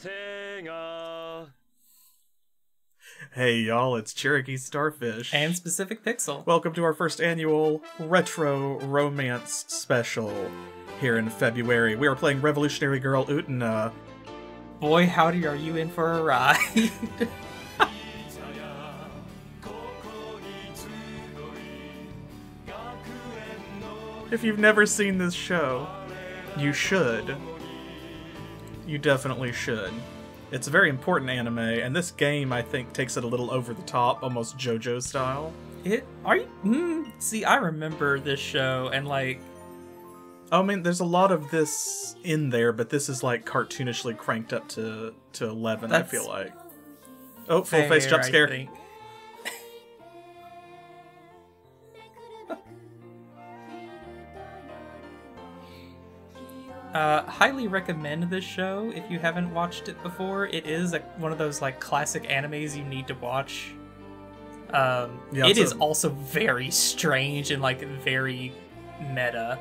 Sega. Hey y'all, it's Cherokee Starfish. and Specific Pixel. welcome to our first annual retro romance special here in February. We are playing Revolutionary Girl Utena. Boy, howdy, are you in for a ride? If you've never seen this show, you should. You definitely should. It's a very important anime, and this game I think takes it a little over the top, almost JoJo style. it are you? Mm, see, I remember this show, and like, I mean, there's a lot of this in there, but this is like cartoonishly cranked up to to eleven. I feel like. Oh, full face fair, jump I scare! Uh, highly recommend this show if you haven't watched it before. It is a, one of those like classic animes you need to watch. Um, Yeah, it's a- also very strange and like very meta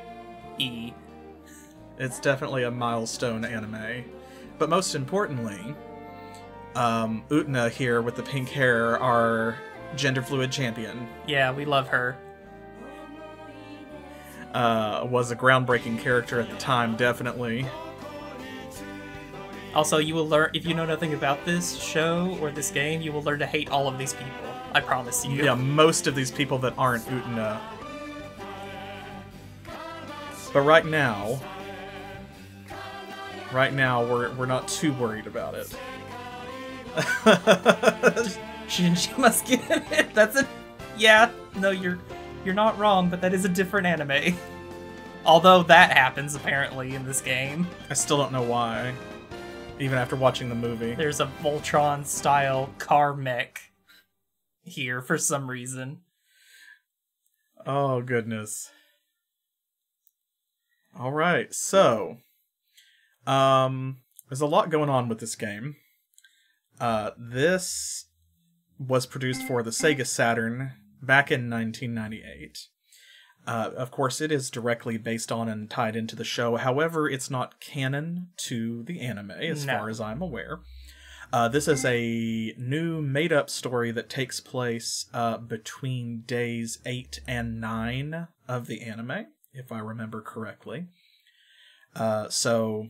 e. It's definitely a milestone anime, but most importantly, um, Utena here with the pink hair, our gender fluid champion, Yeah, we love her. Uh, was a groundbreaking character at the time. Definitely. Also, you will learn if you know nothing about this show or this game, you will learn to hate all of these people. I promise you. Yeah, most of these people that aren't Utena. But right now, right now we're we're not too worried about it. She must get it. That's a yeah. No, you're you're not wrong, but that is a different anime. Although that happens apparently in this game. I still don't know why, even after watching the movie. There's a Voltron style car mech here for some reason. Oh goodness. All right, so um there's a lot going on with this game. Uh this was produced for the Sega Saturn back in 1998. Uh, of course, it is directly based on and tied into the show. However, it's not canon to the anime, as No. far as I'm aware. Uh, this is a new made up story that takes place uh, between days 8 and 9 of the anime, if I remember correctly. Uh, so,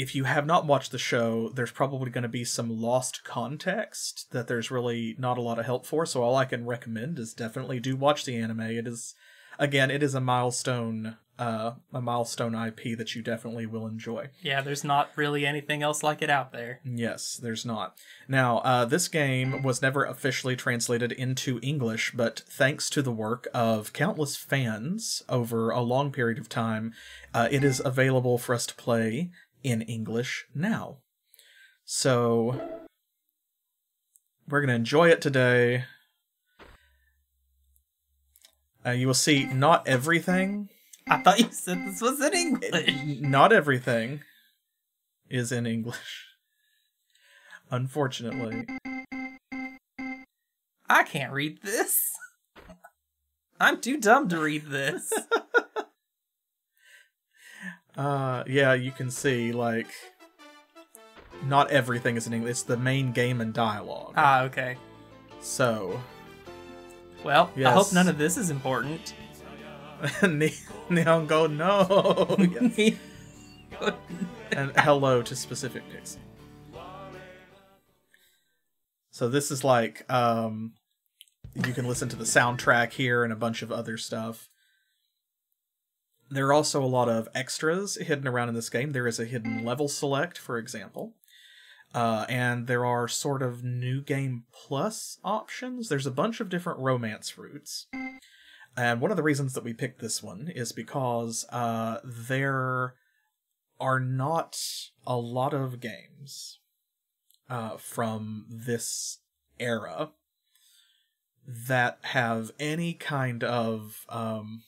if you have not watched the show, there's probably going to be some lost context that there's really not a lot of help for. So, all I can recommend is definitely do watch the anime. It is, again, it is a milestone. Uh, a milestone IP that you definitely will enjoy. Yeah, there's not really anything else like it out there. Yes, there's not. Now, uh, this game was never officially translated into English, but thanks to the work of countless fans over a long period of time, uh, it is available for us to play in English now. So, we're going to enjoy it today. Uh, you will see not everything I thought you said this was in English. not everything is in English. Unfortunately. I can't read this. I'm too dumb to read this. Uh yeah, you can see like not everything is in English. It's the main game and dialogue. ah, okay. So Well, I hope none of this is important. Ni- Nihongo no. Yes. and hello to specific pixel. So this is like um you can listen to the soundtrack here and a bunch of other stuff. There are also a lot of extras hidden around in this game. There is a hidden level select, for example. Uh, and there are sort of new game plus options. There's a bunch of different romance routes. And one of the reasons that we picked this one is because uh, there are not a lot of games uh, from this era that have any kind of um,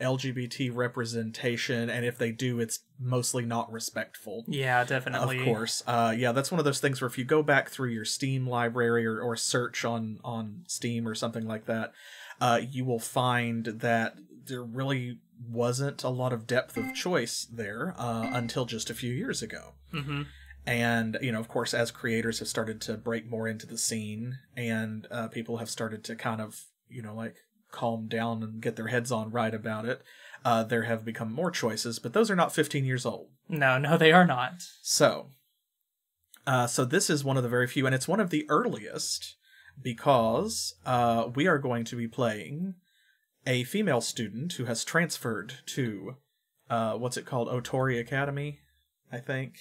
LGBT representation, and if they do, it's mostly not respectful. yeah, definitely. Of course. Uh, yeah, that's one of those things where if you go back through your Steam library or, or search on, on Steam or something like that, uh, you will find that there really wasn't a lot of depth of choice there uh, until just a few years ago. Mm-hmm. And, you know, of course, as creators have started to break more into the scene and uh, people have started to kind of, you know, like calm down and get their heads on right about it, uh, there have become more choices, but those are not 15 years old. No, no, they are not. So, uh, so this is one of the very few, and it's one of the earliest because uh, we are going to be playing a female student who has transferred to uh, what's it called, Otori Academy, I think.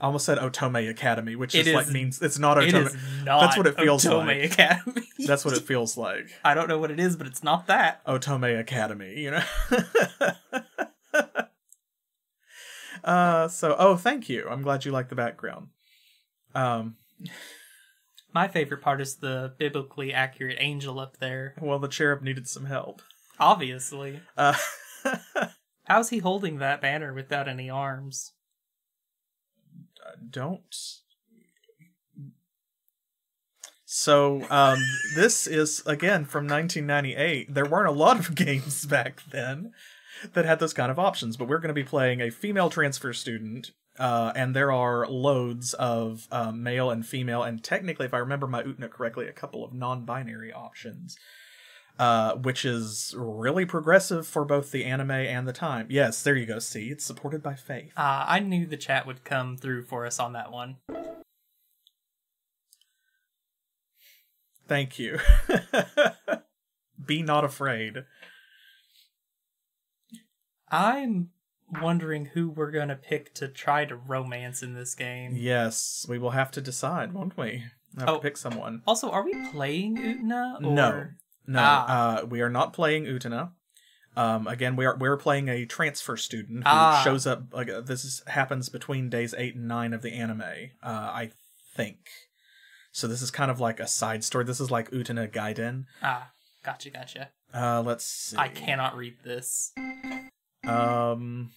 I almost said Otome Academy, which It is, like means it's not Otome. is not. That's what it feels Otome like. Academy. That's what it feels like. I don't know what it is, but it's not that. Otome Academy, you know. uh so oh thank you. I'm glad you like the background. Um My favorite part is the biblically accurate angel up there. well the cherub needed some help. Obviously. Uh How's he holding that banner without any arms? Don't. So um this is again from 1998 there weren't a lot of games back then that had those kind of options but we're going to be playing a female transfer student uh, and there are loads of um, male and female and technically if i remember my utena correctly a couple of non-binary options uh, which is really progressive for both the anime and the time yes there you go see it's supported by faith Uh, I knew the chat would come through for us on that one. Thank you. Be not afraid. I'm wondering who we're gonna pick to try to romance in this game. Yes, we will have to decide, won't we? We'll have Oh. to pick someone. Also, are we playing Utena? Or... No. No, Ah. uh, we are not playing Utena. Um, again, we are we're playing a transfer student who Ah. shows up. Like uh, this is, happens between days eight and nine of the anime. Uh, I think. So this is kind of like a side story. This is like Utena Gaiden. Ah, gotcha, gotcha. Uh, let's see. I cannot read this. Um.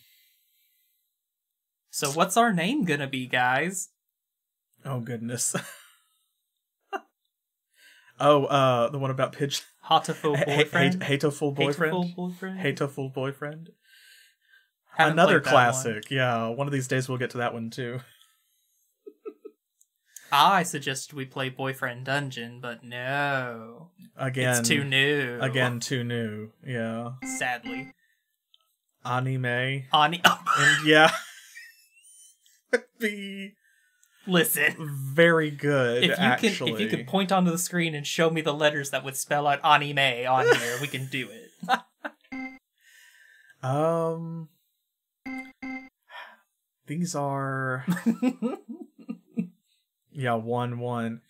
So what's our name gonna be, guys? Oh goodness. oh, uh, the one about Pidge. Hatoful Ha- ha- boyfriend. Hateful boyfriend. Hateful boyfriend. Hateful boyfriend. Another that one. classic. Yeah, one of these days we'll get to that one too. I suggested we play Boyfriend Dungeon, but no, Again, it's too new. Again, too new. Yeah, sadly, anime. Ani. And yeah, be Listen, very good. if you actually, can, if you could point onto the screen and show me the letters that would spell out anime on here, we can do it. um, these are yeah one one.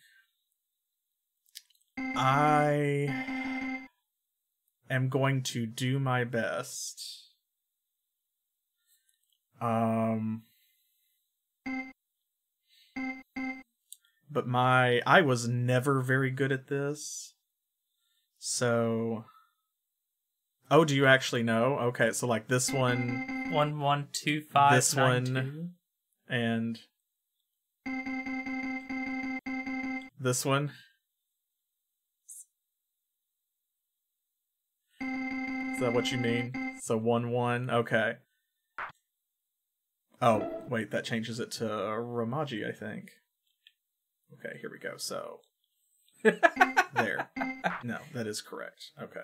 I am going to do my best. Um but my I was never very good at this. So Oh, do you actually know? Okay, so like this one One one two five This nine one- two. and this one. Is that what you mean? So one one. Okay. Oh wait, that changes it to Romaji, I think. Okay, here we go. So there. No, that is correct. Okay.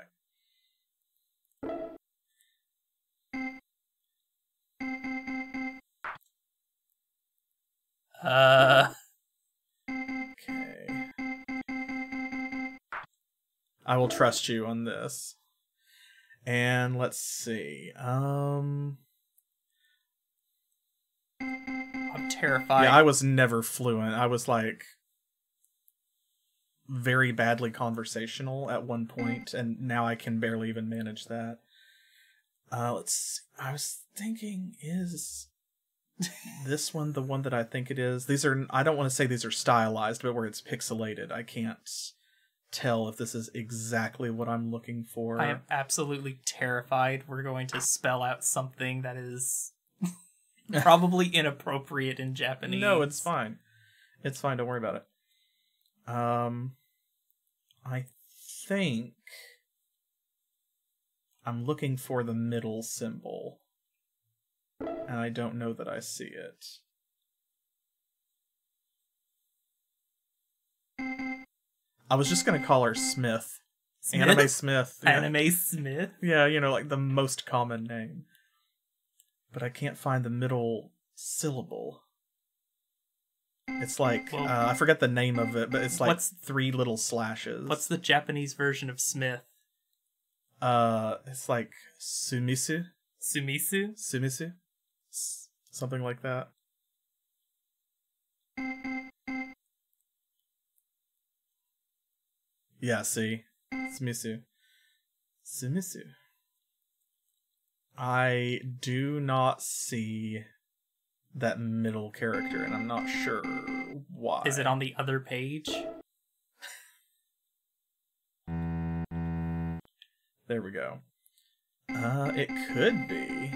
Uh, Okay. I will trust you on this. And let's see. Um I'm terrified. yeah, I was never fluent. I was like very badly conversational at one point and now I can barely even manage that. Uh let's see. I was thinking is this one the one that I think it is? These are I don't want to say these are stylized, but where it's pixelated. I can't tell if this is exactly what I'm looking for. I am absolutely terrified. We're going to spell out something that is probably inappropriate in Japanese. No, it's fine. It's fine. Don't worry about it. Um, I think I'm looking for the middle symbol. And I don't know that I see it. I was just gonna call her Smith. Smith? Anime Smith. Yeah. Anime Smith. Yeah, you know, like the most common name. But I can't find the middle syllable. It's like Well- uh, I forget the name of it, but it's like three little slashes. What's the Japanese version of Smith? uh? It's like sumisu, Sumisu? sumisu, S- something like that. Yeah, see, sumisu, sumisu. I do not see that middle character, and I'm not sure why. Is it on the other page? There we go. Uh, it could be.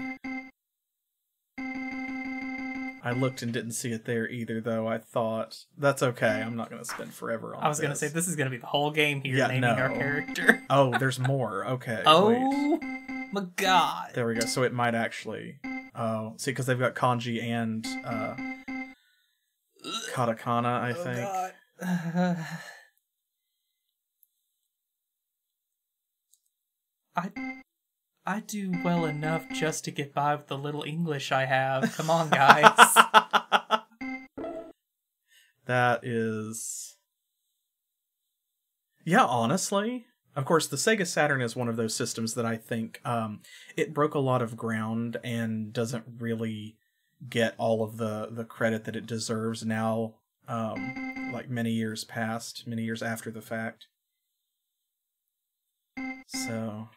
I looked and didn't see it there either, though. I thought that's okay. I'm not gonna spend forever on. I was gonna say this is gonna be the whole game here Yeah, naming our character. Oh, there's more. Okay. wait. Oh my god. There we go. So it might actually. Oh, see, because they've got kanji and uh, katakana. I Oh, think. I I do well enough just to get by with the little English I have. Come on, guys. that is. Yeah, honestly. Of course, the Sega Saturn is one of those systems that I think um, it broke a lot of ground and doesn't really get all of the, the credit that it deserves now, um, like many years past, many years after the fact. So.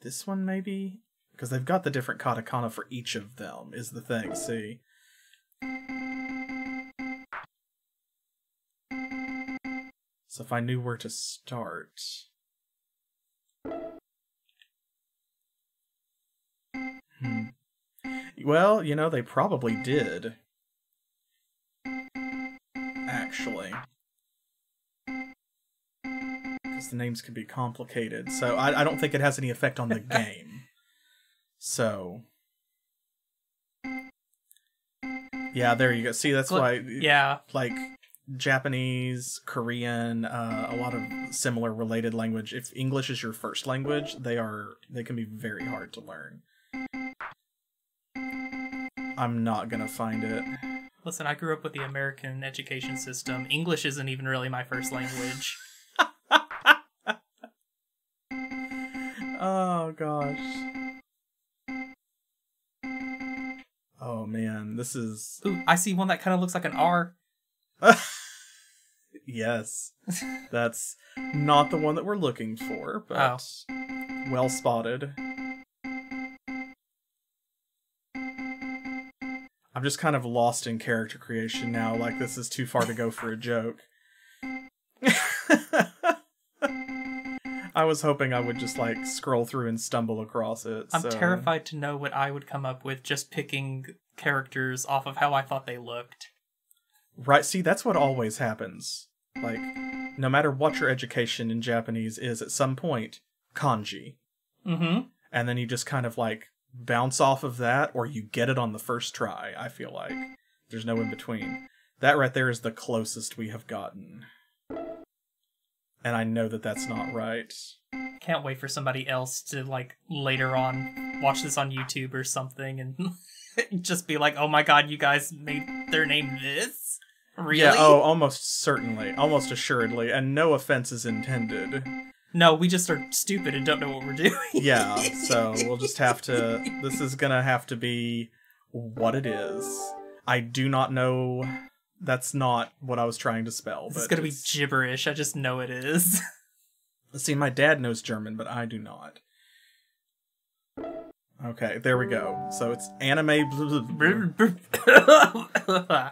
This one, maybe? Because they've got the different katakana for each of them, is the thing, see? So if I knew where to start. Hmm. Well, you know, they probably did. Actually. Because the names can be complicated. So I, I don't think it has any effect on the game. So. Yeah, there you go. See, that's why yeah. like Japanese, Korean, uh, a lot of similar related language. If English is your first language, they are they can be very hard to learn. I'm not gonna find it. Listen, I grew up with the American education system. English isn't even really my first language. Oh gosh. Oh man, this is Ooh, I see one that kind of looks like an R. yes. That's not the one that we're looking for, but oh. well spotted. I'm just kind of lost in character creation now, like this is too far to go for a joke. I was hoping I would just like scroll through and stumble across it. I'm so- terrified to know what I would come up with just picking characters off of how I thought they looked. Right, see, that's what always happens. Like, no matter what your education in Japanese is, at some point, kanji. Mm-hmm. And then you just kind of like bounce off of that, or you get it on the first try, I feel like. There's no in between. That right there is the closest we have gotten. And I know that that's not right. Can't wait for somebody else to like later on watch this on YouTube or something and just be like, "Oh my god, you guys made their name this." Really? Yeah, oh, almost certainly. Almost assuredly. And no offense is intended. No, we just are stupid and don't know what we're doing. yeah, so we'll just have to. This is gonna have to be what it is. I do not know. That's not what I was trying to spell. This is gonna be gibberish. I just know it is. See, my dad knows German, but I do not. Okay, there we go. So it's anime.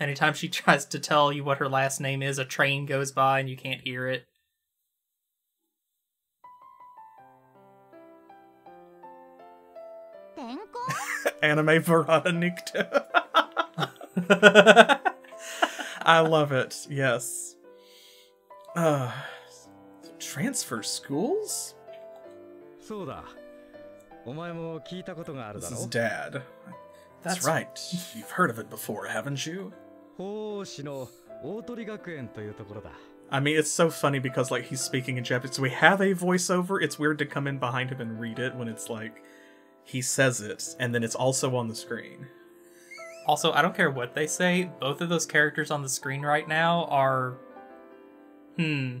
Anytime she tries to tell you what her last name is, a train goes by and you can't hear it. Anime Veronica. I love it. Yes. Uh, transfer schools? This is Dad. That's, That's right. You've heard of it before, haven't you? I mean, it's so funny because, like, he's speaking in Japanese. So we have a voiceover. It's weird to come in behind him and read it when it's like he says it, and then it's also on the screen. Also, I don't care what they say, both of those characters on the screen right now are. Hmm.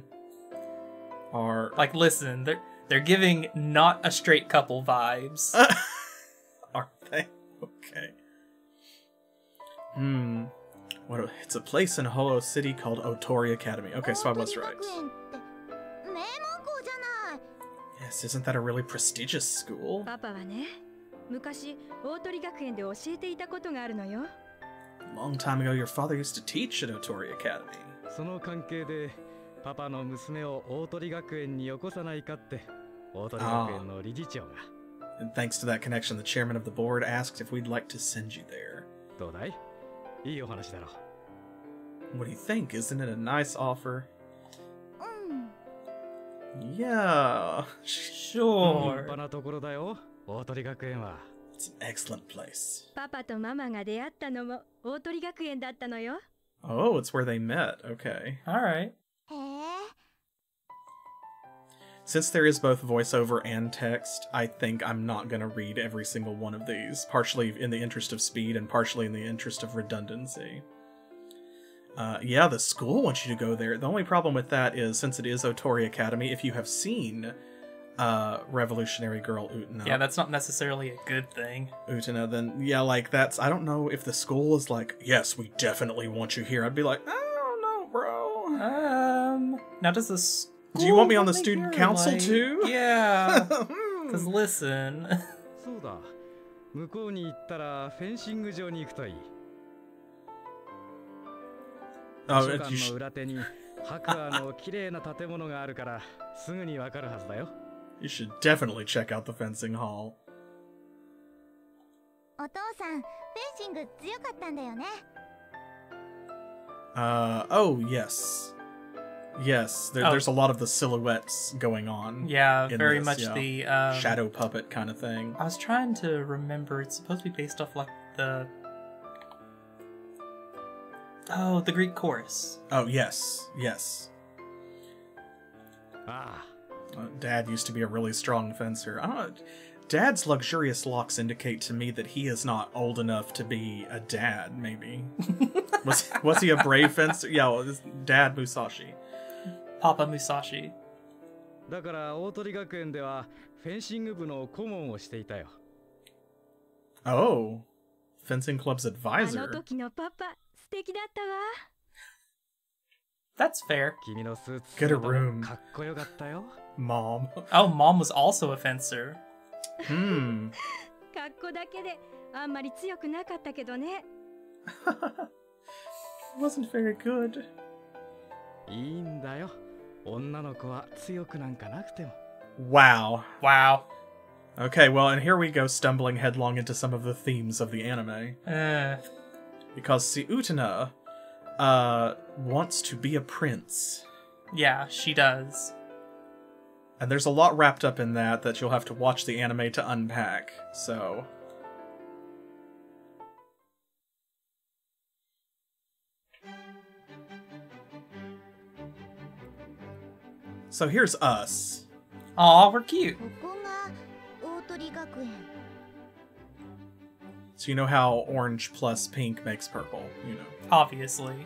Are. Like, listen, they're, they're giving not a straight couple vibes. Are they? Okay. Hmm. What? a- It's a place in Holo City called Otori Academy. Okay, so I was right. 大鳥学園って名門校じゃない Yes, isn't that a really prestigious school? パパはね昔大鳥学園で教えていたことがあるのよ Long time ago, your father used to teach at Otori Academy. その関係でパパの娘を大鳥学園によこさないかって大鳥学園の理事長が And thanks to that connection, the chairman of the board asked if we'd like to send you there. どうだい いいお話だろ What do you think? Isn't it a nice offer? うん Yeah. 立 Sure. 派なところだよ大鳥学園は It's an excellent place. パパとママが出会ったのも大鳥学園だったのよ Oh, it's where they met. Okay. Alright. へ Since there is both voiceover and text, I think I'm not going to read every single one of these, partially in the interest of speed and partially in the interest of redundancy. Uh, yeah, the school wants you to go there. The only problem with that is, since it is Otori Academy, if you have seen uh, Revolutionary Girl Utena, Yeah, that's not necessarily a good thing. Utena, then yeah, like that's. I don't know if the school is like, yes, we definitely want you here. I'd be like, I don't know, bro. Um. Now, does this. Do you want me on the student council too? Yeah. Hmm. Because listen. そうだ向こうに行ったらフェンシング場に行くといい Oh, 図書 you 館 sh- の裏手に白亜の綺麗な建物があるからすぐにわかるはずだよ You should definitely check out the fencing hall. お父さんフェンシング強かったんだよね Uh oh yes, yes. There, Oh. There's a lot of the silhouettes going on. Yeah, very this, much yeah. the. Um, shadow puppet kind of thing. I was trying to remember. It's supposed to be based off like the. Oh, the Greek chorus. Oh yes, yes. あ Uh, Dad used to be a really strong fencer. I don't know. Dad's luxurious locks indicate to me that he is not old enough to be a dad. Maybe was was he a brave fencer? Yeah, well, Dad Musashi. Papa Musashi. あだから大鳥学園ではフェンシング部の顧問をしていたよ Oh, fencing club's あの advisor. 時のパパ素敵だったわ That's fair. 君のスーツ Get a 姿 room. もかっこよかったよ Mom. Oh, mom was also a fencer. Hmm. 格好だけであんまり強くなかったけどね Wasn't very good. いいんだよ 女の子は強くなんかなくても Wow. Wow. Okay, well, and here we go stumbling headlong into some of the themes of the anime. Uh, Because see, Utena uh, wants to be a prince. yeah, she does. And there's a lot wrapped up in that that you'll have to watch the anime to unpack. So. So here's us. Aw, we're cute. So you know how orange plus pink makes purple, you know. Obviously.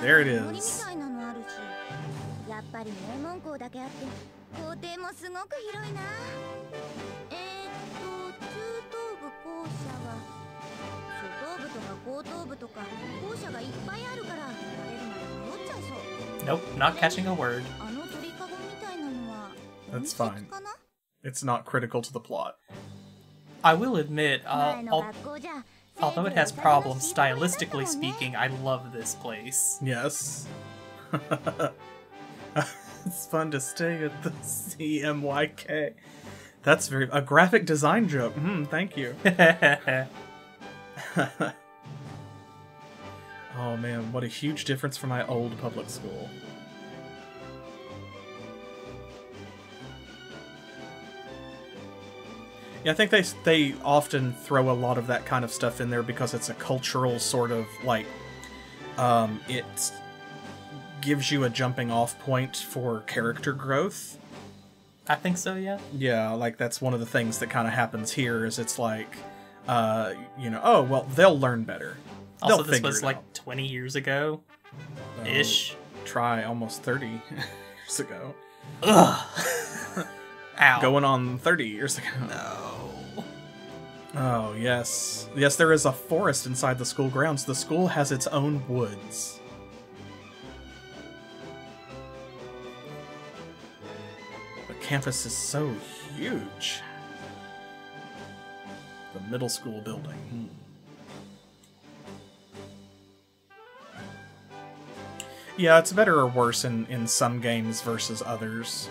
There it is. たいなのあるしやっぱり名門校だけあって校庭もすごく広いなえー、っと中等部校舎は初等部とか高等部とか校舎がいっぱいあるからバレるまで迷っちゃいそう Nope, not catching a word. あの鳥かごみたいなのは That's 温室 fine. かな It's not critical to the plot. I will admit, uh, 前の al- 学校じゃ although it 生 has 徒が problems それなりだったもん stylistically ね speaking, I love this place. Yes. it's fun to stay at the CMYK. That's very a graphic design joke. Hmm, thank you. oh man, what a huge difference from my old public school. Yeah, I think they they often throw a lot of that kind of stuff in there because it's a cultural sort of like um, it gives you a jumping off point for character growth. I think so, yeah. Yeah, like that's one of the things that kind of happens here is it's like uh, you know, oh, well, they'll learn better. Also, They'll this figure was like out. 20 years ago ish. try almost 30 years ago. Ugh. Ow. Going on 30 years ago. No. Oh, yes. Yes, there is a forest inside the school grounds. The school has its own woods. Campus is so huge. The middle school building. Hmm. Yeah, it's better or worse in, in some games versus others.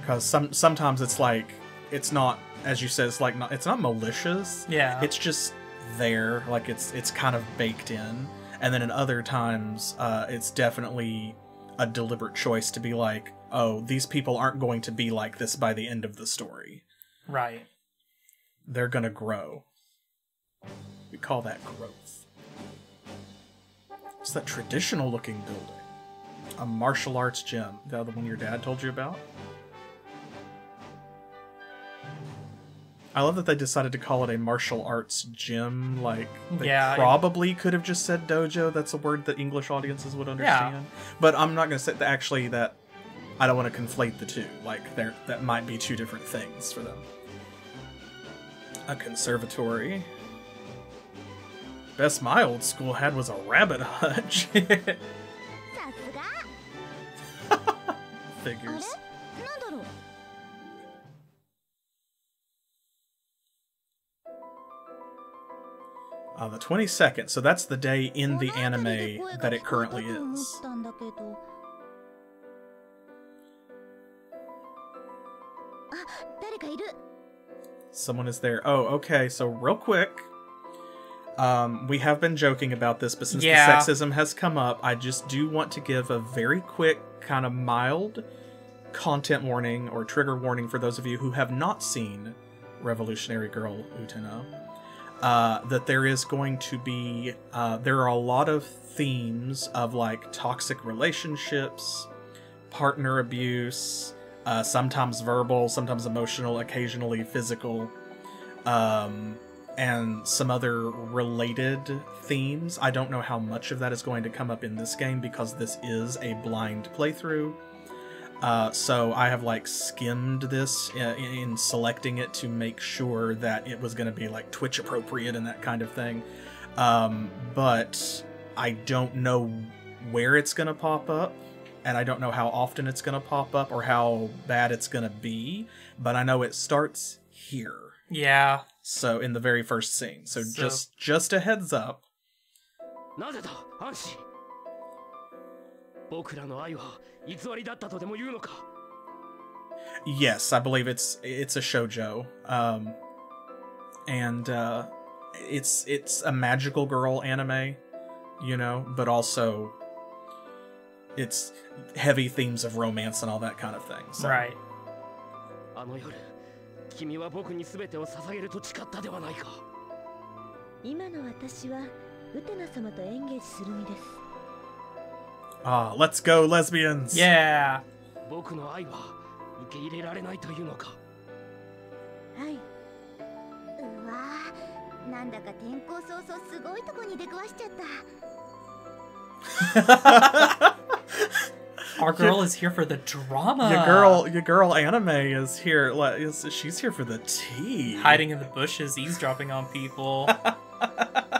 Because some sometimes it's like it's not as you said it's like not it's not malicious Yeah. it's just there like it's it's kind of baked in and then in other times uh, it's definitely a deliberate choice to be like oh these people aren't going to be like this by the end of the story. Right. they're gonna grow. We call that growth. It's that traditional looking building. A martial arts gym. The other one your dad told you about I love that they decided to call it a martial arts gym. Like they yeah, probably it, could have just said dojo. That's a word that English audiences would understand. Yeah. But I'm not going to say that actually that I don't want to conflate the two. Like there that might be two different things for them. A conservatory. Best my old school had was a rabbit hutch. Figures. on the 22nd. So that's the day in the anime that it currently is. Someone is there. Oh, okay. So real quick, um, we have been joking about this, but since yeah. the sexism has come up, I just do want to give a very quick, kind of mild content warning or trigger warning for those of you who have not seen Revolutionary Girl Utena. Uh, that there is going to be, uh, there are a lot of themes of like toxic relationships, partner abuse, uh, sometimes verbal, sometimes emotional, occasionally physical, um, and some other related themes. I don't know how much of that is going to come up in this game because this is a blind playthrough. Uh, so I have like skimmed this in, in selecting it to make sure that it was going to be like Twitch appropriate and that kind of thing. Um, but I don't know where it's going to pop up and I don't know how often it's going to pop up or how bad it's going to be, but I know it starts here. Yeah. So in the very first scene. So, So- just just a heads up. なぜだアンシ僕らの愛は偽りだったとでも言うのか Yes, I believe it's it's a shojo. Um and uh it's it's a magical girl anime, you know, but also it's heavy themes of romance and all that kind of thing. So Right. あの夜君は僕に全てを捧げると誓ったではないか今の私はウテナ様とエンゲージする身です Ah, let's go lesbians. Yeah. 僕の愛は受け入れられないというのかはいうわーなんだか転校早々すごいとこに出くわしちゃった Our girl is here for the drama. Your girl, your girl anime is here. like, is- She's here for the tea. hiding in the bushes, eavesdropping on people.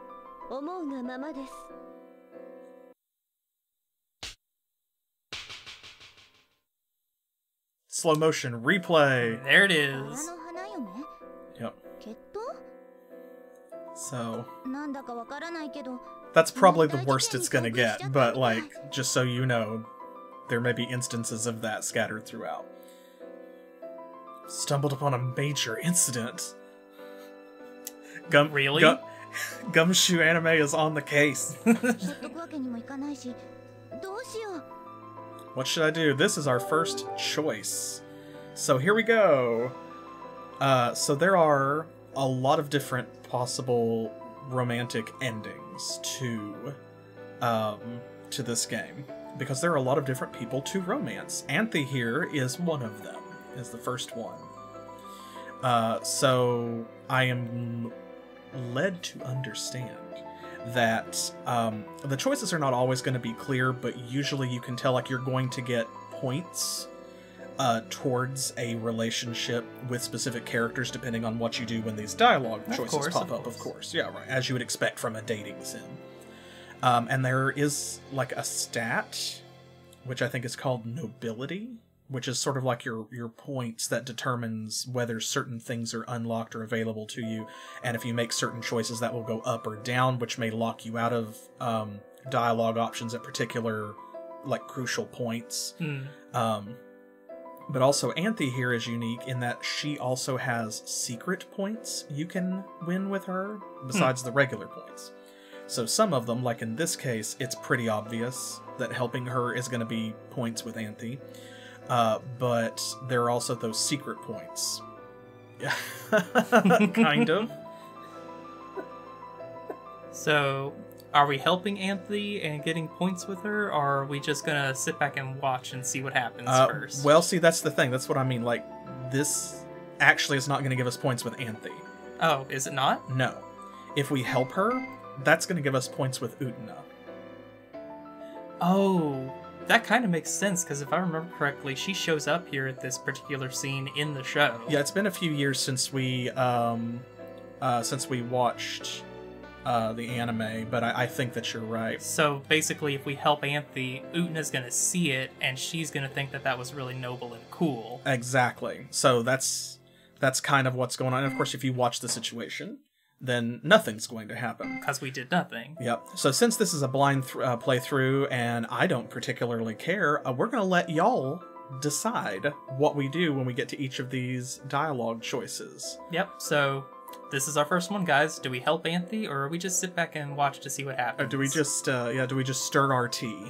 思うがままです Slow motion replay. There it バラ is. の花嫁 Yep. 決 So 闘なんだかわからないけど that's probably the worst it's gonna get, but like, just so you know, there may be instances of that scattered throughout. Stumbled upon a major incident. Gum Really? Gum, Gumshoe Anime is on the case. what should I do? This is our first choice. So here we go. Uh, so there are a lot of different possible romantic endings to um, to this game because there are a lot of different people to romance. Anthy here is one of them. Is the first one. Uh, so I am led to understand that um, the choices are not always going to be clear, but usually you can tell like you're going to get points uh, towards a relationship with specific characters depending on what you do when these dialogue Of choices course, pop of up. Of course. course, yeah, right, as you would expect from a dating sim. Um, and there is like a stat, which I think is called nobility, which is sort of like your your points that determines whether certain things are unlocked or available to you, and if you make certain choices, that will go up or down, which may lock you out of um, dialogue options at particular like crucial points. Hmm. Um, but also, Anthy here is unique in that she also has secret points you can win with her, besides the regular points. So, some of them, like in this case, it's pretty obvious that helping her is going to be points with Anthy. Uh, but there are also those secret points. Yeah. kind of. So, are we helping Anthy and getting points with her, or are we just gonna sit back and watch and see what happens Uh, first? well, see, that's the thing. That's what I mean. Like, this actually is not going to give us points with Anthy. oh, is it not? No. If we help her, that's going to give us points with Utena. Oh, that kind of makes sense because if I remember correctly, she shows up here at this particular scene in the show. Yeah, it's been a few years since we um, uh, since we watched uh, the anime, but I, I think that you're right. So basically, if we help Anthy, Utena's gonna see it, and she's gonna think that that was really noble and cool. Exactly. So that's that's kind of what's going on. And of course, if you watch the situation, then nothing's going to happen. Because we did nothing. Yep. So since this is a blind th- uh, playthrough and I don't particularly care, uh, we're going to let y'all decide what we do when we get to each of these dialogue choices. Yep. So this is our first one, guys. Do we help Anthy, or we just sit back and watch to see what happens? Uh, do we just, uh, yeah, do we just stir our tea?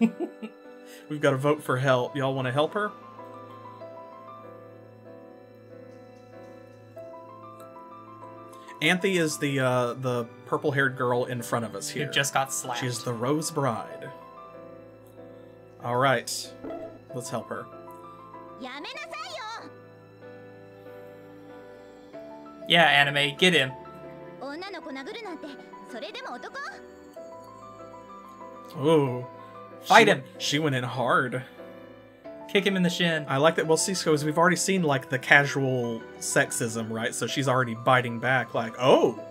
We've got to vote for help. Y'all want to help her? Anthy is the uh, the purple haired girl in front of us here. Who just got slapped. She's the Rose Bride. All right, let's help her. Yeah, anime, get him. Oh, fight she him! She went in hard kick him in the shin. I like that. Well, see, because we've already seen like the casual sexism, right? So she's already biting back, like, oh,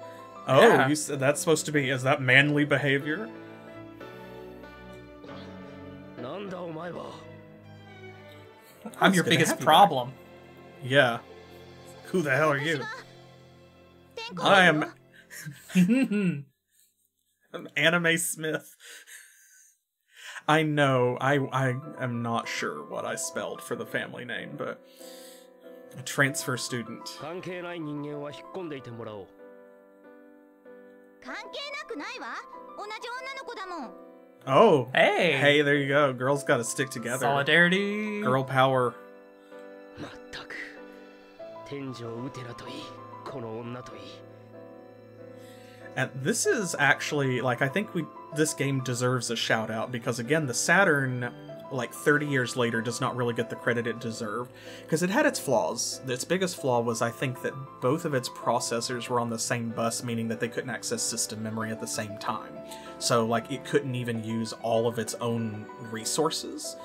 oh, yeah. you said that's supposed to be is that manly behavior? I'm your biggest problem. Yeah. Who the hell are you? I am. I'm Anime Smith. I know. I I am not sure what I spelled for the family name, but a transfer student. 関係ない人間は引っ込んでいてもらおう関係なくないわ同じ女の子だもん Oh, hey. hey, there you go. Girls got to stick together. Solidarity. Girl power. まったく天井ウテナといいこの女といい And this is actually like I think we this game deserves a shout out because again the Saturn like 30 years later, does not really get the credit it deserved because it had its flaws. Its biggest flaw was, I think, that both of its processors were on the same bus, meaning that they couldn't access system memory at the same time. So, like, it couldn't even use all of its own resources.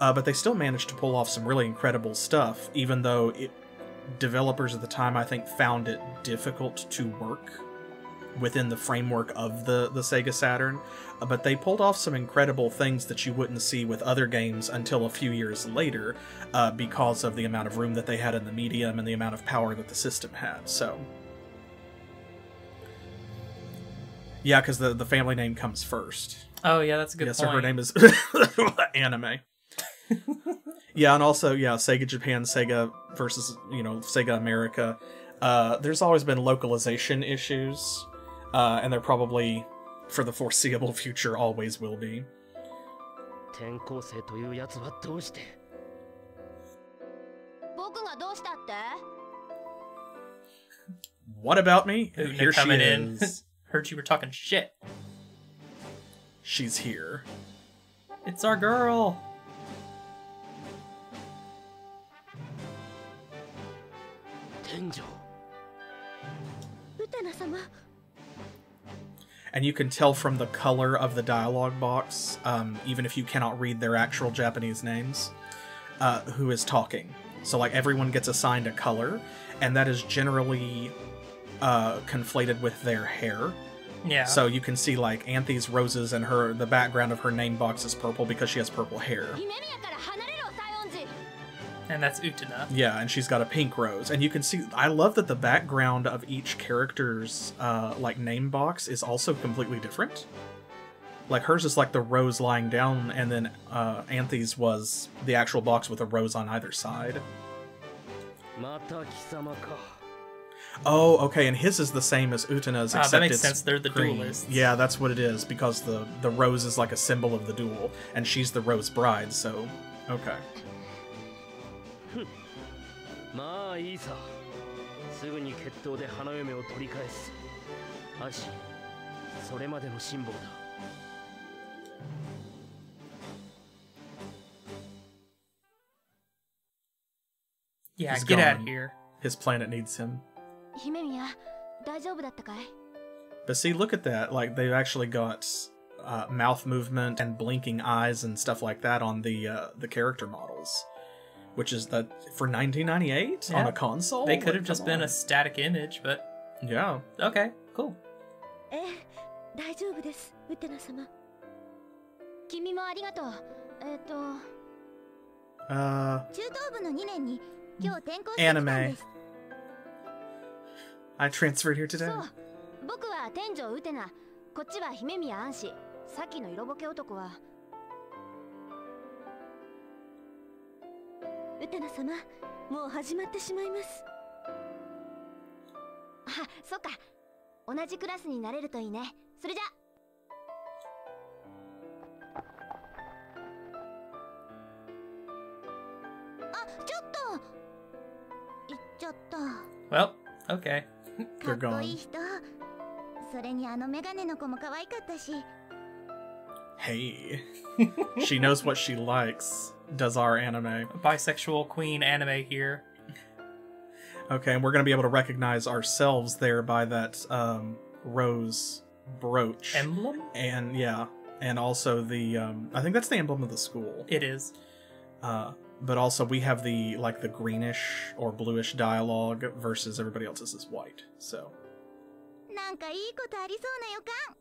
Uh, but they still managed to pull off some really incredible stuff, even though it, developers at the time, I think, found it difficult to work within the framework of the, the Sega Saturn. Uh, But they pulled off some incredible things that you wouldn't see with other games until a few years later uh, because of the amount of room that they had in the medium and the amount of power that the system had. So. Yeah, because the, the family name comes first. Oh yeah, that's a good yeah, point. so her name is Anime. yeah, and also yeah, Sega Japan, Sega versus you know Sega America. Uh, there's always been localization issues, uh, and they're probably, for the foreseeable future, always will be. What about me? Here she is. In. Heard you were talking shit. She's here. It's our girl. Tenjo. Utena-sama. And you can tell from the color of the dialogue box, um, even if you cannot read their actual Japanese names, uh, who is talking. So, like, everyone gets assigned a color, and that is generally uh, conflated with their hair. Yeah. So you can see, like, Anthy's roses and her, the background of her name box is purple because she has purple hair and that's Utena. Yeah, and she's got a pink rose, and you can see. I love that the background of each character's uh, like name box is also completely different. Like hers is like the rose lying down, and then uh, Anthy's was the actual box with a rose on either side. Oh, okay, and his is the same as Utena's. Except ah, that makes it's sense. They're the green. duelists. Yeah, that's what it is because the the rose is like a symbol of the duel, and she's the rose bride. So, okay. まあいいさすぐに決闘で花嫁を取り返すアシそれまでの辛抱だ Yeah, He's get out of gone. here. His planet needs him. 姫宮大丈夫だったかい But see, look at that. Like they've actually got uh, mouth movement and blinking eyes and stuff like that on the uh, the character models, which is that for 1998 on Yeah. a console. They could Like, have just come been on. a static image, but yeah. okay, cool. ええ大丈夫ですウテナ様君もありがとうえっ、と Uh, 中等部の2年に今日転校してきたん Anime です I transferred here today. そう僕は天井ウテナこっちは姫宮安氏さっきの色ぼけ男は ウテナ様もう始まってしまいます。あそっか。同じクラスになれるといいね。それじゃ。あちょっと。行っちゃった。Well, okay. かっこいい.人。それにあのメガネの子も可愛かったし Hey, she knows what she likes. Does our anime? Bisexual queen anime here. Okay, and we're gonna be able to recognize ourselves there by that um, rose brooch. Emblem? and yeah, and also the um, I think that's the emblem of the school. It is. Uh, but also we have the like the greenish or bluish dialogue versus everybody else's is white. So なんかいいことありそうな予感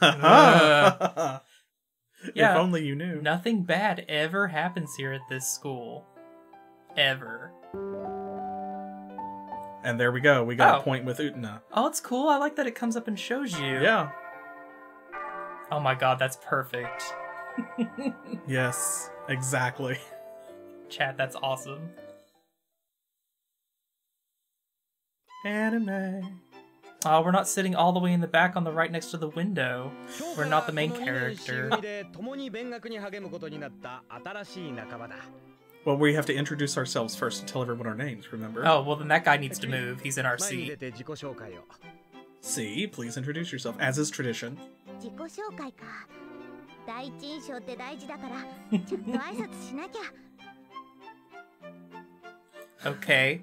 Uh-huh. if Yeah. only you knew. Nothing bad ever happens here at this school. Ever. And there we go. We got Oh. a point with Utena. Oh, it's cool. I like that it comes up and shows you. Yeah. Oh my god, that's perfect. Yes. Exactly. Chat, that's awesome. Anime. Uh, we're not sitting all the way in the back on the right next to the window. We're not the main character. well, we have to introduce ourselves first and tell everyone our names, remember? Oh, well, then that guy needs to move. He's in our seat. See, please introduce yourself, as is tradition. okay.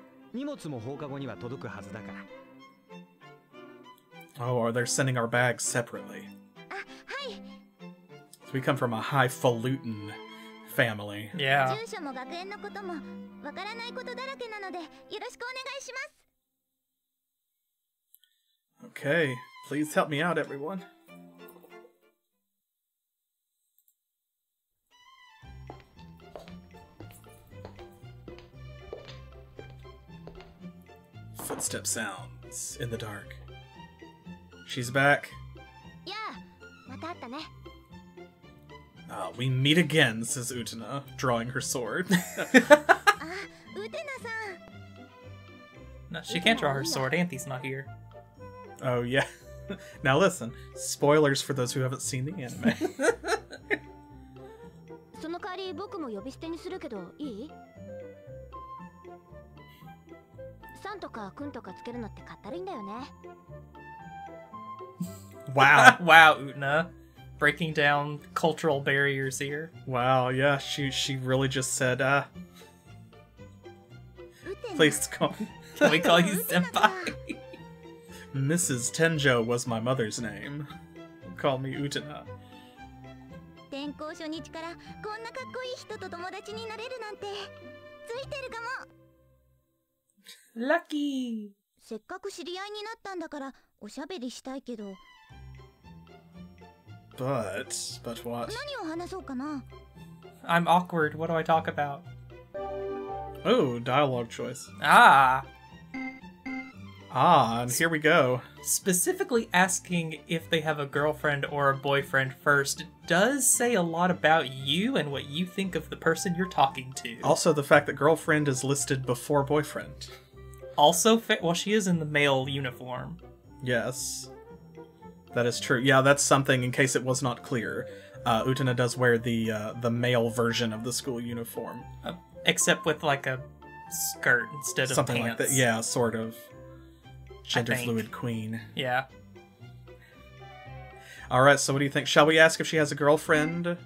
荷物も放課後には届くはずだから Oh, or they're sending our bags separately. あはい So we come from a highfalutin family. yeah. 住所も学園のこともわからないことだらけなのでよろしくお願いします Okay, please help me out, everyone. footstep sounds in the dark. She's back. Yeah, uh, we meet again, says Utena, drawing her sword. no, she can't draw her sword. Anthy's not here. Oh, yeah. now listen, spoilers for those who haven't seen the anime. さんとかくんとかつけるのってかったるいんだよね wow. wow, Utna. Breaking down cultural barriers here. Wow, yeah, she she really just said, uh, please call Can we call you senpai? さ Mrs. Tenjo was my mother's name. Call me Utana. 転校初日からこんなかっこいい人と友達になれるなんてついてるかもLucky. せっかく知り合いになったんだからおしゃべりしたいけど But, but what? 何を話そうかな I'm awkward. What do I talk about? Oh, dialogue choice. Ah. Ah, and here we go. Specifically asking if they have a girlfriend or a boyfriend first does say a lot about you and what you think of the person you're talking to. Also, the fact that girlfriend is listed before boyfriend. Also, fa- well, she is in the male uniform. Yes. That is true. Yeah, that's something in case it was not clear. Uh, Utena does wear the uh, the male version of the school uniform. Uh, except with like a skirt instead of Something like pants. that. Yeah, sort of. Gender fluid queen. Yeah. All right, so what do you think? Shall we ask if she has a girlfriend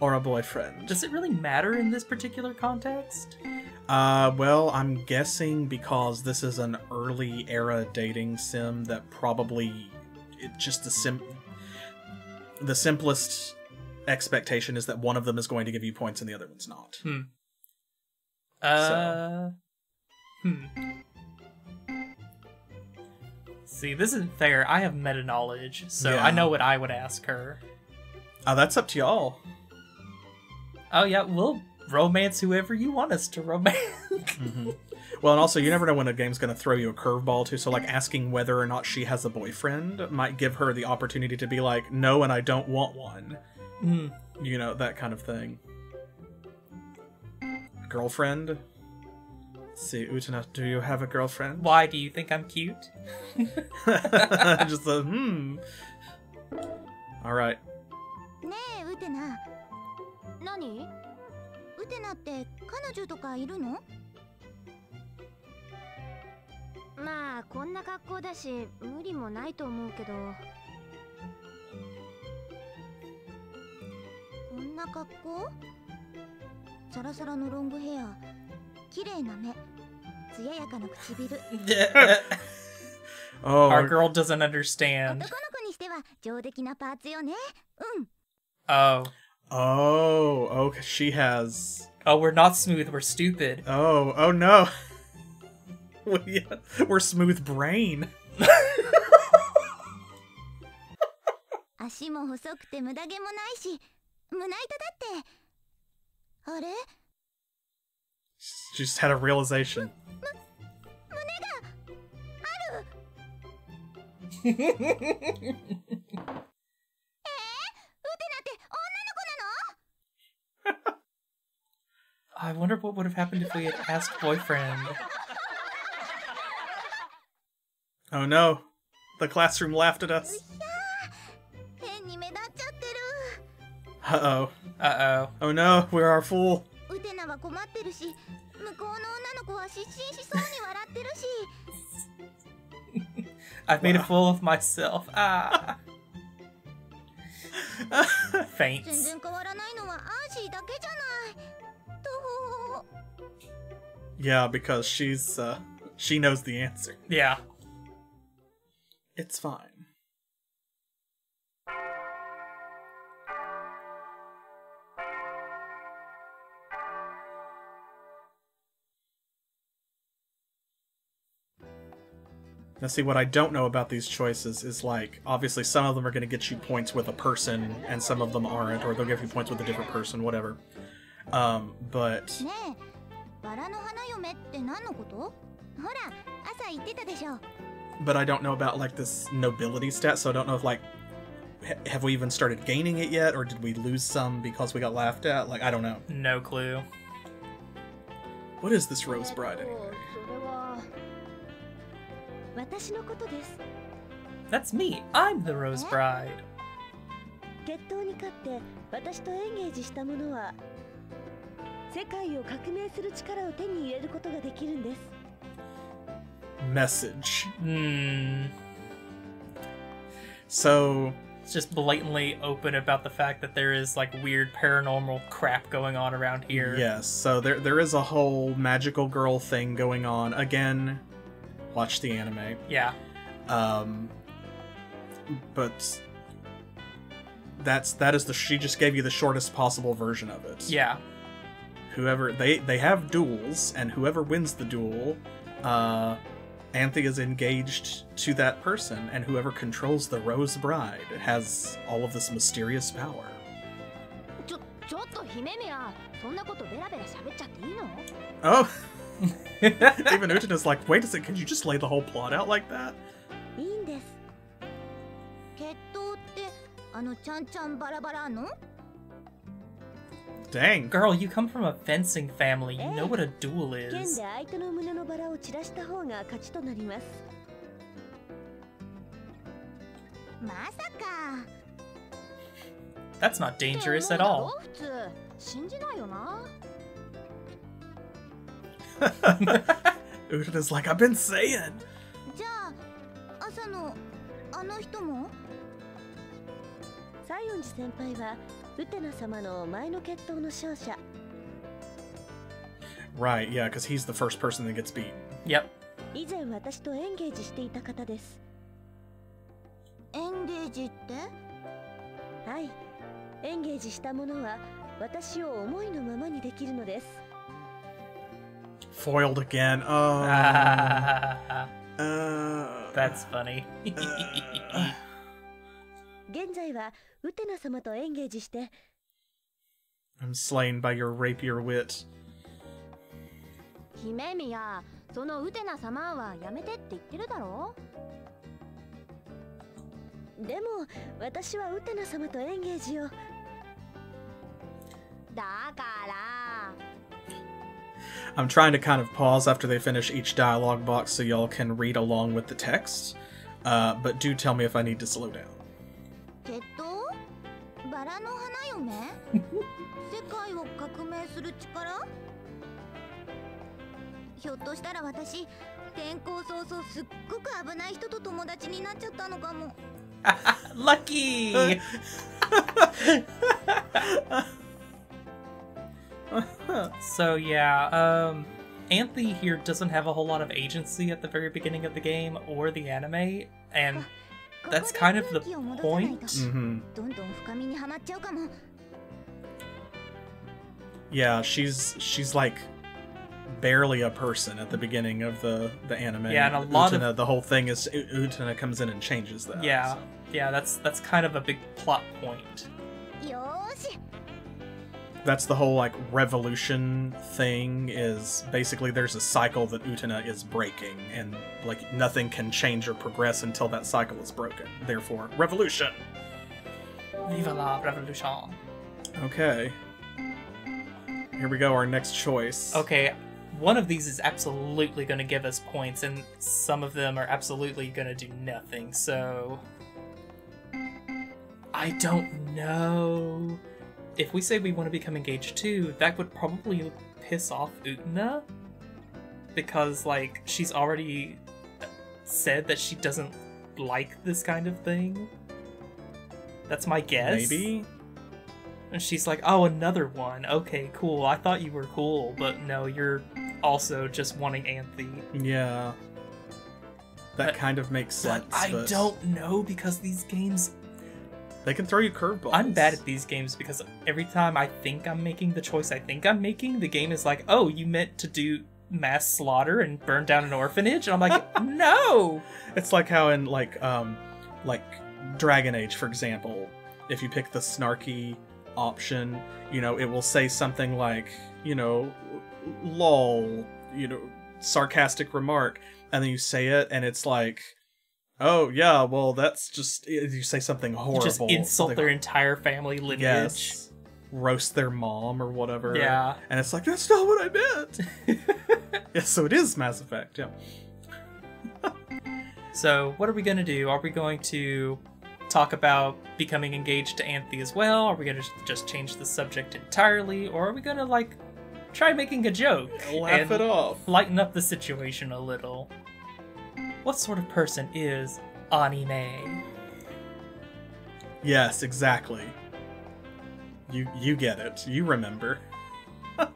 or a boyfriend? Does it really matter in this particular context? Uh, well, I'm guessing because this is an early era dating sim that probably it just the sim the simplest expectation is that one of them is going to give you points and the other one's not. Hmm. Uh. Hmm. See, this isn't fair. I have meta knowledge, so Yeah. I know what I would ask her. Uh, that's up to y'all. Oh yeah, we'll romance whoever you want us to romance. mm-hmm. Well, and also you never know when a game's going to throw you a curveball too. So like asking whether or not she has a boyfriend might give her the opportunity to be like, no, and I don't want one. Mm. You know that kind of thing. Girlfriend. Let's see, Utena, do you have a girlfriend? Why do you think I'm cute? Just a hmm. All right. 何？ウテナって彼女とかいるの？まあこんな格好だし無理もないと思うけど。こんな格好？サラサラのロングヘア。綺麗な目。艶やかな唇。Oh, Our girl doesn't 男 understand. の子にしては上出来なパーツよね。うん。Oh. oh, okay. She has. Oh, we're not smooth, we're stupid. Oh, oh no. We- We're smooth brain. 足も細くて無駄毛もないし胸板だってあれ She just had a realization. I wonder what would have happened if we had asked boyfriend. Oh no. The classroom laughed at us. Uh oh. Uh oh. Oh no, we're our fool. I've made a fool of myself. Ah. 全 Faints. 然変わらないのはアーシーだけじゃないと Yeah, because she's uh she knows the answer. Yeah. It's fine. Now, see, what I don't know about these choices is like, obviously, some of them are going to get you points with a person, and some of them aren't, or they'll give you points with a different person, whatever. Um, but ねえバラの花嫁って何のことほら朝言ってたでしょ but I don't know about like this nobility stat, so I don't know if like ha- have we even started gaining it yet, or did we lose some because we got laughed at? Like I don't know. No clue. What is this Rose Bride えっと anyway? That's me. I'm the Rose Bride. 決闘に勝って私とエンゲージした者は世界を革命する力を手に入れることができるんです Message. Hmm. So It's just blatantly open about the fact that there is like weird paranormal crap going on around here. yes, so there there is a whole magical girl thing going on again. watch the anime. Yeah. Um, but that's that is the she just gave you the shortest possible version of it. Yeah. Whoever they they have duels, and whoever wins the duel, uh, Anthy is engaged to that person, and whoever controls the Rose Bride has all of this mysterious power. Oh. Even Utena is like, wait a second, can you just lay the whole plot out like that? Dang. Girl, you come from a fencing family. You know what a duel is. That's not dangerous at all. だろ普通信じないよな Utana's like I've been saying じゃあ朝のあの人も西園寺先輩はウテナ様の前の決闘の勝者 right yeah because he's the first person that gets beat Yep. 以前私とエンゲージしていた方ですエンゲージってはいエンゲージした者は私を思いのままにできるのです foiled again. Oh. Ah, uh, that's funny. uh, 現在はウテナ様とエンゲージして I'm slain by your rapier wit. 姫宮そのウテナ様はやめてって言ってるだろでも私はウテナ様とエンゲージをだから I'm trying to kind of pause after they finish each dialogue box so y'all can read along with the text, uh, but do tell me if I need to slow down. Lucky! so yeah, um, Anthy here doesn't have a whole lot of agency at the very beginning of the game or the anime, and ah, that's kind of the point. Mm-hmm. Yeah, she's she's like barely a person at the beginning of the the anime. Yeah, and a lot Utena, of the whole thing is U Utena comes in and changes that. Yeah, so. yeah, that's that's kind of a big plot point. よーし that's the whole like revolution thing is basically there's a cycle that Utena is breaking and like nothing can change or progress until that cycle is broken. Therefore, revolution. Viva la revolution. Okay. Here we go, our next choice. Okay, one of these is absolutely going to give us points, and some of them are absolutely going to do nothing. So I don't know. If we say we want to become engaged too, that would probably piss off Utena because like she's already said that she doesn't like this kind of thing. That's my guess. Maybe? And she's like, "Oh, another one. Okay, cool. I thought you were cool, but no, you're also just wanting Anthy." Yeah. That But- kind of makes sense. But I but don't know because these games. They can throw you curveballs. I'm bad at these games because every time I think I'm making the choice I think I'm making, the game is like, "Oh, you meant to do mass slaughter and burn down an orphanage," and I'm like, "No." It's like how in like um like Dragon Age, for example, if you pick the snarky option, you know, it will say something like, you know, lol, you know, sarcastic remark, and then you say it and it's like Oh yeah, well that's just eh, you say something You horrible. just insult their entire family lineage. yes, roast their mom or whatever. Yeah. and it's like that's not what I meant. yeah, so it is Mass Effect. Yeah. So, what are we going to do? Are we going to talk about becoming engaged to Anthy as well? Are we going to just change the subject entirely? Or are we going to, like, try making a joke? Laugh it off. Lighten up the situation a little. What sort of person is anime? Yes, exactly. You you get it. You remember.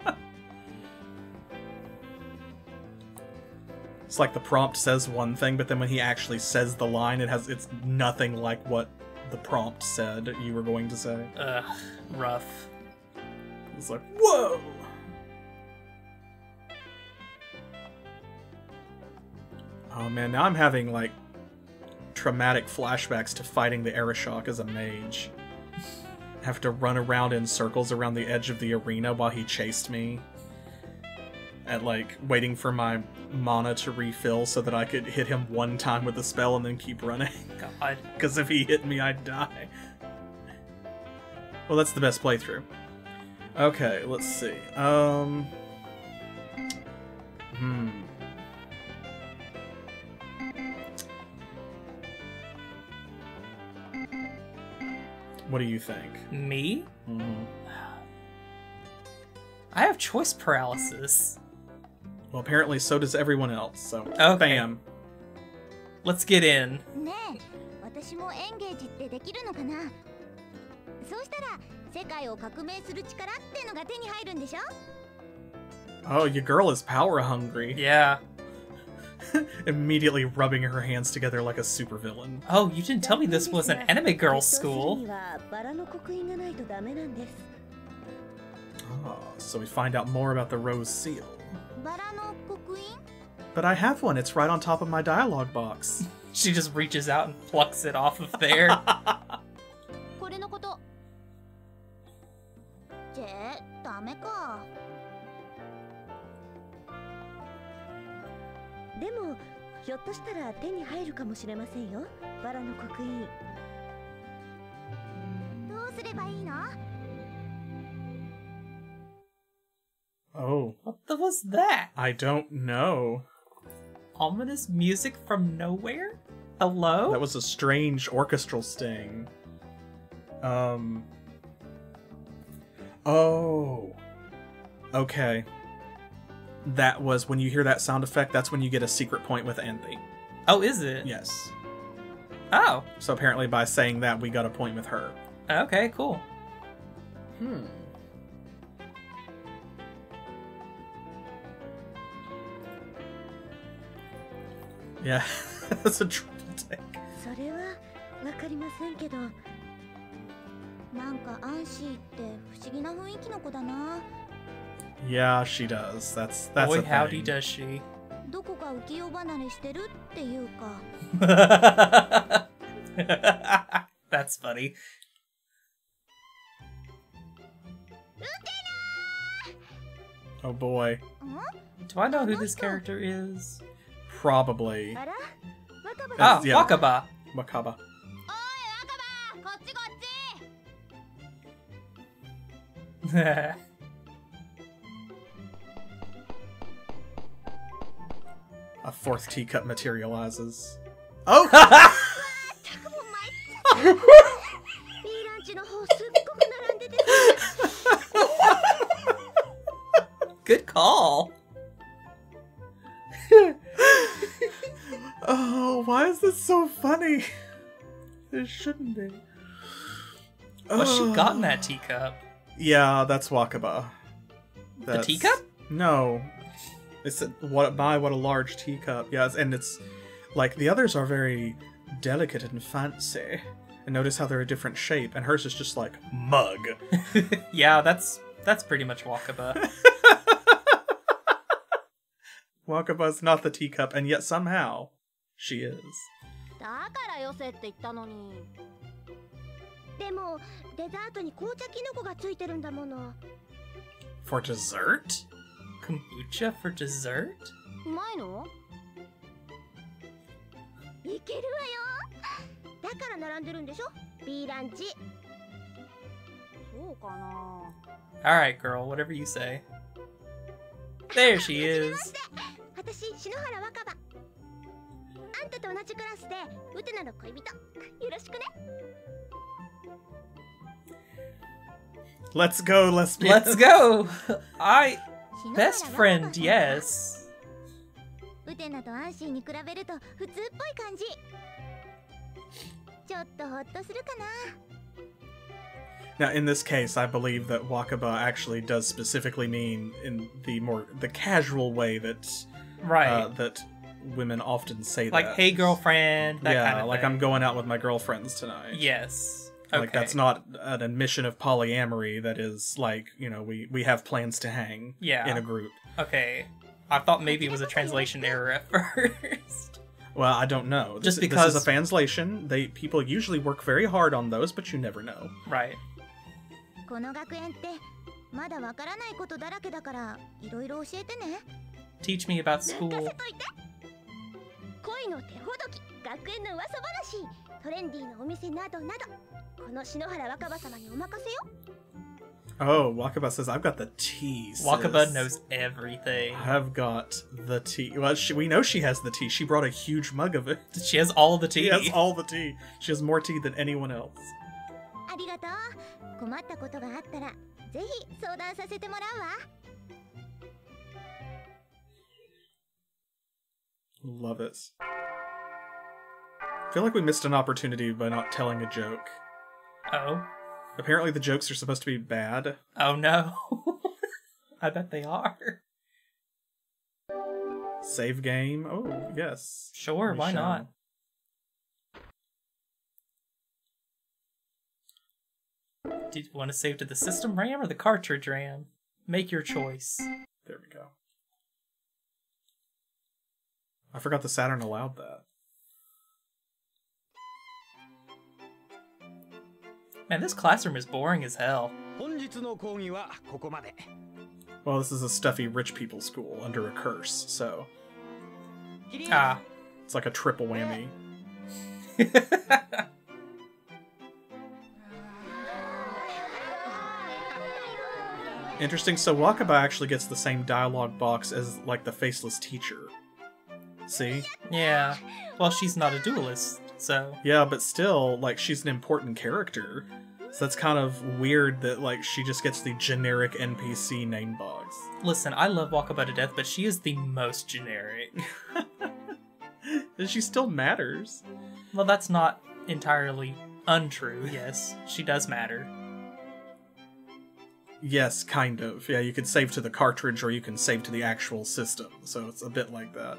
it's like the prompt says one thing, but then when he actually says the line, it has it's nothing like what the prompt said you were going to say. Ugh, rough. It's like, whoa! Oh man, now I'm having like traumatic flashbacks to fighting the Arishok as a mage. Have to run around in circles around the edge of the arena while he chased me. At like waiting for my mana to refill so that I could hit him one time with the spell and then keep running. God. Because if he hit me, I'd die. Well, that's the best playthrough. Okay, let's see. Um. Hmm. What do you think? Me? Mm. I have choice paralysis. Well, apparently so does everyone else, so okay. bam. Let's get in. Oh, your girl is power hungry. Yeah. immediately rubbing her hands together like a supervillain. Oh, you didn't tell me this was an anime girls' school. Ah, so we find out more about the rose seal. But I have one. It's right on top of my dialogue box. she just reaches out and plucks it off of there. でもひょっとしたら手に入るかもしれませんよバラの刻印どうすればいいの oh, what the was that? I don't know. Ominous music from nowhere? Hello? That was a strange orchestral sting. Um. Oh. Okay. that was when you hear that sound effect, that's when you get a secret point with Anthy. Oh, is it? Yes. Oh. So apparently, by saying that, we got a point with her. Okay, cool. Hmm. Yeah, that's a triple take. なんかアンシーって不思議な雰囲気の子だな Yeah, she does. That's that's Boy, a howdy thing. does she. どこか浮世離れしてるっていうか That's funny. ウケ Oh boy. ん Do I know who this character is? Probably あら若葉 Ah, yeah. Wakaba. Wakaba. お A fourth teacup materializes. Oh! Good call. oh, why is this so funny? It shouldn't be. What's oh. she got in that oh. teacup? Yeah, that's Wakaba. That's... The teacup? No, It's a, what my what a large teacup. Yes, and it's like the others are very delicate and fancy. And notice how they're a different shape, and hers is just like mug. yeah, that's that's pretty much Wakaba. Wakaba's not the teacup, and yet somehow she is. だからよせって言ったのにでもデザートに紅茶キノコがついてるんだもの For dessert? Kombucha for dessert? うまいのいけるわよだから並んでるんでしょ B ランチそうかな Alright, girl, whatever you say. There she is. 私篠原若葉あんたと同じクラスでウテナの恋人よろしくね Let's go, lesbian. Let's go! I. 篠原 Best 若葉 friend, さん yes. ウテナとアンシーに比べると普通っぽい感じちょっとホッとするかな Now, in this case, I believe that Wakaba actually does specifically mean in the more the casual way that Right. uh, that women often say like, that. hey, girlfriend, that yeah, kind of like thing. I'm going out with my girlfriends tonight. Yes. Okay. Like that's not an admission of polyamory. That is like you know we we have plans to hang. Yeah. In a group. Okay. I thought maybe it was a translation error at first. Well, I don't know. Just this, because- this is a translation. They people usually work very hard on those, but you never know. right. この学園ってまだわからないことだらけだからいろいろ教えてね Teach me about 任せ school. といて恋の手ほどき 学園の噂話トレンディーなお店などなどこの篠原若葉様にお任せよ Oh, Wakaba says I've got the tea. sis. Wakaba knows everything. I've got the tea. Well, she, we know she has the tea. She brought a huge mug of it. She has all the She tea. has all the tea. She has more tea than anyone else. ありがとう困ったことがあったらぜひ相談させてもらうわ Love it. I feel like we missed an opportunity by not telling a joke. Oh. Apparently, the jokes are supposed to be bad. Oh no. I bet they are. Save game. Oh, yes. Sure, We why shall. not? Do you want to save to the system RAM or the cartridge RAM? Make your choice. There we go. I forgot the Saturn allowed that. Man, this classroom is boring as hell. Well, this is a stuffy rich people school under a curse, so. Ah. It's like a triple whammy. Interesting, so Wakaba actually gets the same dialogue box as, like, the faceless teacher. See? Yeah. Well, she's not a duelist so. Yeah, but still, like she's an important character. So that's kind of weird that like she just gets the generic NPC name box. Listen, I love Wakaba to death, but she is the most generic. And she still matters. well, that's not entirely untrue, yes. She does matter. Yes, kind of. Yeah, you could save to the cartridge or you can save to the actual system. So it's a bit like that.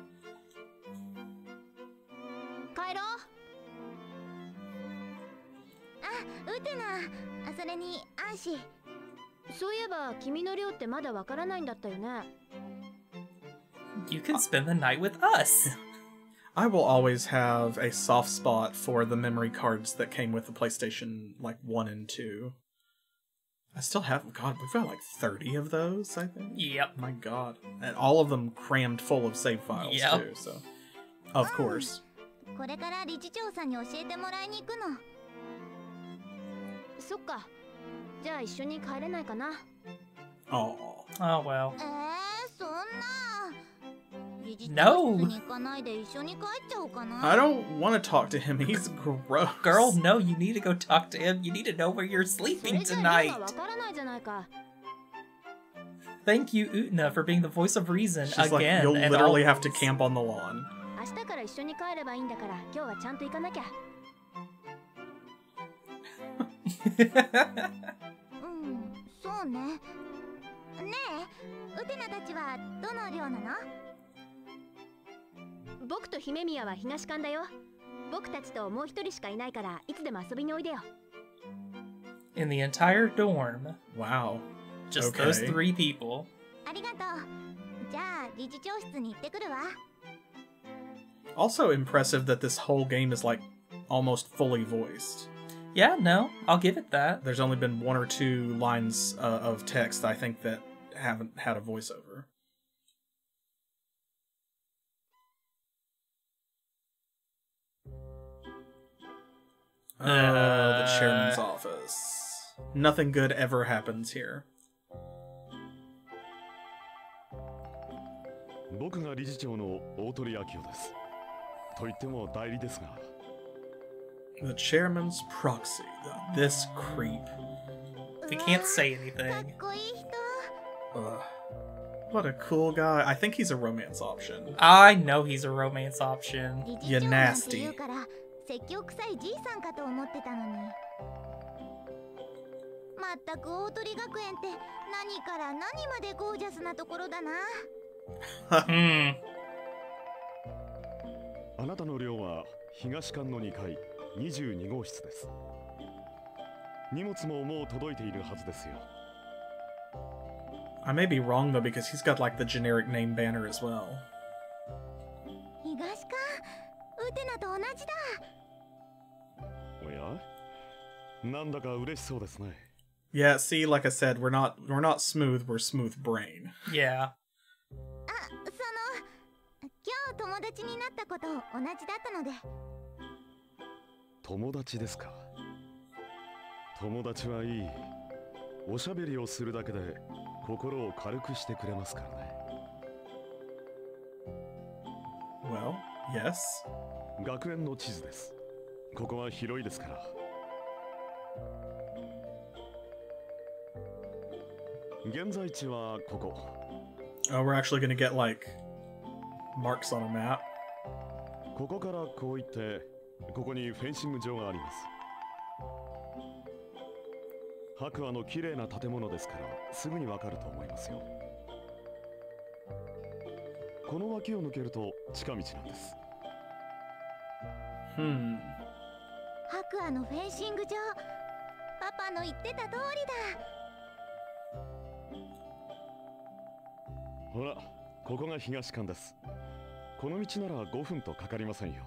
ウテナあそれにアンシーそういえば君の寮ってまだわからないんだったよね You can spend the night with us. I will always have a soft spot for the memory cards that came with the PlayStation like 1 and 2. I still have God. We've got like thirty of those. I think. Yep. My God, and all of them crammed full of save files Yep. too. So, of course. これから理事長さんに教えてもらいに行くのそっかじゃあ一緒に帰れないかな Oh. Oh well. No. I don't want to talk to him. He's gross. Girl, no, you need to go talk to him. You need to know where you're sleeping tonight. Thank you, Utena, for being the voice of reason She's again. Like, You'll literally always. have to camp on the lawn. うんそうねねえウテナたちはどの寮なの僕と姫宮は東館だよ僕たちともう一人しかいないからいつでも遊びにおいでよ In the entire dorm, Wow. just Okay. those three people. ありがとうじゃあ理事長室に行ってくるわ Also impressive that this whole game is like almost fully voiced. Yeah, no, I'll give it that. There's only been one or two lines uh, of text I think that haven't had a voiceover. Oh, the chairman's Uh. office. Nothing good ever happens here. The chairman's proxy. This creep. We can't say かっ anything. こいい人 Ugh. What a cool guy. I think he's a romance option. I know he's a romance option. 理 You 事長なんて nasty. 言うから説教臭いじいさんかと思ってたのにまったく大鳥学園って何から何までゴージャスなところだな Hmm. あなたの寮は東館の2階 22号室です荷物ももう届いているはずですよ I may be wrong though because he's got like the generic name banner as well. 東かウテナと同じだおやなんだか嬉しそうですね Yeah, see, like I said, we're not we're not smooth, we're smooth brain. Yeah. あその今日友達になったこと同じだったので 友達ですか？友達はいい。おしゃべりをするだけで心を軽くしてくれますからね。Well, yes. 学園の地図です。ここは広いですから。現在地はここ。Oh, we're actually gonna get like marks on a map. ここからこう行ってここにフェンシング場があります。白亜の綺麗な建物ですからすぐにわかると思いますよ。この脇を抜けると近道なんです。Hmm. 白亜のフェンシング場。パパの言ってた通りだ。ほらここが東館です。この道なら5分とかかりませんよ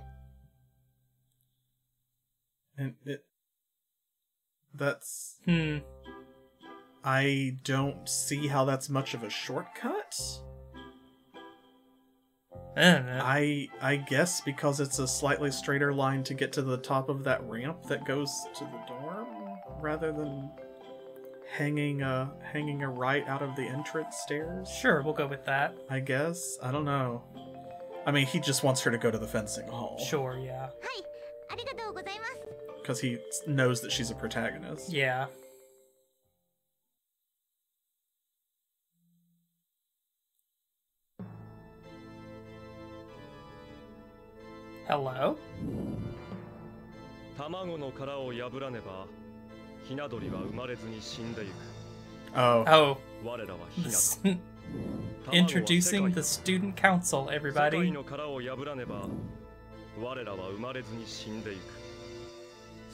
And it That's Hmm. I don't see how that's much of a shortcut. I don't know. I I guess because it's a slightly straighter line to get to the top of that ramp that goes to the dorm rather than hanging a hanging a right out of the entrance stairs. Sure, we'll go with that. I guess. I don't know. I mean, he just wants her to go to the fencing hall Sure, yeah because he knows that she's a protagonist. Yeah. Hello? 卵の殻を破らねばひな鳥は生まれずに死んでゆく Oh, Oh, 我らはひな s- と introducing the student council, 世界 everybody. の殻を破らねば我らは生まれずに死んでゆく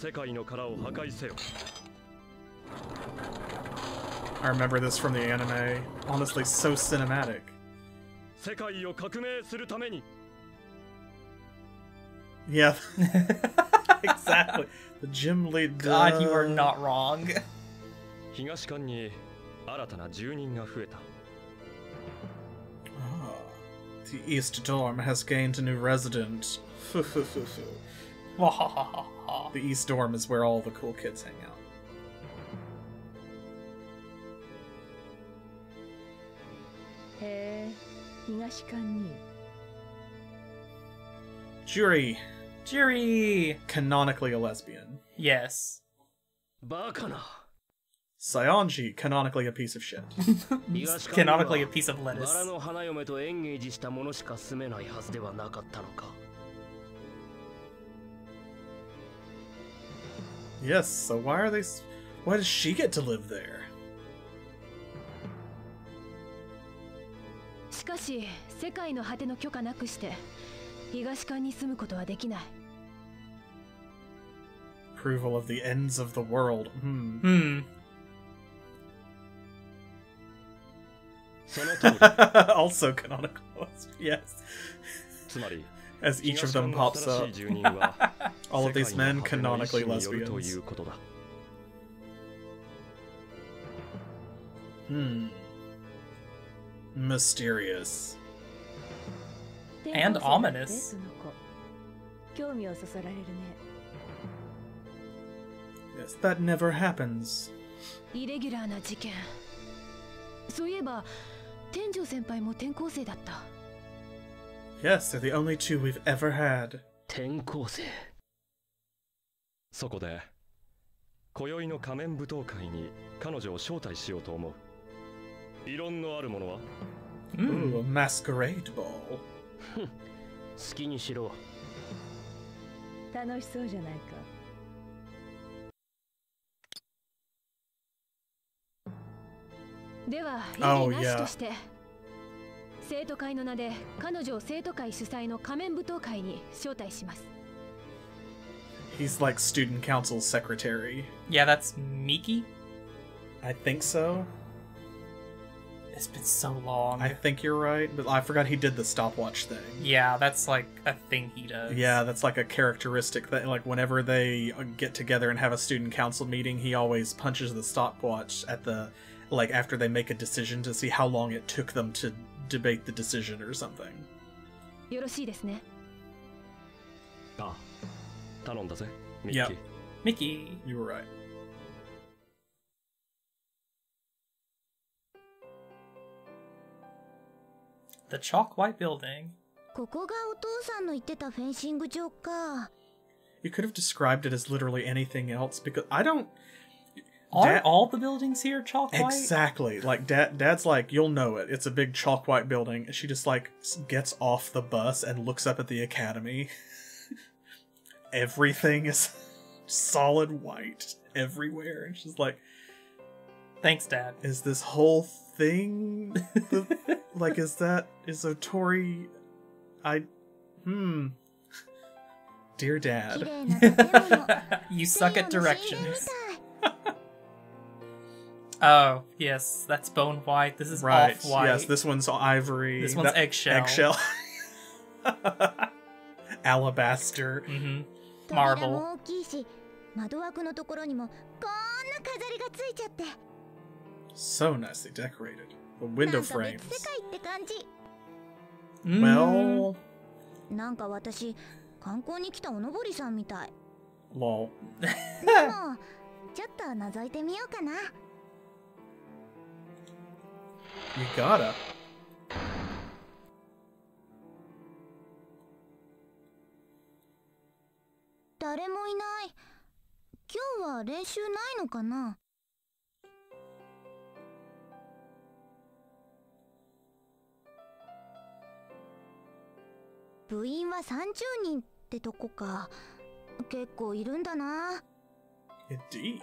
世界の殻を破壊せよ I remember this from the anime. Honestly, so cinematic. 世界を革命するために Yeah, exactly. The gym lead. God, you are duh. not wrong. 東館に新たな住人が増えた Ah, the East Dorm has gained a new resident. the East Dorm is where all the cool kids hang out. Juri. Juri! Canonically a lesbian. Yes. Bakana. Saionji, canonically a piece of shit. canonically a piece of lettuce. yes, so why are they. s- Why does she get to live there? しかし世界の果ての許可なくして東館に住むことはできない Approval of the ends of the world. Hmm. Hmm. その通り also canonical. Yes. つまり As each of 東 them 館の pops 新し up. い住人は All of 世 these 界 men の果ての意 canonically 志によるとい lesbians. うことだ Hmm. Mysterious. And 転校生だって ominous. その子興味をそそられるね Yes, that never happens. イレギュラーな事件そういえば天井先輩も転校生だった Yes, they're the only two we've ever had. 転校生そこで今宵の仮面舞踏会に彼女を招待しようと思う異論のある者は Hmm. Ooh, a masquerade ball. 好きにしろ楽しそうじゃないかでは Oh, 異議なし yeah. として、生徒会の名で彼女を生徒会主催の仮面舞踏会に招待します He's like student council secretary. Yeah, that's Miki. I think so. It's been so long. I think you're right, but I forgot he did the stopwatch thing. Yeah, that's like a thing he does. Yeah, that's like a characteristic that, like, whenever they uh, get together and have a student council meeting, he always punches the stopwatch at the, like, after they make a decision to see how long it took them to debate the decision or something. よろしいですねああ頼んだぜミいやッキー Mickey. You were right. The chalk white building. ここがお父さんの言ってたフェンシング場か You could have described it as literally anything else because I don't. are Dad, all the buildings here chalk white? Exactly. Like Dad, Dad's like, you'll know it. It's a big chalk white building, and she just like gets off the bus and looks up at the academy. Everything is solid white everywhere, and she's like, "Thanks, Dad." Is this whole thing the, like is that is Otori? I hmm. Dear Dad, you suck at directions. たい Oh, yes, that's bone white. This is Right. off white. Yes, this one's ivory. This one's eggshell. Eggshell. Alabaster. hmm 扉 Marble. も大きいし窓枠のところにもこんな飾りがついちゃって So nicely decorated. The な window んか frames. 別世界って感じ Mm. Well, なんか私観光に来たおのぼりさんみたい lol. でもちょっと覗いてみようかな You gotta. Dare mo inai. Kyou wa renshu nai no kana? 部員は30人ってとこか結構いるんだな Indeed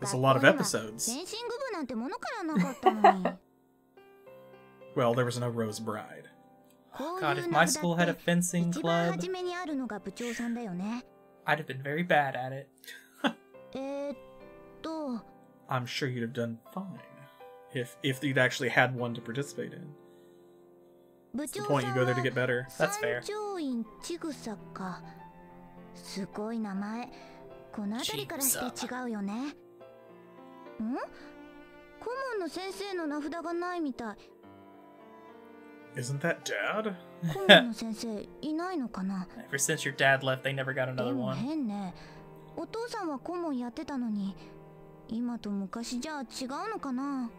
That's a lot of episodes. well, there was no Rose Bride. God, if my school had a fencing club, I'd have been very bad at it. I'm sure you'd have done fine if if you'd actually had one to participate in. That's the point you go there to get better. That's fair. この辺りからして違うよね。顧問の先生の名札がないみたい。Isn't that dad? 顧問の先生いないのかな？Ever since your dad left, they never got で another も one. 変ね。お父さんは顧問やってたのに今と昔じゃ違うのかな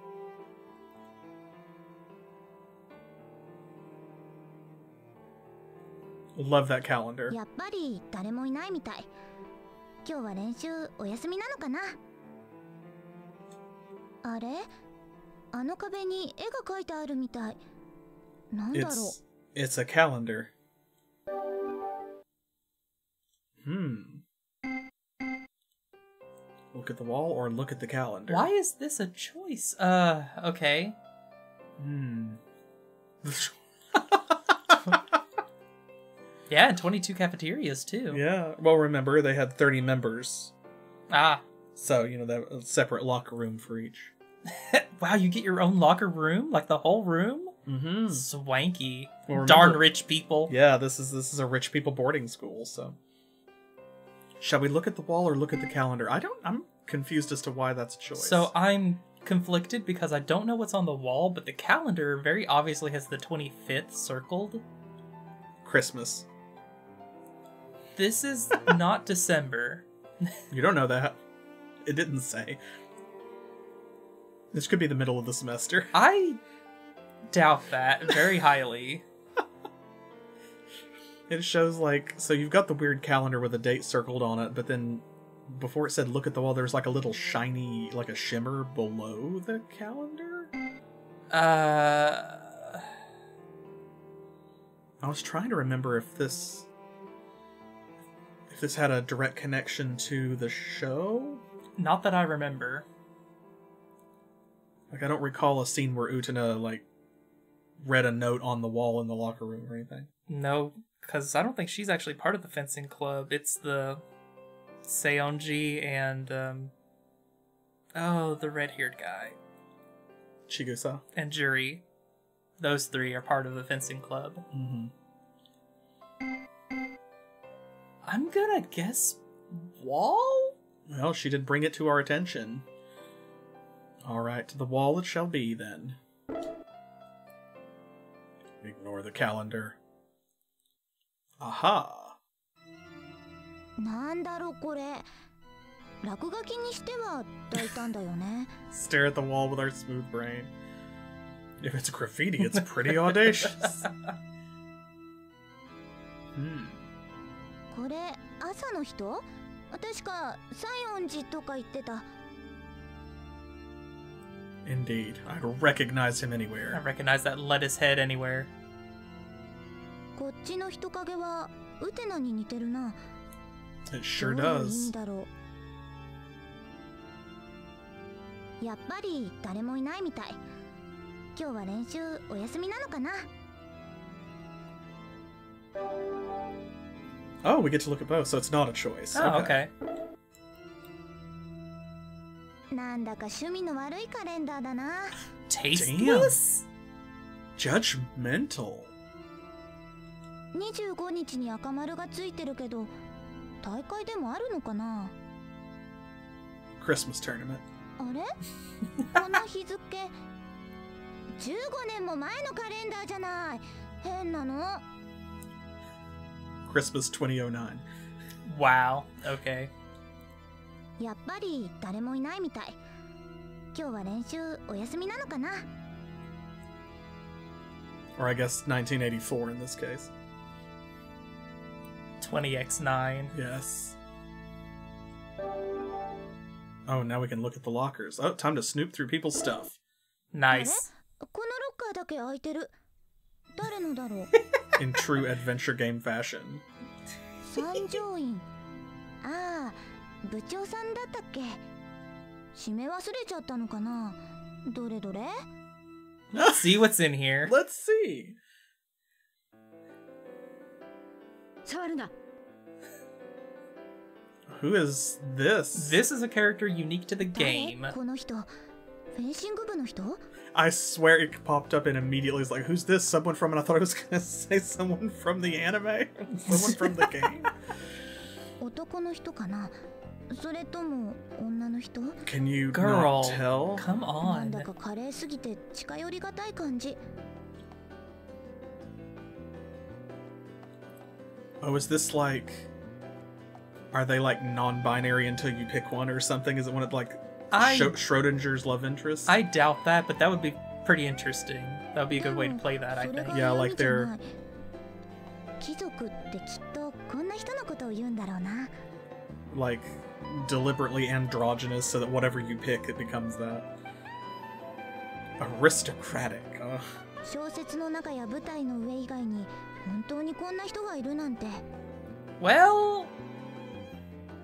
？Love that calendar. やっぱり誰もいないみたい今日は練習お休みなのかなあれあの壁に絵が描いてあるみたいなんだろう It's it's a calendar. Hmm. Look at the wall or look at the calendar. Why is this a choice? Uh, okay. Hmm. Yeah, and 22 cafeterias too. yeah. Well, remember they had 30 members, Ah, so you know that a separate locker room for each. wow, you get your own locker room? Like the whole room? Mm-hmm. Swanky. Well, Darn rich people. Yeah, this is this is a rich people boarding school. So, shall we look at the wall or look at the calendar? I don't. I'm confused as to why that's a choice. So I'm conflicted because I don't know what's on the wall, but the calendar very obviously has the 25th circled. Christmas. This is not December. You don't know that. It didn't say. This could be the middle of the semester. I doubt that very highly. It shows like so you've got the weird calendar with a date circled on it, but then before it said look at the wall, there's like a little shiny like a shimmer below the calendar. Uh, I was trying to remember if this this had a direct connection to the show. not that I remember. Like I don't recall a scene where Utena like read a note on the wall in the locker room or anything. No, because I don't think she's actually part of the fencing club. It's the Saionji and um oh, the red-haired guy Chigusa. and Juri. Those three are part of the fencing club. Mm-hmm. I'm gonna guess wall. Well, she did bring it to our attention. All right, to the wall it shall be then. Ignore the calendar. Aha! なんだろうこれ落書きにしては大胆だよね Stare at the wall with our smooth brain. If it's graffiti, it's pretty audacious. Hmm. これ朝の人確か西園寺とか言ってた Indeed, I'd recognize him I anywhere. recognize that lettuce head anywhere. こっちの人影はウテナに似てるな It sure does. 味だろうやっぱり誰もいないみたい今日は練習お休みなのかな Oh, we get to look at both, so it's not a choice. Oh, okay. なんだか趣味の悪いカレンダーだな Tasteless? Judgmental. 25日に赤丸がついてるけど大会でもあるのかな Christmas tournament. あれこの日付15年も前のカレンダーじゃない変なの Christmas 2009. Wow. Okay. やっぱり誰もいないみたい今日は練習お休みなのかな Or I guess 1984 in this case. 20x9. Yes. Oh, now we can look at the lockers. Oh, time to snoop through people's stuff. Nice. このロッカーだけ開いてる誰のだろう In true adventure game fashion. 三条院ああ部長さんだったっけ締め忘れちゃったのかなどれどれ Let's see what's in here. Let's see. 触るな Who is this? This is a character unique to the 誰 game. この人フェンシング部の人 I swear it popped up and immediately was like, who's this? Someone from, and I thought I was gonna say someone from the anime. someone from the game. 男の人かな それとも女の人 Can you Girl, not tell? come なん on. だか華麗すぎて近寄りがたい感じ Oh, is this like? Are they like non-binary until you pick one or something? Is it one of like I Schro- Schrodinger's love interest? I doubt that, but that would be pretty interesting. That would be a good way to play that, I それ think. が Yeah, 嫌 like 味じゃ they're- ない貴族ってきっとこんな人のことを言うんだろうな like deliberately androgynous so that whatever you pick, it becomes that. Aristocratic. Uh, 小説の中や舞台の上以外に本当にこんな人がいるなんて Well,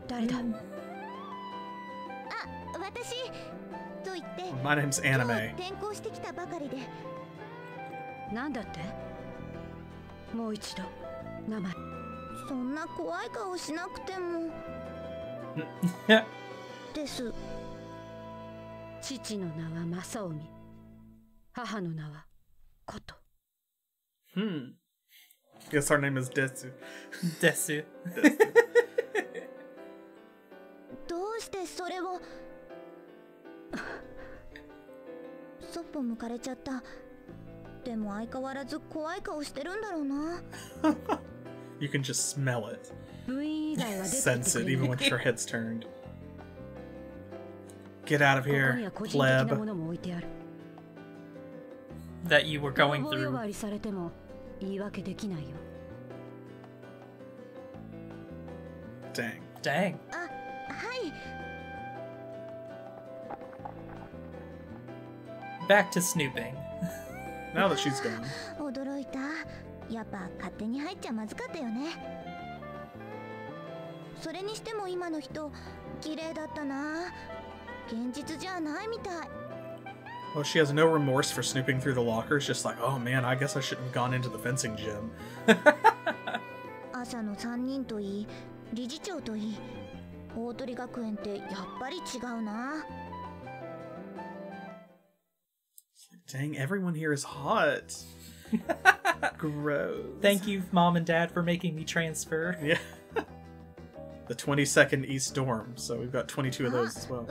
誰だあ私と言って my name's 今 Anime. 日転校してきたばかりでなんだってもう一度名前そんな怖い顔しなくてもです父の名は正臣母の名は琴 hmm. Guess our name is Detsu. Desu. どうしてそれを そっぽ向かれちゃったでも相変わらず怖い顔してるんだろうな You can just smell it, 部員以外は出ていて sense く it, れ even ない when your head's turned. Get out of ここに here, は個人的な pleb. ものも置いてある That you were going 情報呼 through. ばわりされても言い訳できないよ Dang. Dang. あはい Back to snooping. Now that she's gone. 驚いたやっぱ勝手に入っちゃまずかったよねそれにしても今の人綺麗だったな現実じゃないみたい Well, she has no remorse for snooping through the lockers, just like, oh man, I guess I shouldn't have gone into the fencing gym. 朝の3人といい理事長といい大鳥学園ってやっぱり違うな Dang, everyone here is hot. Gross. Thank you, mom and dad, for making me transfer. Yeah. the 22nd East Dorm, so we've got 22 of those as well.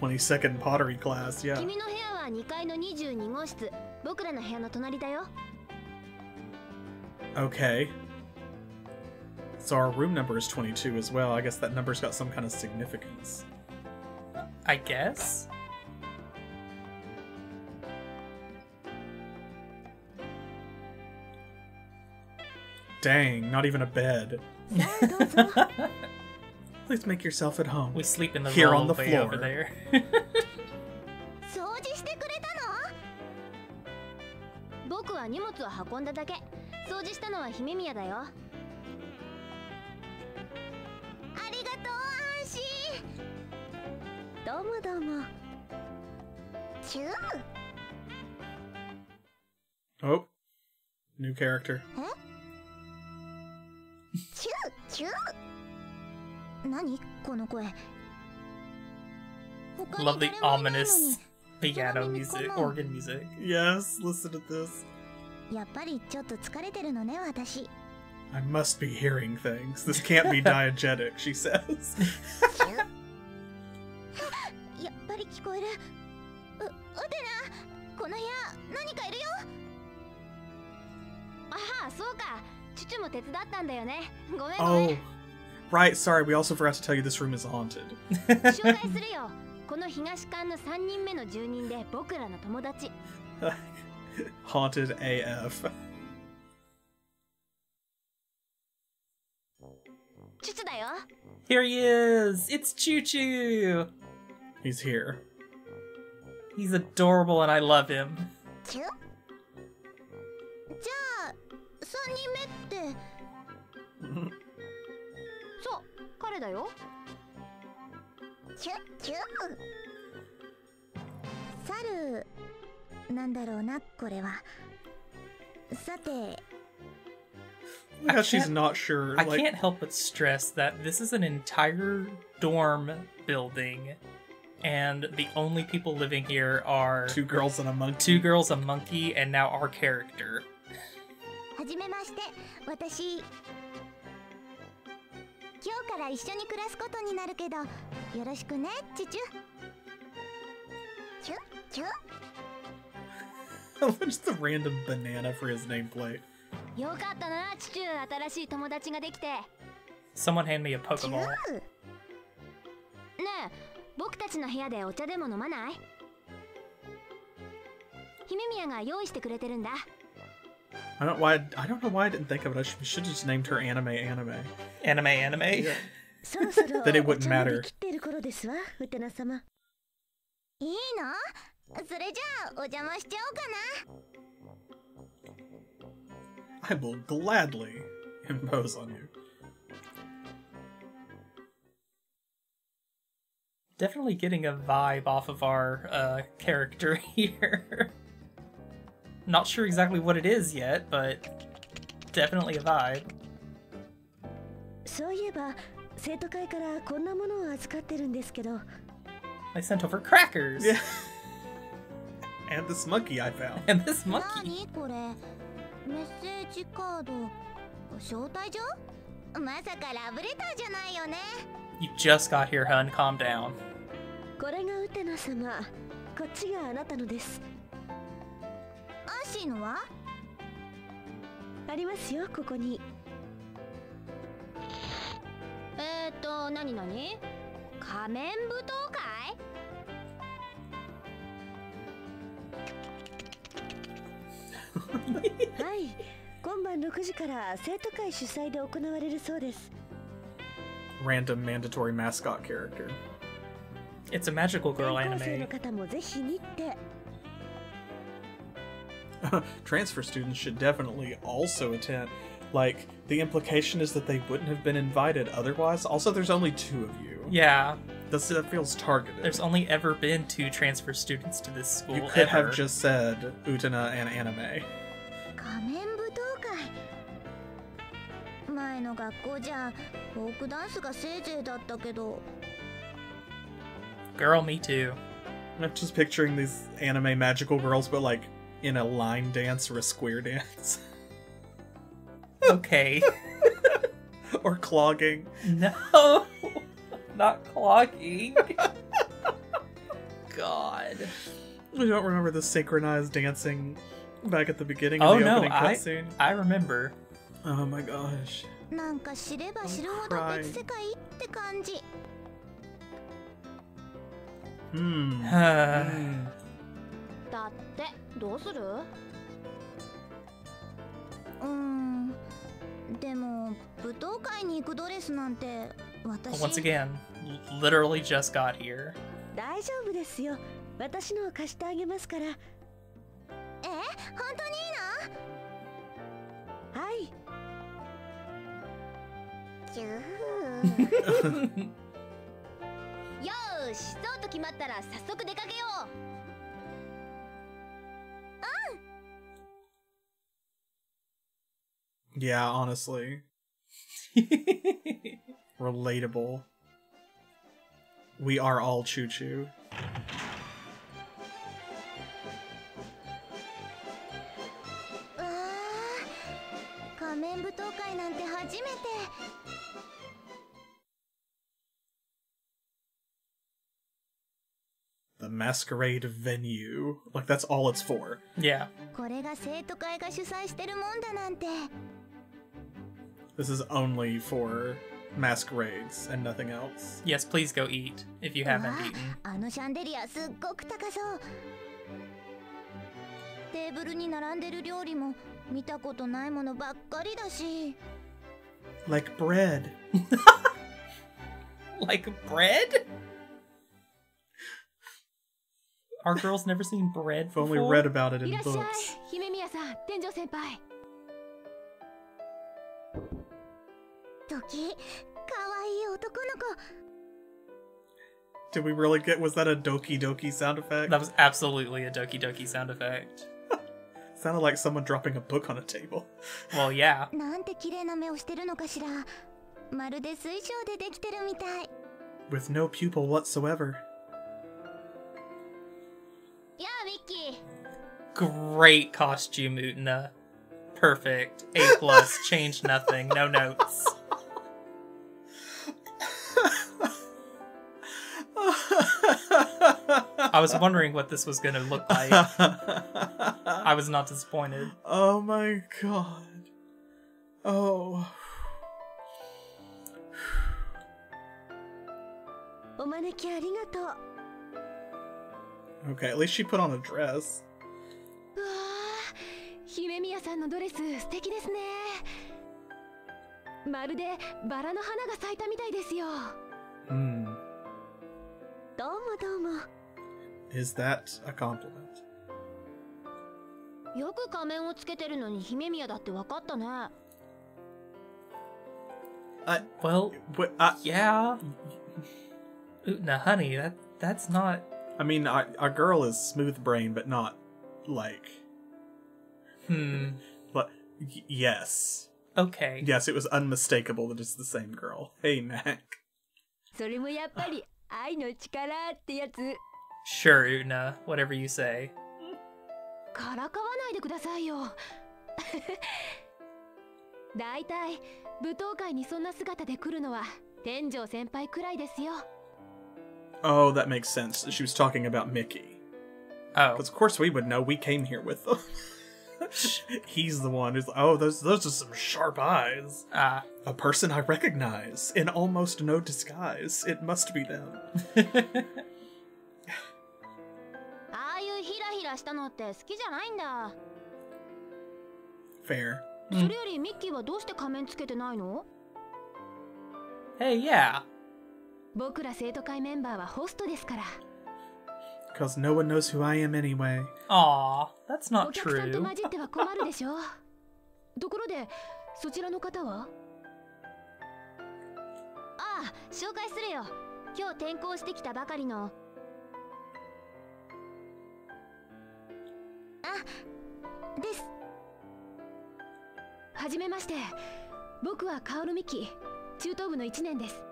22nd pottery class, yeah. 君の部屋は2階の22号室僕らの部屋の隣だよ Okay. So our room number is 22 as well. I guess that number's got some kind of significance. I guess. Dang, not even a bed. Please make yourself at home. We sleep in the here on the floor. over there. Oh, new character. Love the ominous piano music, organ music. Yes, listen to this. I must be hearing things. This can't be diegetic, she says. oh, ん Right, sorry, we also forgot to tell you this room is haunted. 紹介するよこの東館の3人目の住人で僕らの友達 haunted AF. チュチュだよ Here he is! It's Choo Choo! He's here. He's adorable and I love him. チュじゃあ3人目ってそう 彼だよチュチュ猿なんだろうなこれはさて Yeah, she's can't- not sure. I like, can't help but stress that this is an entire dorm building, and the only people living here are two girls and a monkey. two girls, a monkey, and now our character. はじめまして私 今日から一緒に暮らすことになるけどよろしくねチュチュ。チュチュ。Just a random banana for his nameplate. よかったなチュチュ。新しい友達ができて。ね Someone hand me a Pokeball. え僕たちの部屋でお茶でも飲まない？姫宮が用意してくれてるんだ I don't why I don't know why I didn't think of it. I should, should have just named her anime anime. Anime, anime. そろそろ Then it お wouldn't 茶も matter. できってる頃ですわウテナ様いいのそれじゃあお邪魔しちゃおうかな I will gladly impose on you. Definitely getting a vibe off of our uh, character here. Not sure exactly what it is yet, but definitely a vibe. そういえば生徒会からこんなものを預かってるんですけど They sent over crackers. Yeah. And this monkey I found. And this monkey. 何これメッセージカード招待状まさかラブレターじゃないよね You just got here, hun. Calm down. これがウテナ様こっちがあなたのです アッシーのは？ありますよここに。えー、っと何何？仮面舞踏会？はい今晩6時から生徒会主催で行われるそうです。Random mandatory mascot character. It's a magical girl 転校生の anime. 方もぜひにって transfer students should definitely also attend. Like, the implication is that they wouldn't have been invited otherwise. Also, there's only two of you. Yeah. That's, that feels targeted. There's only ever been two transfer students to this school. You could ever. have just said Utena and anime. Girl, me too. I'm just picturing these anime magical girls, but like in a line dance or a square dance. okay. or clogging. No, not clogging. God. I don't remember the synchronized dancing back at the beginning of oh, the no, opening I, cutscene. I remember. Oh my gosh. I'm oh, crying. Hmm. hmm. Uh, どうする？うーん。でも舞踏会に行くドレスなんて私 once again, literally just got here. 大丈夫ですよ。私のを貸してあげますから。え？本当にいいの？はい。キュー よーしそうと決まったら早速出かけよう Yeah, honestly. Relatable. We are all choo choo. The masquerade venue. Like, that's all it's for. Yeah. This is only for masquerades and nothing else. Yes, please go eat if you うわ haven't eaten. あのシャンデリアすっごく高そうテーブルに並んでる料理も見たことないものばっかりだし Like bread. Like bread? Our girls never seen bread I've only before? read about it い in らっしゃい books. 姫宮さん天井先輩 時かわいい男の子 Did we really get. Was that a Doki Doki sound effect? That was absolutely a Doki Doki sound effect. sounded like someone dropping a book on a table. Well, yeah. なんて綺麗な目をしてるのかしらまるで水晶でできてるみたい With no pupil whatsoever. やあミッキー Great costume, Utna. Perfect. A plus. Change nothing. No notes. I was wondering what this was going to look like. I was not disappointed. Oh my god. Oh. Okay, at least she put on a dress. Mm. Is that a compliment? よく仮面をつけてるのに姫宮だって分かったね I, Well, what, I, yeah. Utna, honey, that that's not. I mean, I, our girl is smooth brain, but not like. Hmm. But y- yes, Okay. yes, it was unmistakable that it's the same girl. Hey, Mac. それもやっぱり愛の力ってやつ Sure, Una. Whatever you say. oh, that makes sense. She was talking about Mickey. Oh. Because of course we would know. We came here with them. He's the one who's oh, those those are some sharp eyes. Ah. A person I recognize in almost no disguise. It must be them. ラしたのって好きじゃないんだ Fair. それよりミッキーはどうして仮面つけてないの？Hey, yeah. 僕ら生徒会メンバーはホストですから Because no one knows who I am anyway. Aw, that's お not 客さんと true. 混じっては困るでしょ？ところでそちらの方は？ああ紹介するよ今日転校してきたばかりのですはじめまして僕はカオルミキ中等部の1年です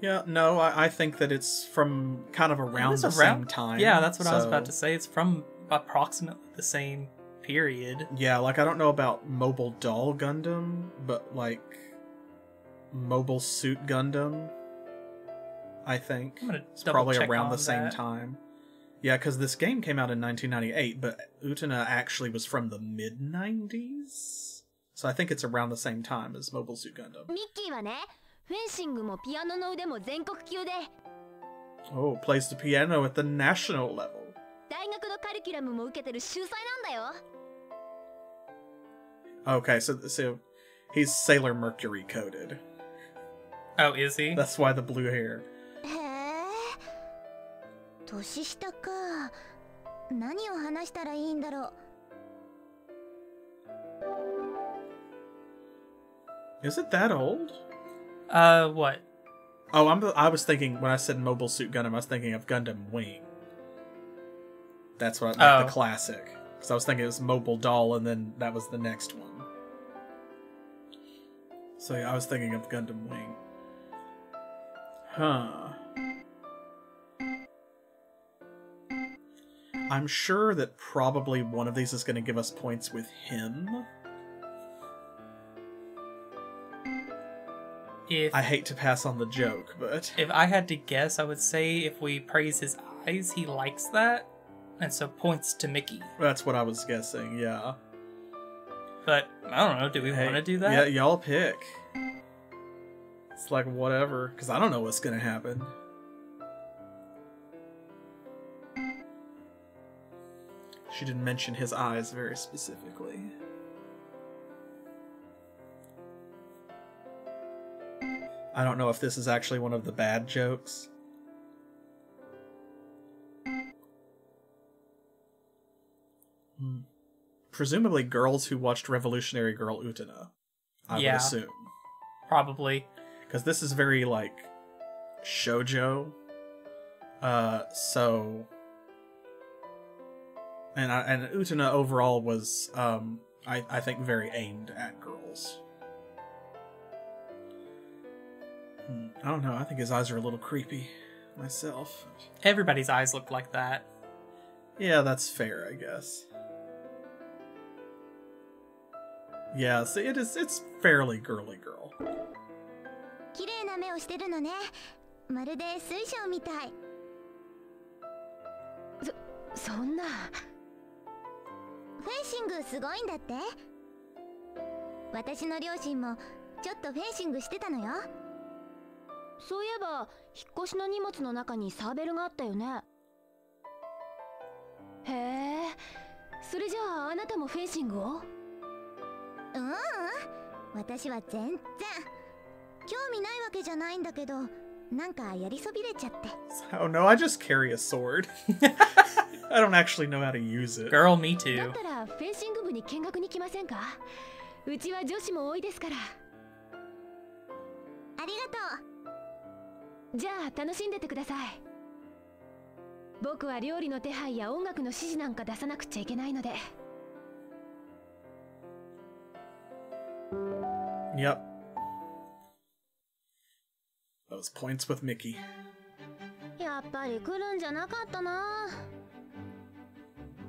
Yeah, no, I, I think that it's from kind of It around was the around- same time. Yeah, that's what I was about to so- say. It's from approximately the same period. Yeah, like I don't know about Mobile Doll Gundam, but like Mobile Suit Gundam, I think I'm gonna it's double probably check around on the same that. time. Yeah, because this game came out in 1998, but Utena actually was from the mid 90s? So I think it's around the same time as Mobile Suit Gundam. Oh, plays the piano at the national level. Okay, so, so he's Sailor Mercury coded. Oh, is he? That's why the blue hair. へえ年下か何を話したらいいんだろう Is it that old? Uh, what? Oh, I'm. I was thinking when I said Mobile Suit Gundam, I was thinking of Gundam Wing. That's what like Oh. the classic. Because I was thinking it was Mobile Doll, and then that was the next one. So yeah, I was thinking of Gundam Wing. Huh. I'm sure that probably one of these is going to give us points with him. If I hate to pass on the joke, but if I had to guess, I would say if we praise his eyes, he likes that, and so points to Mickey. that's what I was guessing. Yeah. But I don't know. Do we Hey, want to do that? Yeah, y'all pick. It's like whatever, because I don't know what's gonna happen. She didn't mention his eyes very specifically. I don't know if this is actually one of the bad jokes. Hmm. Presumably, girls who watched Revolutionary Girl Utena. I Yeah. would assume Probably. because this is very like shojo uh so and I, and Utena overall was, um, I I think very aimed at girls. Hmm, I don't know. I think his eyes are a little creepy, myself. Everybody's eyes look like that. Yeah, that's fair, I guess. Yeah, see, it is. It's fairly girly girl. 綺麗な目をしてるのねまるで水晶みたいそんな フェンシングすごいんだって。私の両親もちょっとフェンシングしてたのよ。そういえば引っ越しの荷物の中にサーベルがあったよね。へえ。それじゃああなたもフェンシングを？ううん。私は全然。興味ないわけじゃないんだけどなんかやりそびれちゃって。Oh no, I just carry a sword. I don't actually know how to use it. Girl, me だ too. ったらフェンシング部に見学に来ませんかうちは女子も多いですからありがとじゃあ楽しんでてください僕は料理の手配や音楽の指示なんか出さなくちゃいけないので Yep. Those points with Mickey. やっぱり来るんじゃなかったな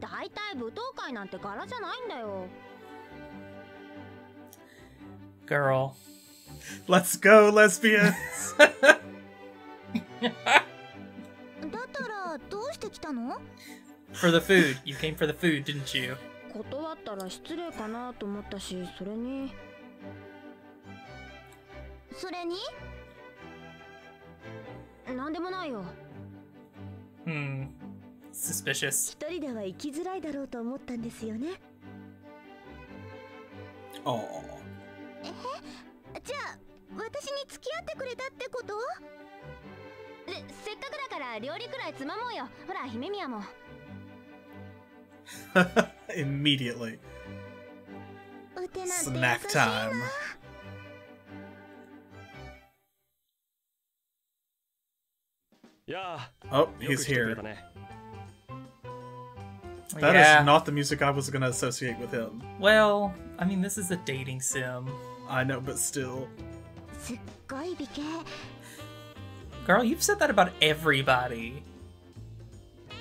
だいたい舞踏会なんて柄じゃないんだよ Girl. Let's go, lesbians! だったらどうして来たの？For the food. You came for the food, didn't you? 断ったら失礼かなと思ったしそれにそれに？なんでもないよ Hmm. うん ですよね Oh. じゃあ私に付き合ってくれたってことでせっかくだから料理くらいつまもうよほら姫宮も Immediately. うてなんて優しい Snack な time. Yeah. Oh, よく he's 来てくれ here. たね That is yeah. not the music I was gonna associate with him. Well, I mean, this is a dating sim. I know, but still. すっごい美形 Girl, you've said that about everybody.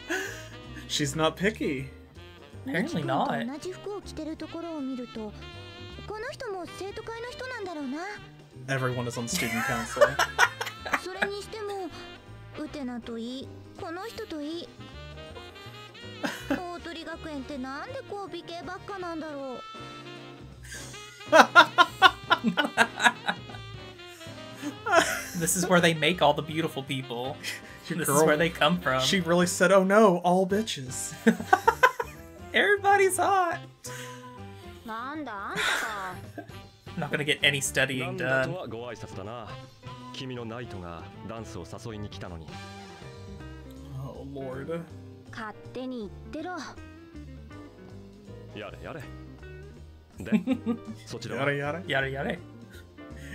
She's not picky. Apparently みちくん not. と同じ服を着てるところを見るとこの人も生徒会の人なんだろうな Everyone is on student council. それにしてもウテナといいこの人といい 大鳥学園ってなんでこう美形ばっかなんだろう This is where they make all the beautiful people. Your This girl- is where they come from. She really said, "Oh no, all bitches." Everybody's hot. なんだあんたか Not gonna get any な studying んだと done. はご挨拶だな君のナイトがダンスを誘いに来たのに oh lord. 勝手に言ってろやれやれでそちらは Yada yada. Yada yada.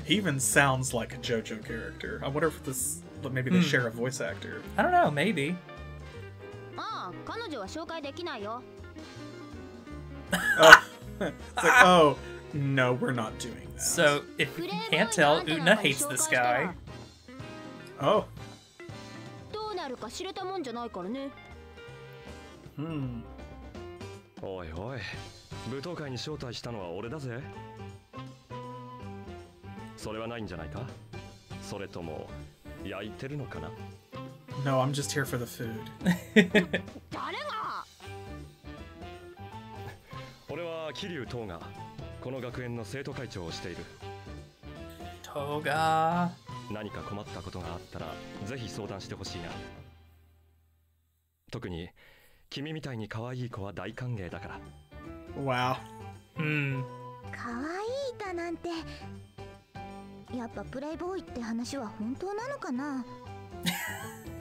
He even sounds like a JoJo character. I wonder if this maybe they Hmm. share a voice actor. I don't know, maybe. ああ彼女は紹介できないよ Oh. it's like, oh no, we're not doing that. So, if プ you レイボーイ can't の tell, あんたなん Utna かに hates 紹介 this したら guy. oh, どうなるか知れたもんじゃないからね Hmm. おいおい舞踏会に招待したのは俺だぜそれはないんじゃないか？それとも焼いてるのかな？No, I'm just here for the food. 俺は桐生東がこの学園の生徒会長をしている Toga. 何か困ったことがあったらぜひ相談してほしいな特に君みたいに可愛い子は大歓迎だから Wow. Hmm. かわいいだなんてやっぱプレイボーイって話は本当なのかな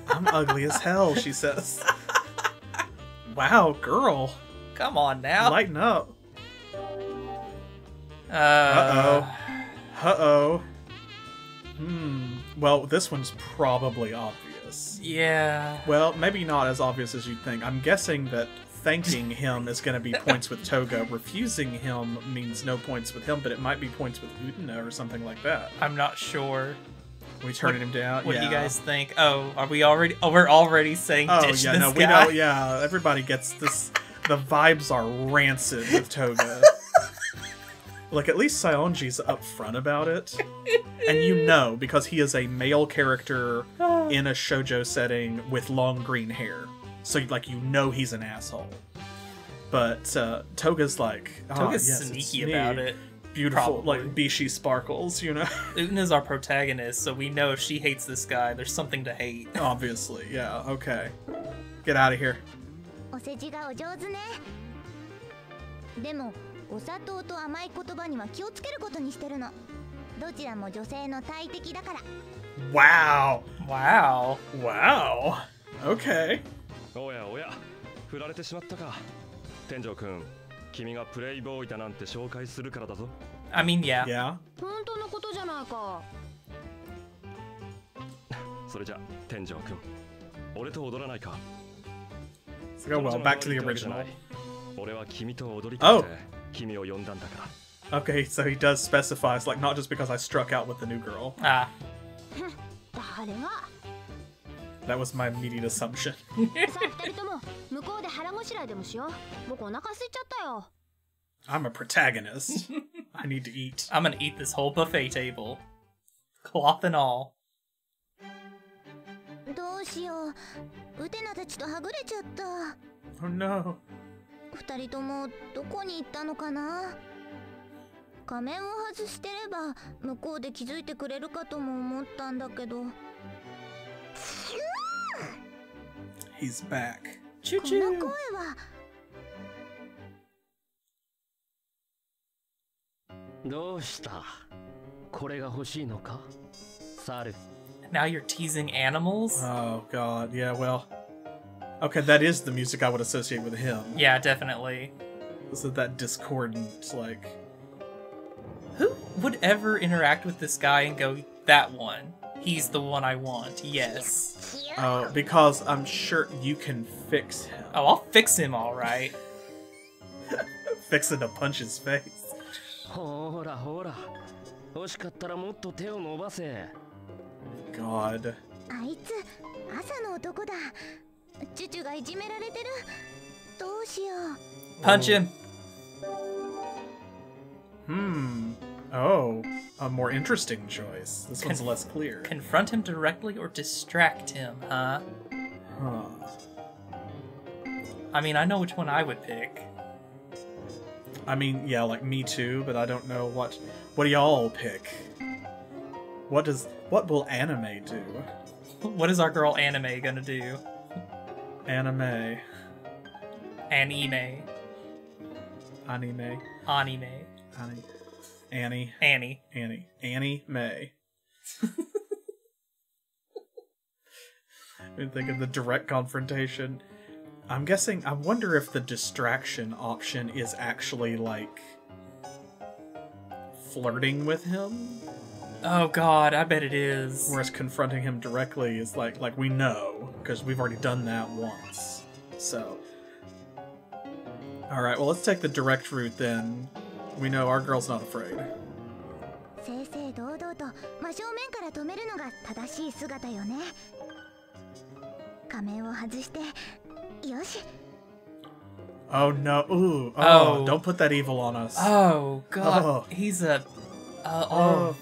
I'm ugly as hell, she says. wow, girl. Come on now. Lighten up. uh, Uh-oh. Uh oh. Hmm. Well, this one's probably obvious. Yeah. Well, maybe not as obvious as you'd think. I'm guessing that thanking him is going to be points with Toga. Refusing him means no points with him, but it might be points with Utena or something like that. I'm not sure. We turning him down. What yeah. do you guys think? Oh, are we already? Oh, we're already saying Oh ditch yeah, this no, guy. we know. Yeah, everybody gets this. The vibes are rancid with Toga. Like at least Saionji's upfront about it, and you know because he is a male character in a shojo setting with long green hair, so like you know he's an asshole. But uh, Toga's like oh, Toga's yes, sneaky about it. Beautiful, Probably. like Bishi sparkles, you know. Una's our protagonist, so we know if she hates this guy, there's something to hate. Obviously, yeah. Okay, get out of here. お砂糖と甘い言葉には気をつけることにしてるのどちらも女性の大敵だから Wow. Wow. Wow. Okay. おやおや振られてしまったか天井君君がプレイボーイだなんて紹介するからだぞ I mean, yeah. Yeah. 本当のことじゃないかそれじゃ天井君俺と踊らないか So, oh, well, back to the original. い俺は君と踊りたく Oh. Okay, so he does specify, it's like not just because I struck out with the new girl. Ah. That was my immediate assumption. I'm a protagonist. I need to eat. I'm gonna eat this whole buffet table. Cloth and all. Oh no. 二人ともどこに行ったのかな？仮面を外してれば向こうで気づいてくれるかとも思ったんだけど He's back. チュこの声はどうした？これが欲しいのか？猿 Now you're teasing animals? Oh god. Yeah, well. Okay, that is the music I would associate with him. Yeah, definitely. Is it that discordant like Who would ever interact with this guy and go, that one? He's the one I want. Yes. Oh, because I'm sure you can fix him. Oh, I'll fix him all right. Fix it to punch his face. ほらほら欲しかったらもっと手を伸ばせ God. あいつ朝の男だ チュチュがいじめられてるどうしよう Punch him. Hmm. Oh, a more interesting choice. This one's Con- less clear. Confront him directly or distract him, huh? Huh. I mean, I know which one I would pick. I mean, yeah, like me too, but I don't know what. What do y'all pick? What does what will anime do? What is our girl anime gonna do? Anime, Anime. anime, Anime. Annie, Annie, Annie. Annie, Annie May. I think of the direct confrontation. I'm guessing. I wonder if the distraction option is actually like flirting with him, Oh god, I bet it is. whereas confronting him directly is like like we know because we've already done that once. So, all right. Well, let's take the direct route then. We know our girl's not afraid. 正々堂々と真正面から止めるのが正しい姿よね仮面を外してよし Oh no! Ooh! Oh, Oh. don't put that evil on us. Oh god, Oh. he's a. Uh, Oh. oh.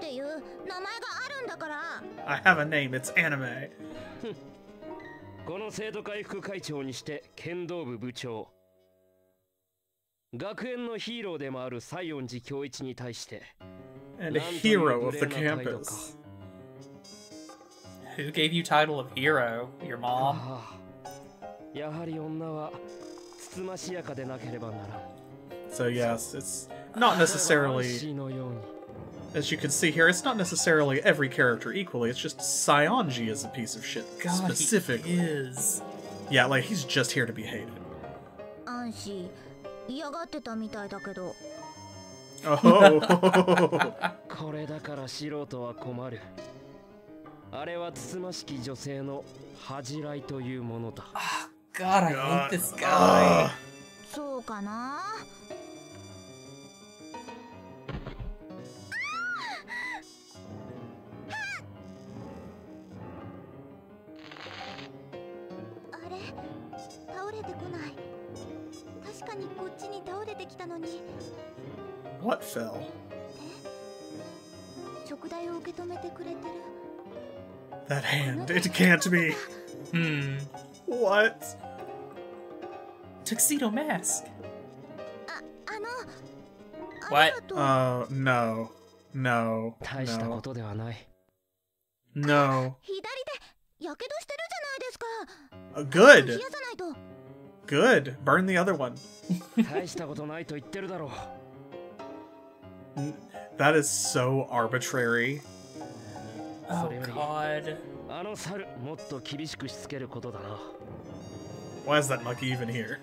っていう名前があるんだから I have a name, it's anime. この生徒会副会長にして剣道部部長学園のヒーローでもある西園寺恭一に対して And a なんという hero of the 無礼な態度か campus. Who gave you title of hero? Your mom? ああやはり女はつつましやかでなければならん So yes, it's not necessarily 嵐のように as you can see here, it's not necessarily every character equally. It's just Saionji is a piece of shit God, specifically. is. Yeah, like he's just here to be hated. Anthy, oh. 嫌がってたみたいだけど。Oh. Ah, God, I hate this guy. Ah. そうかな。倒れてこない確かにこっちに倒れてきたのに What fell? 食材を受け止めてくれてる That hand. It can't be. Hmm. What? Tuxedo mask. ああの What? ありがとう Uh, no. No. 大したこ No. とではない No. 左手やけどしてるじゃないですか Uh, 冷 good. やさないと Good. Burn the other one. 大したことないと言ってるだろう N- That is so arbitrary. Oh それより God. あの猿もっと厳しくしつけることだな Why is that monkey even here?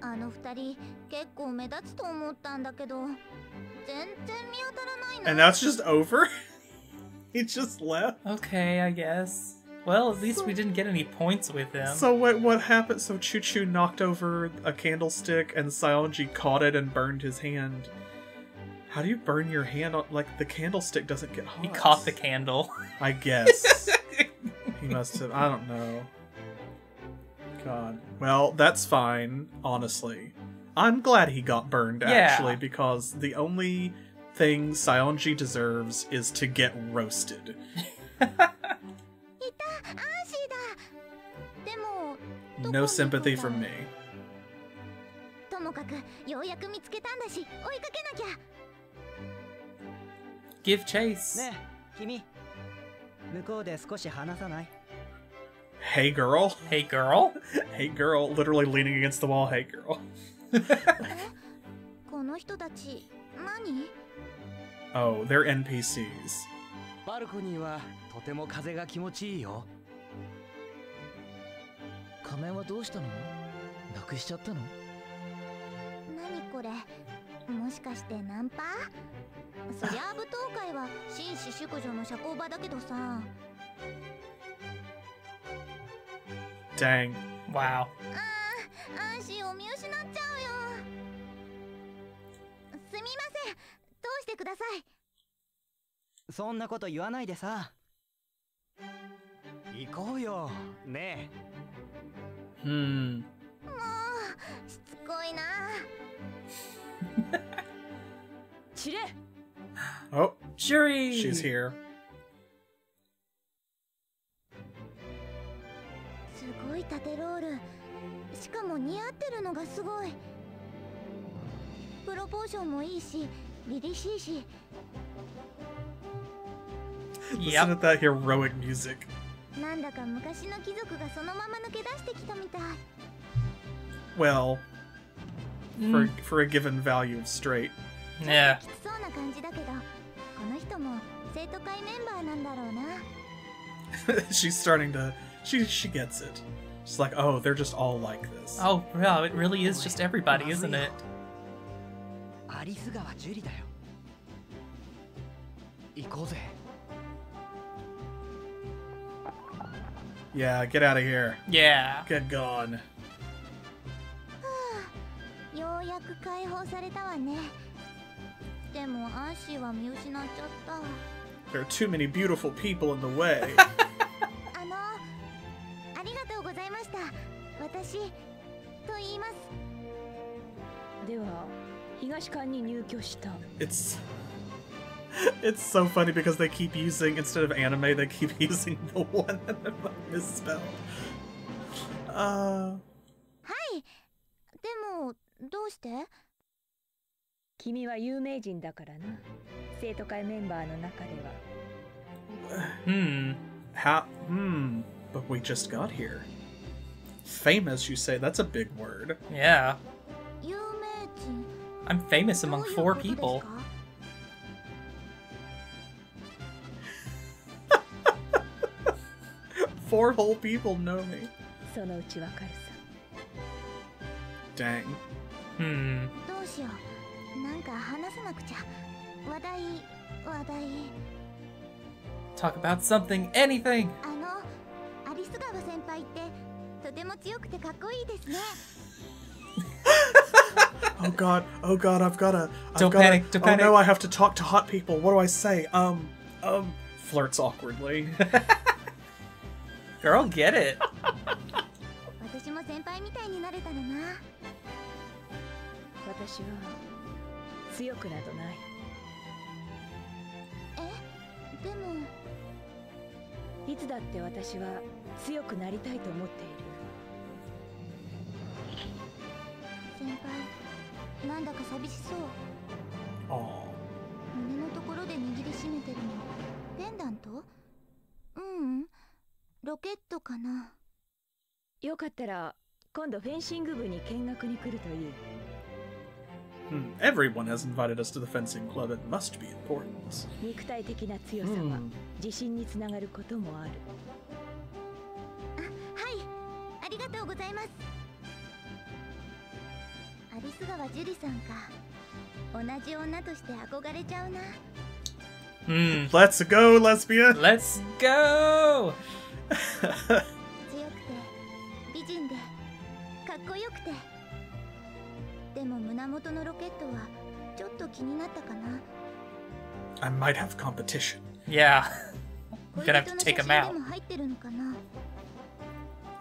あの二人結構目立つと思ったんだけど全然見当たらないの And that's just over? he just left? Okay, I guess. Well, at least so, we didn't get any points with him. So what? what happened? So Chu-Chu knocked over a candlestick and Saionji caught it and burned his hand. How do you burn your hand on like the candlestick doesn't get hot? He caught the candle. I guess. he must have I don't know. God. Well, that's fine, honestly. I'm glad he got burned, yeah. actually, because the only thing Saionji deserves is to get roasted. no sympathy from me. Give chase Hey girl. Hey, girl. Hey girl, literally leaning against the wall. Hey girl. この人たち何？Oh, they're NPCs. バルコニーはとても風が気持ちいいよ仮面はどうしたの？なくしちゃったの？何これ？もしかしてナンパ？そりゃあ舞踏会は紳士淑女の社交場だけどさ Dang. Wow. そんなこと言わないでさ。行こうよ、ねえ。うん。もう、しつこいな。Chire! Oh, Juri! She's here. すごい縦ロールしかも似合ってるのがすごいプロポーションもいいし凛々しいし Listen Yep. to that heroic music. なんだか昔の貴族がそのまま抜け出してきたみたい Well, for Mm. for a given value of straight. Yeah. きつそうな感じだけどこの人も生徒会メンバーなんだろうな She's starting to. She she gets it. She's like, oh, they're just all like this. Oh, wow. It really is just everybody, isn't it? アリス川樹里だよ行こうぜ Yeah, get out of here. Yeah. Get gone. ようやく解放されたわねでもアンシーは見失っちゃった There are too many beautiful people in the way. あのありがとうございました私と言いますでは東館に入居した it's it's so funny because they keep using instead of anime, they keep using the one that I misspelled. Uh, はいでもどうして君は有名人だからな生徒会メンバーの中では Hmm. how? Hmm. But we just got here. Famous, you say? That's a big word. Yeah. I'm famous among four people. four whole people know me. Dang. Hmm. Talk about something, anything! あのアリス川先輩ってとても強くてかっこいいですね Oh god, oh god, I've gotta. I've Don't gotta, panic, don't oh panic. no, I have to talk to hot people. What do I say? Um, um, flirts awkwardly. Girl, get it. 先輩なんだか寂しそうああ胸のところで握りしめてるのペンダント？ううんロケットかなよかったら今度フェンシング部に見学に来るといい Hmm. Everyone has invited us to the fencing club. It must be important. Hmm. ありがとうございます。アリス川樹里さんか同じ女として憧れちゃうな Hmm. Let's go, lesbian. Let's go. 強くて美人でかっこよくてでも胸元のロケットはちょっと気になったかな I might have competition. Yeah. I'm 恋 gonna have 人 to の take 写 him 真 out. でも入ってるのかな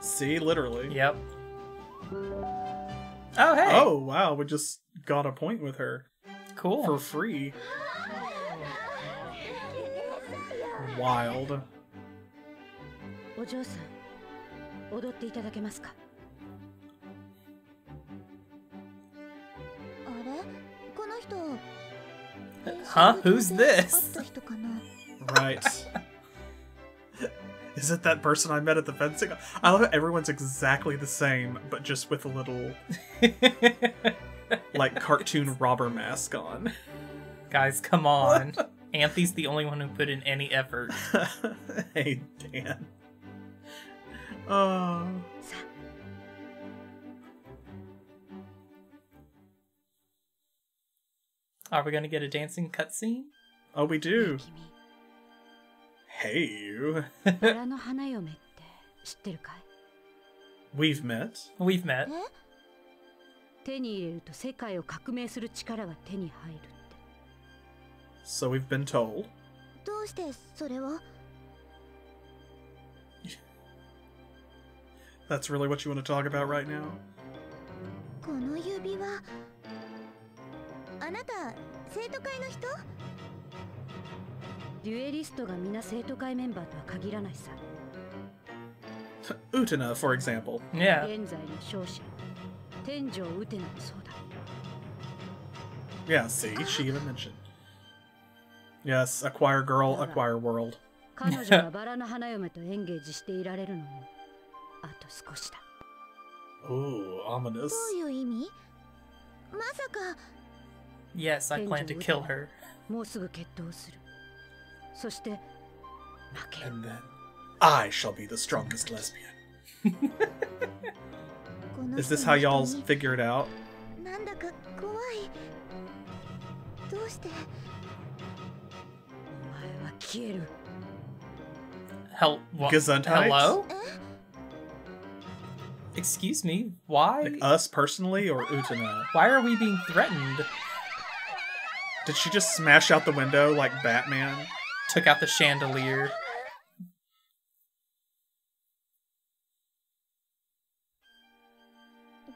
See, literally. Yep. Oh, hey. Oh wow, we just got a point with her cool. for free. Wild. お嬢さん踊っていただけますかあれこの人 Huh? Who's 会っ this? た人かな Right. Is it that person I met at the fencing? I love it. Everyone's exactly the same, but just with a little like cartoon robber mask on. Guys, come on. Anthy's the only one who put in any effort. hey, Dan. Oh. Are we gonna get a dancing cutscene? Oh, we あ do. 君 Hey, you. バラの花嫁って知ってるかい We've met. We've met. え手に入れると世界を革命する力が手に入るって So we've been told. どうしてそれを That's really what you want to talk about right now? この指輪あなた生徒会の人 デュエリストが皆生徒会メンバーとは限らないさ Utana, for example. Yeah. 現在の勝者天井ウテナもそうだ Yeah, see, she even mentioned. Yes, acquire girl, acquire world. 彼女がバラの花嫁とエンゲージしていられるのもあと少しだ Ooh, ominous. どういう意味まさか Yes, I plan to kill her. もうすぐ決闘する And then I shall be the strongest lesbian. Is this how y'all figure it out? なんだか怖い。どうして？お前は消える。Hel Gesundheit? Hello? Excuse me, why? Like us personally or Utena? Why are we being threatened? Did she just smash out the window like Batman? Took out the chandelier.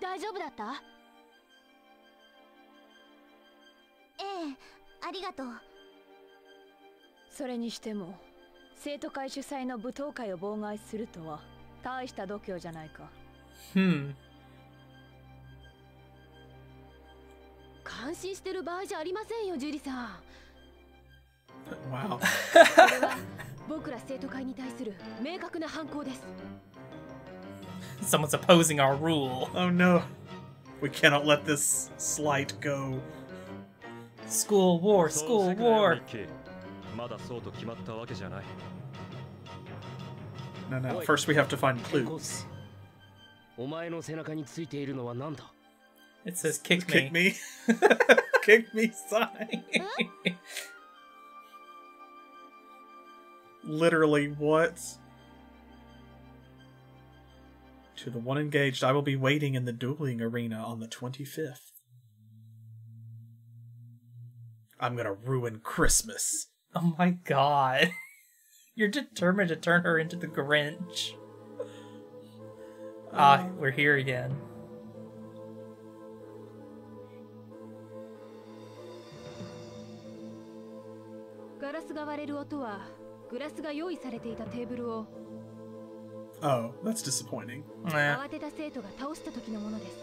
大丈夫だったええありがとうそれにしても生徒会主催の舞踏会を妨害するとは大した度胸じゃないか Hmm. 感心してる場合じゃありませんよジュリさん Wow. これは 僕ら生徒会に対する明確な反抗です Someone's opposing our rule. Oh no. We cannot let this slight go. School war, そう school 世界は war. ミッキーまだそうと決まったわけじゃない No, no. Oi. First we have to find 転校 clues. 生お前の背中についているのは何だ It says kick Kick me. me. Kick me sign. Literally, what? To the one engaged, I will be waiting in the dueling arena on the 25th. I'm gonna ruin Christmas. Oh my god. You're determined to turn her into the Grinch. Ah, we're here again. グラスが用意されていたテーブルを Oh, that's disappointing. Eh. 慌てた生徒が倒した時のものです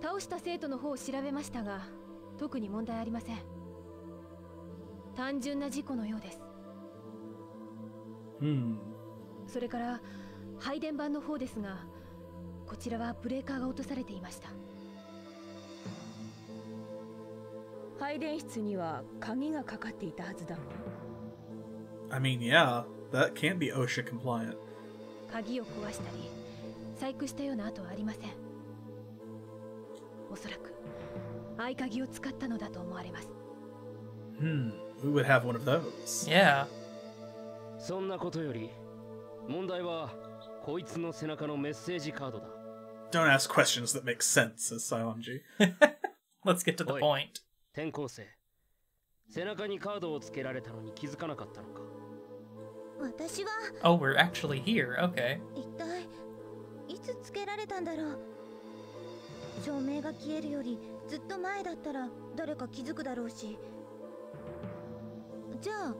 倒した生徒の方を調べましたが特に問題ありません単純な事故のようです Hmm. それから配電盤の方ですがこちらはブレーカーが落とされていました配電室には鍵がかかっていたはずだ I mean, yeah, that can't be OSHA compliant. 鍵を壊したり、細工したような跡はありません。おそらく合鍵を使ったのだと思われます。Hmm, we would have one of those. Yeah. Don't ask questions that make sense, says Saionji. Let's get to the point. 背中にカードをつけられたのに気づかなかったのか私は Oh, we're actually here. Okay. 一体いつつけられたんだろう照明が消えるよりずっと前だったら誰か気づくだろうしじゃあ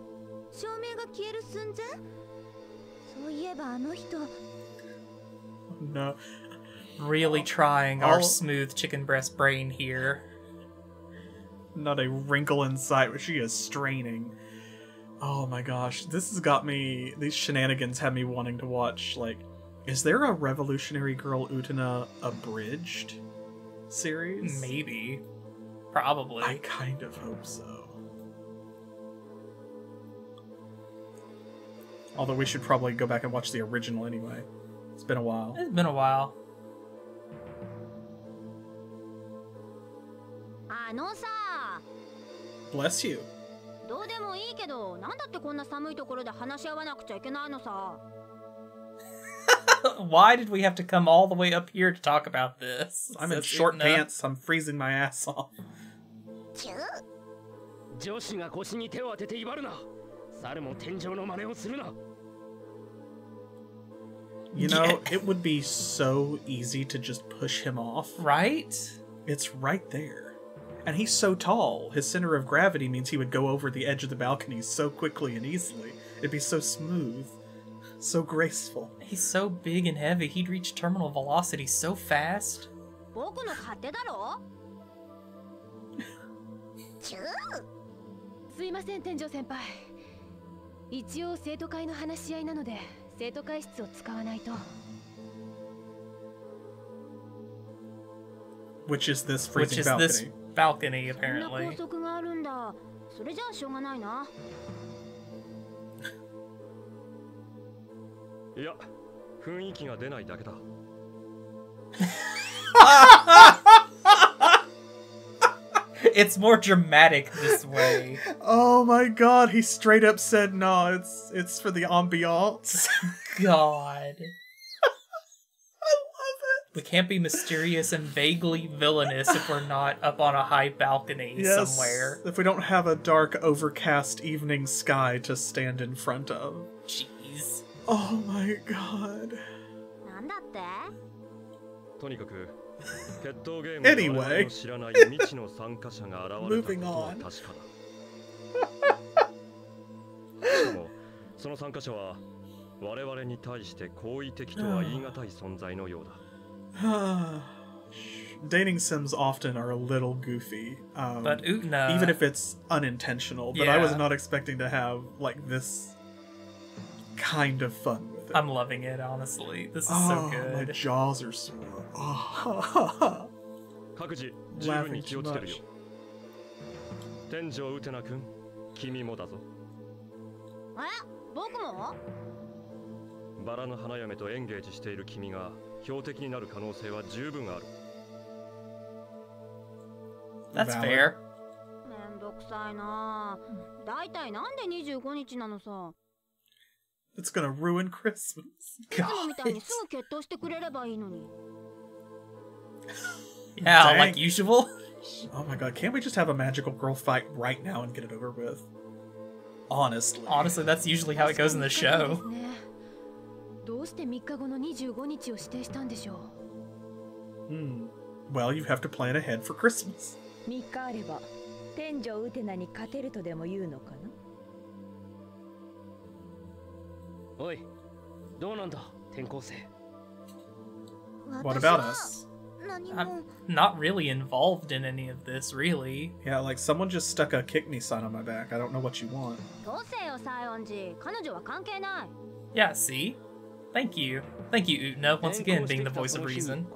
照明が消える寸前そういえばあの人 No. Really trying our All- smooth chicken breast brain here. Not a wrinkle in sight, but she is straining. Oh my gosh, this has got me. These shenanigans have me wanting to watch. Like, is there a Revolutionary Girl Utena abridged series? Maybe. Probably. I kind of hope so. Although we should probably go back and watch the original anyway. It's been a while. It's been a while. あのさ Bless you. どうでもいいけどなんだってこんな寒いところで話し合わなくちゃいけないのさ Why did we have to come all the way up here to talk about this? I'm in Says short Utna. pants. I'm freezing my ass off. チュー女子が腰に手を当てて威張るな猿も天井の真似をするな You know, it would be so easy to just push him off. Right? It's right there. And he's so tall, his center of gravity means he would go over the edge of the balcony so quickly and easily. It'd be so smooth, so graceful. He's so big and heavy, he'd reach terminal velocity so fast. Which is this freaking Which is balcony. This balcony, apparently. it's more dramatic this way. oh my god, he straight up said no, it's it's for the ambiance. god I love it. We can't be mysterious and vaguely villainous if we're not up on a high balcony Yes, somewhere. If we don't have a dark, overcast evening sky to stand in front of. Jeez. Oh my god. なんだってとにかく決闘ゲーム Anyway. 我々の知らない未知の参加者が現れた Moving ことは on. 確かだしかもその参加者は我々に対して好意的とは言い難い存在のようだ Dating sims often are a little goofy, um, but Utena, even if it's unintentional. But yeah. I was not expecting to have like this kind of fun with it. I'm loving it, honestly. This is oh, so ah, good. My jaws are sore. Oh. Laughing too much. 天井ウテナ君、君もだぞ。え、僕も？バラの花嫁とエンゲージしている君が標的になる可能性は十分ある That's Valid. fair. めんどくさいなだいたいなんで25日なのさ It's gonna ruin Christmas. いつもみたいにすぐ決闘してくれればいいのに Yeah, Dang. like usual. Oh my god, can't we just have a magical girl fight right now and get it over with? Honestly. Honestly, that's usually how it goes in the 確かに show. どうして3日後の25日を指定したんでしょ Hmm. Well, you have to plan ahead for Christmas. 3日あれば天井ウテナに勝てるとでも言うのかなおいどうなんだ転校生 What 私 about は us? 何 I'm も not really involved in any of this, really. Yeah, like someone just stuck a kick me sign on my back. I don't know what you want. どうせよ西園寺彼女は関係ない Yeah, see? Thank you. Thank you, Utena, once again being the voice of reason.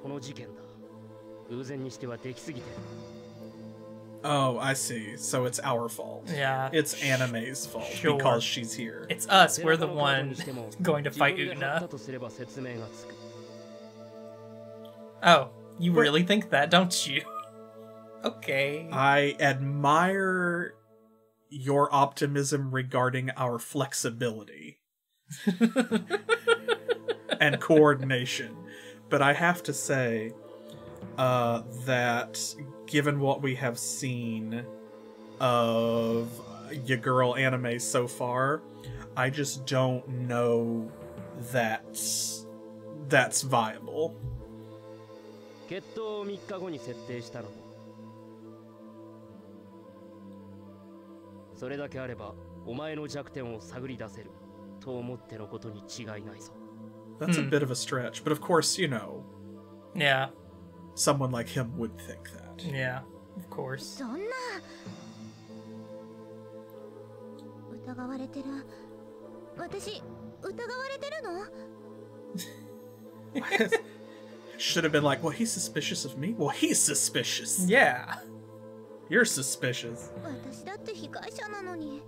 Oh, I see. So it's our fault. Yeah. It's Anime's fault sure. because she's here. It's us. We're the one going to fight Utena. Oh, you really think that, don't you? okay. I admire your optimism regarding our flexibility. and coordination. But I have to say uh, that given what we have seen of your girl anime so far, I just don't know that that's viable. 決闘を3日後に設定したのもそれだけあればお前の弱点を探り出せる と思ってのことに違いないぞ That's a Hmm. bit of a stretch, but of course, you know, Yeah, someone like him would think that. yeah, of course. そんな疑われてる私疑われてるの Should have been like, well, he's suspicious of me. Well, he's suspicious. Yeah. You're suspicious. 私だって被害者なのにいや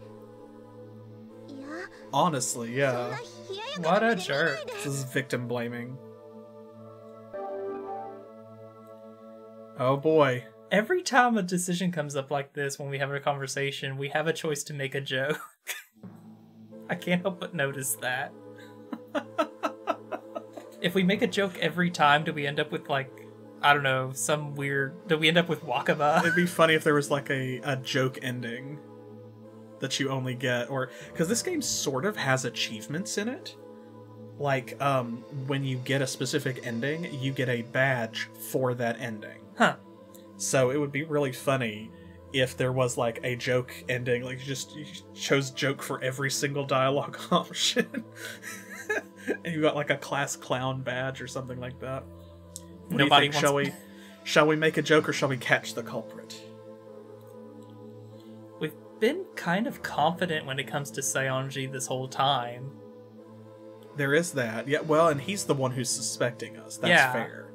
Honestly, yeah. What a jerk. This is victim blaming. Oh boy. Every time a decision comes up like this when we have a conversation, we have a choice to make a joke. I can't help but notice that. if we make a joke every time, do we end up with like I don't know, some weird do we end up with Wakaba? It'd be funny if there was like a, a joke ending that you only get, or because this game sort of has achievements in it. Like, um, when you get a specific ending, you get a badge for that ending. Huh. So it would be really funny if there was like a joke ending, like you just you chose joke for every single dialogue option, and you got like a class clown badge or something like that. What Nobody do you think? Shall wants- we, shall we make a joke or shall we catch the culprit? Been kind of confident when it comes to Saionji this whole time. There is that. Yeah, well, and he's the one who's suspecting us. That's Yeah. fair.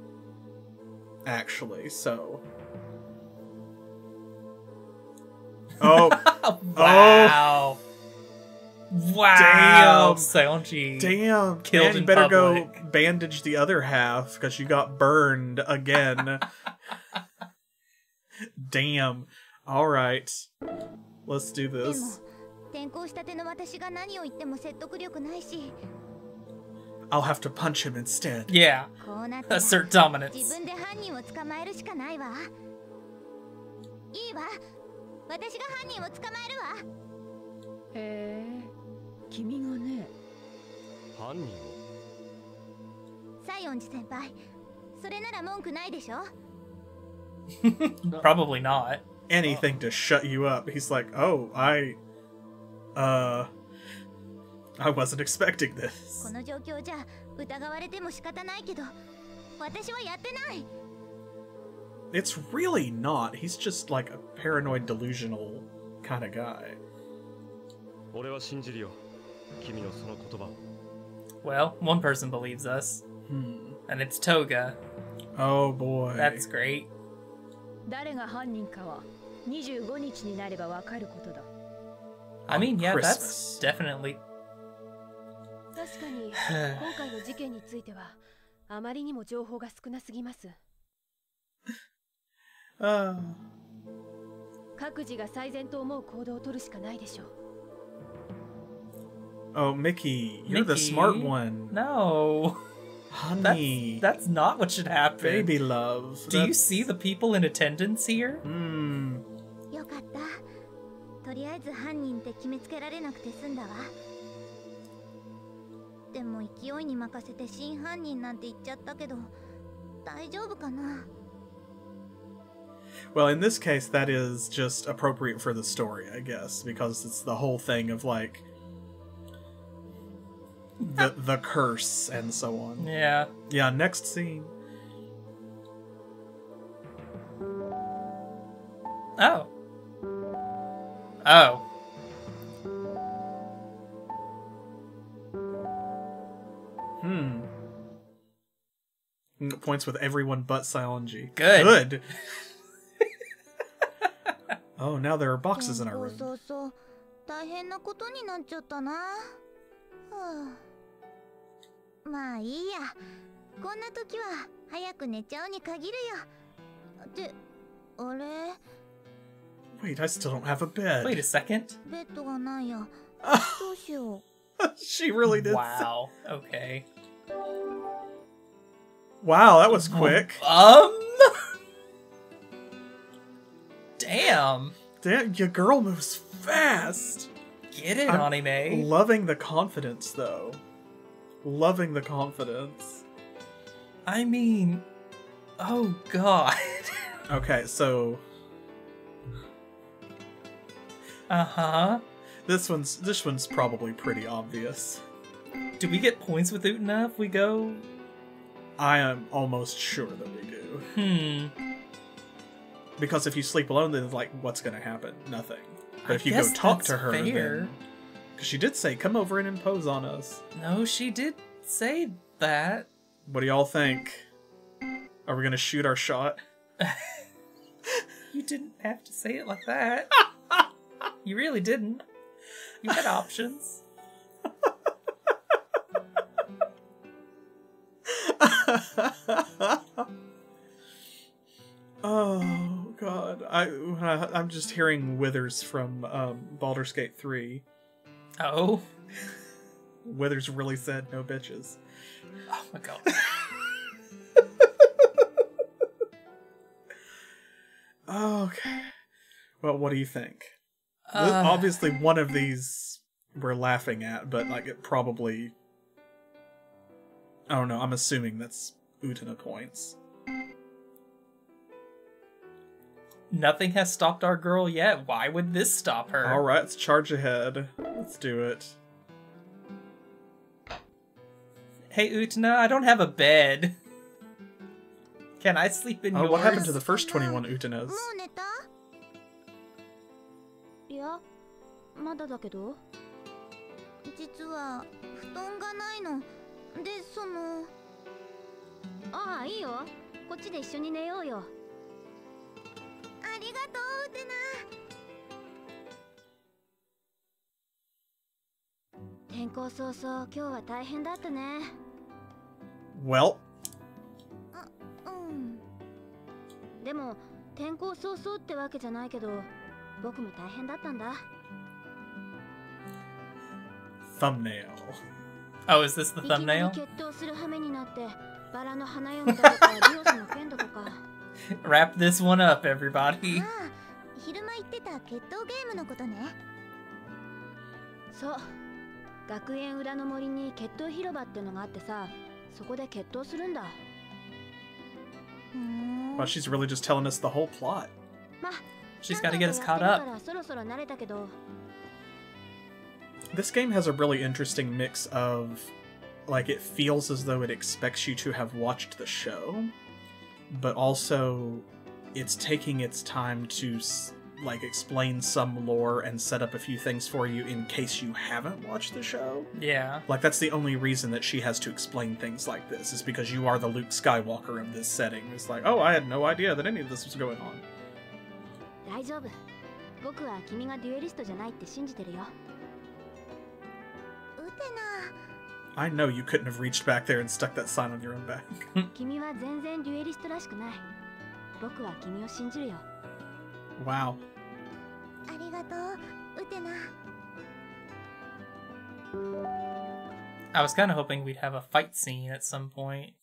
Actually, so. Oh, wow. Wow. Damn. Saionji. damn. Killed Man, you better go bandage the other half because you got burned again. damn. All right. Let's do this. I'll have to punch him instead. Yeah. Assert dominance. Probably not anything to shut you up. He's like, "Oh, I uh I wasn't expecting こ this." の状況じゃ疑われても仕方ないけど私はやってない it's really not. He's just like a paranoid, delusional kind of guy. 俺は信じるよ君のその言葉を Well, one person believes us, Hmm. and it's Toga. Oh boy. That's great. 誰が犯人かは I mean, yeah, that's definitely. 確かに今回の事件についてはあまりにも情報が少なすぎます。各自が最善と思う行動を取るしかないでしょう。Oh, Miki, you're the smart one. No. Honey. That's, that's, not what should happen. Baby love. Do that's... you see the people in attendance here? Hmm. よかったとりあえず犯人って決めつけられなくて済んだわでも勢いに任せて真犯人なんて言っちゃったけど大丈夫かな Well, in this case, that is just appropriate for the story, I guess, because it's the whole thing of like the the curse and so on. Yeah. Yeah. Next scene. Oh. Oh. Hmm. Mm, Points with everyone but Saionji. Good. Good. oh, now there are boxes in our そう room. そうそう大変なことになっちゃったなはあまあいいやこんな時は早く寝ちゃうに限るよってあれ Wait, I still don't have a bed. Wait a second. she really did. Wow. Okay. Wow, that was quick. Um. Damn. Damn, your girl moves fast. Get it, I'm anime. Loving the confidence, though. Loving the confidence. I mean, oh god. okay, so uh huh. this one's this one's probably pretty obvious. Do we get points with Utena if we go? I am almost sure that we do. Hmm. Because if you sleep alone, then like, what's gonna happen? Nothing. But I if you go talk to her, fair. because she did say, "Come over and impose on us." No, she did say that. What do y'all think? Are we gonna shoot our shot? You didn't have to say it like that. you really didn't. You had options. oh god, I I'm just hearing withers from um, Baldur's Gate three. Oh. Withers really said no bitches. Oh my god. Okay. Well, what do you think? Th- Uh, Obviously, one of these we're laughing at, but like it probably. I don't know. I'm assuming that's Utena points. Nothing has stopped our girl yet. Why would this stop her? All right, let's charge ahead. Let's do it. Hey Utena, I don't have a bed. Can I sleep in Oh, yours? what happened to the first 21 Utenas? いやまだだけど。実は布団がないの。でその。ああいいよ。こっちで一緒に寝ようよ。ありがとうってな。転校早々今日は大変だったね。Well, うん。でも転校早々ってわけじゃないけど 僕も大変だったんだ thumbnail. Oh, is this the いきなり thumbnail? 決闘する羽目になってバラの花嫁だとかディオスの剣だとか Wrap this one up, everybody. ああ昼間言ってた決闘ゲームのことねそう学園裏の森に決闘広場ってのがあってさそこで決闘するんだふーん Well, she's really just telling us the whole plot. まあ She's got to get us caught up. This game has a really interesting mix of, like, it feels as though it expects you to have watched the show, but also it's taking its time to, like, explain some lore and set up a few things for you in case you haven't watched the show. Yeah. Like, that's the only reason that she has to explain things like this, is because you are the Luke Skywalker of this setting. It's like, oh, I had no idea that any of this was going on. 大丈夫僕は君がデュエリストじゃないって信じてるよウテ I know you couldn't have reached back there and stuck that sign on your own back. ナ君は全然デュエリストらしくない僕は君を信じるよ wow. ありがとうウテナ I was kind of hoping we'd have a fight scene at some point.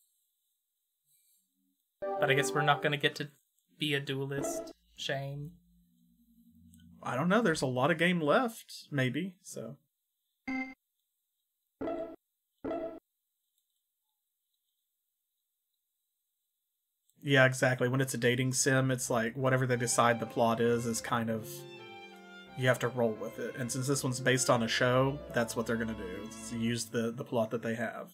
But I guess we're not going to get to be a duelist. Shame. I don't know. There's a lot of game left, maybe. So. Yeah, exactly. When it's a dating sim, it's like whatever they decide the plot is is kind of you have to roll with it. And since this one's based on a show, that's what they're gonna do. Is use the the plot that they have.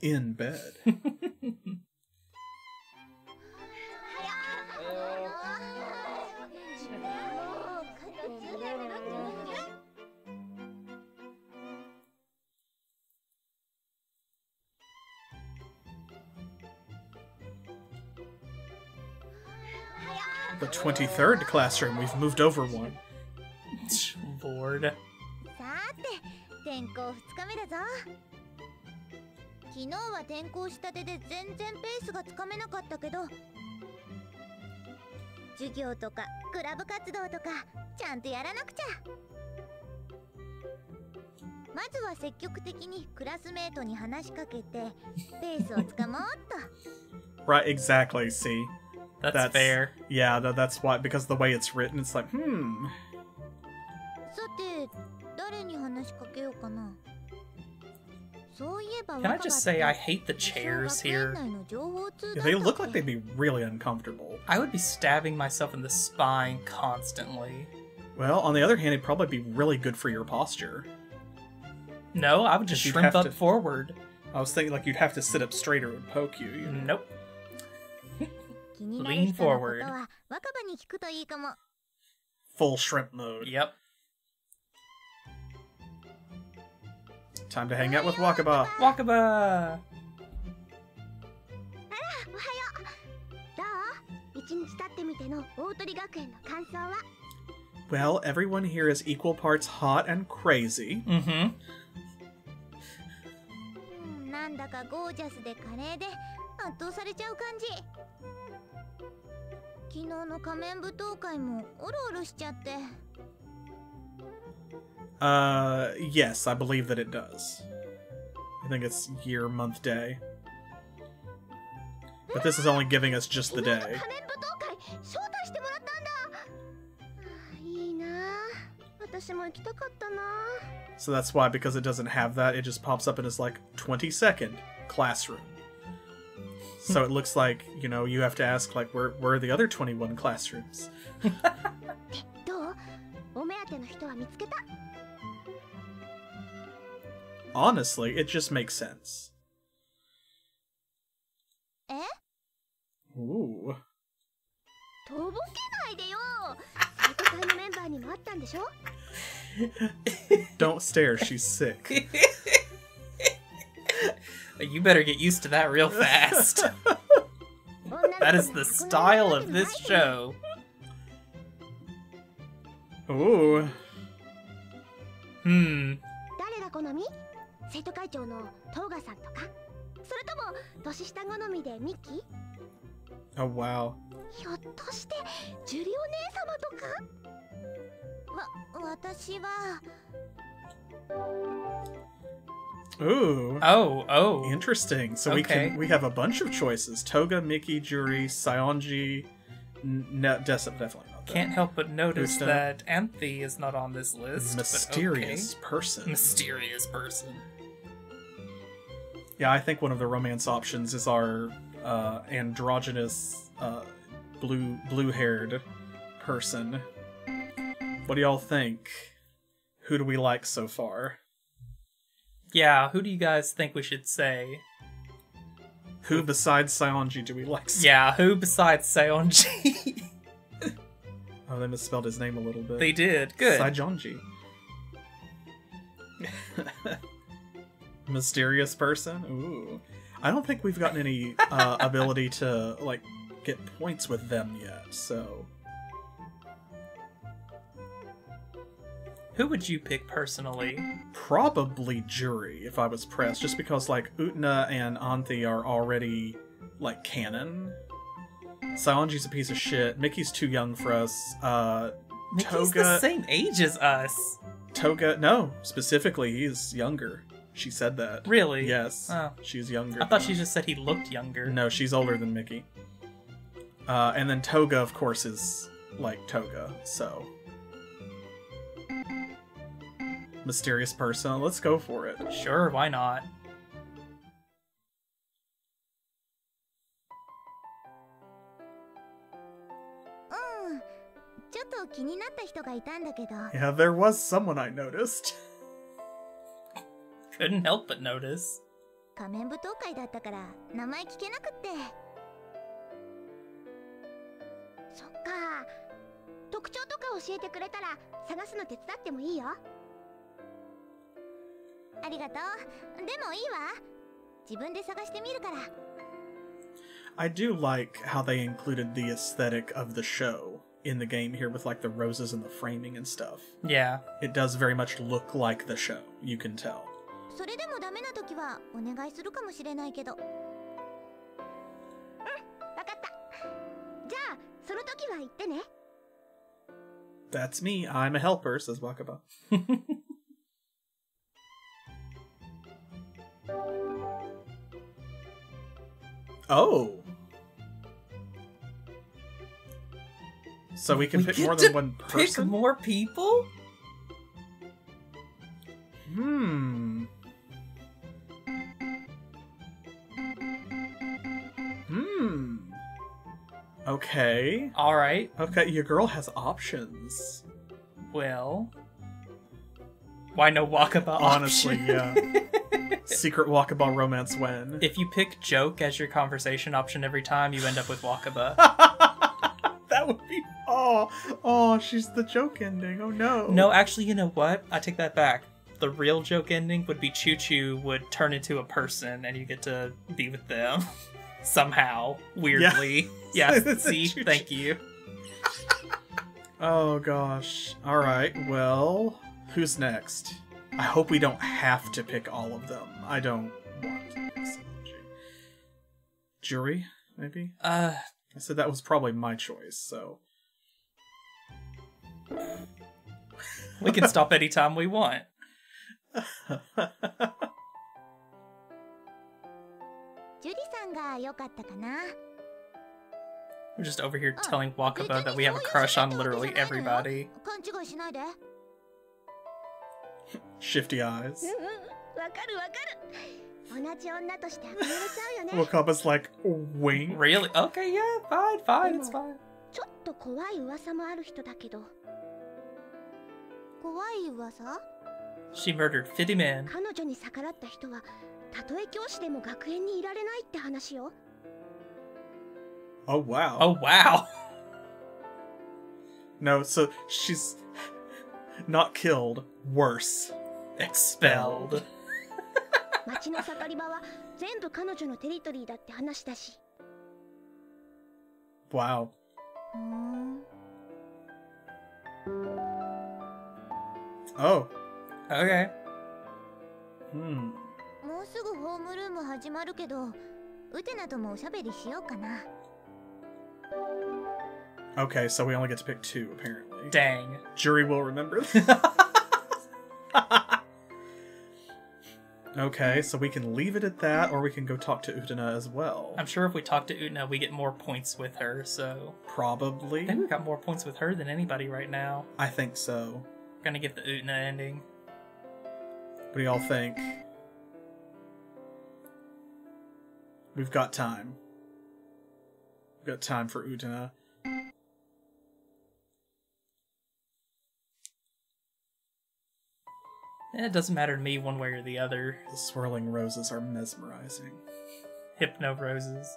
In bed. The 23rd classroom, we've moved over one. Lord. さーて転校2日目だぞ昨日は転校したてで全然ペースがつかめなかったけど授業とかクラブ活動とかちゃんとやらなくちゃまずは積極的にクラスメートに話しかけてペースをつかもうっと Right, exactly. See, That's, that's fair. Yeah, that, that's why because the way it's written, it's like, hmm. Can I just say I hate the chairs here? Yeah, they look like they'd be really uncomfortable. I would be stabbing myself in the spine constantly. Well, on the other hand, it'd probably be really good for your posture. No, I would just shrimp up to... forward. I was thinking like you'd have to sit up straighter and poke you. you know? Nope 気になる Lean 人のこと forward. は若葉に聞くといいかも Full shrimp mode. Yep. Time to hang out with Wakaba. Wakaba! おはようどう一日経ってみての大鳥学園の感想は Well, everyone here is equal parts hot and crazy. Mm-hmm. うんなんだかゴージャスで華麗で圧倒されちゃう感じ 昨日の仮面舞踏会もオロオロしちゃって Uh, yes, I believe that it does. I think it's year, month, day. But this is only giving us just the 昨日の day. 仮面舞踏会招待してもらったんだあーいいなあ私も行きたかったな So that's why, because it doesn't have that, it just pops up and is like 20 second classroom. So it looks like, you know, you have to ask, like, where, where are the other 21 classrooms? どうお目当ての人は見つけた Honestly, it just makes sense. え Ooh. とぼけないでよ生徒会のメンバーにもあったんでしょ Don't stare, she's sick. You better get used to that real fast. that is the style of this show. Ooh. Hmm. 誰が好み生徒会長のトーガさんとかそれとも年下好みでミキ Oh, wow. ひょっとしてジュリお姉様とかわ私は Ooh. Oh, oh. Interesting. So we can we have a bunch of choices: Toga, Miki, Juri, Saionji, N- ne- definitely not. that. Can't help but notice that? Anthy is not on this list. Mysterious okay. person. Mysterious person. Yeah, I think one of the romance options is our uh, androgynous, uh, blue blue-haired person. What do y'all think? Who do we like so far? Yeah, who do you guys think we should say? Who besides Saionji do we like? Yeah, who besides Saionji? Oh, they misspelled his name a little bit. they did. Good. Saijonji. Mysterious person? Ooh. I don't think we've gotten any uh, ability to like get points with them yet, so Who would you pick personally? probably Juri if I was pressed, just because like Utena and Anthy are already like canon. Saionji's a piece of shit. Miki's too young for us. Uh Miki's Toga the same age as us. Toga no, specifically he's younger. She said that. Really? Yes. Oh. She's younger. I thought she just said he looked younger. No, she's older than Miki. Uh, and then Toga, of course, is like Toga, so. Mysterious person, let's go for it. Sure, why not? うんちょっと気になった人がいたんだけど Yeah, there was someone I noticed. Couldn't help but notice. 仮面舞踏会だったから名前聞けなくってそっか特徴とか教えてくれたら探すの手伝ってもいいよありがとうでもいいわ自分で探してみるから I do like how they included the aesthetic of the show in the game here with like the roses and the framing and stuff. Yeah. It does very much look like the show, you can tell. それでもダメな時はお願いするかもしれないけどうんわかったじゃあその時は言ってね That's me, I'm a helper, says Wakaba. oh. So we can We pick more than one person. Pick more people? Hmm. Hmm. Okay. Alright, Okay, your girl has options. well. Why no walkabout Honestly, option? yeah. Secret Walkabout romance when? If you pick joke as your conversation option every time, you end up with Wakaba. that would be. Oh, oh, she's the joke ending. Oh no. no, actually, you know what? I take that back. The real joke ending would be Chu-Chu would turn into a person and you get to be with them somehow, weirdly. Yeah, see, Chu-Chu. thank you. Oh gosh. All right. Well, who's next? I hope we don't have to pick all of them. I don't want. Juri, maybe? Uh I said that was probably my choice, so we can stop anytime we want. We're just over here telling Wakaba that we have a crush on literally everybody. Shifty eyes. うんうんわかるわかる同じ女として憧れちゃうよね Wakaba's like, wink. Really? Okay, yeah, fine, fine, it's fine. ちょっと怖い噂もある人だけど怖い噂 She murdered 50 men. 彼女に逆らった人はたとえ教師でも学園にいられないって話よ Oh wow. Oh, wow. No, so she's not killed. Worse. Expelled. 町の盛り場は全部彼女のテリトリーだって話だし Wow. うーん Oh. Okay. Hmm. もうすぐホームルーム始まるけどウテナともおしゃべりしようかな Okay, so we only get to pick two, apparently. Dang. Jury will remember. Okay, so we can leave it at that, or we can go talk to Utena as well. I'm sure if we talk to Utena, we get more points with her, so. I Probably. think we got more points with her than anybody right now. I think so. Gonna get the Utena ending. What do y'all think? We've got time. We've got time for Utena. It doesn't matter to me one way or the other. The swirling roses are mesmerizing. Hypno roses.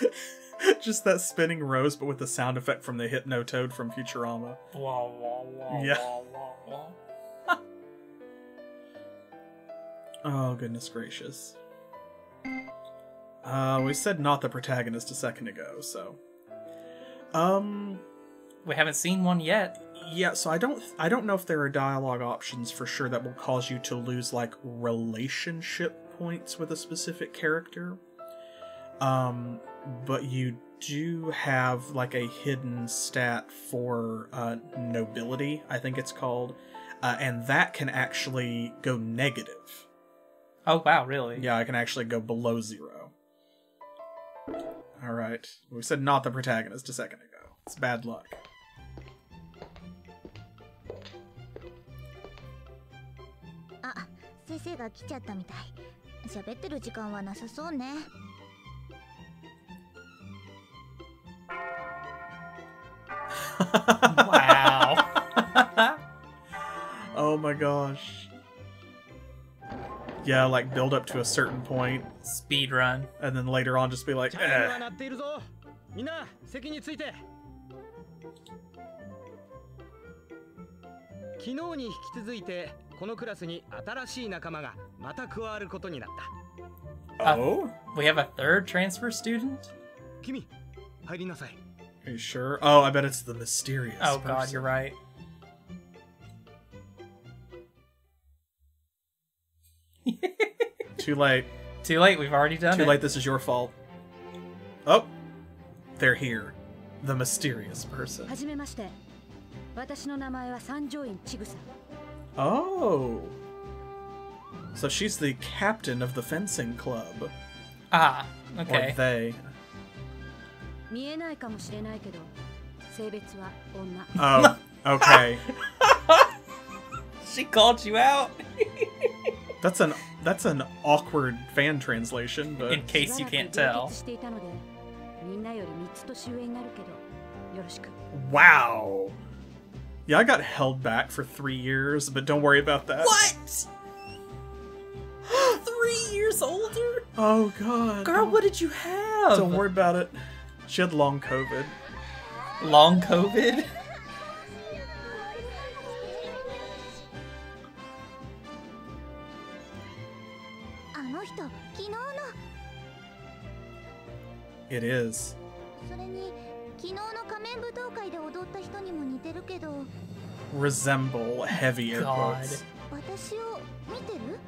Just that spinning rose, but with the sound effect from the Hypno Toad from Futurama. Wah, wah, wah, Yeah. wah, wah, wah. Oh, goodness gracious. Uh, we said not the protagonist a second ago, so. Um, We haven't seen one yet. Yeah, so I don't I don't know if there are dialogue options for sure that will cause you to lose like relationship points with a specific character. Um, but you do have like a hidden stat for uh, nobility, I think it's called, uh, and that can actually go negative. Oh wow, really? Yeah, I can actually go below zero. All right, we said not the protagonist a second ago. It's bad luck. 先生が来ちゃったみたい喋ってる時間はなさそうね Wow. Oh my gosh. Yeah, like build up to a certain point, Speed run. and then later on just be like, eh. このクラスに新しい仲間がまた加わることになった Oh? We have a third transfer student? 君入りなさい Are you sure? Oh, I bet it's the mysterious. Oh god, person. you're right. Too late. Too late, we've already done Too it. late. This is your fault. Oh, they're here. The mysterious person. はじめまして私の名前は三条院ちぐさ Oh. So she's the captain of the fencing club. Ah, okay. Or they. Oh, okay. she called you out. that's an that's an awkward fan translation, but in case you can't tell. Wow. Yeah, I got held back for three years, but don't worry about that. What? three years older? Oh, God. Girl, what did you have? Don't worry about it. She had long COVID. Long COVID? It is. 昨日の仮面舞踏会で踊った人にも似てるけど Resemble heavy air quotes. 私を見てる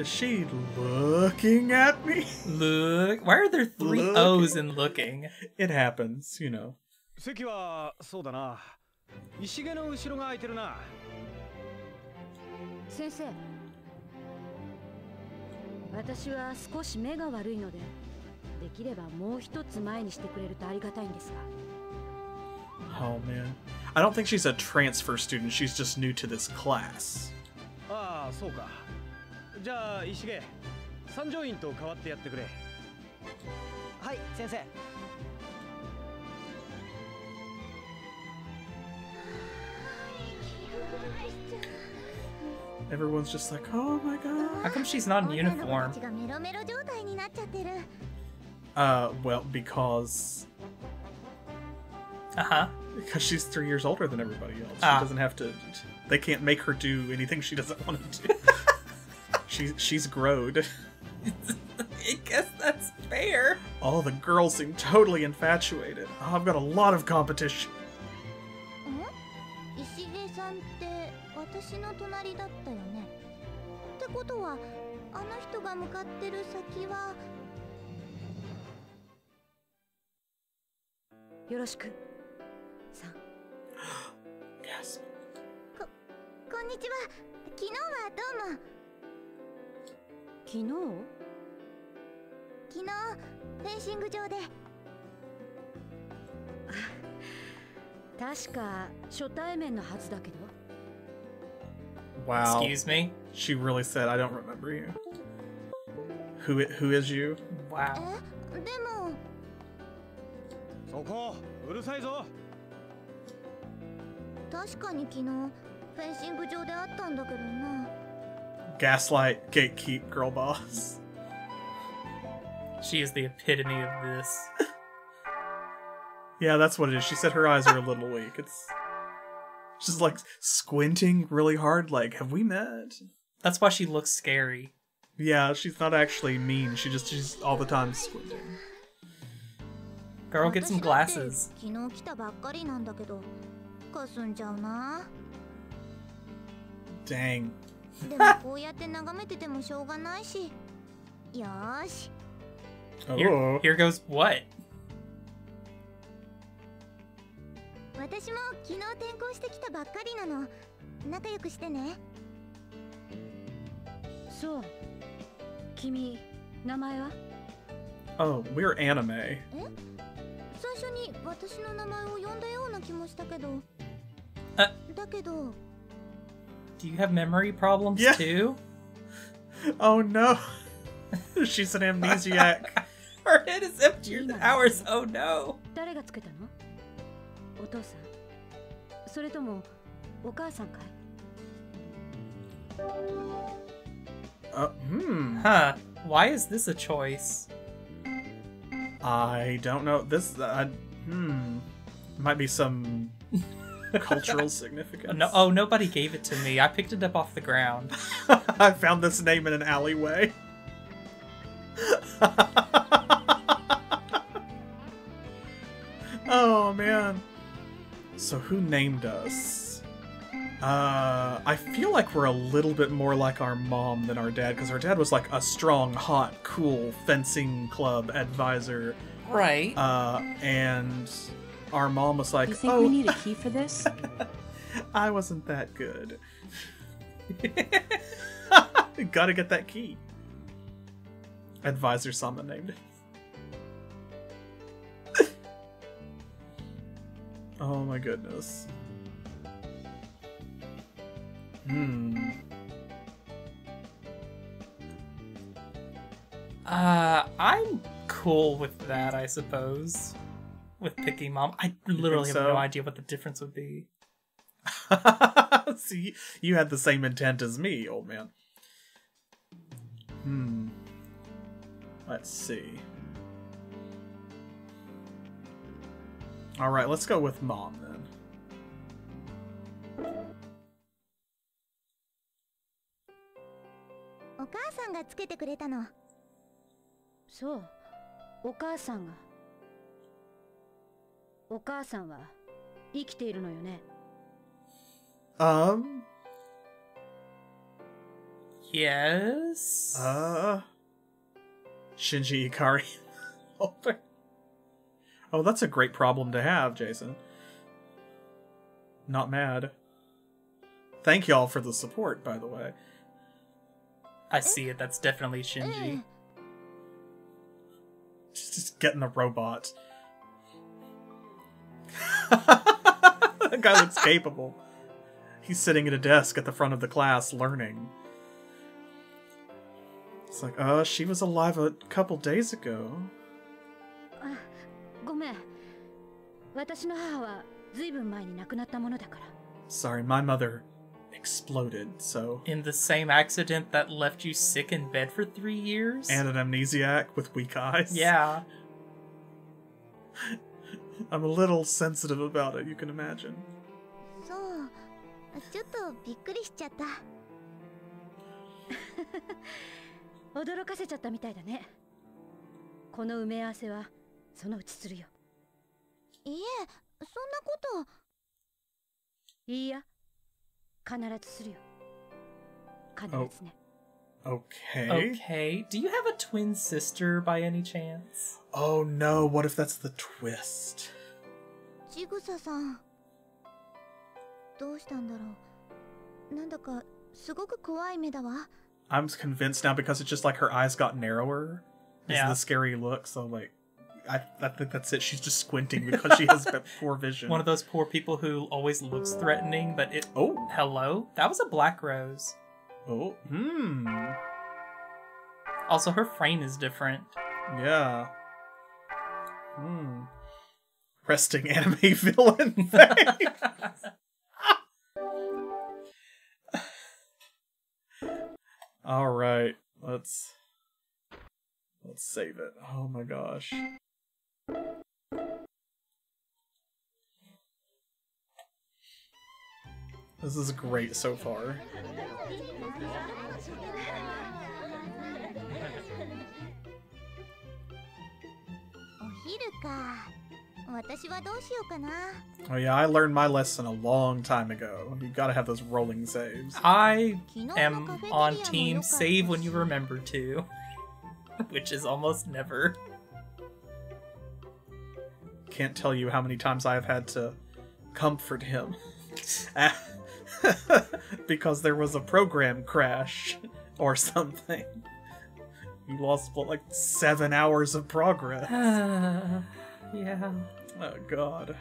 Is she looking at me? Look. Why are there three Look. O's in looking? It happens, you know. 席はそうだな石毛の後ろが空いてるな先生私は少し目が悪いのでできればもう一つ前にしてくれるとありがたいんですが Oh man. I don't think she's a transfer student, she's just new to this class. ああそうかじゃあ石毛三条院と代わってやってくれはい先生 Everyone's just like, oh my god. How come she's not in uniform? Uh, well, because Uh huh. because she's three years older than everybody else. She Ah. doesn't have to. They can't make her do anything she doesn't want to do. she's she's growed. I guess that's fair. All the girls seem totally infatuated. Oh, I've got a lot of competition. よろしくさん Yes. こんにちは昨日はどうも昨日？昨日フェンシング場で確か初対面のはずだけど Wow. Excuse me? She really said, "I don't remember you." Who who is you? Wow. えでもそこうるさいぞ確かに昨日フェンシング場で会ったんだけどな Gaslight, gatekeep, girl boss. She is the epitome of this. Yeah, that's what it is. She said her eyes are a little weak. It's she's like squinting really hard. Like, have we met? That's why she looks scary. Yeah, she's not actually mean. She just she's all the time squinting. Girl, get some 私だって glasses. 昨日来たばっかりなんだけどかすんじゃうな Dang. でもこうやって眺めててもしょうがないしよーし Here, Oh. here goes what? 私も昨日転校してきたばっかりなの仲良くしてねそう君名前は Oh, we're anime. 最初に私の名前を呼んだような気もしたけどあだけど Do you have memory problems Yeah. too? Oh no. she's an amnesiac. Her head is emptier than ours. Oh no. 誰がつけたのお父さんそれともお母さんかい Uh, hmm. Huh. Why is this a choice? I don't know. This uh, hmm might be some cultural significance. No, oh, nobody gave it to me. I picked it up off the ground. I found this name in an alleyway. oh man. So who named us? Uh, I feel like we're a little bit more like our mom than our dad because our dad was like a strong, hot, cool fencing club advisor, Right. uh, and our mom was like, You think "Oh, we need a key for this? I wasn't that good. Gotta get that key. Advisor Sama named it. oh my goodness. Hmm. Uh, I'm cool with that, I suppose. With picking mom. I literally have so? no idea what the difference would be. See, you had the same intent as me, old man. Hmm. Let's see. Alright, let's go with mom then. お母さんがつけてくれたのそうお母さんがお母さんは生きているのよね Um, Yes? uh. Shinji Ikari. Oh, that's a great problem to have, Jason. Not mad. Thank y'all for the support, by the way. I see it. That's definitely Shinji. Just, just getting the robot. that guy looks capable. He's sitting at a desk at the front of the class learning. It's like, uh, she was alive a couple days ago. あごめん私の母はずいぶん前に亡くなったものだから Sorry, my mother exploded, so. In the same accident that left you sick in bed for three years? And an amnesiac with weak eyes. yeah. I'm a little sensitive about it, you can imagine. そうちょっとびっくりしちゃった驚かせちゃったみたいだねこの埋め合わせはそのうちするよいえそんなこといいや 必ずするよ必ずね Okay. Okay. Do you have a twin sister by any chance? Oh no, what if that's the twist? ちぐささんどうしたんだろうなんだかすごく怖い目だわ I'm convinced now because it's just like her eyes got narrower. Is Yeah. the scary look, so like I, I think that's it. She's just squinting because she has poor vision. One of those poor people who always looks threatening, but it. Oh. Hello? That was a black rose. Oh, hmm. Also, her frame is different. Yeah. Hmm. Resting anime villain. All right, let's let's save it. Oh my gosh. This is great so far. Oh yeah, I learned my lesson a long time ago. You gotta have those rolling saves. I am on team save when you remember to, which is almost never Can't tell you how many times I have had to comfort him. because there was a program crash or something. You lost what, like seven hours of progress. yeah. Oh god.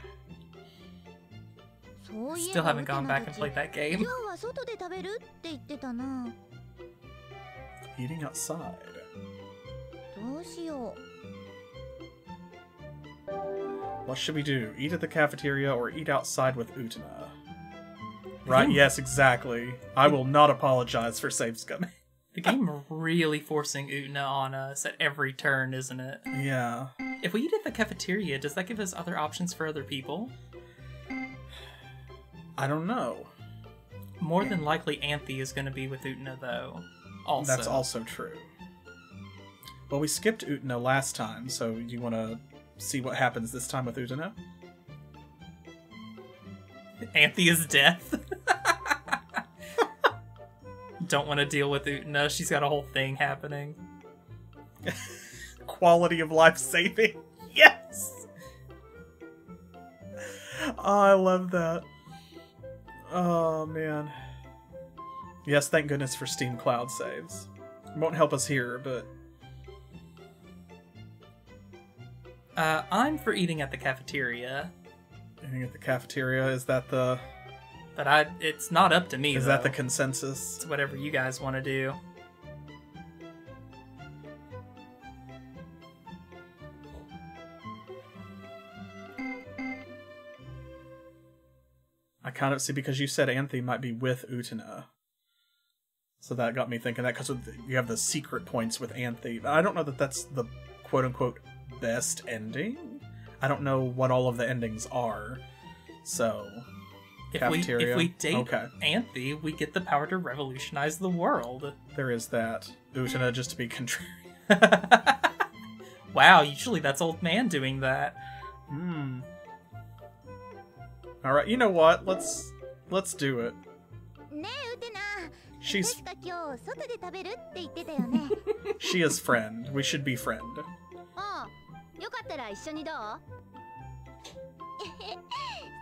そういえ Still ば haven't gone ウテナ back た and ち played that 今 game. 日は外で食べるって言ってたな Eating outside. どうしよ What should we do? Eat at the cafeteria or eat outside with Utena? Right, yes, exactly. I will not apologize for save scumming. The game really forcing Utena on us at every turn, isn't it? Yeah. If we eat at the cafeteria, does that give us other options for other people? I don't know. More than likely, Anthy is going to be with Utena, though. Also, That's also true. Well, we skipped Utana last time, so you want to see what happens this time with Utena? Anthea's death. Don't want to deal with Utena. She's got a whole thing happening. Quality of life saving. Yes! Oh, I love that. Oh, man. Yes, thank goodness for Steam Cloud saves. Won't help us here, but Uh, I'm for eating at the cafeteria, eating at the cafeteria, is that the but I it's not up to me. is that the consensus? It's whatever you guys want to do. I kind of see because you said Anthy might be with Utena. So that got me thinking that because you have the secret points with Anthy. I don't know that that's the quote unquote best ending. I don't know what all of the endings are. So, if. We, if we date okay. Anthy, we get the power to revolutionize the world. There is that. Utena just to be contrary. wow, usually that's old man doing that. Hmm. All right, you know what? Let's let's do it. She's She is friend. We should be friend. よかったら一緒にどう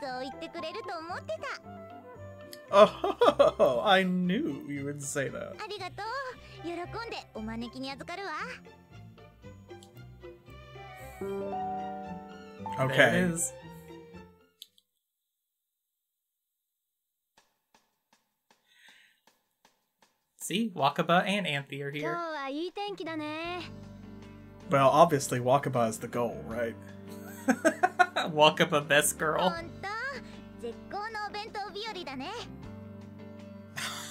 そう言ってくれると思ってた Oh, I knew you would say that. ありがとう喜んでお招きに預かるわ There Okay. it is. See, Wakaba and Anthe are 今日 here. はいい天気だね Well, obviously, Wakaba is the goal, right? Wakaba best girl.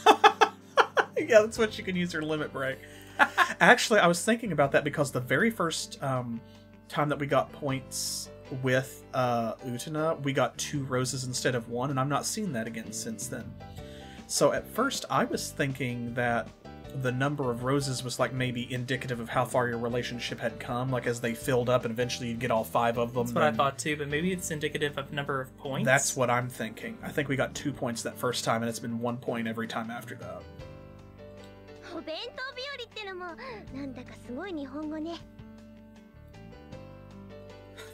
yeah, that's what she can use her limit break. Actually, I was thinking about that because the very first um, time that we got points with uh, Utena, we got two roses instead of one, and I've not seen that again since then. So at first, I was thinking that the number of roses was like maybe indicative of how far your relationship had come, like as they filled up, and eventually you'd get all five of them. That's what I then- thought too, but maybe it's indicative of number of points. That's what I'm thinking. I think we got two points that first time, and it's been one point every time after that. お弁当日和ってのもなんだかすごい日本語ね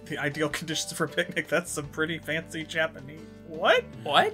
The ideal conditions for a picnic. That's some pretty fancy Japanese. What? What?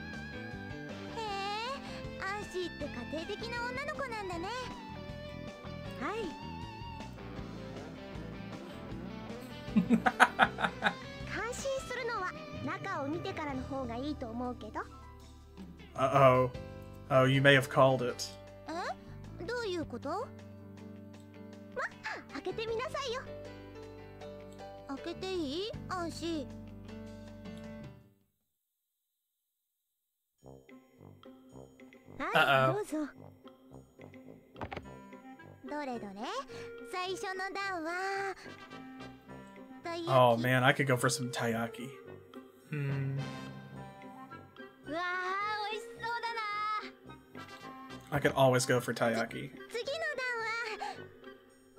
アンシーって家庭的な女の子なんだねはい感心するのは中を見てからの方がいいと思うけど Uh oh. Oh, you may have called it. え？どういうこと？ま、開けてみなさいよ。開けていい？安心。シーあはいどうぞどれどれ最初の段はたい焼き Oh man, I could go for some taiyaki. うん。うわー美味しそうだな I could always go for taiyaki. 次の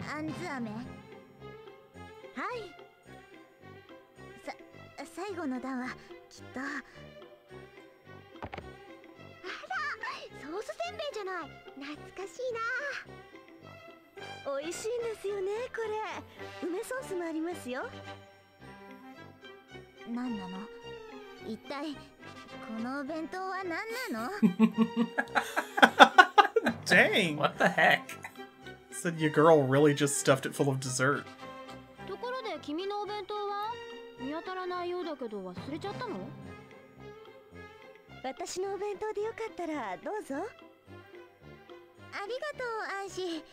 段はあんず飴はいさ最後の段はきっと ソースせんべいじゃない懐かしい美味しいんですよねこれ梅ソースもありますよな何なの？一体このお弁当は何なの？Dang! What the heck? Said your girl really just stuffed it full of dessert. ところで君のお弁当は見当たらないようだけど忘れちゃったの？私のお弁当でよかったらどうぞありがとうアンシー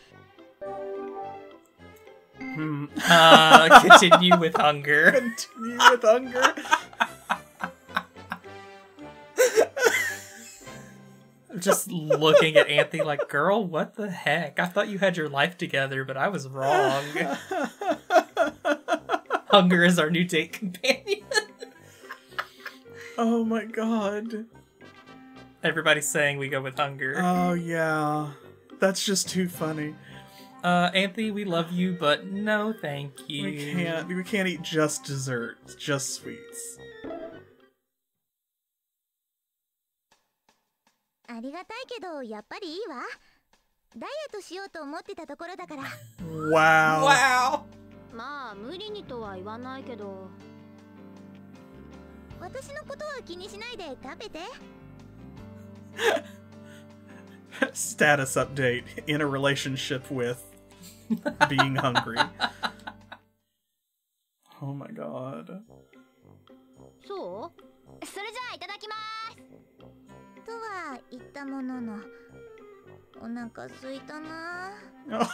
Hmm. Uh, continue with hunger. Continue with hunger. I'm just looking at Anthony like, girl, what the heck? I thought you had your life together, but I was wrong. Hunger is our new date companion. oh my god. Everybody's saying we go with hunger. Oh yeah. That's just too funny. Uh, Anthony, we love you, but no, thank you. We can't we can't eat just dessert, just sweets. ありがたいけどやっぱりいいわダイエットしようと思ってたところだから Wow. Wow. まあ無理にとは言わないけど私のことは気にしないで食べて Status update in a relationship with being hungry. Oh my god. そうそれじゃあいただきますとは言ったもののお腹すいたな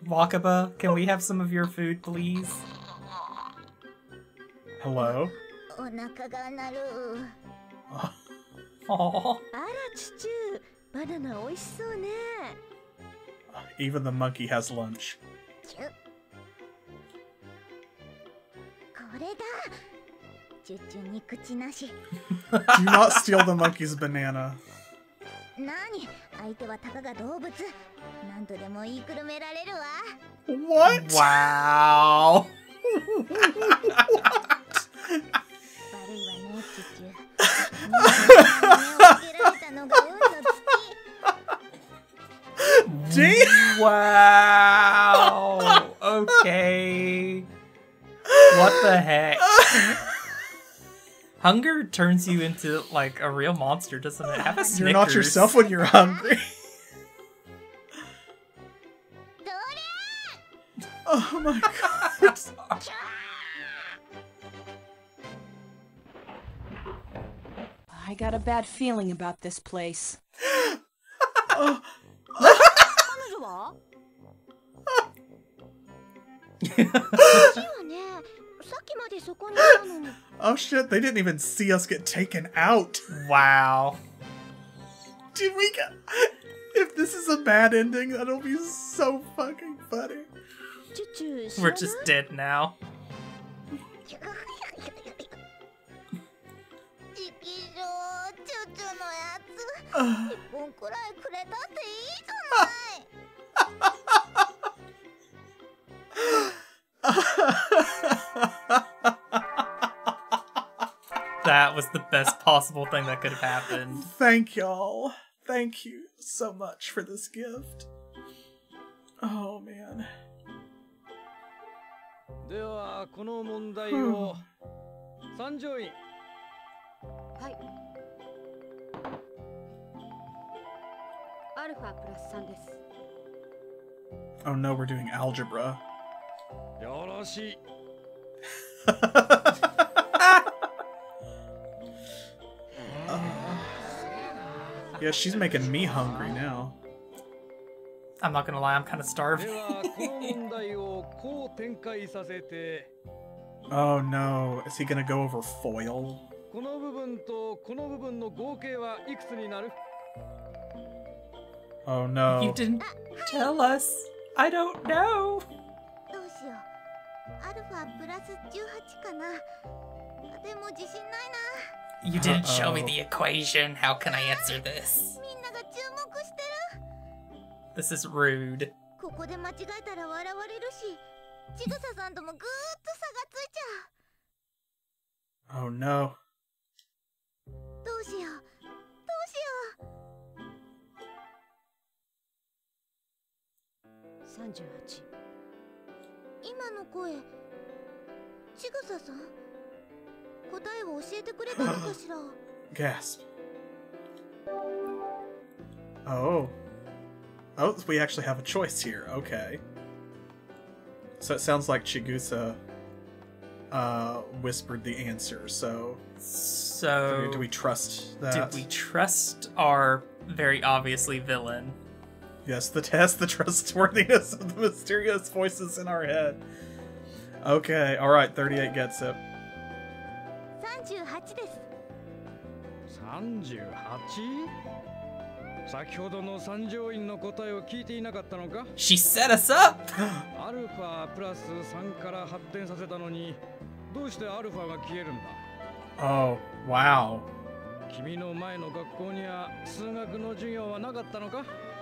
Wakaba, can we have some of your food, please? Hello? お腹が鳴る Oh, あらチュチュバナナ美味しそうね Even the monkey has lunch. チュこれだチュチュに口なし Do not steal the monkey's banana. なに相手はたかが動物何とでも言いくるめられるわ What? wow. 悪いわねチュチュ Wow. Okay. What the heck? Hunger turns you into like a real monster, doesn't it? Have a You're not yourself when you're hungry. oh my god. I got a bad feeling about this place. oh. shit, they didn't even see us get taken out. Wow. Did we get... If this is a bad ending, that'll be so fucking funny. We're just dead now. That was the best possible thing that could have happened. Thank y'all. Thank you so much for this gift. Oh man. Oh no, we're doing algebra. よろしい Yeah, she's making me hungry now. I'm not gonna lie, I'm kind of で starving. はこの問題をこう展開させて Oh no, is he gonna go over foil? この部分とこの部分の合計はいくつになる Oh no. You didn't tell us. I don't know. どうしようアルファプラス18かなでも自信ないな You didn't show me Uh-oh. the equation. How can I answer this? みんなが注目してる This is rude. ここで間違えたら笑われるしちぐささんともぐーっと差がついちゃ Oh no. うどうしよう 38う今の声ちぐささん答えを教えてくれたのかしら Gasp. Oh. Oh, we actually have a choice here. Okay. So it sounds like Chigusa uh, whispered the answer. So do So, we, do we trust do that? we trust our very obviously villain? Yes, the test the trustworthiness of the mysterious voices in our head. Okay, all right, 38 gets it. 38です 38? 先ほどの三乗院の答えを聞いていなかったのか She set us up! アルファプラス3から発展させたのにどうしてアルファが消えるんだ Oh, wow. 君の前の学校には数学の授業はなかったのか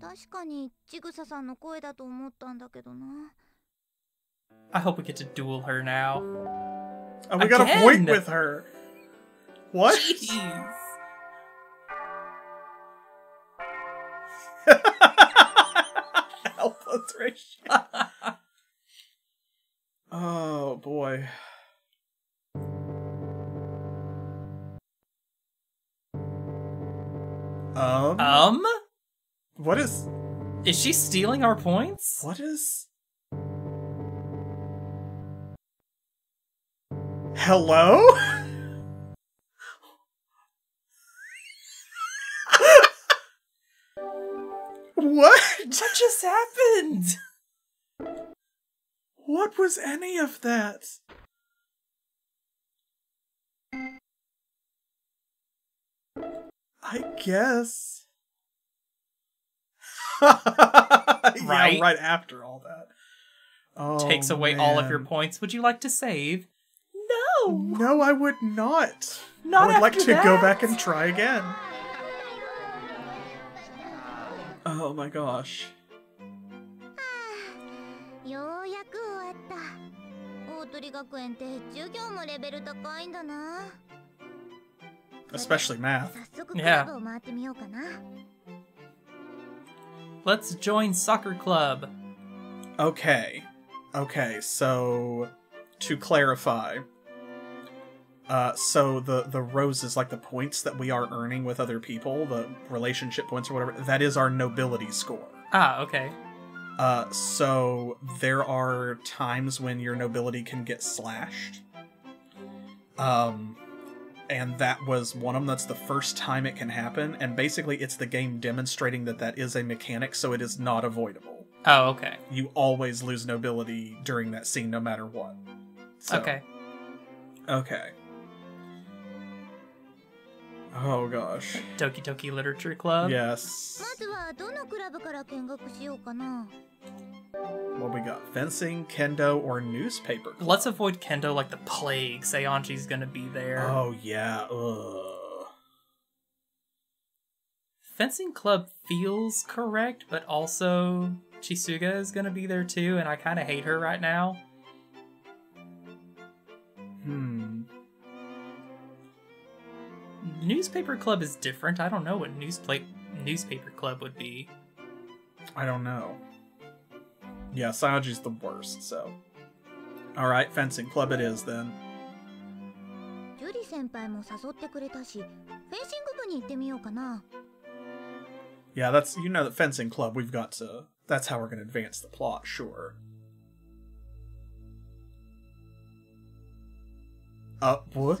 確かにちぐささんの声だと思ったんだけどな I hope we get to duel her now. Oh, we got a point with her. What? Jeez. Helpless ratio. oh boy. Um, Um? What is Is she stealing our points? what is Hello? what? What just happened? What was any of that? I guess. right? Yeah, right after all that. Oh, Takes away man. all of your points. Would you like to save? No. No, I would not. Not I would like to that. go back and try again. Oh my gosh. Especially math. Yeah. Let's join soccer club. Okay. Okay, so to clarify, uh, so the the roses, like the points that we are earning with other people, the relationship points or whatever, that is our nobility score. Ah, okay. Uh, so there are times when your nobility can get slashed. Um, and that was one of them. That's the first time it can happen, and basically, it's the game demonstrating that that is a mechanic, so it is not avoidable Oh, okay. you always lose nobility during that scene no matter what. So, Okay. Okay. Oh gosh. Doki Doki Literature Club. Yes. What we got fencing, kendo, or newspaper. Club. Let's avoid kendo like the plague. Saionji's gonna be there. Oh yeah. Ugh. Fencing club feels correct, but also Chigusa is gonna be there too, and I kind of hate her right now. newspaper club is different. I don't know what newsplate newspaper club would be. I don't know. Yeah, Saji's the worst, so. Alright, fencing club it is then. Juri senpai mo shi, fencing ni itte kana. Yeah, that's you know the fencing club we've got to that's how we're gonna advance the plot, sure. Uh what?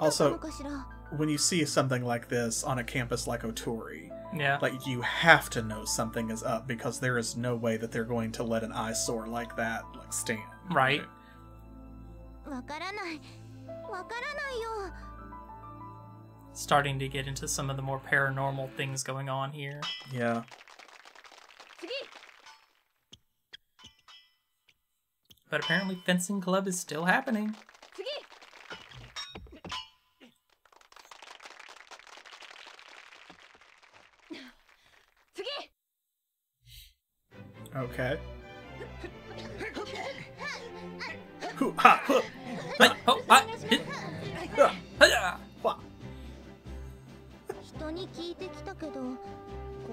Also, when you see something like this on a campus like Otori, yeah. like you have to know something is up because there is no way that they're going to let an eyesore like that like stand. Right. Starting to get into some of the more paranormal things going on here. Yeah. But apparently fencing club is still happening. Okay. Hoo, ha, oh, あ、え、はやわ人に聞いてきたけどこ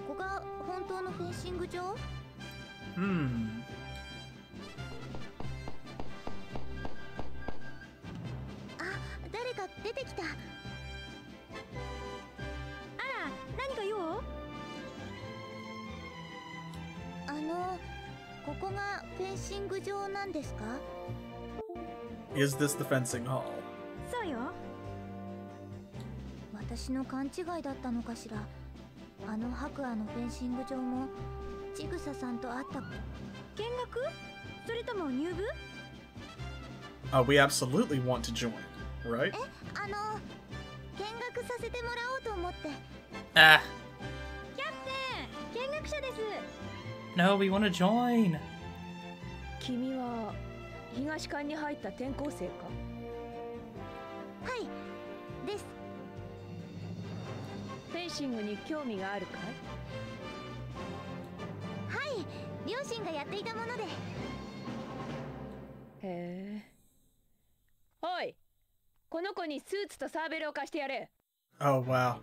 こが本当のフェンシング場？Hmm. あ誰か出てきた。あら何か用？あのここがフェンシング場なんですか？Is this the fencing hall? そうよ。私の勘違いだったのかしら。あの白亜のフェンシング場もちぐささんと会った見学？それとも入部？Uh, we absolutely want to join, right? あの見学させてもらおうと思って。Ah, キャプテン見学者です no, we want to join. 君は東館に入った転校生かはいですフェンシングに興味があるかいはい両親がやっていたものでへえおいこの子にスーツとサーベルを貸してやれ Oh wow.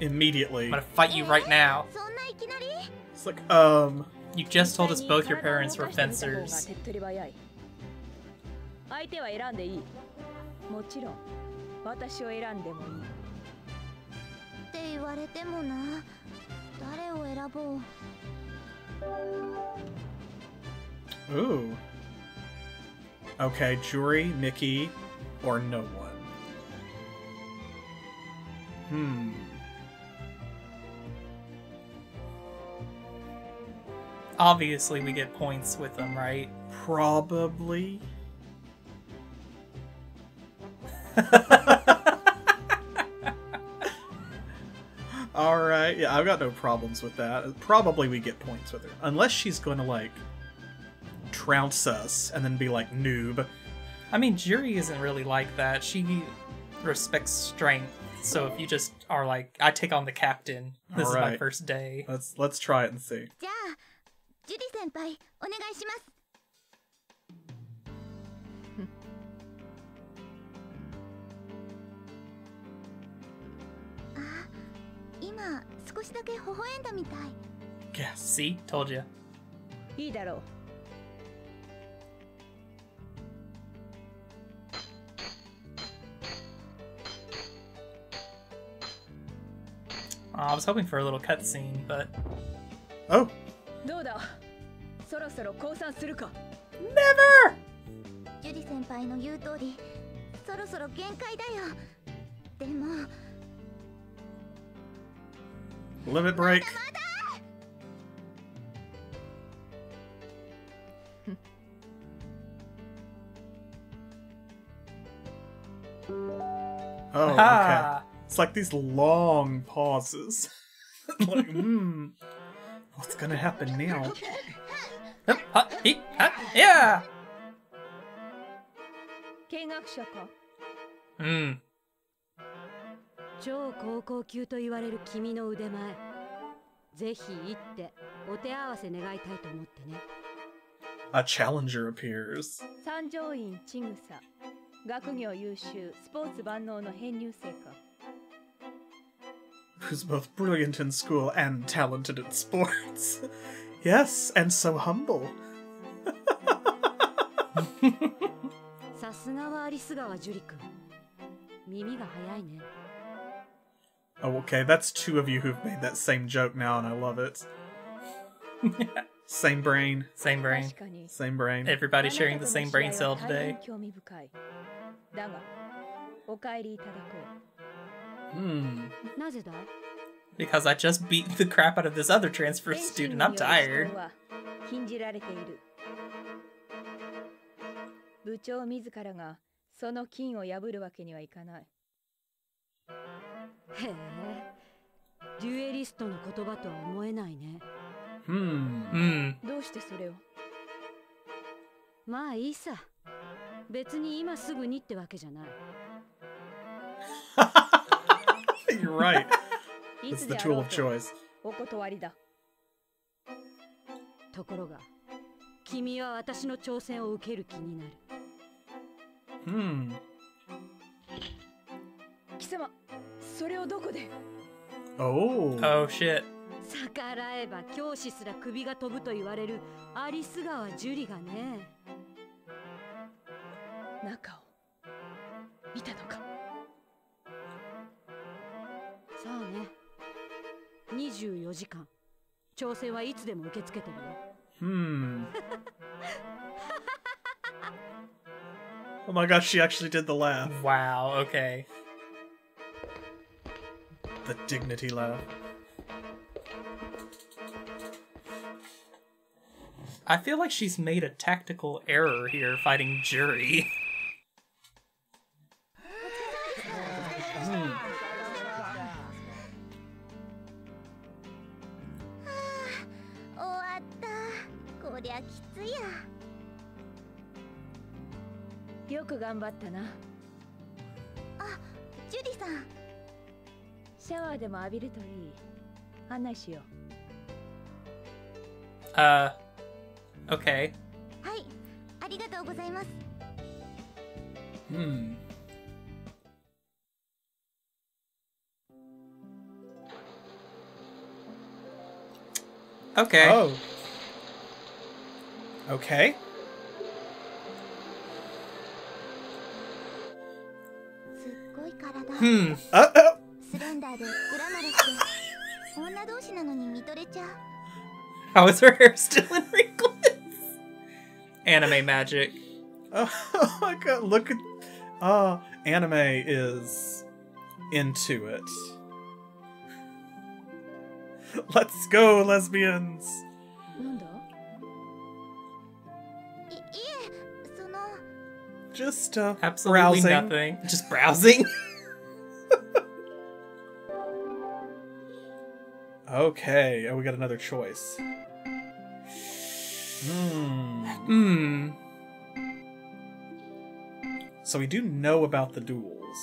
Immediately. I'm gonna fight you right now. そんないきなり It's like, um, you just told us both your parents were fencers. Ooh. Okay, Juri, Miki, or no one. Hmm. Obviously, we get points with them, right? Probably. Alright, yeah, I've got no problems with that. Probably we get points with her. Unless she's gonna, like, trounce us and then be like, noob. I mean, Juri isn't really like that. She respects strength. So if you just are like, I take on the captain. This is my first day. Let's let's try it and see. じゃあジュリ先輩お願いしますあ今少しだけ微笑んだみたい Yeah, see, told you. いいだろう I was hoping for a little cutscene, but Oh, どうだ そろそろ降参するかジュリ先輩の言う通りそろそろ限界だよでも limit break. Oh, okay. Aha! It's like these long pauses. like, hmm, what's gonna happen now? Hup, hut, he, hut, yeah. 見学者か Hmm. 超高校級と言われる君の腕前ぜひ行ってお手合わせ願いたいと思ってね A challenger appears. 三条院千草学業優秀スポーツ万能の編入生か who's both brilliant in school and talented at sports. yes, and so humble. oh, okay, that's two of you who've made that same joke now, and I love it. same brain. Same brain. Same brain. Everybody sharing the same brain cell today. Hmm. なぜだい Because I just beat the crap out of this other transfer う student. I'm tired. 指導は禁じられている部長自らがその金を破るわけにはいかないへえデュエリストの言葉とは思えないね Hmm. Hmm. どうしてそれを？まあいいさ別に今すぐにってわけじゃない You're right. い It's つ the であ tool ろう of と choice. お断りだところが君は私の挑戦を受ける気になる Hmm. 貴様それをどこで Oh. Oh shit. 逆らえば教師すら首が飛ぶと言われるアリス川樹里がね中を見たの 24時間調整はいつでも受け付けてるわ oh my gosh, she actually did the laugh. Wow, okay. The dignity laugh. I feel like she's made a tactical error here fighting Juri. ったなジュリさんシャワーでも浴びるといい案内しよ Uh. Okay. はいありがとうございます Hmm. Okay. Oh. Okay. Hmm. Uh oh. How is her hair still in wrinkles? Anime magic. Oh my god, look at. Oh, anime is into it. Let's go, lesbians! Just uh, Absolutely browsing. nothing. Just browsing? Okay, oh, we got another choice. Hmm. Hmm. So we do know about the duels.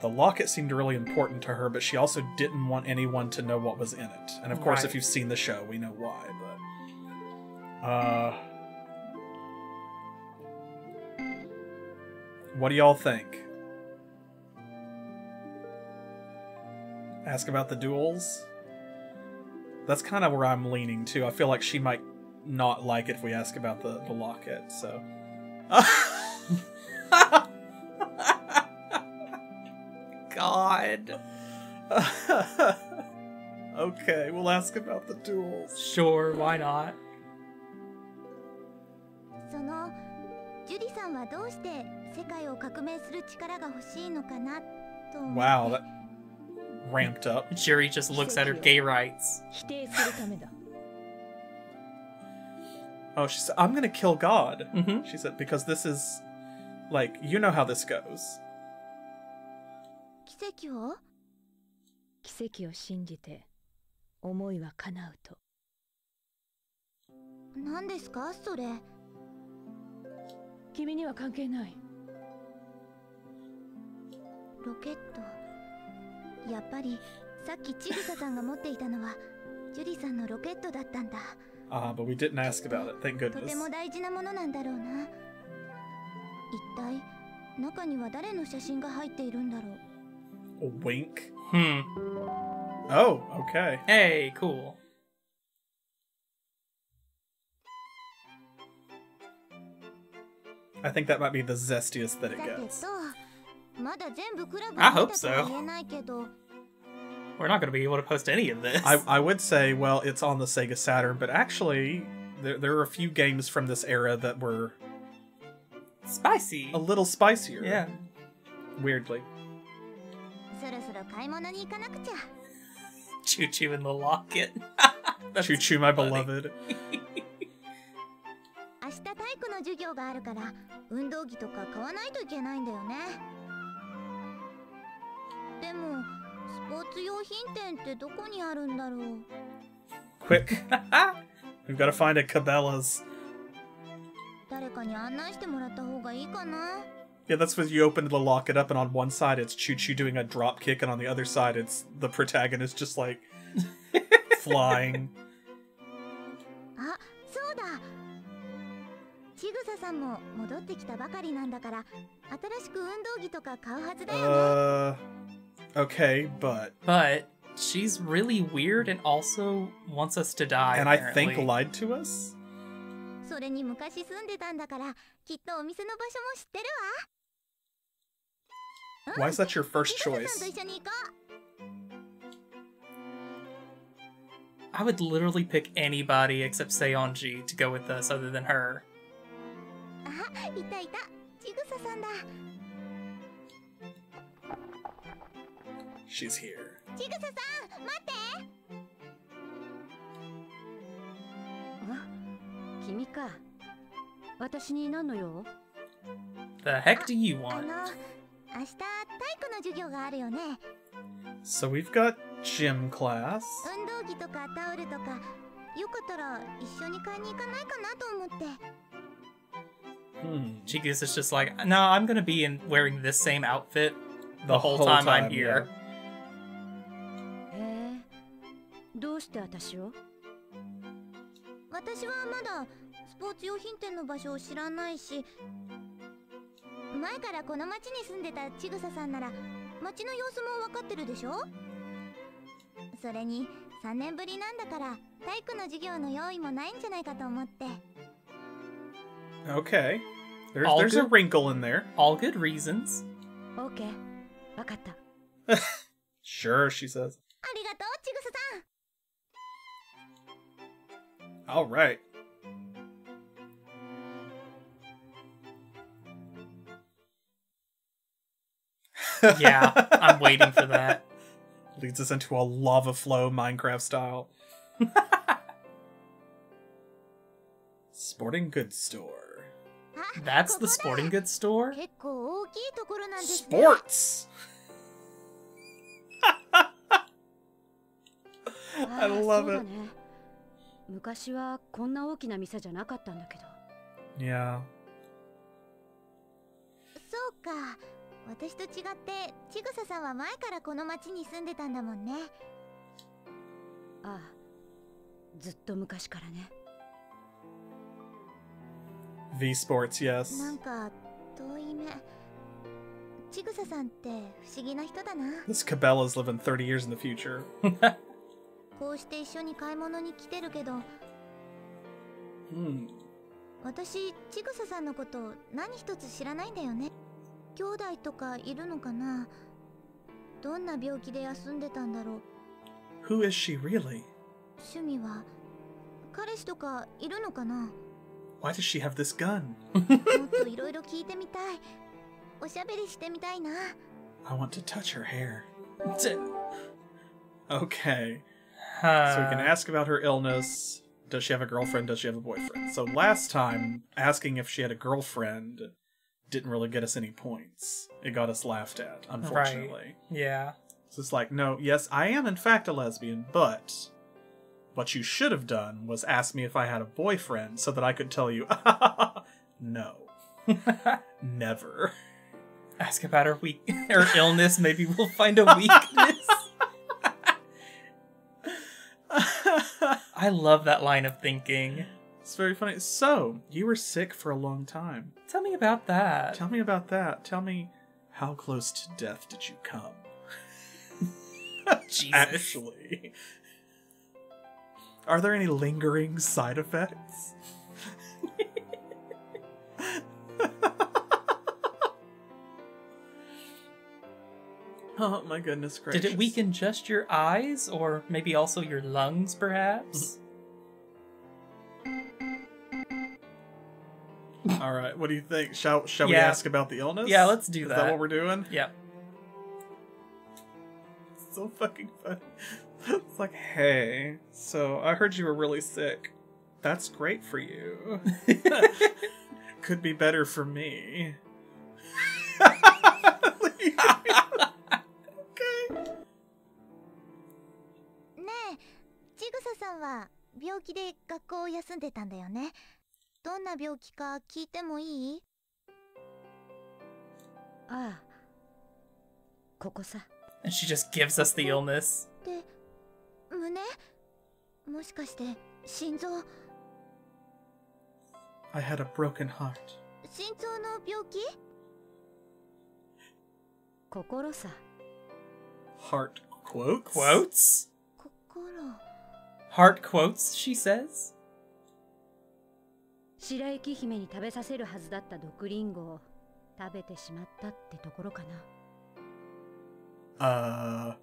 The locket seemed really important to her, but she also didn't want anyone to know what was in it. And of course, if you've seen the show, we know why. But uh, what do y'all think? Ask about the duels. That's kind of where I'm leaning too. I feel like she might not like it if we ask about the, the locket. So. God. okay, we'll ask about the duels. Sure, why not? そのジュリさんはどうして世界を革命する力が欲しいのかなと思って Wow, that ramped up. Juri just looks at her gay rights. oh, she said, I'm gonna kill God. Mm -hmm. She said, because this is, like, you know how this goes. やっぱりさっきちぐささんが持っていたのはジュリさんのロケットだったんだ Ah, but we didn't ask about it. Thank と goodness. ても大事なものなんだろうな一体中には誰の写真が入っているんだろう A wink. Hmm. Oh, okay. Hey, cool. I think that might be the zestiest that it だけ gets. I hope so. We're not going to be able to post any of this. I, I would say, well, it's on the Sega Saturn, but actually, there, there are a few games from this era that were spicy. A little spicier. Yeah. Weirdly. Chu-Chu in the locket. Chu-Chu, my beloved. Tomorrow, I have a class. I have to buy some exercise 明日体育の授業があるから運動着とか買わないといけないんだよね。でもスポーツ用品店ってどこにあるんだろう Quick. We've got to find a Cabela's. 誰かに案内してもらった方がいいかな Yeah, that's when you open to lock it up, and on one side it's Choo Choo doing a drop kick, and on the other side it's the protagonist just like flying. あそうだちぐささんも戻ってきたばかりなんだから新しく運動着とか買うはずだよね Uh, Okay, but but she's really weird and also wants us to die. And apparently. I think lied to us. Why is that your first choice? I would literally pick anybody except Saionji to go with us other than her. Ah, あ、いたいた。ちぐささんだ。She's here. Chigusa-san, matte! Huh? The heck do you want? So we've got gym class. Hmm. Chigusa's just like, no, I'm gonna be in wearing this same outfit the, the whole, whole, time, time I'm here. Yeah. どうして私を？私はまだスポーツ用品店の場所を知らないし前からこの町に住んでたちぐささんなら町の様子も分かってるでしょ？それに3年ぶりなんだから体育の授業の用意もないんじゃないかと思って Okay. There's All there's a good. wrinkle in there. All good reasons. オーケーわかった Sure, she says. ありがとうちぐささん All right. yeah, I'm waiting for that. Leads us into a lava flow Minecraft style. sporting goods store. That's the sporting goods store? Sports! I love it. ね昔はこんな大きな店じゃなかったんだけど。Yeah. そうか。私と違ってちぐささんは前からこの町に住んでたんだもんね。ああ。ずっと昔からね。V Sports, な yes. んか遠い目。ちぐささんって不思議な人だな。This Cabela's living 30 years in the future. こうして一緒に買い物に来てるけど。Hmm. 私ちぐささんのこと何一つ知らないんだよね。兄弟とかいるのかな。どんな病気で休んでたんだろう。Who is she really? 趣味は。彼氏とかいるのかな。Why does she have this gun? もっといろいろ聞いてみたい。おしゃべりしてみたいな。I want to touch her hair. T- Okay. So we can uh, ask about her illness. Does she have a girlfriend? Does she have a boyfriend? So last time, asking if she had a girlfriend didn't really get us any points. It got us laughed at, unfortunately. Yeah. So it's like, no, yes, I am in fact a lesbian, but what you should have done was ask me if I had a boyfriend so that I could tell you, no. Never. Ask about her weak her illness. Maybe we'll find a weakness. I love that line of thinking. It's very funny. So, you were sick for a long time. Tell me about that. Tell me about that. Tell me, how close to death did you come? Jesus. Actually. Are there any lingering side effects? oh my goodness gracious. Did it weaken just your eyes, or maybe also your lungs, perhaps? All right, what do you think? Shall shall we ask about the illness? Yeah, let's do Is that. that what we're doing? yeah. so fucking funny. It's like, hey, so I heard you were really sick. That's great for you. Could be better for me okay. ねえちぐささんは病気で学校を休んでたんだよねどんな病気か聞いてもいいああここさ And she just gives us the illness. で胸もしかして心臓 I had a broken heart. 心臓の病気心さ Heart quotes? Quotes? 心 Heart quotes, she says. 白雪姫に食べさせるはずだった毒リンゴを食べてしまったってところかな Uh,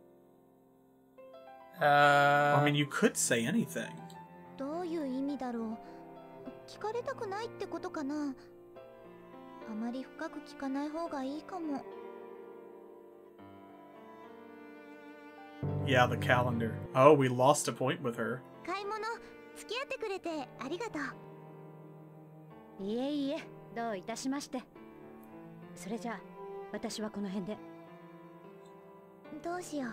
Uh, I mean, you could say anything. どういう意味だろう聞かれたくないってことかなあまり深く聞かない方がいいかも Yeah, the calendar. Oh, we lost a point with her. 買い物付き合ってくれてありがとういえいえどういたしましてそれじゃあ私はこの辺でどうしよ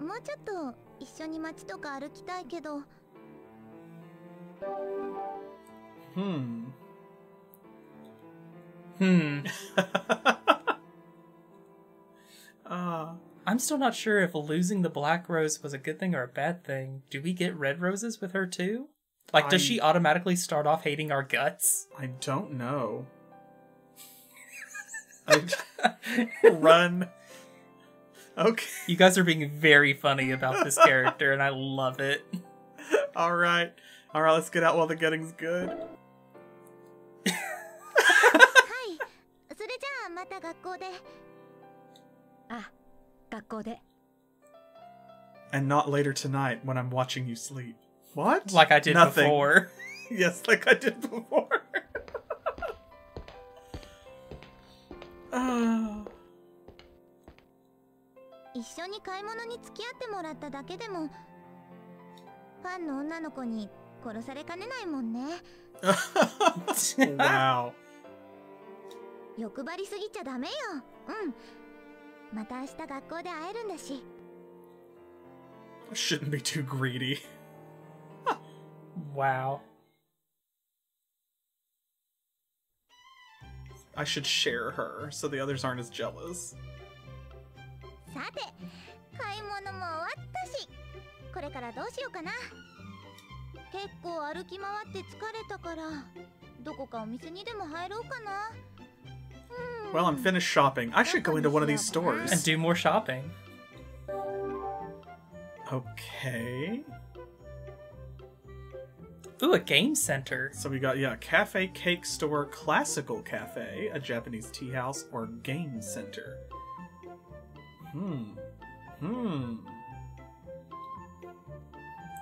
うもうちょっと一緒に街とか歩きたいけど Hmm. hmm. I'm still not sure if losing the black rose was a good thing or a bad thing. Do we get red roses with her too? Like, does I- she automatically start off hating our guts? I don't know. I run. Okay. You guys are being very funny about this character, and I love it. All right. All right. Let's get out while the getting's good. 学校で And not later tonight when I'm watching you sleep. What? Like I did Nothing. before. yes, like I did before. oh. 一緒に買い物に付き合ってもらっただけでもファンの女の子に殺されかねないもんね wow. 欲張りすぎちゃダメようんまた明日学校で会えるんだし Shouldn't be too greedy. Wow. I should share her so the others aren't as jealous. さて買い物も終わったしこれからどうしようかな結構歩き回って疲れたからどこかお店にでも入ろうかな Well, I'm finished shopping. I should go into one of these stores. And do more shopping. Okay. Ooh, a game center. So we got yeah, cafe, cake store, classical cafe, a Japanese tea house, or game center. Hmm. Hmm.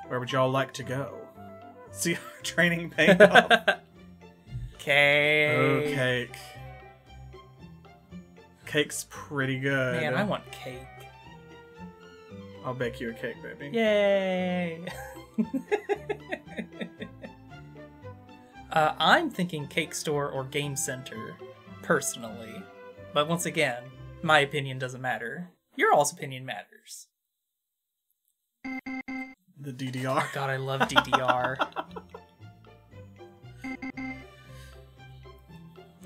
Where would y'all like to go? See our training paying off. Cake. Oh, cake. Cake's pretty good. Man, I want cake. I'll bake you a cake, baby. Yay! uh, I'm thinking cake store or game center. personally. But once again, my opinion doesn't matter. Your all's opinion matters. The DDR. Oh, God, I love DDR.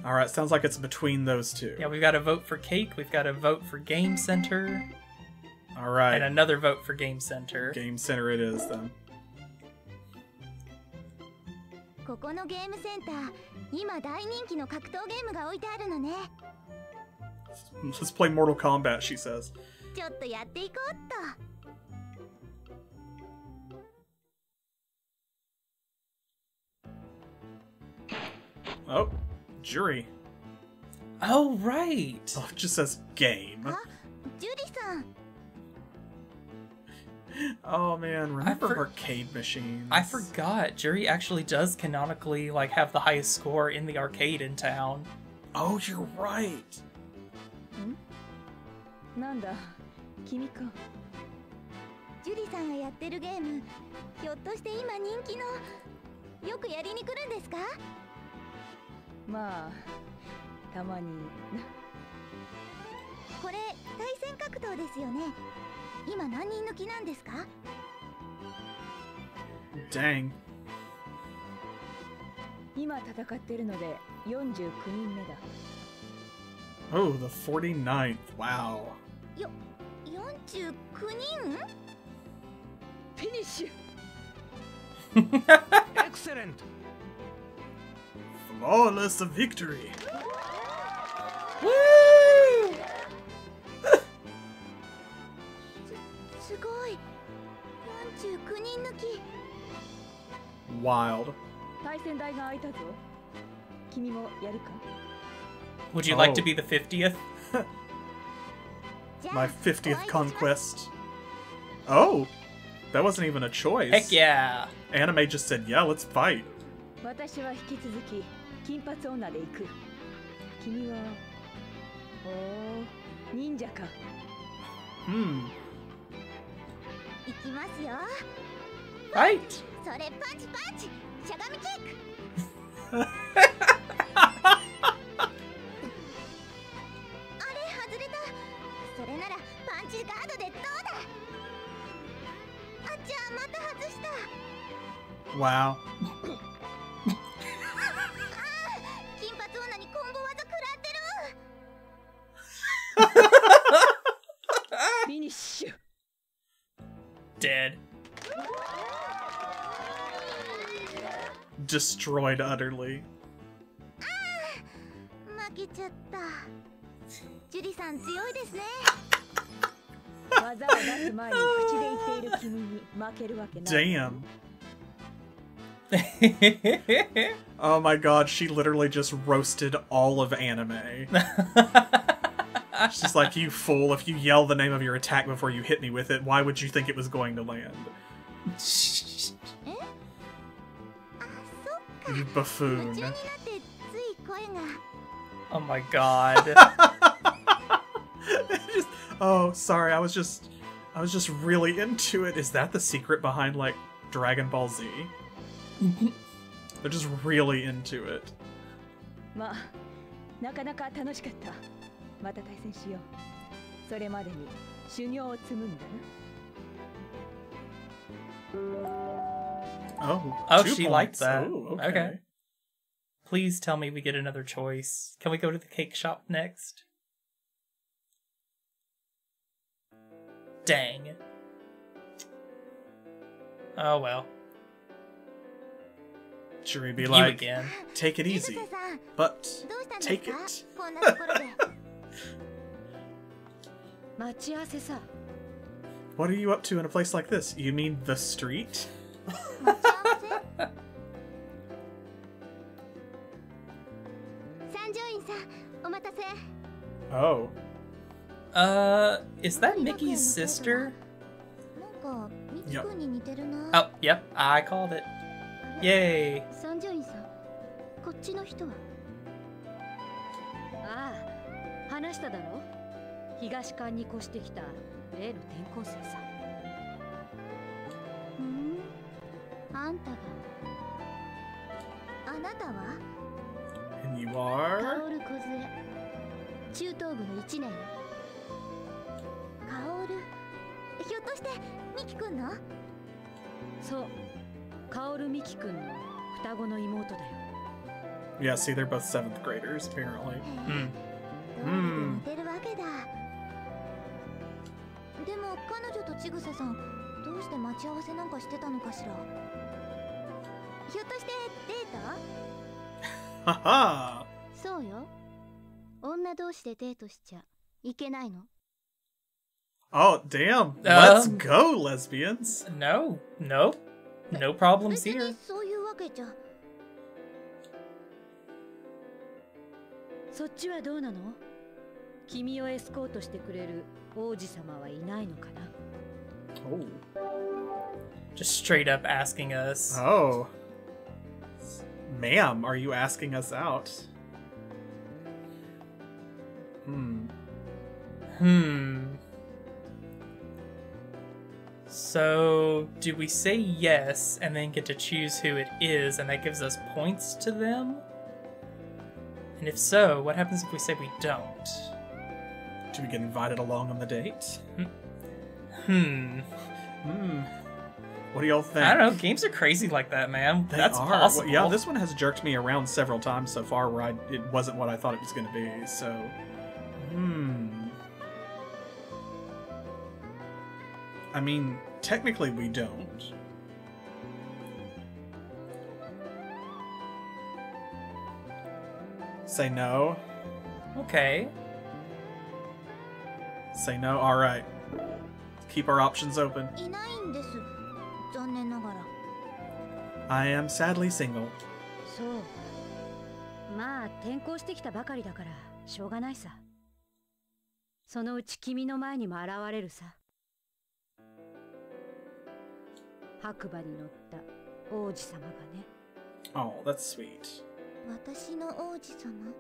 All right, sounds like it's between those two. yeah, we've got to vote for Cake. We've got to vote for Game Center, All right. and another vote for Game Center. Game Center it is then. ここのゲームセンター今大人気の格闘ゲームが置いてあるのね Let's play Mortal Kombat, she says. ちょっとやっていこうっ Oh, jury. Oh, right. Oh, it just says game. Oh man, remember for- arcade machines? I forgot. Juri actually does canonically like have the highest score in the arcade in town. Oh, you're right. Hmm? Nanda, Kimiko. ジュリさんがやってるゲームひょっとして今人気のよくやりに来るんですかまあたまにな これ対戦格闘ですよね今何人抜きなんですか？Dang. 今戦ってるので49人目だ Oh, the 49th. Wow. よ49人？フィニッシュ Excellent! Flawless victory. Woo! すごい49人抜き Wild. 対戦台が空いたぞ君もやるか Would you like Oh. to be the 50th? じゃあ My 50th お相手します conquest. Oh, that wasn't even a choice. Heck yeah! Anime just said, yeah, let's fight. 私は引き続き 金髪女で行く。君はおお忍者か。Hmm. いきますよ。Right! それパンチパンチ。しゃがみキック。あれ外れた。それならパンチガードでどうだ。あっちゃまた外した。Wow. Finish. Dead. Destroyed utterly. Damn. Oh my god, she literally just roasted all of anime. She's just like, you fool, if you yell the name of your attack before you hit me with it, why would you think it was going to land? you buffoon. Oh my god. just, oh, sorry, I was just I was just really into it. Is that the secret behind like Dragon Ball Z? They're just really into it. まあなかなか楽しかったまた対戦しようそれまでに修行を積むんだな Oh, Oh, two she liked points. that. Oh, okay. Please tell me we get another choice. Can we go to the cake shop next? Dang. Oh well. Juri be like, again. take it easy, but take it. What are you up to in a place like this? You mean the street? oh. Uh, is that Miki's sister? Yep. Oh, yep, I called it. Yay. 三条院さんこっちの人は？ああ話しただろ？東館に越してきた例の転校生さうん？あんたが？あなたは？You are? 薫小連中等部の1年。薫ひょっとしてミキくんの？そう 薫美樹くんの双子の妹だよ Yeah, see, they're both seventh graders, apparently. うんどうりで似てるわけだでも彼女とちぐささんどうして待ち合わせなんかしてたのかしらひょっとしてデート Haha! そうよ女同士でデートしちゃいけないの Oh, damn. Um, Let's go, lesbians. No, no, no problems here. そういうわけじゃそっちはどうなの君をエスコートしてくれる王子様はいないのかな Oh. Just straight up asking us. Oh. Ma'am, are you asking us out? Hmm. Hmm. So, do we say yes and then get to choose who it is, and that gives us points to them? And if so, what happens if we say we don't? Do we get invited along on the date? Hmm. Hmm. What do y'all think? I don't know. Games are crazy like that, man. They That's are. possible. Well, yeah, this one has jerked me around several times so far where I, it wasn't what I thought it was going to be, so. I mean, technically we don't. Say no. Okay. Say no. All right. Keep our options open. いないんです残念ながら I am sadly single. そうまあ転校してきたばかりだからしょうがないさそのうち君の前にも現れるさ 白馬に乗った王子様がね Oh, that's sweet. 私の王子様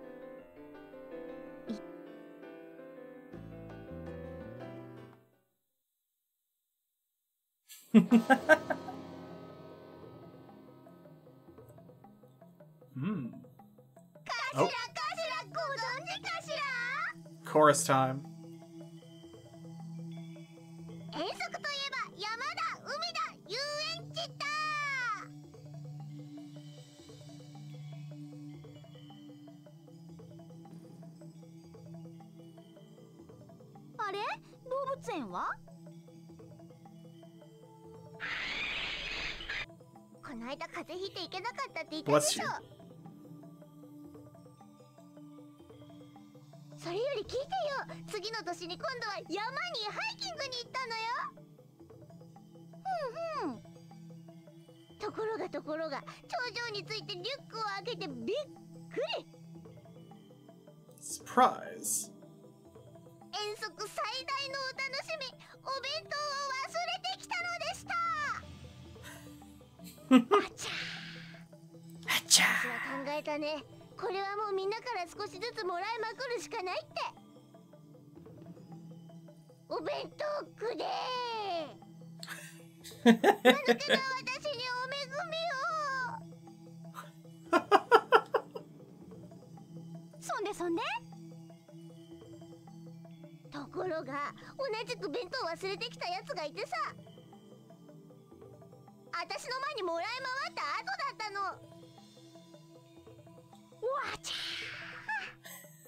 Hmm. かしら Oh. かしらご存知かしら Chorus time. あれ？動物園は？この間風邪ひいて行けなかったって言ったでし.ょ。それより聞いてよ。次の年に今度は山にハイキングに行ったのよ。うんうん。ところがところが頂上についてリュックを開けてびっくり。Surprise. 遠足最大のお楽しみお弁当を忘れてきたのでした。あちゃ。私は考えたね。これはもうみんなから少しずつもらいまくるしかないって。お弁当くれー。間抜けな私同じく弁当忘れてきたやつがいてさ私の前にもらい回った後だったのわち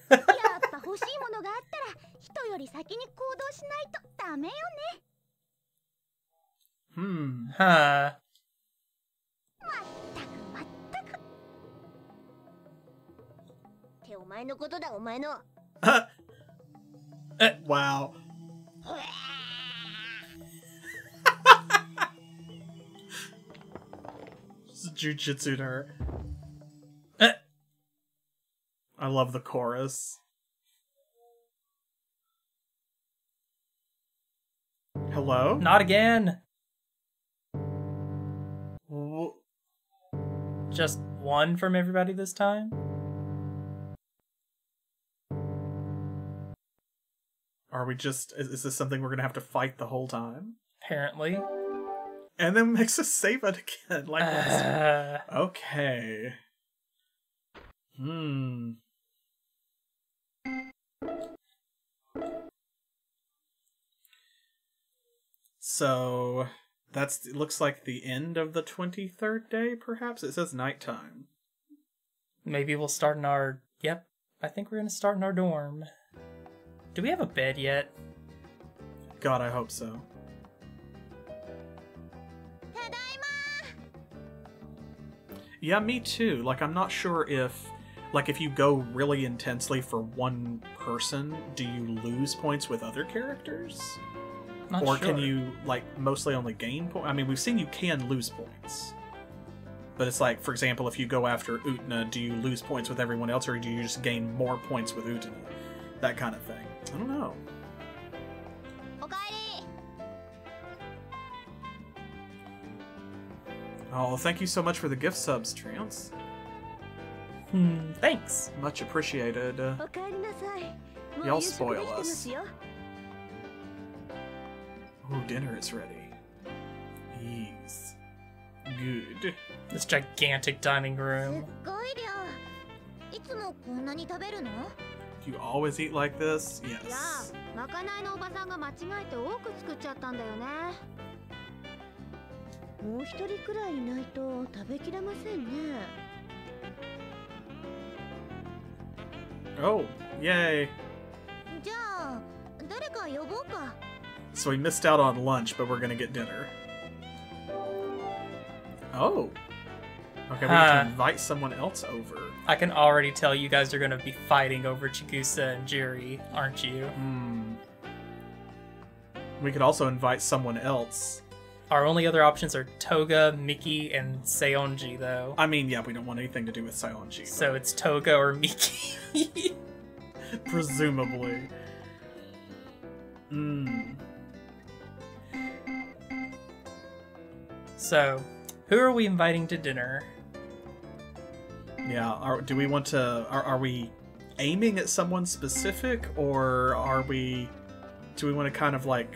ゃーやっぱ欲しいものがあったら人より先に行動しないとダメよね Hmm. はあ。まったくまったくってお前のことだお前の wow. Just jujitsu to her. Eh. I love the chorus. Hello? Not again. Just one from everybody this time? Are we just. Is, is this something we're gonna have to fight the whole time? Apparently. And then makes us save it again. Like, Uh, okay. Hmm. So that's it looks like the end of the 23rd day perhaps it says nighttime. Maybe we'll start in our. Yep, I think we're gonna start in our dorm. Do we have a bed yet? God, I hope so. Yeah, me too. Like I'm not sure if like if you go really intensely for one person, do you lose points with other characters? Not or can you like mostly only gain points? I mean, we've seen you can lose points. But it's like, for example, if you go after Utena, do you lose points with everyone else, or do you just gain more points with Utena? That kind of thing. I don't know. Oh, thank you so much for the gift subs, Trance. Hmm, thanks. Much appreciated. Uh, y'all spoil us. Oh, dinner is ready. Ease. Good. This gigantic dining room. ごい量いつもこんなに食べるの Do you always eat like this? いや Yes. まかないのおばさんが間違えて多く作っちゃったんだよねもう一人くらいいないと食べきれませんね Oh, yay. じゃあ誰か呼ぼうか So we missed out on lunch, but we're gonna get dinner. Oh. Okay, we Huh. can invite someone else over. I can already tell you guys are gonna be fighting over Chigusa and Juri, aren't you? Hmm. We could also invite someone else. Our only other options are Toga, Miki, and Saionji, though. I mean, yeah, we don't want anything to do with Silent G. So it's Toga or Miki. Presumably. Hmm. so, who are we inviting to dinner? Yeah. Are, do we want to? Are, are we aiming at someone specific, or are we? Do we want to kind of like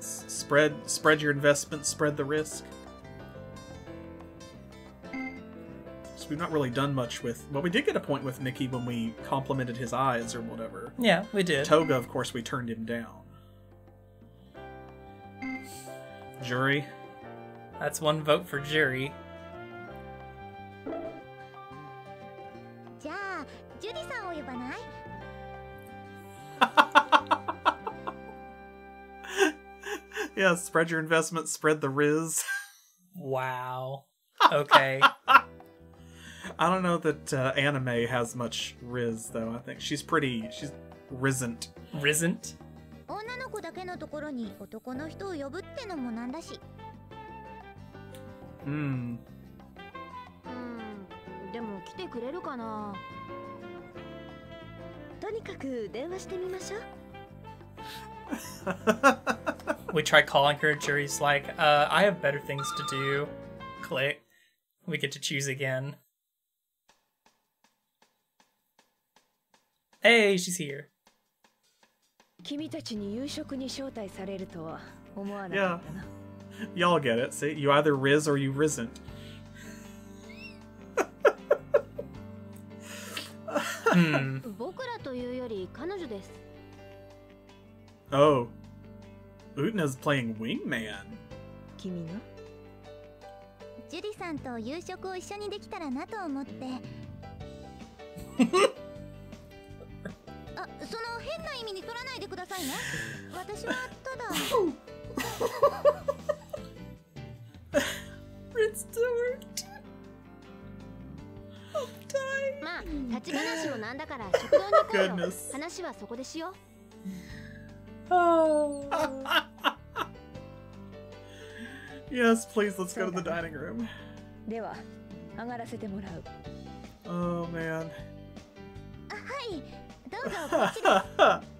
spread spread your investment, spread the risk? 'Cause we've not really done much with. Well, we did get a point with Miki when we complimented his eyes or whatever. Yeah, we did. Toga, of course, we turned him down. Juri. That's one vote for Juri. ジュディさんを呼ばない Yeah, spread your investment, spread the riz. Wow. Okay. I don't know that uh, anime has much riz though. I think she's pretty. She's risn't. Risn't? 女の子だけのところに男の人を呼ぶってのもなんだし Hmm. うんでも来てくれるかな We try calling her. Juri's like, uh, I have better things to do. Click. We get to choose again. Hey, she's here. Yeah, Y'all get it. See, you either riz or you risn't. うん。僕らというより彼女です。Oh, Utna's playing wingman. 君がジュディさんと夕食を一緒にできたらなと思って。あその変な意味に取らないでくださいね。私はただ。Prince Stewart. まあ立ち話もなんだから食堂に行こうよ Goodness. 話はそこでしよう Oh. Yes, please. Let's go to the dining room. では上がらせてもらう Oh man. あはいどうぞこっちで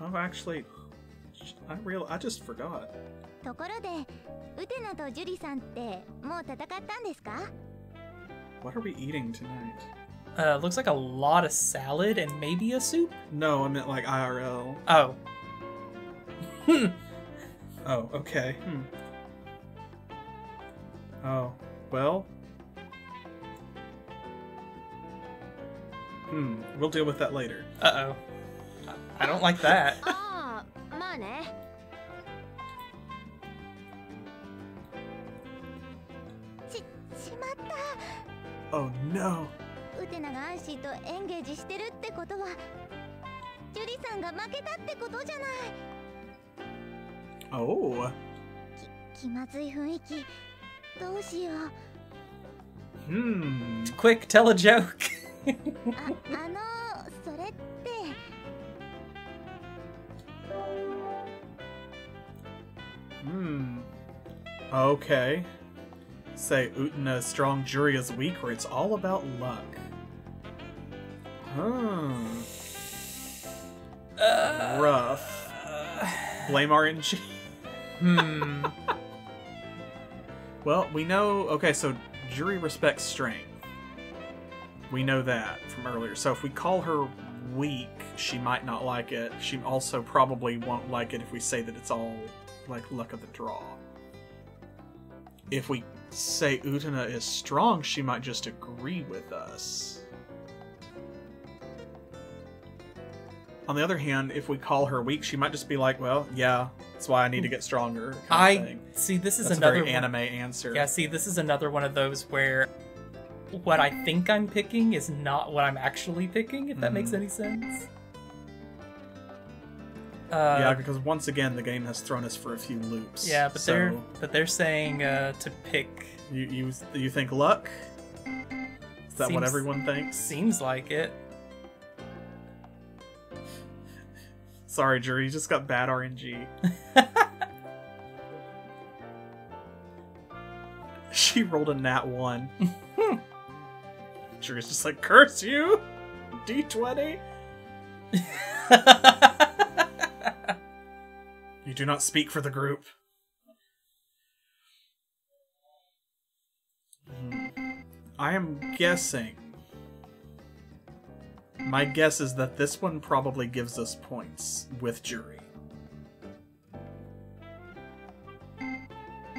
oh, actually, I real I just forgot. ところでウテナとジュリさんってもう戦ったんですか What are we eating tonight? Uh, looks like a lot of salad and maybe a soup. No, I meant like IRL. Oh. Oh, okay. Hmm. Oh, well. Hmm, we'll deal with that later. Uh oh. I don't like that. ああまあね ししまった Oh no. ウテナがアンシーとエンゲージしてるってことはジュリさんが負けたってことじゃない Oh. 気まずい雰囲気どうしよう Hmm. Quick, tell a joke. ああの Hmm. Okay. Say Utena is strong, Juri is weak, or it's all about luck. Hmm. Rough. Blame RNG. Hmm. Well, we know. Okay, so Juri respects strength. We know that from earlier. So if we call her weak, she might not like it. She also probably won't like it if we say that it's all like luck of the draw. If we say Utena is strong, she might just agree with us. On the other hand, if we call her weak, she might just be like, "Well, yeah, that's why I need to get stronger." I see. This is That's another very one- anime answer. Yeah, see, this is another one of those where what I think I'm picking is not what I'm actually picking. If that makes Mhm. any sense. Uh, yeah, because once again, the game has thrown us for a few loops. Yeah, but so they're but they're saying uh, to pick. You you you think luck? Is that what everyone thinks? Seems like it. Sorry, Juri, you just got bad RNG. she rolled a nat one. Juri's just like, curse you! D20! you do not speak for the group. I am guessing. My guess is that this one probably gives us points with Juri.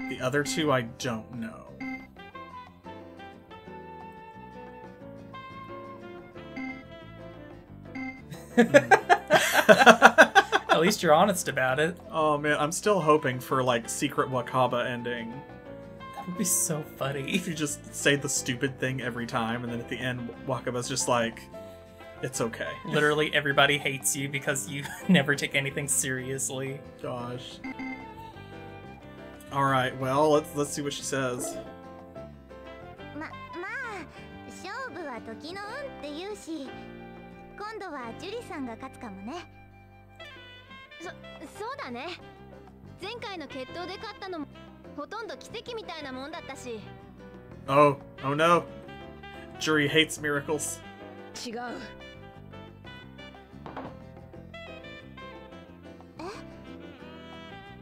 The other two I don't know. least you're honest about it. Oh man, I'm still hoping for like secret Wakaba ending. That would be so funny. If you just say the stupid thing every time and then at the end Wakaba's just like it's okay. Literally everybody hates you because you never take anything seriously. Gosh. All right, well, let's let's see what she says. ままあ勝負は時の運って言うし今度はジュリさんが勝つかもね そそうだね前回の決闘で勝ったのもほとんど奇跡みたいなもんだったし Oh, oh no. Juri hates miracles. 違う。え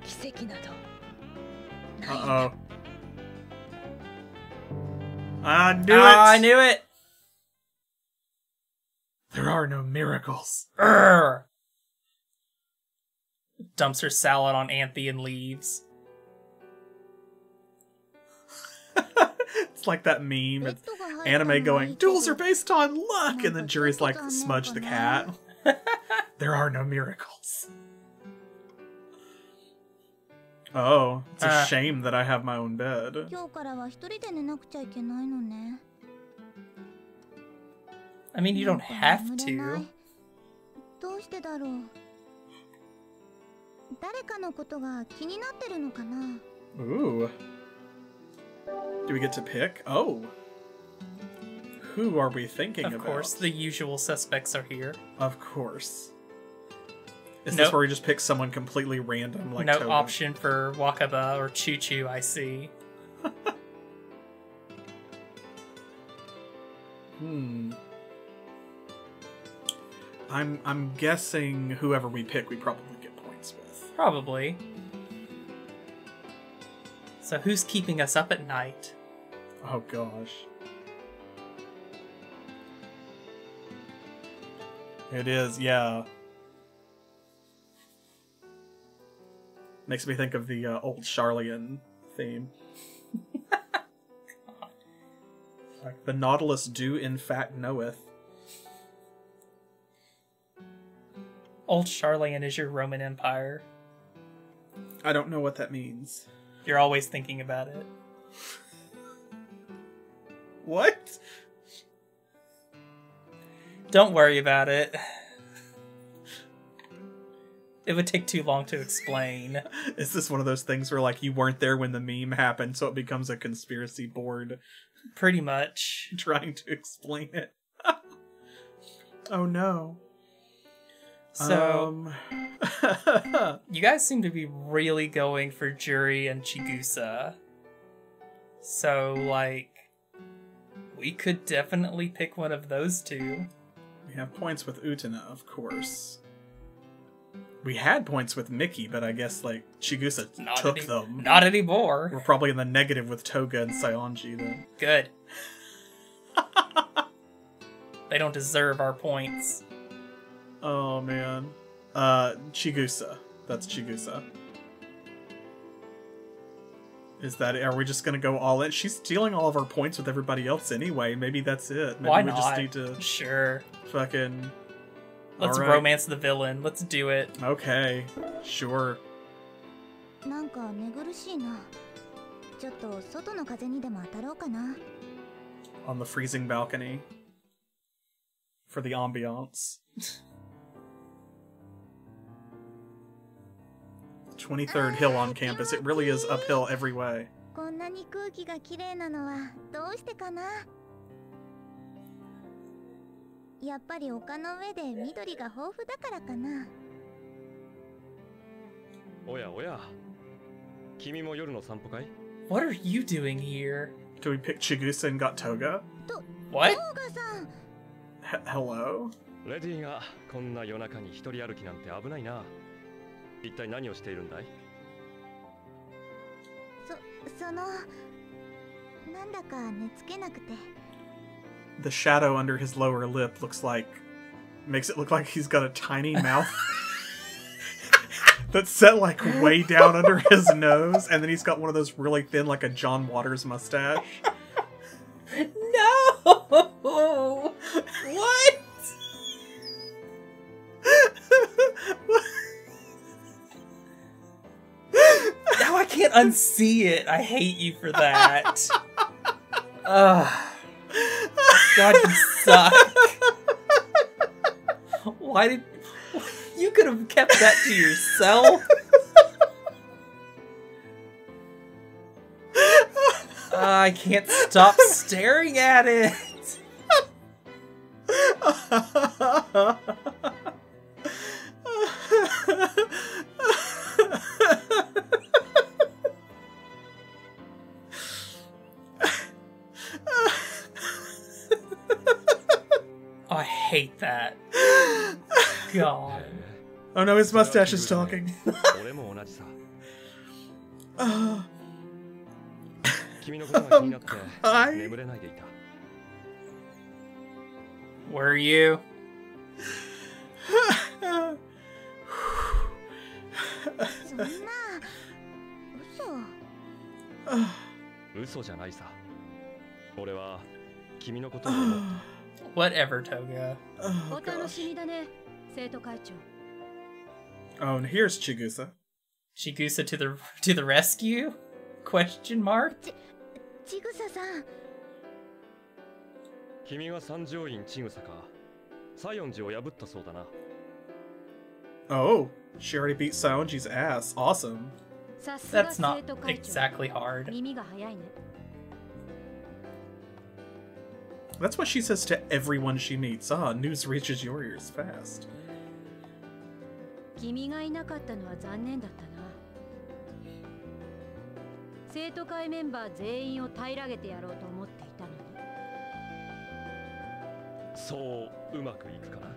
奇跡など。Uh oh. I knew ah, it! I knew it! There are no miracles. Urgh dumps her salad on Anthy and leaves. it's like that meme. Anime going, duels are based on luck, and then Juri's like, smudge the cat. there are no miracles. Oh, it's a uh, shame that I have my own bed. I mean, you don't have to. Ooh. Do we get to pick? Oh. Who are we thinking of about? Of course, the usual suspects are here. Of course. Is nope. this where we just pick someone completely random? Like no Toba? option for Wakaba or Chu-Chu, I see. hmm. I'm I'm guessing whoever we pick, we probably Probably. So who's keeping us up at night? Oh gosh. It is, yeah. Makes me think of the uh, old Charlian theme. like the Nautilus do in fact knoweth. Old Charlatan is your Roman Empire. I don't know what that means. You're always thinking about it. What? Don't worry about it. It would take too long to explain. Is this one of those things where like you weren't there when the meme happened, so it becomes a conspiracy board Pretty much. trying to explain it? oh no. So Um, you guys seem to be really going for Juri and Chigusa. So like we could definitely pick one of those two. we have points with Utena, of course. We had points with Miki, but I guess like Chigusa Not took any- them. Not anymore. We're probably in the negative with Toga and Saionji then. Good. they don't deserve our points. Oh man. Uh Chigusa. That's Chigusa. Is that are we just gonna go all in? She's stealing all of our points with everybody else anyway. Maybe that's it. Maybe Why we not? just need to Sure. fucking Let's Alright. romance the villain. Let's do it. Okay. Sure. なんか寝苦しいなちょっと外の風にでも当たろうかな On the freezing balcony. For the ambiance. 23rd hill on campus. It really is uphill every way. こんなに空気が綺麗なのはどうしてかなやっぱり丘の上で緑が豊富だからかなおやおや君も夜の散歩かい What are you doing here? Do we pick Chigusa and got Toga? What? オーガさん H- hello? レディがこんな夜中に一人歩きなんて危ないな 一体何をしているんだいそそのなんだか寝つけなくて The shadow under his lower lip looks like makes it look like he's got a tiny mouth that's set like way down under his nose, and then he's got one of those really thin, like a John Waters mustache. No! Unsee it. I hate you for that. Ugh. God, you suck. Why did you could have kept that to yourself? I can't stop staring at it. God. Oh no, his mustache is talking. uh, um, I... Were you? Whatever, Toga. Oh, gosh. Oh, and here's Chigusa. Chigusa to the to the rescue? Question mark. Chigusa-san. 君は三条院千草か。西園寺を破ったそうだな。Oh, she already beat Saionji's ass. Awesome. That's not exactly hard. That's what she says to everyone she meets. Ah, news reaches your ears fast. 君がいなかったのは残念だったな生徒会メンバー全員を平らげてやろうと思っていたのにそううまくいくかな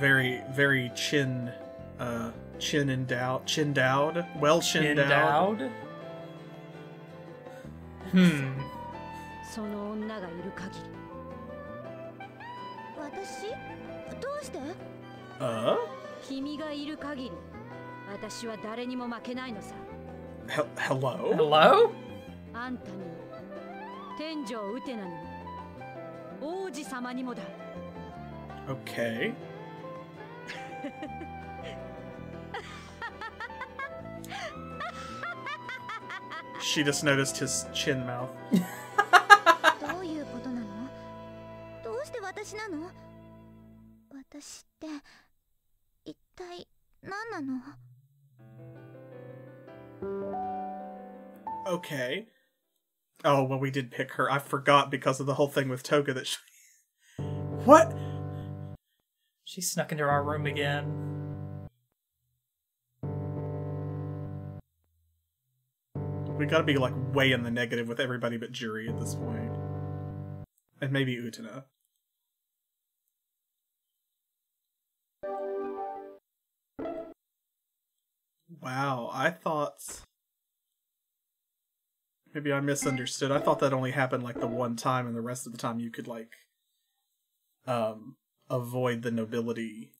？Very, very chin, uh, chin endowed, chin dowed, well chin dowed. Endowed? Hmm. その女がいる限り私？どうして Uh? 君がいる限り私は誰にも負けないのさ Hel- hello? Hello? あんたにも天井ウテナにも王子様にもだ Okay. She just noticed his chin mouth. どういうことなのどうして私なの 私って一体何なの Okay. Oh, well, we did pick her. I forgot because of the whole thing with Toga that she. what? She snuck into our room again. We gotta be, like, way in the negative with everybody but Juri at this point. And maybe Utena. Wow, I thought. Maybe I misunderstood. I thought that only happened like the one time, and the rest of the time you could like um avoid the nobility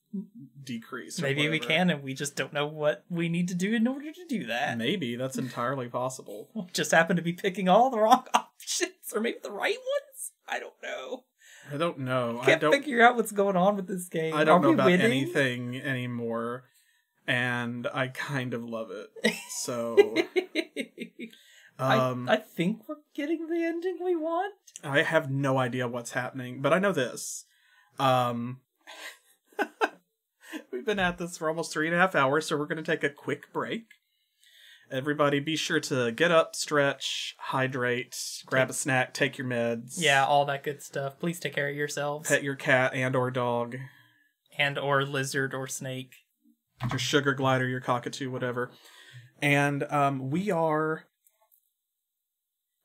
decrease. Maybe we can, and we just don't know what we need to do in order to do that. Maybe that's entirely possible. Just happen to be picking all the wrong options, or maybe the right ones. I don't know. I don't know. I Can't figure out what's going on with this game. I don't Are know about winning? anything anymore, and I kind of love it. So, um, I, I think we're getting the ending we want. I have no idea what's happening, but I know this. Um, we've been at this for almost three and a half hours, so we're going to take a quick break. Everybody, be sure to get up, stretch, hydrate, grab a snack, take your meds. Yeah, all that good stuff. Please take care of yourselves. Pet your cat and or dog. and or lizard or snake. Your sugar glider, your cockatoo, whatever. And um, we are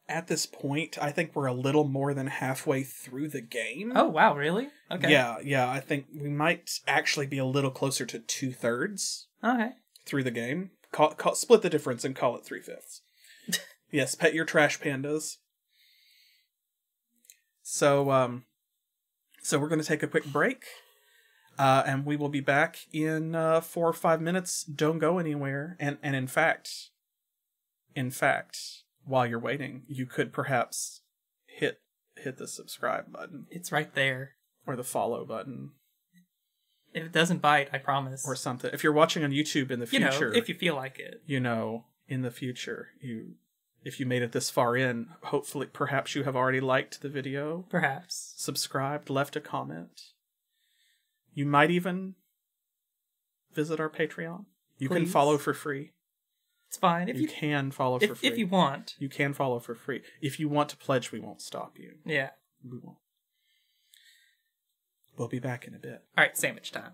at this point. I think we're a little more than halfway through the game. Oh wow, really? Okay. Yeah, yeah. I think we might actually be a little closer to two thirds Okay. through the game. Call, call, split the difference and call it three fifths. yes, pet your trash pandas. So, um, so we're going to take a quick break, uh, and we will be back in uh, four or five minutes. Don't go anywhere. And and in fact, in fact, while you're waiting, you could perhaps hit hit the subscribe button It's right there. or the follow button If it doesn't bite, I promise. or something. If you're watching on YouTube in the you know, future, if you feel like it. you know, in the future, you if you made it this far in, hopefully perhaps you have already liked the video, Perhaps. subscribed, left a comment. You might even visit our Patreon. You can follow for free. It's fine. If you, you, can follow if, for free. if you want. You can follow for free. If you want to pledge, we won't stop you. Yeah. We won't. We'll be back in a bit. Alright, sandwich time.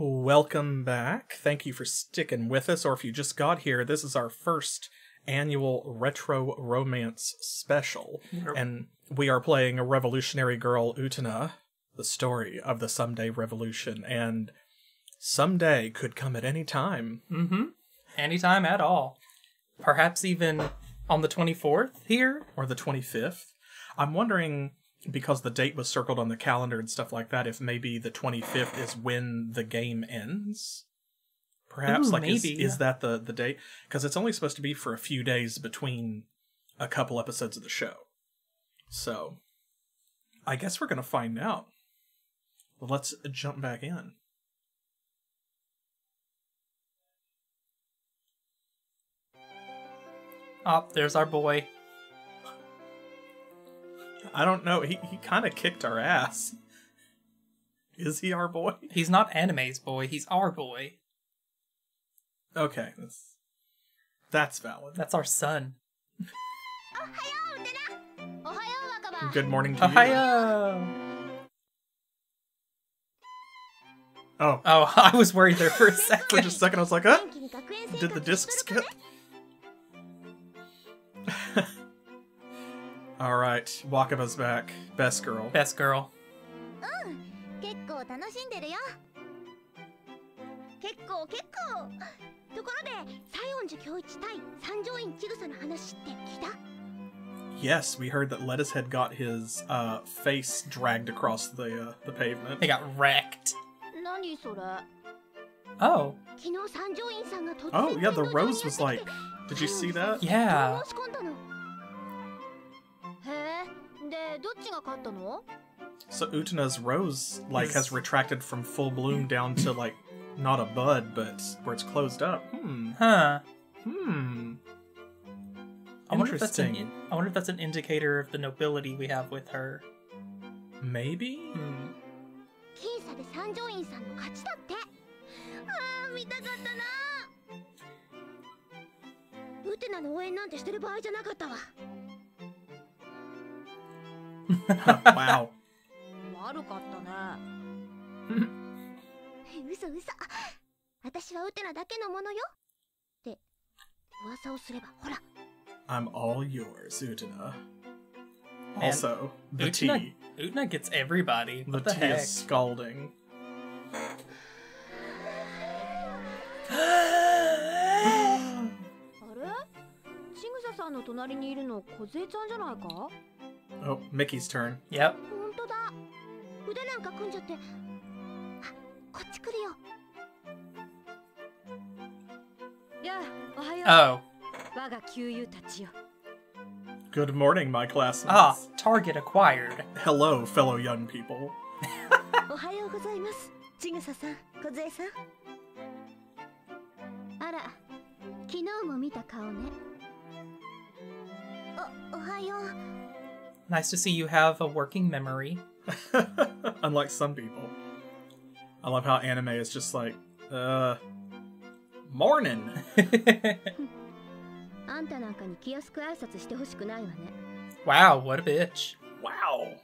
Welcome back. Thank you for sticking with us, or if you just got here, this is our first annual retro romance special, Yep. and we are playing a revolutionary girl, Utena, the story of the Someday Revolution, and someday could come at any time. Mm-hmm. Anytime at all. Perhaps even on the 24th here? Or the 25th. I'm wondering, because the date was circled on the calendar and stuff like that, if maybe the 25th is when the game ends? Perhaps, Ooh, like, is, maybe, is yeah. that the, the date? Because it's only supposed to be for a few days between a couple episodes of the show. So, I guess we're going to find out. Let's jump back in. Oh, there's our boy. I don't know. He he kind of kicked our ass. Is he our boy? He's not Anthy's boy. He's our boy. Okay, that's that's valid. That's our son. Good morning to Ohio. you. Oh. Oh, I was worried there for a second. for just a second, I was like, huh? Did the disc skip? とる skip? Alright, Wakaba's back. Best girl. Best girl. 結構楽しんでるよ結構結構ところで西園寺恭一対三条院千草の話って聞いた Yes, we heard that Lettuce had got his uh, face dragged across the uh, the pavement. They got wrecked. 何それ Oh, 昨日三条院さんが突然 Oh, yeah, the 天道場に rose やって was きて like. Did you see that? yeah. So Utena's rose like has retracted from full bloom down to like not a bud, but where it's closed up. Hmm. Huh. Hmm. I wonder if that's an Interesting. I wonder if that's an indicator of the nobility we have with her. Maybe. Hmm. Wow. 悪かったね嘘嘘私はウテナだけのものよって噂をすればほら I'm all yours, Utena. Also, the Utena, tea. Utena gets everybody. The What the tea heck? is scalding. Oh, Miki's turn. Yep. Oh. Good morning, my classmates. Ah, target acquired. Hello, fellow young people. Nice to see you have a working memory. Unlike some people. I love how Anthy is just like, uh, morning. wow, what a bitch. Wow.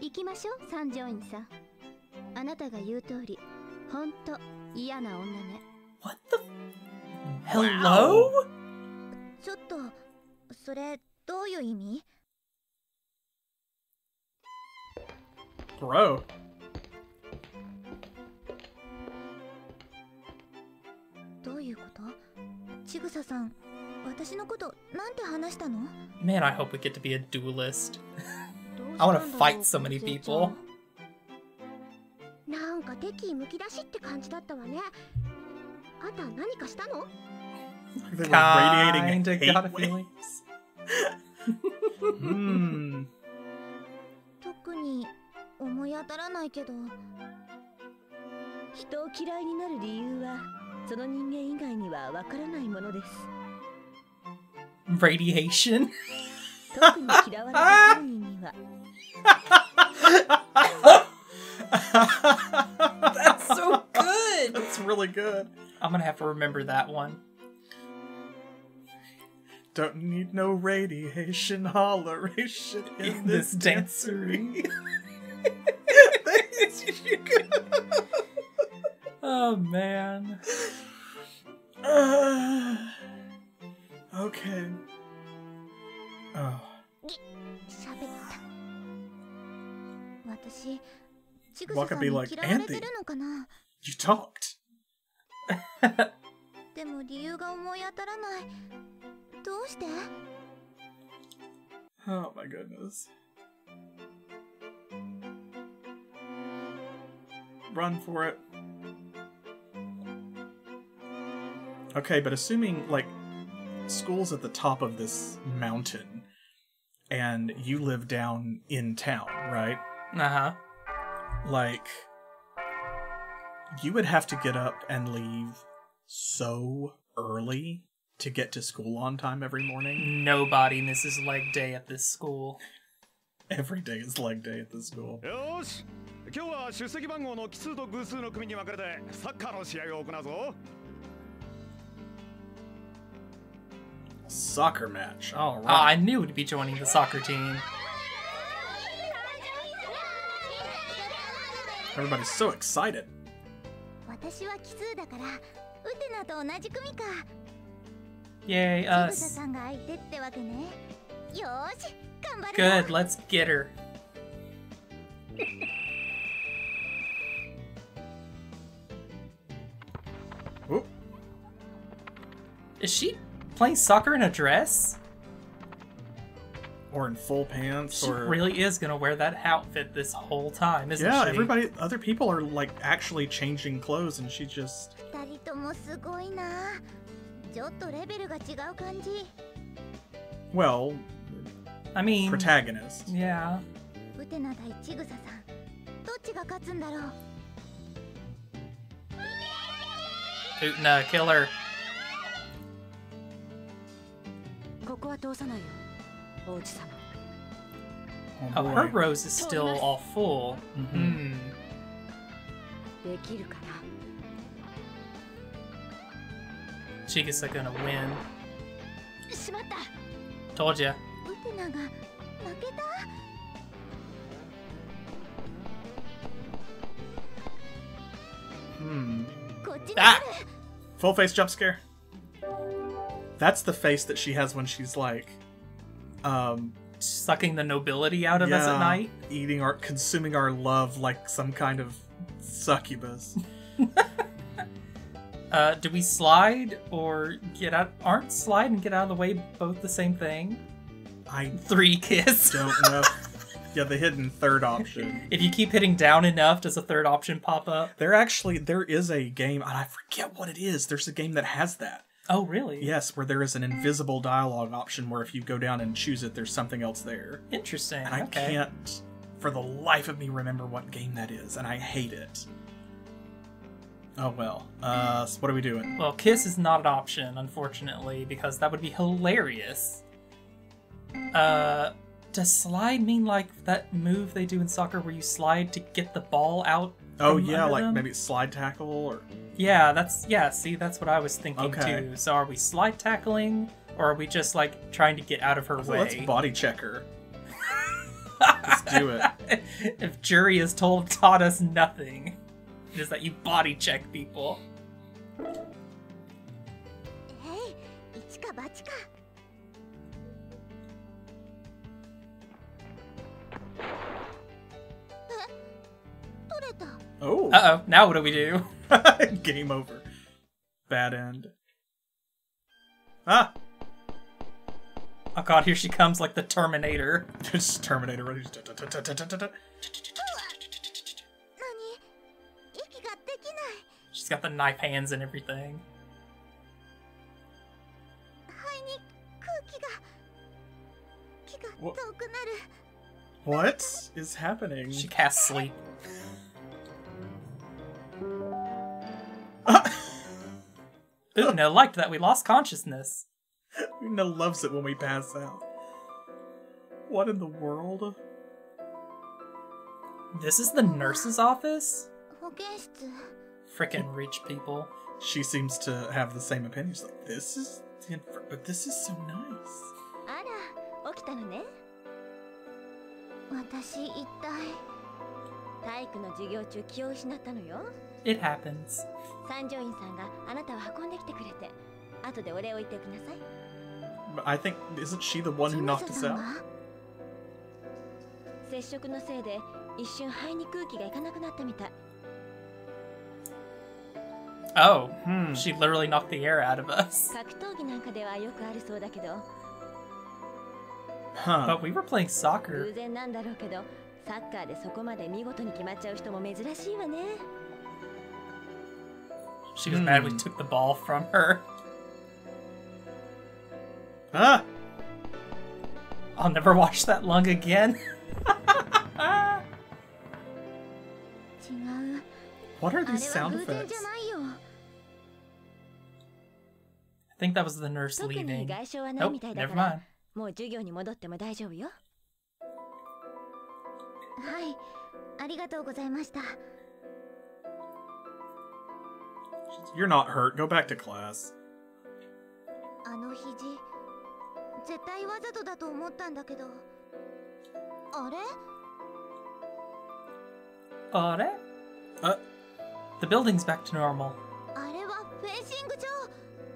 行きましょう、三条院さん。あなたが言う通り、ほんと嫌な女ね。What the? Hello? Wow! Bro. どういうことちぐささん私のことなんて話したの Man, I hope we get to be a duelist. どう I した want ん to だろ fight う so many 梢ちゃん people. なんか敵意むき出しって感じだったわねあんた何かしたの They were radiating Kinda hate got a waves. feeling. Hmm. 特に 思い当たらないけど人を嫌いになる理由はその人間以外にはわからないものです Radiation. 特に嫌われた本人には That's so good. That's really good. I'm gonna have to remember that one. Don't need no radiation holleration in, In this, this dancery. oh man. Uh, okay. Oh. What could be like, Anthy? You talked. oh my goodness. Run for it. Okay, but assuming, like, school's at the top of this mountain, and you live down in town, right? Uh-huh. Like, you would have to get up and leave so early to get to school on time every morning. Nobody misses leg day at this school. Every day is leg day at this school. よーし今日は出席番号の奇数と偶数の組に分かれてサッカーの試合を行うぞ Soccer match. All right. Ah, I knew we'd be joining the soccer team. Everybody's so excited. 私は奇数だからウテナと同じ組か Yay, us. さんが相手ってわけねよーし頑張る Good, let's get her. Is she playing soccer in a dress? Or in full pants? She or... really is gonna wear that outfit this whole time, isn't yeah, she? Yeah, everybody, other people are like actually changing clothes, and she just. Well, I mean, protagonist. Yeah. Utena, uh, kill her. ここは通さないよ王子様 Oh, Oh, her boy. rose is still all full. Mhm. Hmm. できるかな Chigusa gonna win. しまった Told ya. ウテナが負けた Hmm. こっちに Ah! 来る Full face jump scare. That's the face that she has when she's like, um, Sucking the nobility out of us at night. eating our, consuming our love like some kind of succubus. Uh, do we slide or get out? Aren't slide and get out of the way both the same thing? I Three kiss. don't know. yeah, the hidden third option. if you keep hitting down enough, does a third option pop up? There actually there is a game, and I forget what it is. There's a game that has that. Oh, really? Yes, where there is an invisible dialogue option where if you go down and choose it, there's something else there. Interesting. And I okay. can't, for the life of me, remember what game that is, and I hate it. Oh well. Uh, so what are we doing? Well, kiss is not an option, unfortunately, because that would be hilarious. Uh, does slide mean like that move they do in soccer where you slide to get the ball out? Oh yeah, like them. maybe slide tackle or. Yeah, that's yeah. See, that's what I was thinking okay. too. So are we slide tackling, or are we just like trying to get out of her well, way? Let's body check her. let's do it. if Juri is told taught us nothing, it is that you body check people. Oh. Uh oh. Now what do we do? Game over. Bad end. Ah! Oh god, here she comes like the Terminator. Just Terminator. She's got the knife hands and everything. What? what is happening? She casts sleep. Una liked that we lost consciousness. Una loves it when we pass out. What in the world? This is the nurse's office? 保健室 Frickin' rich people. She seems to have the same opinion. She's like, this is, the inf- but this is so nice. あら起きたのね私一体 体育の授業中気を失ったのよ It happens. 三条院さんがあなたを運んできてくれて後でお礼を言っておきなさい But I think isn't she the one who knocked us さん out? が接触のせいで一瞬肺に空気がいかなくなったみたい Oh, Hmm. she literally knocked the air out of us. 格闘技なんかではよくあるそうだけど Huh. But we were playing 偶 soccer. 然なんだろうけどサッカーでそこまで見事に決まっちゃう人も珍しいわね She was mad we took the ball from her. Ah! I'll never watch that lung again. 違う What are あれ these は sound 偶然 effects? じゃないよ I think that was the nurse 特に leaving. 外傷はない Nope, みたいだ never から mind. もう授業に戻っても大丈夫よはいありがとうございました You're not hurt. Go back to class. あの肘絶対わざとだと思ったんだけどあれ Alright. Uh. The building's back to normal. あれはフェンシング場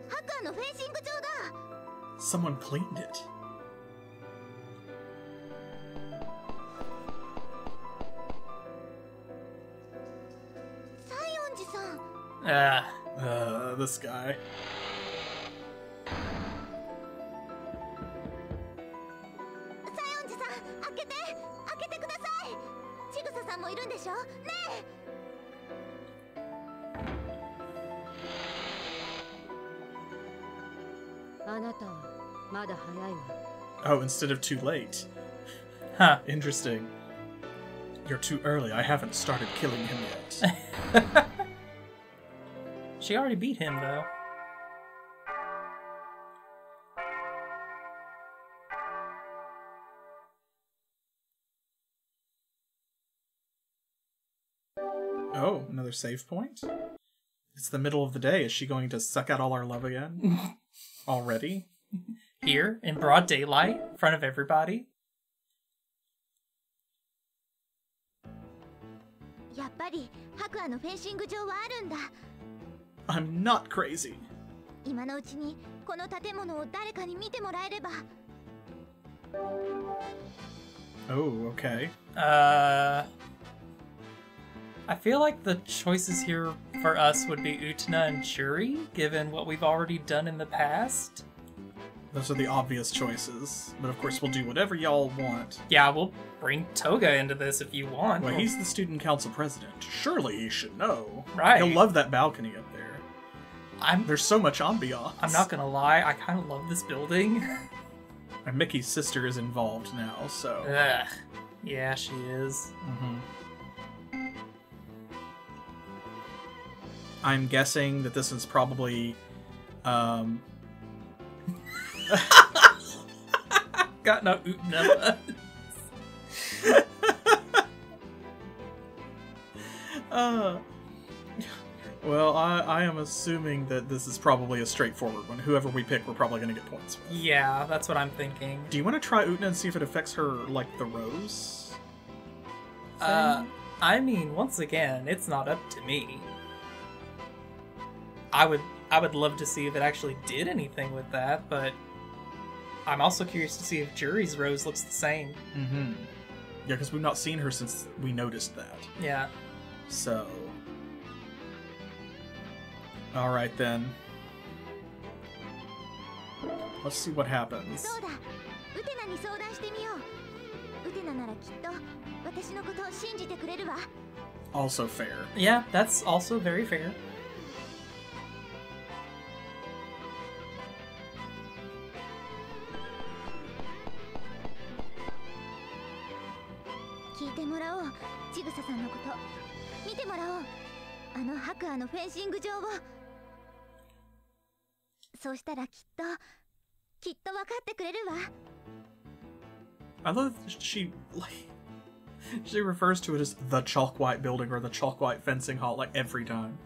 ハッカーのフェンシング場だ Someone cleaned it. Ah. Uh, this guy. Oh, instead of too late. Huh. Interesting. You're too early. I haven't started killing him yet. She already beat him, though. oh, another save point? It's the middle of the day. Is she going to suck out all our love again? Already? Here, in broad daylight, in front of everybody. やっぱり白亜のフェンシング場はあるんだ I'm not crazy. Oh, okay. Uh, I feel like the choices here for us would be Utena and Juri, given what we've already done in the past. Those are the obvious choices, but of course we'll do whatever y'all want. Yeah, we'll bring Toga into this if you want. Well, he's the student council president. Surely he should know. Right. He'll love that balcony up there. I'm There's so much ambiance. I'm not gonna lie, I kind of love this building. And Miki's sister is involved now, so. Ugh. Yeah, she is. Mhm. I'm guessing that this is probably. Um, Got no Utena. uh, well, I, I am assuming that this is probably a straightforward one. Whoever we pick, we're probably going to get points with. yeah, that's what I'm thinking. Do you want to try Utena and see if it affects her, like, the rose? Uh, I mean, once again, it's not up to me. I would, I would love to see if it actually did anything with that, but I'm also curious to see if Juri's rose looks the same. Mm-hmm. Yeah, because we've not seen her since we noticed that. Yeah. So. All right then. Let's see what happens. Also fair. Yeah, that's also very fair. Chigusa さんのこと見てもらおうあの白亜のフェンシング場をそうしたらきっときっと分かってくれるわ I love that she like she refers to it as the chalk white building or the chalk white fencing hall like every time.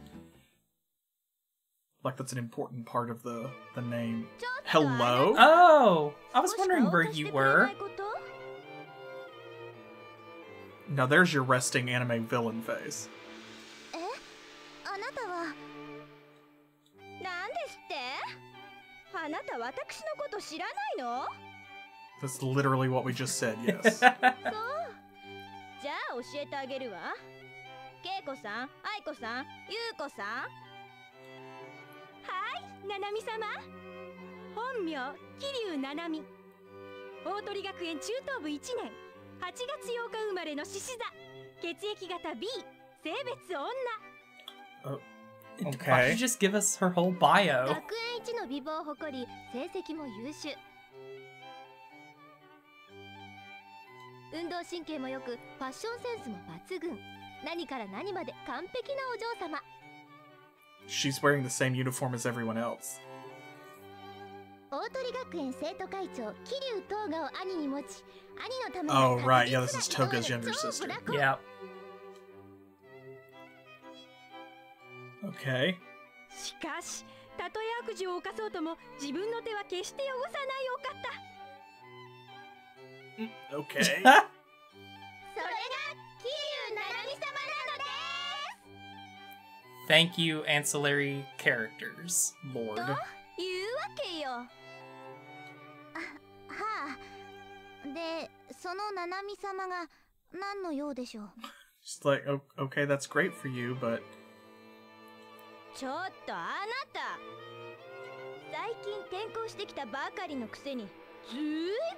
Like that's an important part of the the name. Hello? Oh, I was wondering where you were. Now there's your resting anime villain face. あなた私のこと知らないの？That's literally what we just said, yes. そう。じゃあ教えてあげるわ。けいこさん愛子さんゆうこさん。はいななみ様。本名桐生ななみ大鳥学園中等部1年。8月8日生まれの獅子座。血液型 B 性別女 Why don't Okay. you just give us her whole bio? 学園一の美貌を誇り成績も優秀運動神経も良くファッションセンスも抜群何から何まで完璧なお嬢様 She's wearing the same uniform as everyone else. 大鳥学園生徒会長桐生東賀を兄に持ち兄のため Oh, に right. Yeah, this 確 is 実な Toga's 超 younger sister. ブラコン Yeah. Okay. しかしたとえ悪事を犯そうとも自分の手は決して汚さないお方 Okay. それが桐生七海様なのです Thank you, ancillary characters, Lord. というわけよあはあでその七海様が何の用でしょう She's like, "O- okay, that's great for you, but ちょっとあなた。最近転校してきたばかりのくせにずい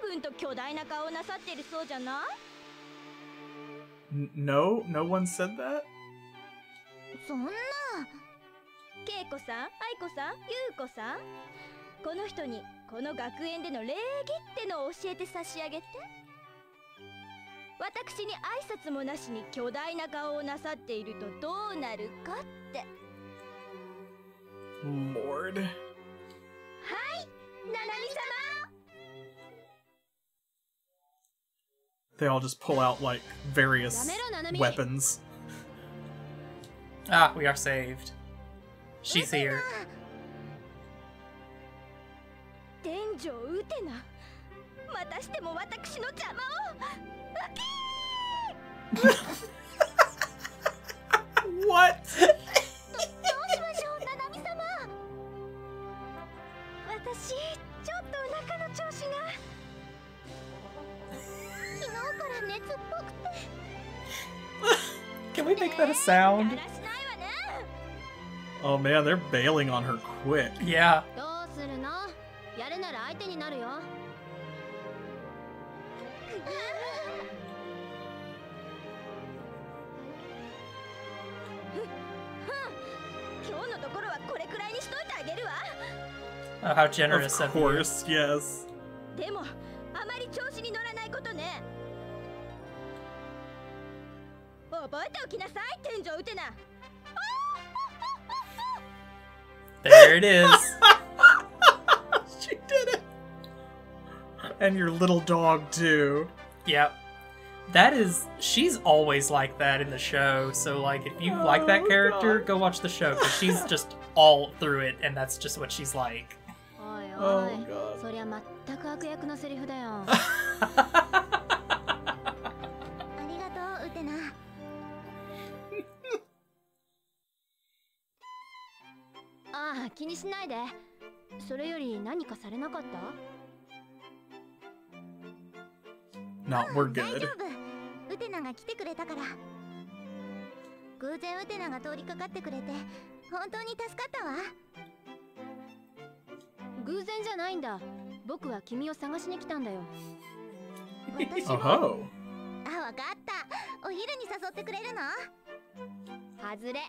ぶんと巨大な顔をなさってるそうじゃない？No, no one said that? そんな。けいこさん愛子さんゆうこさん。この人にこの学園での礼儀ってのを教えて差し上げて。私に挨拶もなしに巨大な顔をなさっているとどうなるかって Mm. Mord. Hi, Nanami-sama! They all just pull out, like, various weapons. Ah, we are saved. She's here. what? 私ちょっとお腹の調子が昨日から熱っぽくて Can we make that a sound? だらしないわね Oh man, they're bailing on her quick. Yeah. Oh, how generous of, of course, of you. yes. There it is. she did it. And your little dog too. Yep. That is she's always like that in the show. So like if you oh, like that oh, character, God. go watch the show cuz she's just all through it and that's just what she's like. おい。Oh. そりゃ全く悪役のセリフだよ。ありがとうウテナ。ああ気にしないで。それより何かされなかった？Not, we're 大丈 good. 夫。ウテナが来てくれたから。偶然ウテナが通りかかってくれて本当に助かったわ偶然じゃないんだ僕は君を探しに来たんだよ私 Oh. あわかったお昼に誘ってくれるの？外れ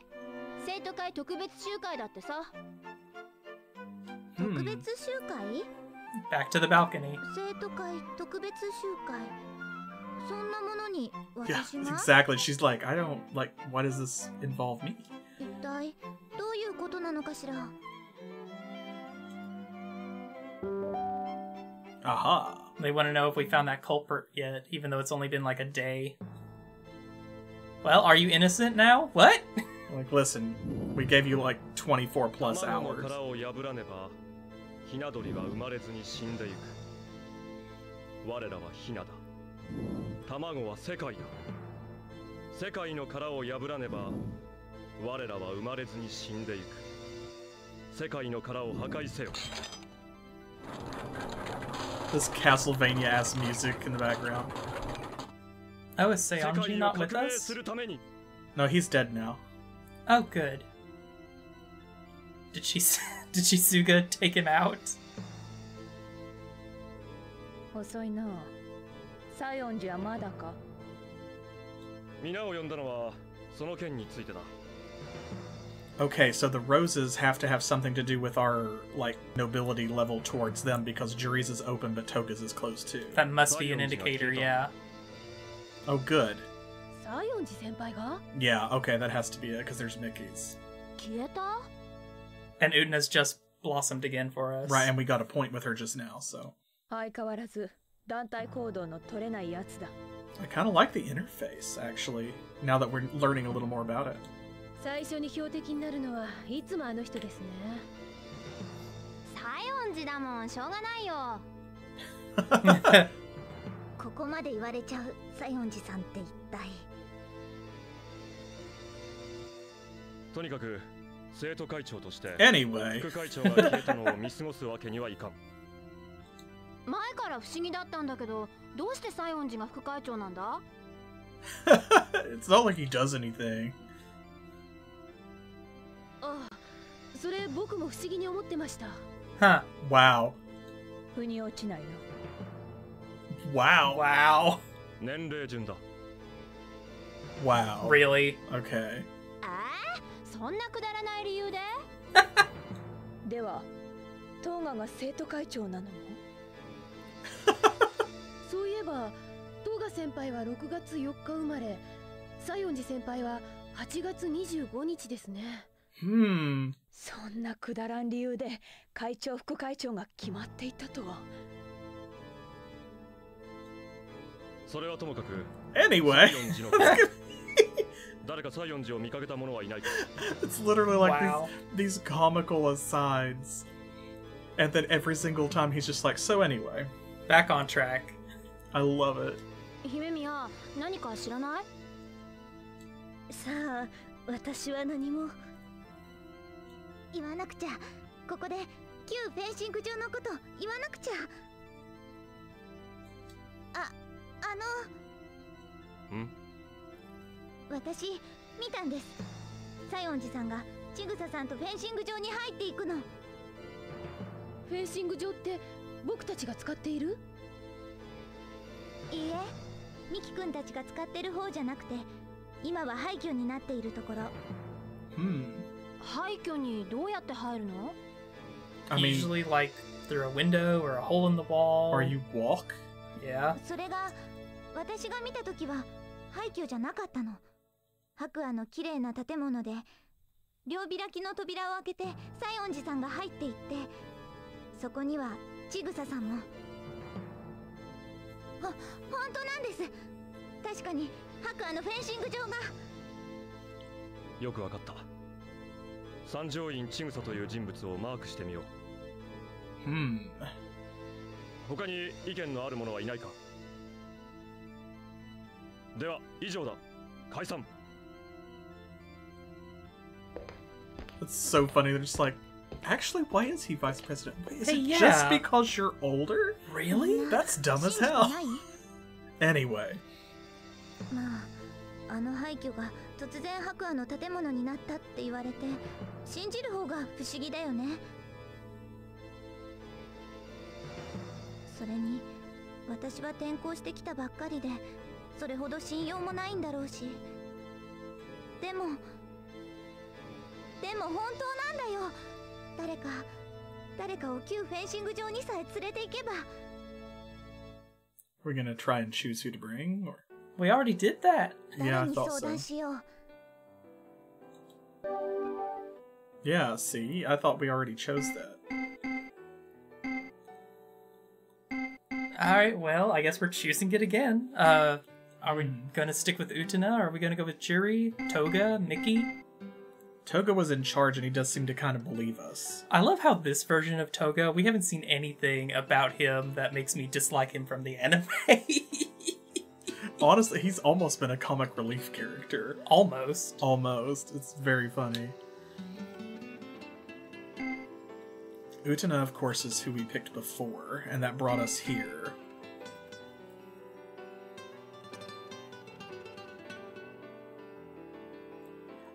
生徒会特別集会だってさ特 Hmm. 別集会？Back to the balcony. 生徒会特別集会？そんなものに Yeah, 私が exactly. She's like, I don't like. Why does this involve me? 一体どういうことなのかしら？Aha. They want to know if we found that culprit yet, even though it's only been like a day. Well, are you innocent now? What? Like, listen, we gave you like 24 plus 卵の hours. This Castlevania-ass music in the background. Oh, is Saionji not with us? No, he's dead now. Oh, good. Did she did Shizuga take him out? okay, so the roses have to have something to do with our like nobility level towards them because Juri's is open but Toga's is closed too. That must be an indicator, yeah. Oh, good. Yeah, okay, that has to be it because there's Miki's. And Utena's just blossomed again for us. Right, and we got a point with her just now, so. I kind of like the interface, actually, now that we're learning a little more about it. 最初に標的になるのはいつもあの人ですね。西園寺だもんしょうがないよ。ここまで言われちゃう西園寺さんって一体。とにかく生徒会長として Anyway. 副会長が消えたのを見過ごすわけにはいかん。前から不思議だったんだけどどうして西園寺が副会長なんだ？It's not like he does anything. あそれ僕も不思議に思ってました Huh. Wow. 腑に落ちないな Wow. Wow. 年齢順だ Wow. Really? Okay. ああそんなくだらない理由で？ではトーガが生徒会長なの？も そういえばトーガ先輩は6月4日生まれ西園寺先輩は8月25日ですね Hmm. そんなくだらん理由で会長副会長が決まっていたとはそれはともかく Anyway. 誰か西園寺を見かけた者はいないか It's literally like Wow. these, these comical asides. And then every single time he's just like, so anyway. Back on track. I love it. 姫宮何か知らないさあ私は何も言わなくちゃ。ここで旧フェンシング場のこと言わなくちゃ。ああの。ん？私見たんです。西園寺さんがちぐささんとフェンシング場に入っていくの。フェンシング場って僕たちが使っている？いいえ。ミキ君たちが使ってる方じゃなくて今は廃墟になっているところ。Hmm. 廃墟にどうやって入るの？I mean, Usually like through a window or a hole in the wall. or you walk? Yeah. それが私が見た時は廃墟じゃなかったの白亜の綺麗な建物で両開きの扉を開けて西園寺さんが入っていってそこにはちぐささんもあ本当なんです確かに白亜のフェンシング場がよくわかった三条院ちぐさという人物をマークしてみよう Hmm. 他に意見のある者はいないかでは以上だ解散 It's so funny. They're just like, actually, why is he vice president? Wait, is Hey, it just yeah. because you're older? Really? That's dumb as hell. Anyway. まああの廃墟が突然白亜の建物になったって言われて信じる方が不思議だよね。それに私は転校してきたばっかりでそれほど信用もないんだろうし。でもでも本当なんだよ。誰か誰かを旧フェンシング場にさえ連れて行けば。We're gonna try and choose who to bring? Or... We already did that. Yeah, I thought so. Yeah, see? I thought we already chose that. Alright, well, I guess we're choosing it again. Uh, are we hmm. gonna stick with Utena? Are we gonna go with Juri, Toga, Mickey? Toga was in charge and he does seem to kind of believe us. I love how this version of Toga, we haven't seen anything about him that makes me dislike him from the anime. Honestly, he's almost been a comic relief character. Almost. Almost. It's very funny. Utena, of course, is who we picked before, and that brought us here.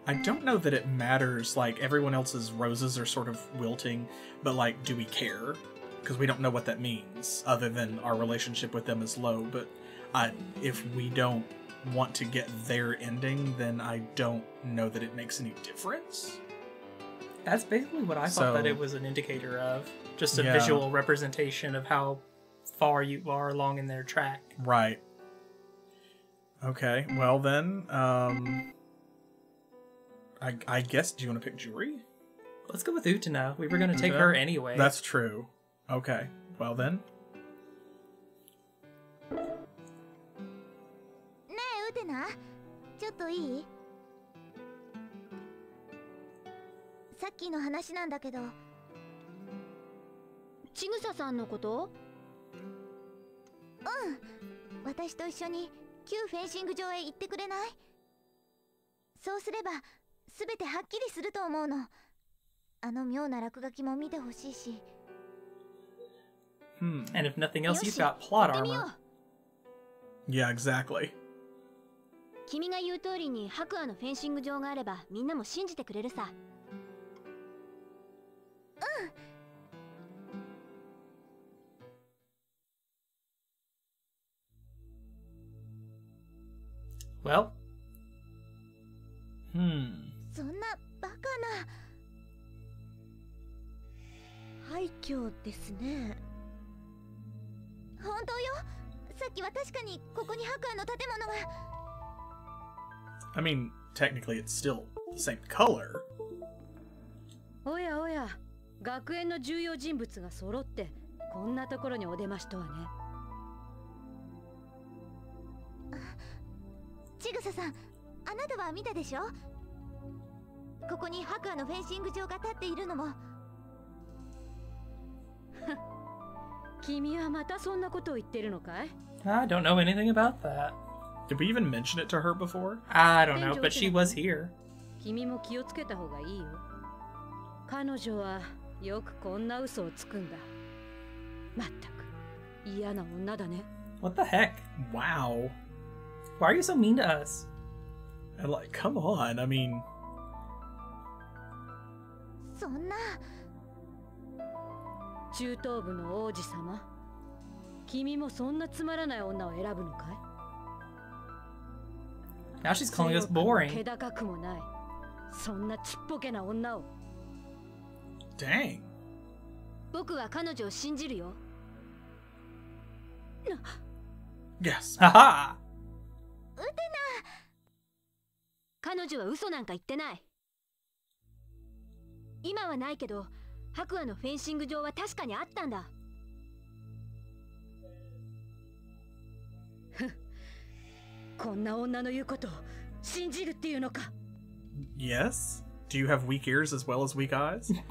I don't know that it matters, like, everyone else's roses are sort of wilting, but, like, do we care? Because we don't know what that means, other than our relationship with them is low, but I, if we don't want to get their ending, then I don't know that it makes any difference. That's basically what I thought that it was an indicator of. Just a Yeah. visual representation of how far you are along in their track. Right. Okay, well then, um. I, I guess, do you want to pick Juri? Let's go with Utena. We were going to take her anyway. That's true. Okay, well then. ナちょっといい？さっきの話なんだけど。ちぐささんのこと？うん。私と一緒に旧フェンシング場へ行ってくれない？そうすれば全てはっきりすると思うの。あの妙な落書きも見てほしいし。Hmm. And if nothing else, you've got plot armor. う。Yeah, exactly. 君が言う通りに白亜のフェンシング場があればみんなも信じてくれるさ。Well, Hmm. そんなバカな。廃墟ですね。本当よ。さっきは確かにここに白亜の建物が I mean, technically it's still the same color. おやおや学園の重要人物が揃ってこんなところにお出ましとはねちぐささんあなたは見たでしょここに白亜のフェンシング場が建っているのも君はまたそんなことを言ってるのかい I don't know anything about that. Did we even mention it to her before? I don't know, but she was here. 君も気をつけた方がいいよ彼女はよくこんな嘘をつくんだまったく嫌な女だね What the heck? Wow. Why are you so mean to us? And like, come on. I mean, そんな中東部の王子様君もそんなつまらない女を選ぶのかい Now she's calling us boring. 気高くもないそんなちっぽけな女を dang. 僕は彼女を信じるよ Yes. Haha! 彼女は嘘なんか言ってない今はないけど白亜のフェンシング場は確かにあったんだ Yes? Do you have weak ears as well as weak eyes?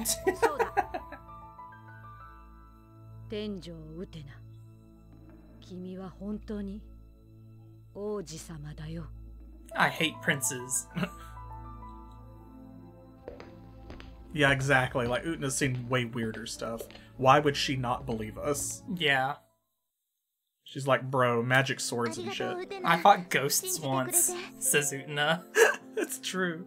I hate princes Yeah, exactly. Like Utena's seen way weirder stuff. Why would she not believe us? Yeah. She's like, bro, magic swords and shit. I fought ghosts once, says Utena. it's true.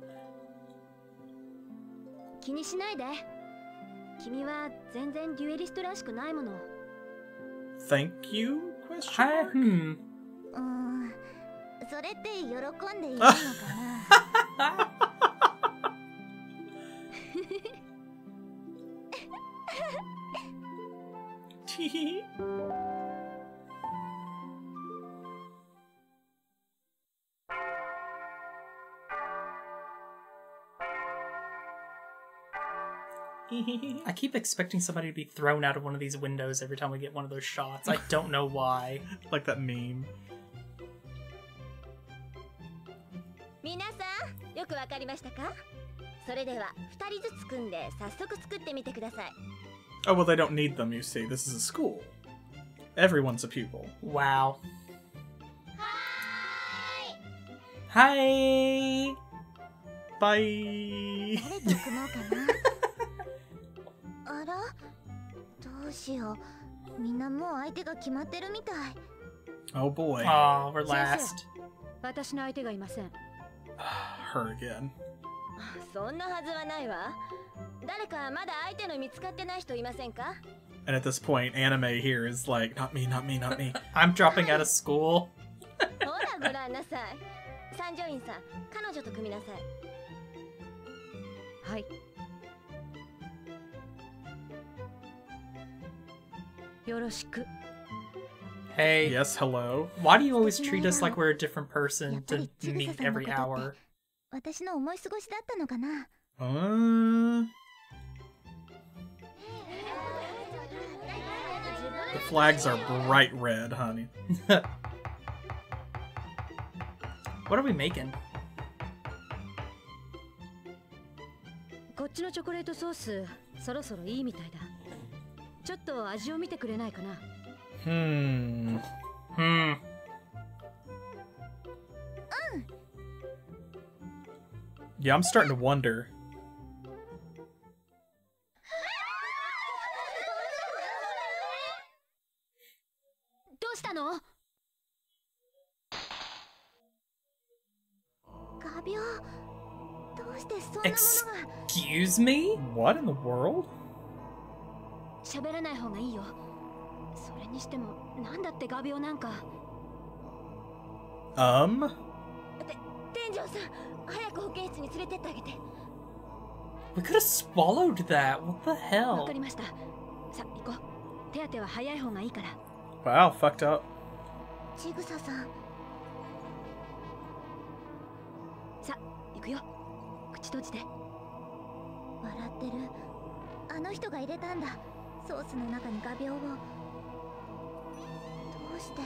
Thank you? Question mark? I, hmm. Tee I keep expecting somebody to be thrown out of one of these windows every time we get one of those shots. I don't know why. like that meme. Oh, well, they don't need them, you see. This is a school. Everyone's a pupil. Wow. Hi! Hi! Bye! あら？どうしようみんなもう相手が決まってるみたい Oh boy. Aw, we're 先 last. 生私の相手がいません Her again. そんなはずはないわ誰かまだ相手の見つかってない人いませんか？And at this point, anime here is like, not me, not me, not me. I'm dropping out of school. ほらご覧なさい三条院さん彼女と組みなさいはい よろしく Hey. Yes, hello. Why do you always treat us like we're a different person to meet every hour? 私の思い過ごしだったのかな Uh, the flags are bright red, honey. What are we making? こっちのチョコレートソースそろそろいいみたいだ ちょっと味を見てくれないかな Hmm. Hmm. Yeah, I'm starting to wonder. どうしたの画鋲どうしてそんなものが Excuse me? What in the world? 喋らない方がいいよ。それにしてもなんだって画鋲なんか。Um? 天井さん早く保健室に連れてってあげて。We could have swallowed that. What the わ hell? かりました。さ行こう。手当ては早い方がいいから。Wow, fucked up. ちぐささん。さ行くよ。口閉じて。笑ってる。あの人が入れたんだソースの中に画鋲をどうして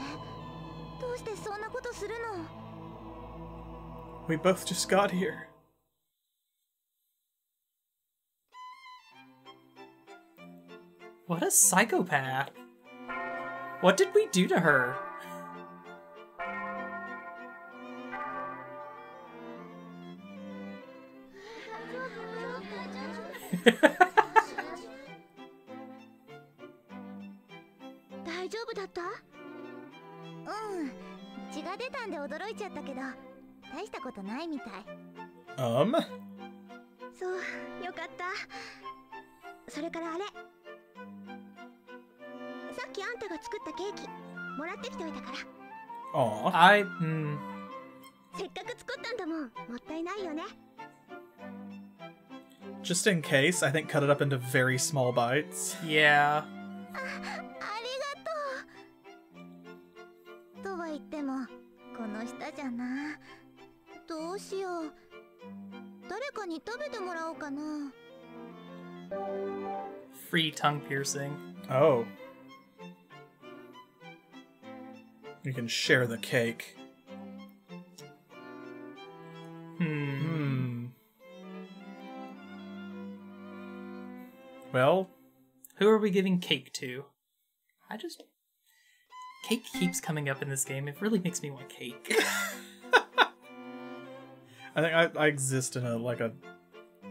どうしてそんなことするの We both just got here. What a psychopath. What did we do to her? " った?」うん血が出たんで驚いちゃったけど大したことないみたい Um? そうよかったそれからあれさっきあんたが作ったケーキもらってきておいたから Aw. I. Hmm. せっかく作ったんだもんもったいないよね Just in case, I think cut it up into very small bites. Yeah. などうしよう誰かに食べてもらおうかな Free tongue piercing. Oh. You can share the cake. Hmm. Hmm. Well, Who are we giving cake to? I just. Cake keeps coming up in this game. It really makes me want cake. I think I, I exist in a like a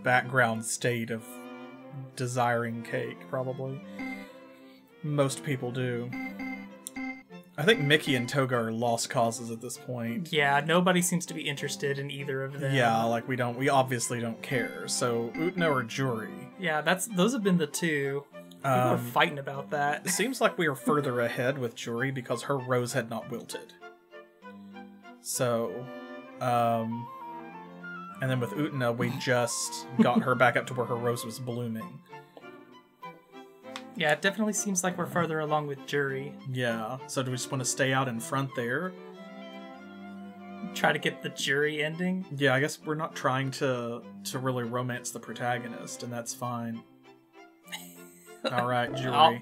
background state of desiring cake, probably. Most people do. I think Mickey and Toga are lost causes at this point. yeah, nobody seems to be interested in either of them. Yeah, like we don't we obviously don't care. So Utena or Juri. Yeah, that's those have been the two. Um, fighting about that. It seems like we are further ahead with Juri because her rose had not wilted. So, um, and then with Utena, we just got her back up to where her rose was blooming. Yeah, it definitely seems like we're further along with Juri. Yeah. So do we just want to stay out in front there? Try to get the Juri ending. Yeah, I guess we're not trying to to really romance the protagonist, and that's fine. All right, Juri. I'll,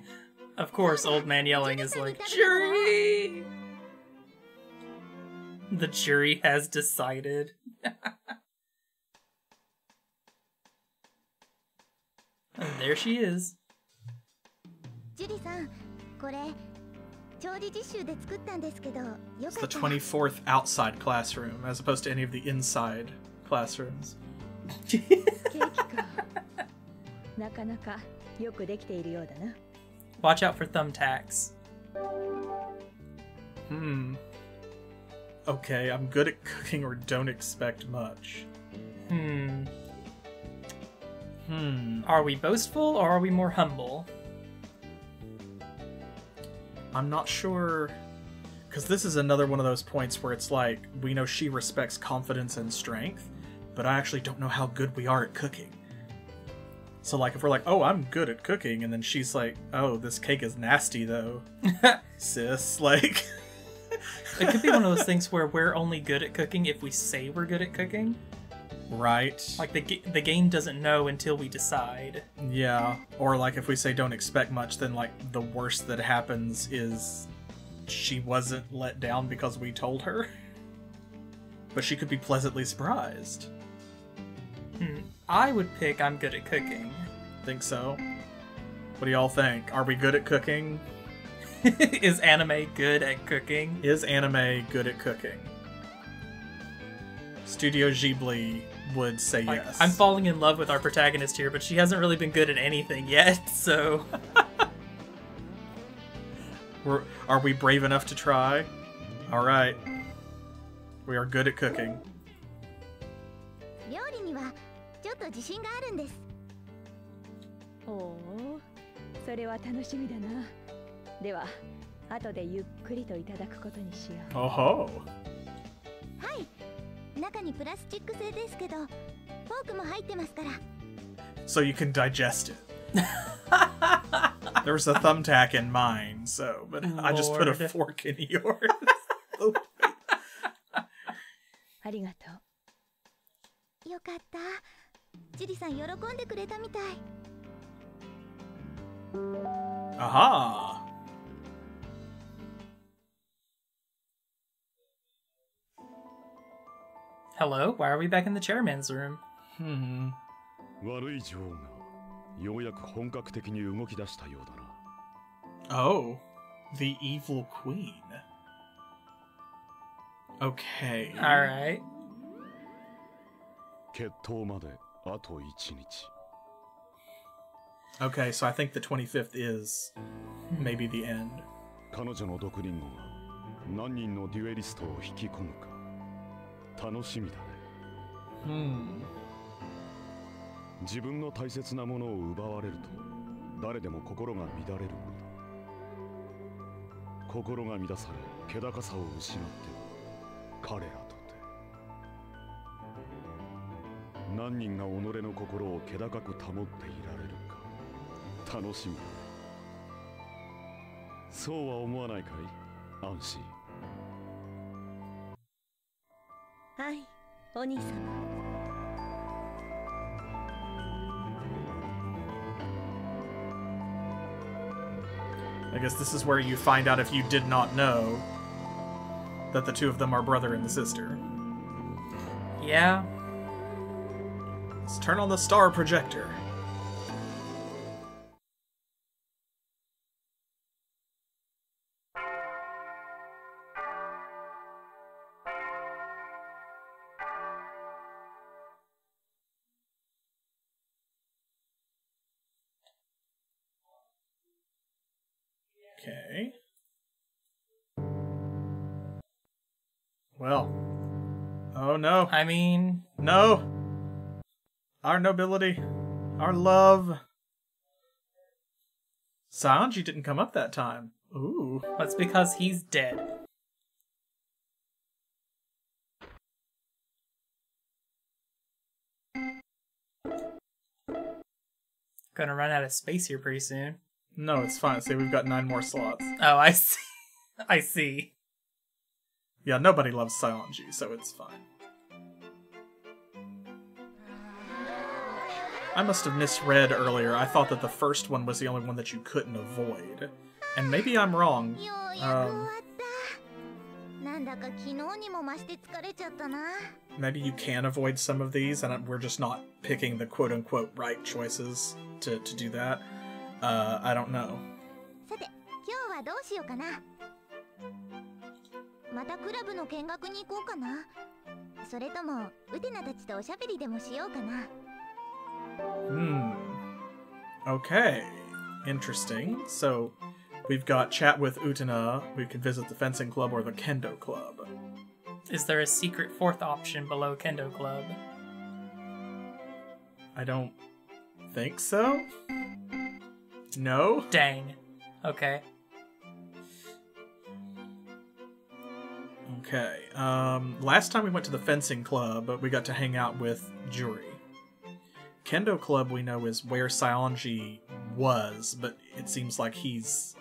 of course, old man yelling is like, jury! The jury has decided. and there she is. It's the 24th outside classroom, as opposed to any of the inside classrooms. Watch out for thumbtacks. Hmm. Okay, I'm good at cooking or don't expect much. Hmm. Hmm. Are we boastful or are we more humble? I'm not sure. Because this is another one of those points where it's like, we know she respects confidence and strength, but I actually don't know how good we are at cooking. So, like, if we're like, oh, I'm good at cooking, and then she's like, oh, this cake is nasty, though. Sis, like. It could be one of those things where we're only good at cooking if we say we're good at cooking. Right. Like the the game doesn't know until we decide. Yeah. Or, like, if we say don't expect much, then, like, the worst that happens is she wasn't let down because we told her. But she could be pleasantly surprised. Hmm. I would pick I'm good at cooking. Think so? What do y'all think? Are we good at cooking? Is anime good at cooking? Is anime good at cooking? Studio Ghibli would say Like, yes. I'm falling in love with our protagonist here, but she hasn't really been good at anything yet, so. We're, are we brave enough to try? Alright. We are good at cooking. と自信があるんですおおそれは楽しみだなでは後でゆっくりといただくことにしよう Oh! はい中にプラスチック製ですけどフォークも入ってますから So you can digest it. there was a thumbtack in mine, so, but I just put a Lord. fork in yours. ありがとうよかったジリさん喜んでくれたみたい Aha! Hello? Why are we back in the chairman's room? Hmm. 悪い女王がようやく本格的に動き出したようだな Oh, the evil queen. Okay. Alright. 決闘まで あと1日 Okay, so I think the 25th is maybe the end. 彼女の毒リンゴが何人のデュエリストを引き込むか楽しみだね Hmm. 自分の大切なものを奪われると誰でも心が乱れるものだ心が乱され気高さを失っては彼ら何人が己の心を気高く保っていられるか楽しみそうは思わないかいアンシーはいお兄様 I guess this is where you find out if you did not know that the two of them are brother and sister. Yeah. Let's turn on the star projector. Okay. Well. Oh no. I mean, No! Our nobility. Our love. Sanji didn't come up that time. Ooh. that's because he's dead. Gonna run out of space here pretty soon. No, it's fine. See, we've got nine more slots. Oh, I see. I see. Yeah, nobody loves Sanji, so it's fine. I must have misread earlier. I thought that the first one was the only one that you couldn't avoid. And maybe I'm wrong. Um, maybe you can avoid some of these, and we're just not picking the quote-unquote right choices to, to do that. Uh, I don't know. Hmm. Okay. Interesting. So, we've got chat with Utena. We can visit the fencing club or the kendo club. Is there a secret fourth option below Kendo Club? I don't think so. No. Dang. Okay. Okay. Um, last time we went to the fencing club, we got to hang out with Juri. Kendo club we know is where Saionji was, but it seems like he's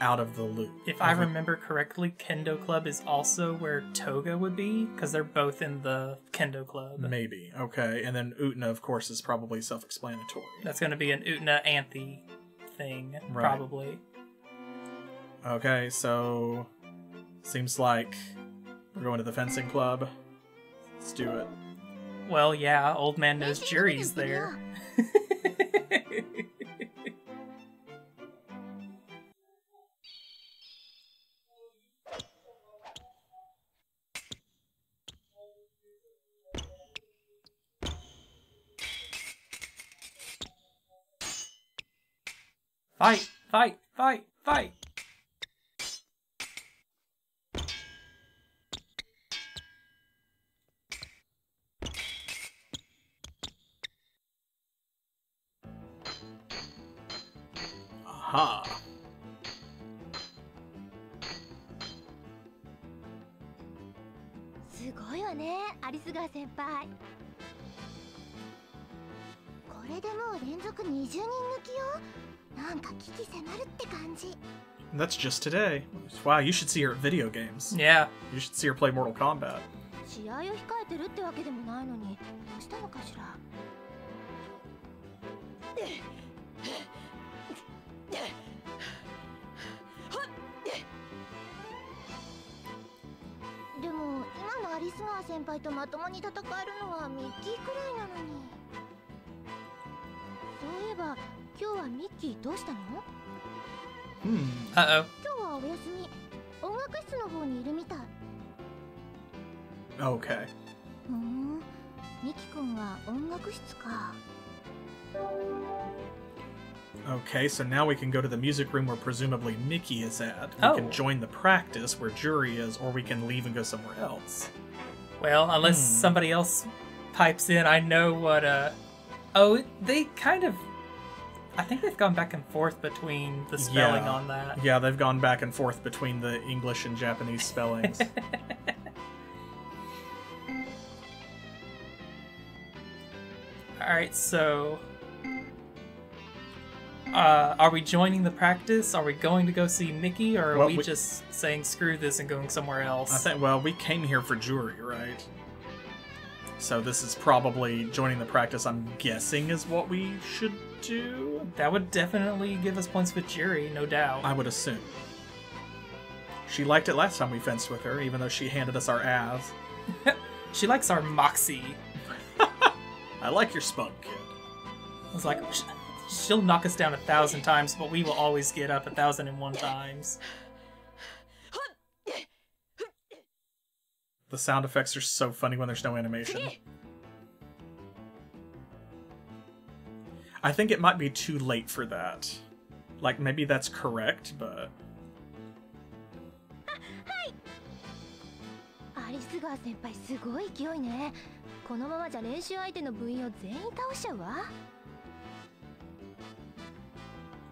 out of the loop. If I remember correctly, Kendo Club is also where Toga would be, because they're both in the Kendo Club. Maybe. Okay. And then Utena, of course, is probably self explanatory. That's going to be an Utena Anthy thing, Right. probably. Okay, so seems like we're going to the fencing club. Let's do it. Well, yeah, old man knows Juri's there. Fight, fight, fight, fight. 感じ That's just today. Wow, you should see her at video games. Yeah. You should see her play Mortal Kombat. 試合を控えてるってわけでもないのにどうしたのかしら でも今のアリスガー先輩とまともに戦えるのはミッキーくらいなのにそういえば今日はミッキーどうしたの？Hmm. Uh oh. 今日はお休み音楽室の方にいるみたい Okay. ふんミキ君は音楽室か Okay, so now we can go to the music room where presumably Mickey is at. We Oh. can join the practice where Juri is, or we can leave and go somewhere else. Well, unless Hmm. somebody else pipes in, I know what. uh Oh, they kind of. I think they've gone back and forth between the spelling Yeah. on that. Yeah, they've gone back and forth between the English and Japanese spellings. All right, so. Uh, are we joining the practice? Are we going to go see Mickey, or are Well, we, we- just saying screw this and going somewhere else? I think, well, we came here for Juri, right? So this is probably joining the practice, I'm guessing, is what we should do? that would definitely give us points with Juri, no doubt. I would assume. She liked it last time we fenced with her, even though she handed us our ass. she likes our moxie. I like your spunk, kid. I was like, "Sh- she'll knock us down a thousand times, but we will always get up a thousand and one times. The sound effects are so funny when there's no animation. I think it might be too late for that. Like, maybe that's correct, but.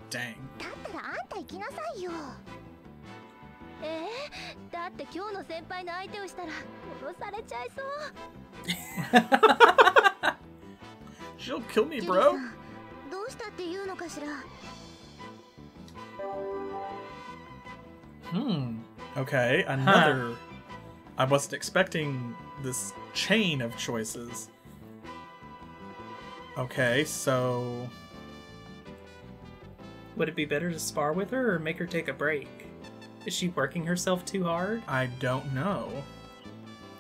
Dang. だったらあんた行きなさいよえー、だって今日の先輩の相手をしたら殺されちゃいそう She'll kill me, ジュリ bro. さんどうしたって言うのかしら Hmm. Okay, another. I wasn't expecting this chain of choices. Okay, so. would it be better to spar with her or make her take a break? Is she working herself too hard? I don't know.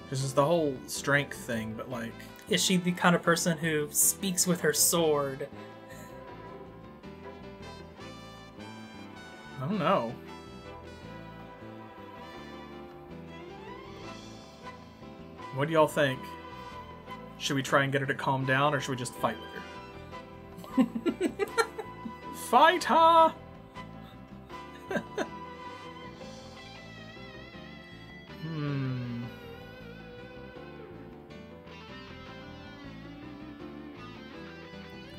This is the whole strength thing, but like. Is she the kind of person who speaks with her sword? I don't know. What do y'all think? Should we try and get her to calm down, or should we just fight with her? fight her! hmm.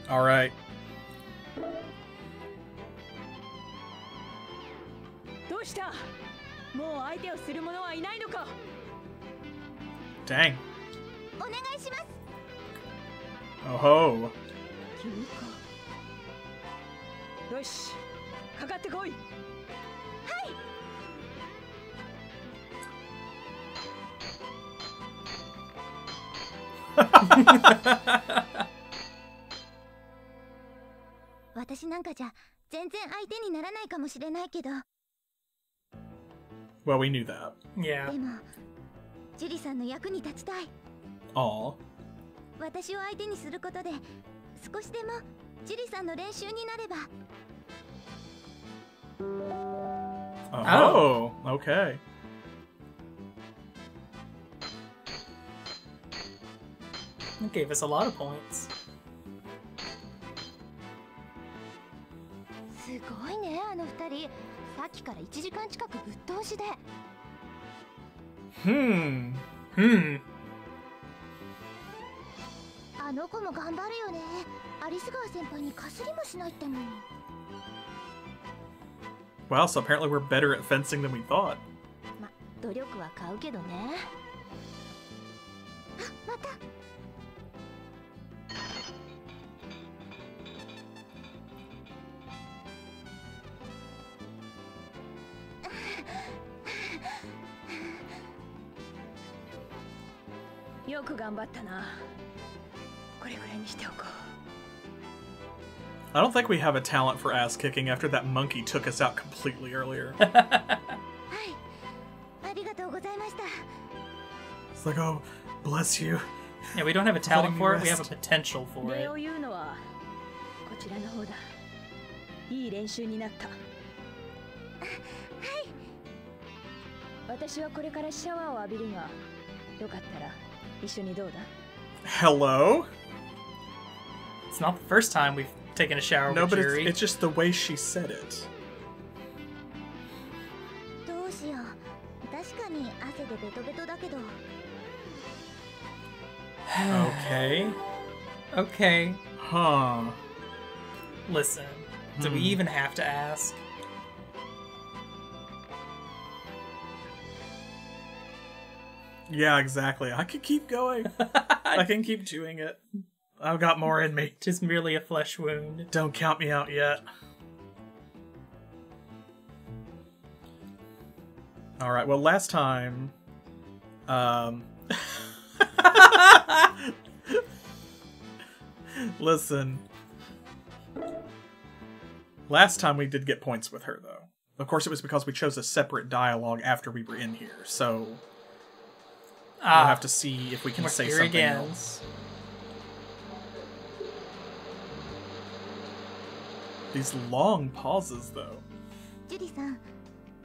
All right. Dang. Oh ho. よしかかってこい。はい。私なんかじゃ全然相手にならないかもしれないけど。Well, we knew that. いやでもジュリさんの役に立ちたい。Aw. 私を相手にすることで少しでもジュリさんの練習になれば Oh, okay. It gave us a lot of points. すごいねあの二人さっきから1時間近くぶっ通しで Hmm. Hmm. あの子も頑張るよねアリス川先輩にかすりもしないってもん Wow, so apparently we're better at fencing than we thought. I don't think we have a talent for ass kicking after that monkey took us out completely earlier. ありがとうございました It's like, oh, bless you. Yeah, we don't have a talent Letting me for it. We have a rest. potential for 礼 it. を言うのはこちらの方だいい練習になった私はこれからシャワーを浴びるがよかったら一緒にどうだ Hello? It's not the first time we've taking a shower no, but it's, it's, just the way she said it. okay. Okay. Huh. Listen, hmm. do we hmm. even have to ask? Yeah, exactly. I could keep going. I can keep doing it. I've got more in me. Just merely a flesh wound. Don't count me out yet. All right. Well, last time, um, listen. Last time we did get points with her, though. Of course, it was because we chose a separate dialogue after we were in here. So Ah, we'll have to see if we can say something again. else. These long pauses, though. ジュリさん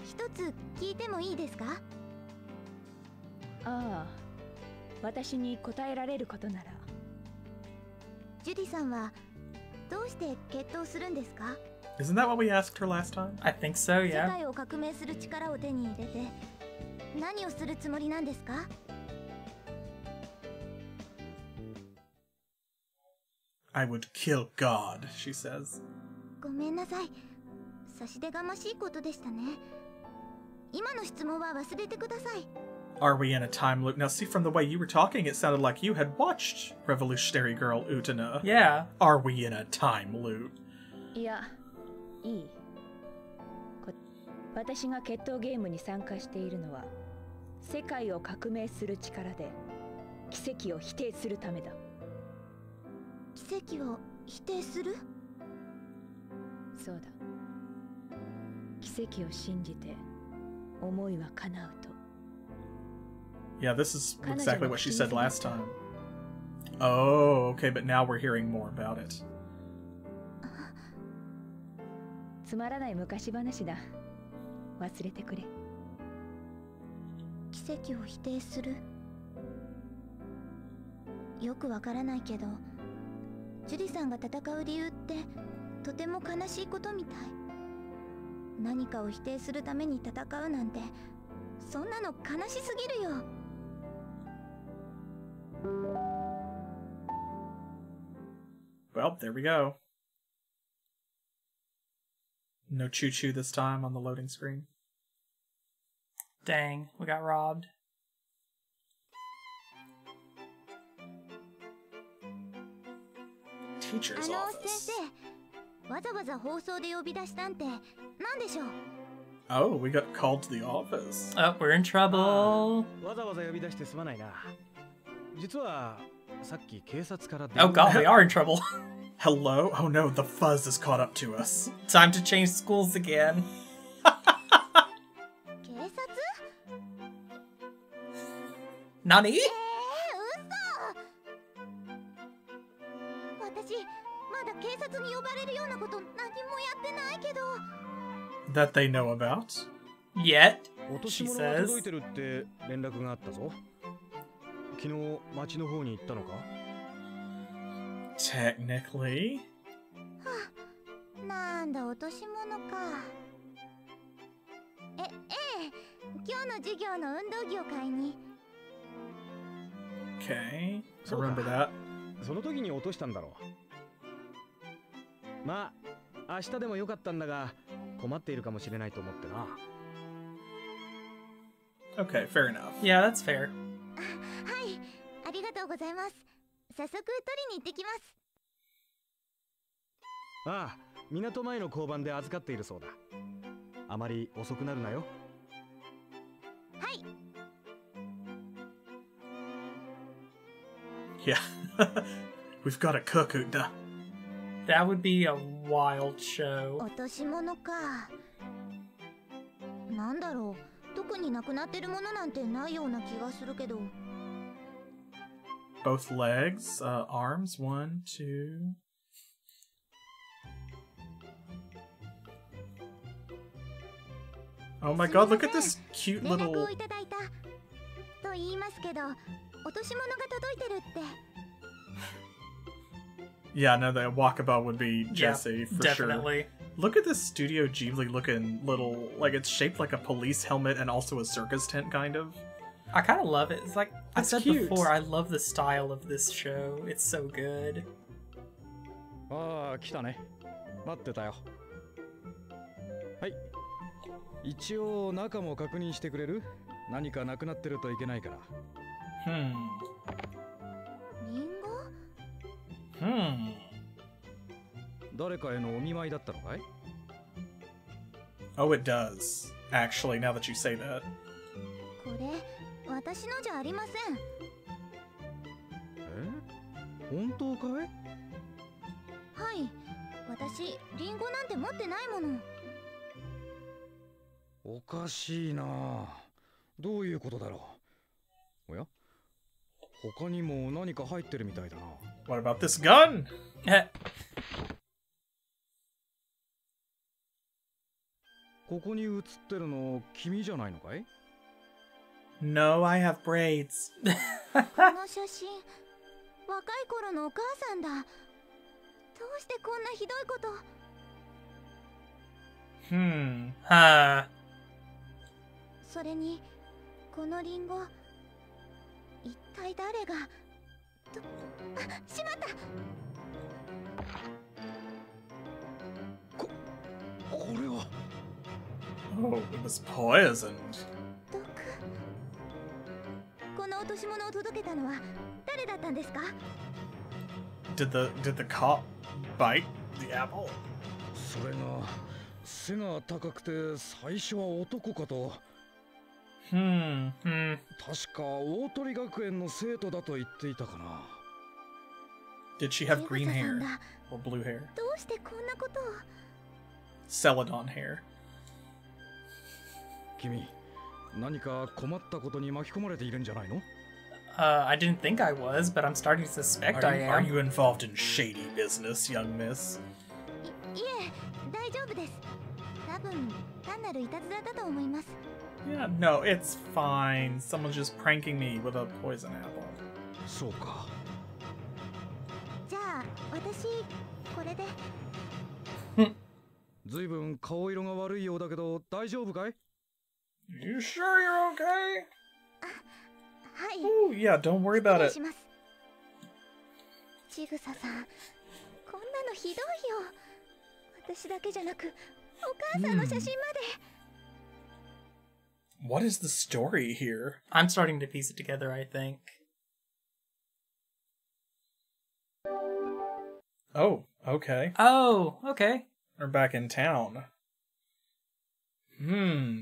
一つ聞いてもいいですかああ私に答えられることならジュリさんはどうして決闘するんですか Isn't that what we asked her last time? I think so, 世 yeah. 界を革命する力を手に入れて何をするつもりなんですか I would kill God, she says. ごめんなさい差し出がましいことでしたね今の質問は忘れてください Are we in a time loop? Now, see, from the way you were talking, it sounded like you had watched Revolutionary Girl Utena. Yeah. Are we in a time loop? いやいいこ私が決闘ゲームに参加しているのは世界を革命する力で奇跡を否定するためだ奇跡を否定するそうだ奇跡を信じて思いは叶うと Yeah, this is exactly what she said last time. Oh, okay, but now we're hearing more about it. つまらない昔話だ忘れてくれ奇跡を否定するよくわからないけどジュリさんが戦う理由ってとても悲しいことみたい何かを否定するために戦うなんてそんなの悲しすぎるよ Well, there we go. No choo choo this time on the loading screen. Dang, we got robbed. あ Teacher's の office. 先生わざわざ放送で呼び出したんて何でしょう Oh, we got called to the office. Oh, we're in trouble. わざわざ呼び出してすまないな実はさっき警察から Oh god, we are in trouble. Hello? Oh no, the fuzz has caught up to us. Time to change schools again. 警察 Nani? That they know about. Yet, 落とし she 物が says. 届いてるって連絡があったぞ昨日町の方に行ったのか Technically. なんだ落とし物かえええ今日の授業の運動着を買いに Okay. I そうか remember that. その時に落としたんだろうまあ明日でもよかったんだが 困っているかもしれないと思ってな Okay, fair enough. Yeah, that's fair. はいありがとうございます早速取りに行ってきますああ港前の交番で預かっているそうだあまり遅くなるなよはい Yeah. We've got a cook, Utna. That would be a wild show. 落とし物かなんだろう特になくなってるものなんてないような気がするけど Both legs, uh, arms, one, two. Oh my god, look at this cute 連絡 little. をいただいたと言いますけど落とし物が届いてるって Yeah, no, the Wakaba would be Yeah, Jesse for definitely. sure. Look at this Studio Ghibli looking little, like it's shaped like a police helmet and also a circus tent, kind of. I kind of love it. It's like I That's said cute. before, I love the style of this show. It's so good. ああ来たね待ってたよはい一応中も確認してくれる何かなくなってるといけないから Hmm. リンゴ Hmm. 誰かへのお見舞いだったのかい？Oh, it does. Actually, now that you say that. これ私のじゃありません。え？本当かい？はい。私リンゴなんて持ってないもの。おかしいな。あどういうことだろう？おや？他にも何か入ってるみたいだな What about this gun? ここに映ってるの君じゃないのかい？No, I have braids. この写真若い頃のお母さんだどうしてこんなひどいこと Hmm. Huh. それにこのリンゴ一体誰が？とあしまった！これは。Oh, it was poisoned. 毒。この落とし物を届けたのは誰だったんですか？Did the did the cop bite the apple? それが背が高くて最初は男かとHmm. Hmm. 確か大鳥学園の生徒だと言っていたかな Did she have green さん hair だ or blue hair? どうしてこんなことを Celadon hair. 君何か困ったことに巻き込まれているんじゃないの Uh, I didn't think I was, but I'm starting to suspect Are I you, are am. you involved in shady business, young miss? いいえ大丈夫です多分単なるいたずらだと思います Yeah, no, it's fine. Someone's just pranking me with a poison apple. そうか私これでずいぶん顔色が悪いようだけど大丈夫かい You sure you're okay? はい Oh, yeah, don't worry about it. しますちぐささんこんなのひどいよ私だけじゃなくお母さんの写真まで、What is the story here? I'm starting to piece it together, I think. Oh, okay. Oh, okay. We're back in town. Hmm.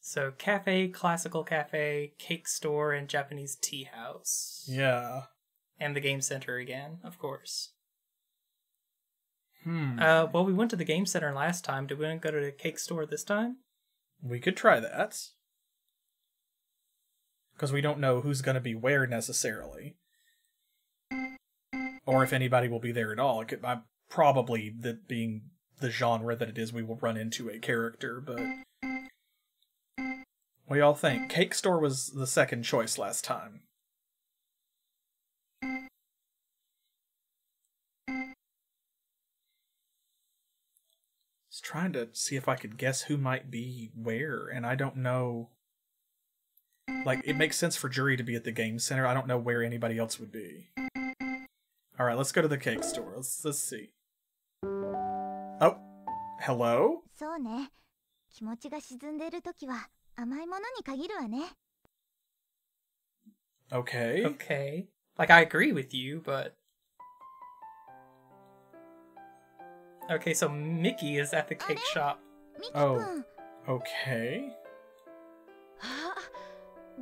So, cafe, classical cafe, cake store, and Japanese tea house. Yeah. And the game center again, of course. Hmm. Uh, well, we went to the game center last time. Did we go to the cake store this time? we could try that. Because we don't know who's going to be where necessarily. Or if anybody will be there at all. I, probably, that being the genre that it is, we will run into a character, but. What y'all think? Cake Store was the second choice last time. trying to see if I could guess who might be where, and I don't know. Like, it makes sense for Juri to be at the game center. I don't know where anybody else would be. All right, let's go to the cake store. Let's let's see. Oh, hello. Okay. Okay. Like I agree with you, but Okay, so Miki is at the cake shop. Oh. Okay. あ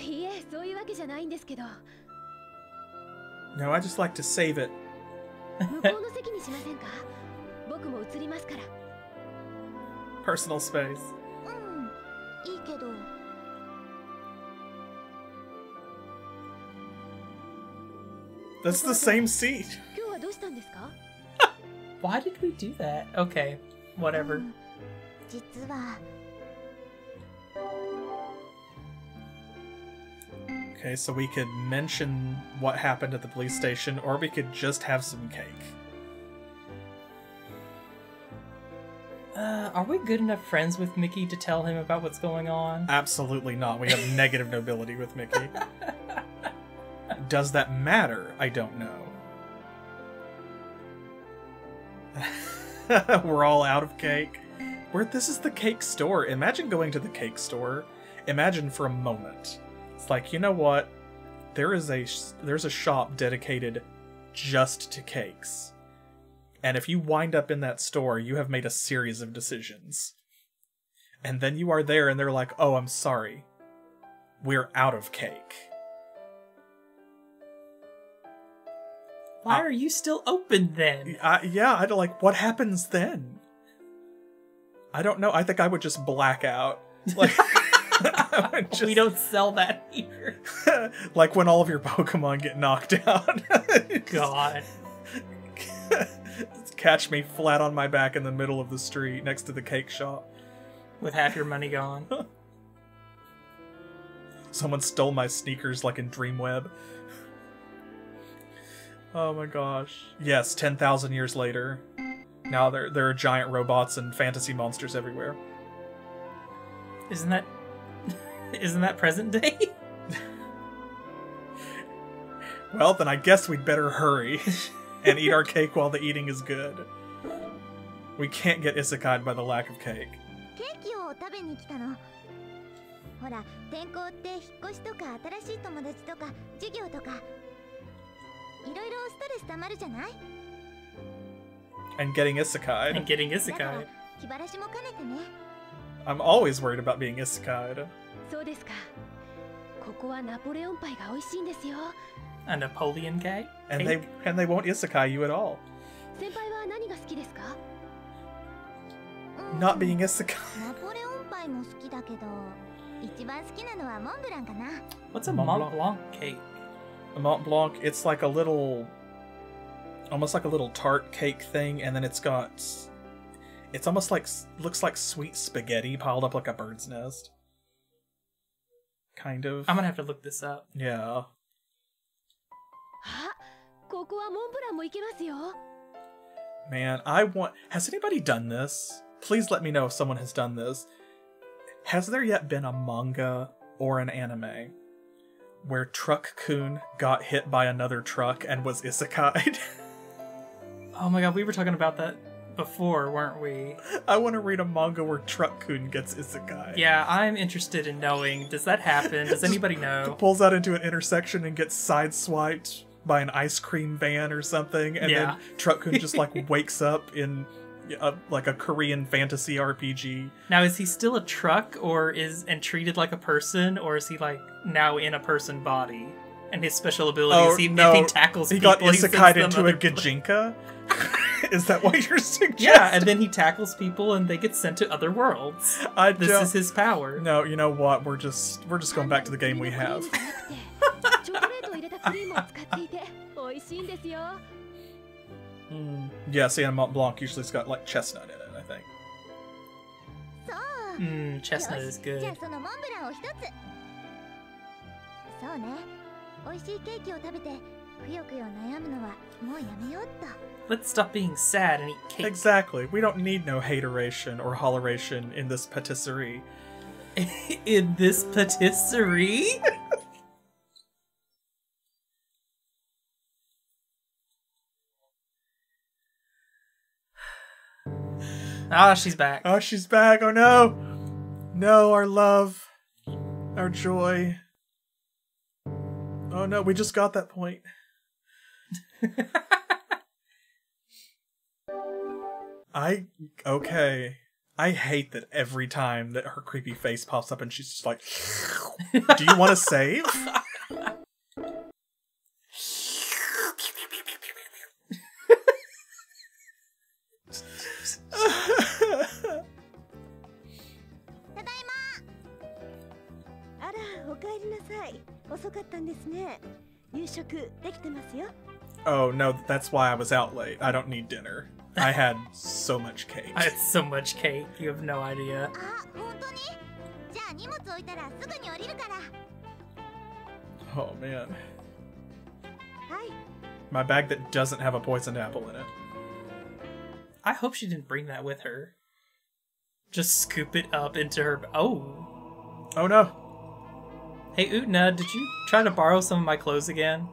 いえそういうわけじゃないんですけど No, I just like to save it. 向こうの席にしませんか僕も移りますから Personal space. うんいいけど That's the same seat. 今日はどうしたんですか Why did we do that? Okay, whatever. 実は Okay, so we could mention what happened at the police station, or we could just have some cake. Uh, are we good enough friends with Miki to tell him about what's going on? Absolutely not. We have negative nobility with Miki. Does that matter? I don't know. We're all out of cake. Where this is the cake store. Imagine going to the cake store. Imagine for a moment. It's like, you know what? There is a there's a shop dedicated just to cakes. And if you wind up in that store, you have made a series of decisions. And then you are there and they're like, "Oh, I'm sorry. We're out of cake." Why are you still open then? I, yeah, I'd like, what happens then? I don't know. I think I would just black out. Like, just- We don't sell that here. like when all of your Pokemon get knocked out. God. Catch me flat on my back in the middle of the street next to the cake shop. With half your money gone. Someone stole my sneakers like in Dreamweb. Oh my gosh. Yes, 10,000 years later. Now there there are giant robots and fantasy monsters everywhere. Isn't that. Isn't that present day? Well, then I guess we'd better hurry and eat our cake while the eating is good. We can't get isekai'd by the lack of cake. ケーキを食べに来たのほら転校って引っ越しとか新しい友達とか授業とかいろいろストレス溜まるじゃない And getting isekai'd. and getting だから isekai. 気晴らしも兼ねてね I'm always worried about being isekai'd. そうですかここはナポレオンパイが美味しいんですよ A Napoleon cake? And Cake? they and they won't isekai you at all. 先輩は何が好きですか Not being isekai. ナポレオンパイも好きだけど一番好きなのはモンブランかな What's a Mont Mont Blanc. Blanc cake? A Mont Blanc, it's like a little, almost like a little tart cake thing, and then it's got, it's almost like looks like sweet spaghetti piled up like a bird's nest. kind of. I'm gonna have to look this up. Yeah. Ah, Man, I want. Has anybody done this? Please let me know if someone has done this. Has there yet been a manga or an anime where Truck Kun got hit by another truck and was isekai'd? oh my god, we were talking about that before, weren't we? I want to read a manga where Truck Kun gets isekai. Yeah, I'm interested in knowing. Does that happen? Does anybody know? Pulls out into an intersection and gets sideswiped by an ice cream van or something, and Yeah. then Truck Kun just like wakes up in a, like a Korean fantasy RPG. Now, is he still a truck, or is and treated like a person, or is he like now in a person body? And his special abilities, is he, if he tackles Oh, he got he isekai'd into a gijinka. is that what you're suggesting? Yeah, and then he tackles people and they get sent to other worlds. I this don't... is his power. No, you know what? We're just we're just going back to the game we have. mm. Yeah, see, Mont Blanc usually it's got like chestnut in it, I think. Mmm, chestnut is good. Let's stop being sad and eat cake. Exactly. We don't need no hateration or holleration in this patisserie. in this patisserie? Ah, oh, she's back. Oh, she's back. Oh no. No, our love. Our joy. Oh no, we just got that point. I okay. I hate that every time that her creepy face pops up and she's just like, "Do you want to save?" oh no, that's why I was out late. I don't need dinner. I had so much cake. I had so much cake. You have no idea. Oh man. My bag that doesn't have a poisoned apple in it. I hope she didn't bring that with her. Just scoop it up into her. Oh. Oh no. Hey Utena, did you try to borrow some of my clothes again?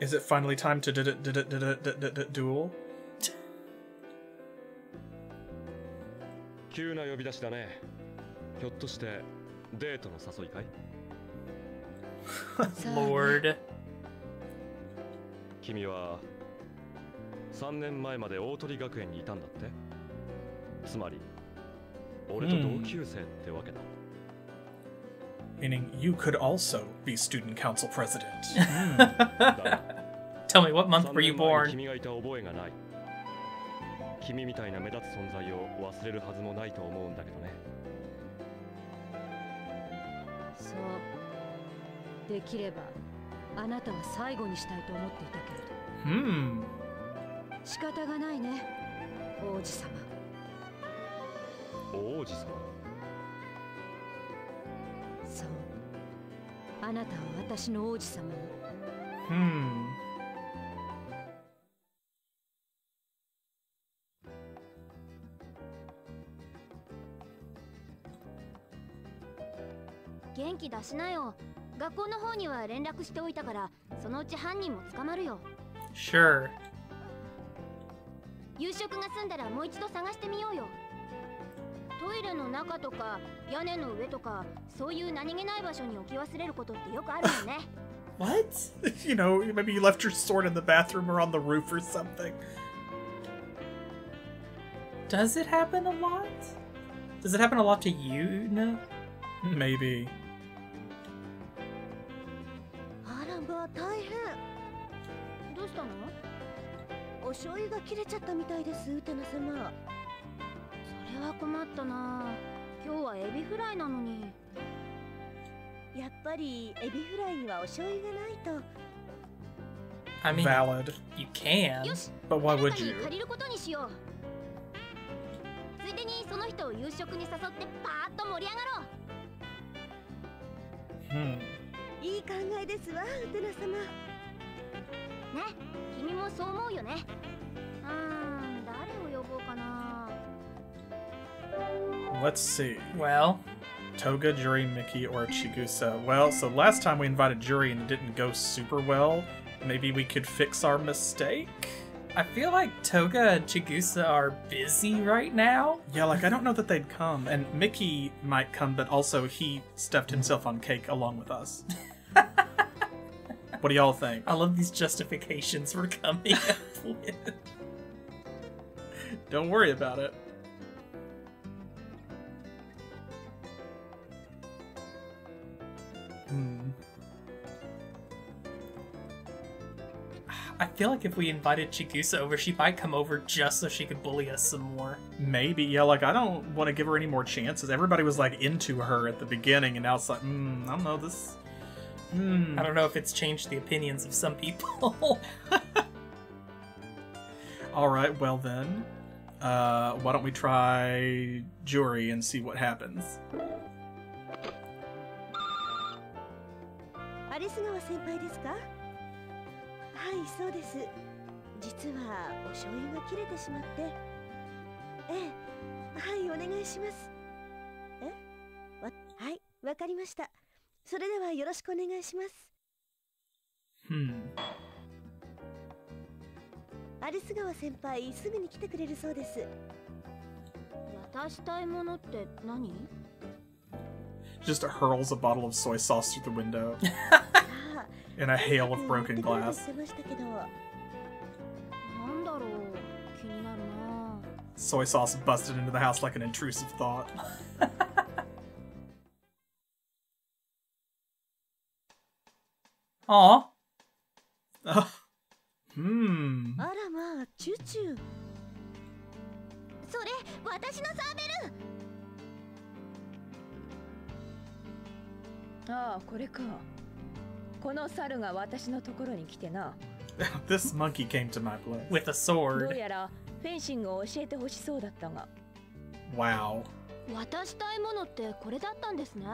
Is it finally time to duel? 急な呼び出しだねひょっとしてデートの誘いかい Lord. 君は3年前まで大鳥学園にいたんだってつまり俺と同級生ってわけだ、Meaning you could also be student council president. だ Tell me, what month 3 were you born? 君がいた覚えがない君みたいな目立つ存在を忘れるはずもないと思うんだけどねそうできればあなたは最後にしたいと思っていたけれ Hmm. ど仕方がないね王子様王子様あなたは私の王子様に Hmm. 元気出しなよ。学校の方には連絡しておいたからそのうち犯人も捕まるよ。Sure. 夕食が済んだらもう一度探してみようよトイレの中とか屋根の上とかそういう何気ない場所に置き忘れることってよくあるよね What? you know, maybe you left your sword in the bathroom or on the roof or something. Does it happen a lot? Does it happen a lot to you, Una? Maybe. あらまあ大変どうしたのお醤油が切れちゃったみたいですウテナ様は困ったな今日はエビフライなのにやっぱりエビフライにはお醤油がないと I mean, Valid. you can. よし But why 誰 would you? 借りることにしようついでにその人を夕食に誘ってパーッと盛り上がろう Hmm. いい考えですわウテナ様ね君もそう思うよねうーん誰を呼ぼうかな Let's see. Well, Toga, Juri, Miki, or Chigusa. Well, so last time we invited Juri and it didn't go super well. Maybe we could fix our mistake? I feel like Toga and Chigusa are busy right now. Yeah, like I don't know that they'd come. And Miki might come, but also he stuffed himself on cake along with us. what do y'all think? I love these justifications we're coming up with. Don't worry about it. Hmm. I feel like if we invited Chigusa over, she might come over just so she could bully us some more. Maybe, yeah, like I don't want to give her any more chances. Everybody was like into her at the beginning, and now it's like, hmm, I don't know, this. Hmm. I don't know if it's changed the opinions of some people. Alright, well then. Uh, why don't we try Juri and see what happens? アリス川先輩ですか？はいそうです。実はお醤油が切れてしまって。ええはいお願いします。え？わはいわかりました。それではよろしくお願いします。Hmm. アリス川先輩すぐに来てくれるそうです。渡したいものって何？just hurls a bottle of soy sauce through the window in a hail of broken glass. Soy sauce busted into the house like an intrusive thought. Aw. Hmm. ああこれかこの猿が私のところに来てな this monkey came to my place. With a どう sword. やらフェンシングを教えてほしそうだったが Wow. 渡したいものってこれだったんですね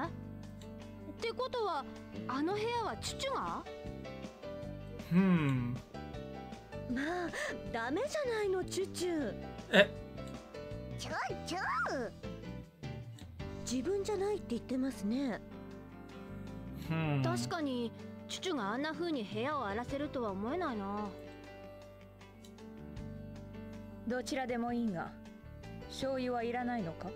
ってことはあの部屋はチュチュが？Hmm. まあダメじゃないのチュチュえ？ちょちょ自分じゃないって言ってますね Hmm. 確かにチュチュがあんな風に部屋を荒らせるとは思えないなどちらでもいいが醤油はいらないのか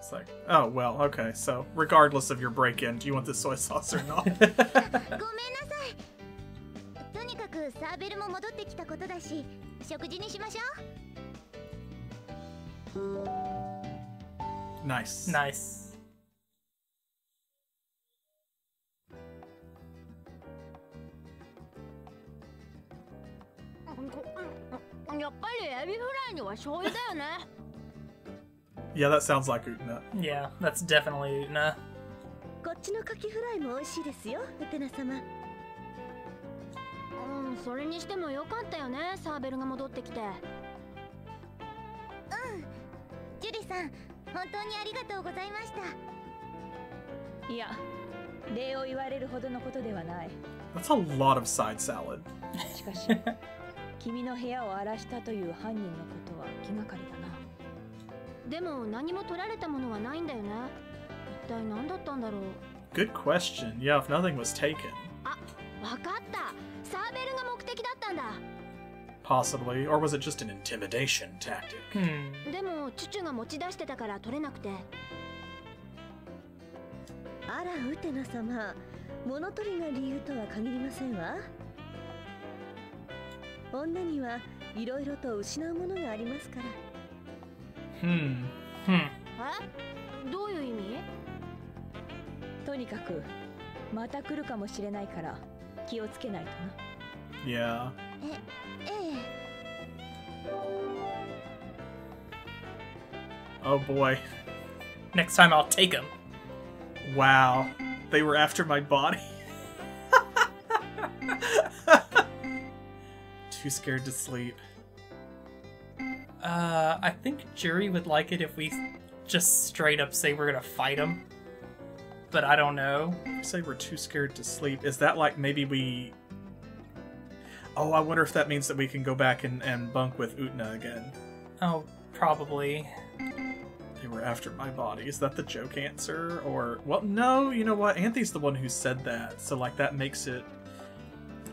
It's like, oh, well, okay, so regardless of your break in, do you want this soy sauce or not? ごめんなさいとにかくサーベルも戻ってきたことだし食事にしましょう nice. Nice. やっぱりエビフライには醤油だよね Yeah, that sounds like Utna. Yeah, that's definitely Una. こっちのカキフライも美味しいですよウテナ様うんそれにしてもよかったよねサーベルが戻ってきてうんジュリさん本当にありがとうございましたいや礼を言われるほどのことではない That's a lot of side salad. 君の部屋を荒らしたという犯人のことは気がかりだな。でも何も取られたものはないんだよね。一体何だったんだろう。Good question. Yeah, if nothing was taken, わかった。サーベルが目的だったんだ。Possibly, or was it just an intimidation tactic? うんでもチュチュが持ち出してたから取れなくて。あらウテナ様物取りが理由とは限りませんわ女にはいろいろと失うものがありますから Hmm. うんえどういう意味？とにかくまた来るかもしれないから気をつけないとな Yeah. ええ Oh boy. Next time I'll take him. Wow. They were after my body. Too scared to sleep. Uh, I think Juri would like it if we just straight up say we're gonna fight him. But I don't know. You say we're too scared to sleep. Is that like maybe we. Oh, I wonder if that means that we can go back and, and bunk with Utena again. Oh, probably. They were after my body. Is that the joke answer? Or. Well, no, you know what? Anthy's the one who said that. So, like, that makes it.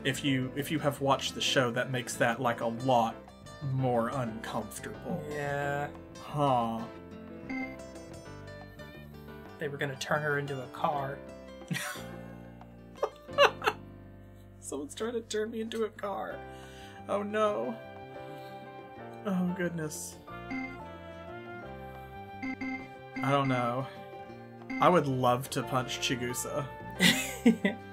If you if you have watched the show, that makes that like a lot more uncomfortable. Yeah. Huh. They were gonna turn her into a car. Someone's trying to turn me into a car. Oh no. Oh goodness. I don't know. I would love to punch Chigusa.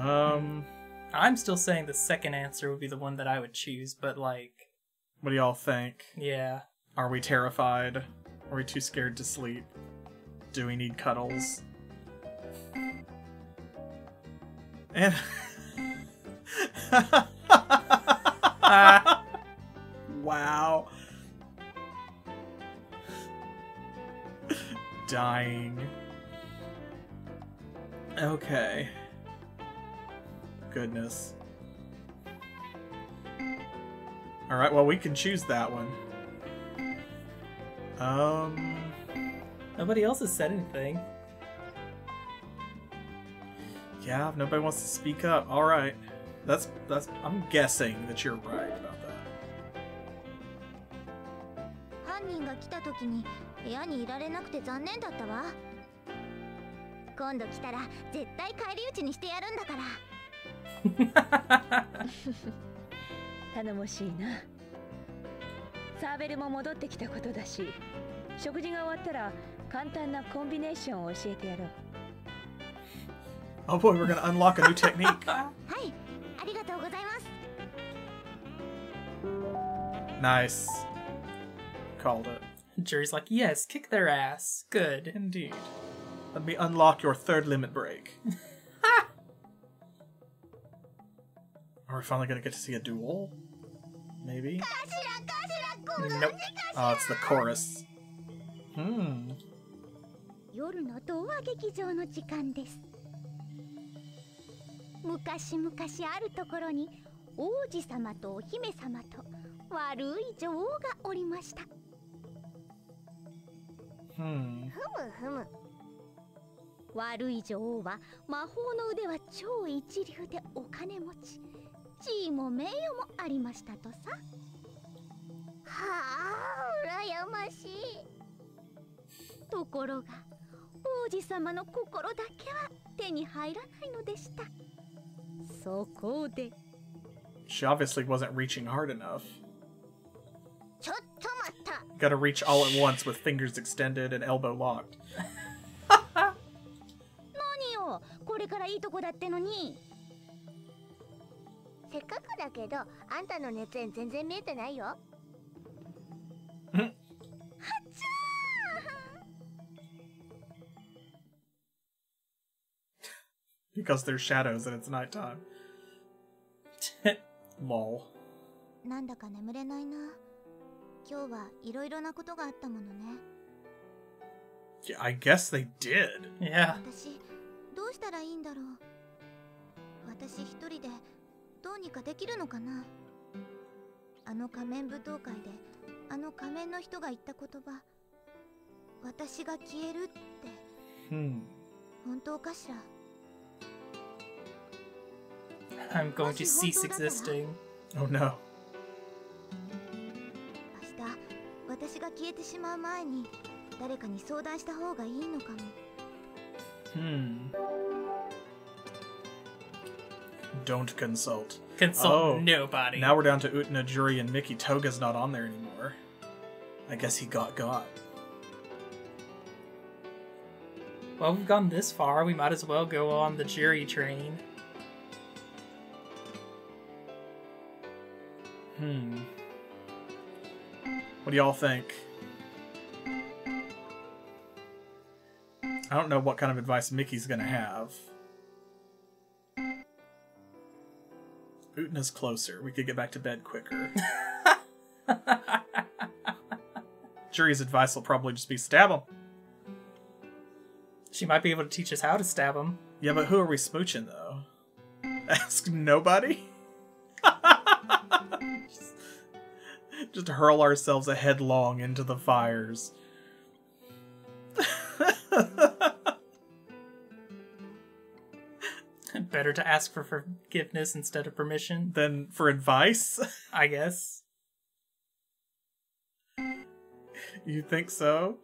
um, I'm still saying the second answer would be the one that I would choose, but like, what do y'all think? yeah. Are we terrified? Are we too scared to sleep? Do we need cuddles? And wow. Dying. Okay Goodness. Alright, well, we can choose that one. Um. Nobody else has said anything. Yeah, if nobody wants to speak up. All right, that's that's. I'm guessing that you're right about that. 犯人が来た時に部屋にいられなくて残念だったわ今度来たら絶対返り討ちにしてやるんだから 頼もしいなサーベルも戻ってきたことだし食事が終わったら簡単なコンビネーションを教えてやろう Oh boy, we're gonna unlock a new technique. Nice. Called it. Juri's like, yes, kick their ass. Good, indeed. Let me unlock your third limit break. Are we finally gonna get to see a duel? Maybe. Nope. Oh, it's the chorus. Hmm. 夜の童話劇場の時間です昔々あるところに王子様とお姫様と悪い女王がおりました Hmm. ふむふむ悪い女王は魔法の腕は超一流でお金持ち地位も名誉もありましたとさはあ羨ましいところが王子様の心だけは手に入らないのでしたそこで She obviously wasn't reaching hard enough. ちょっと待った Gotta reach all at once with fingers extended and elbow locked. 何よこれからいいとこだってのにせっかくだけどあんたの熱演全然見えてないよはっちゃ Because there's shadows and it's nighttime. Lol. ーなんだか眠れないな今日はいろいろなことがあったものね Yeah, I guess they did. Yeah. 私どうしたらいいんだろう私一人でどうにかできるのかな？あの仮面舞踏会であの仮面の人が言った言葉私が消えるって Hmm. 本当かしら？I'm going to cease existing. Oh no. 明日私が消えてしまう前に誰かに相談した方がいいのかも Hmm. Don't consult. Consult oh, nobody. Now we're down to Utena, Juri, and Miki. Toga's not on there anymore. I guess he got got. Well, we've gone this far. We might as well go on the Juri train. Hmm. What do y'all think? I don't know what kind of advice Miki's gonna have. Utena's closer. We could get back to bed quicker. Juri's advice will probably just be stab him. She might be able to teach us how to stab him. Yeah, but who are we smooching though? Ask nobody? just, just hurl ourselves headlong into the fires. Better to ask for forgiveness instead of permission. Then for advice? I guess. You think so?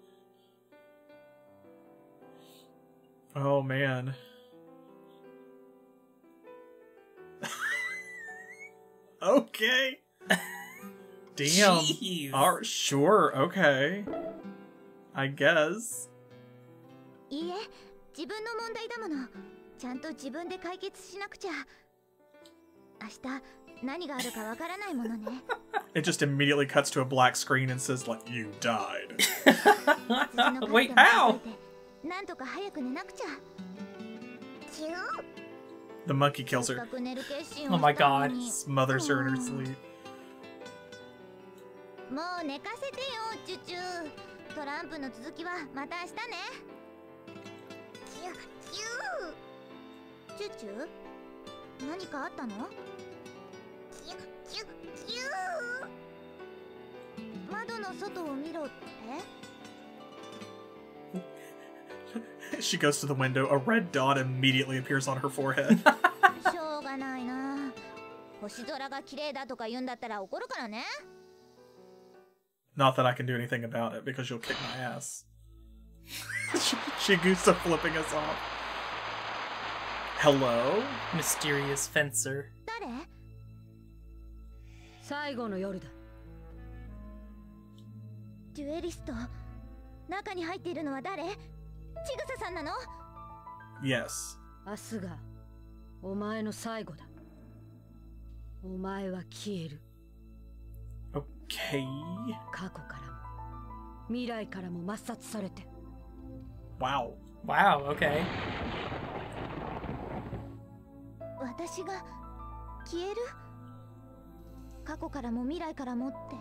Oh man. okay. Damn. Jeez. Alright, sure, okay. I guess. いいえ自分の問題だもの ちゃんと自分で解決しなくちゃ明日何があるかわからないものね It just immediately cuts to a black screen and says, like, you died. Wait, how? なんとか早く寝なくちゃ The monkey kills her. Oh を my god. に Smothers her in her sleep. もう寝かせてよチュチュトランプの続きはまた明日ねキュキュチュチュ何かあったのキュキュキュ窓の外を見ろって She goes to the window. A red dot immediately appears on her forehead. しょうがないな星空が綺麗だとか言うんだったら怒るからね Not that I can do anything about it because you'll kick my ass. Shigusa flipping us off. Hello? Mysterious fencer. 誰最後の夜だデュエリスト中に入っているのは誰ちぐささんなの Yes. 明日がお前の最後だお前は消える Okay. 過去からも未来からも抹殺されて Wow. Wow, okay. 私が消える過去からも未来からもって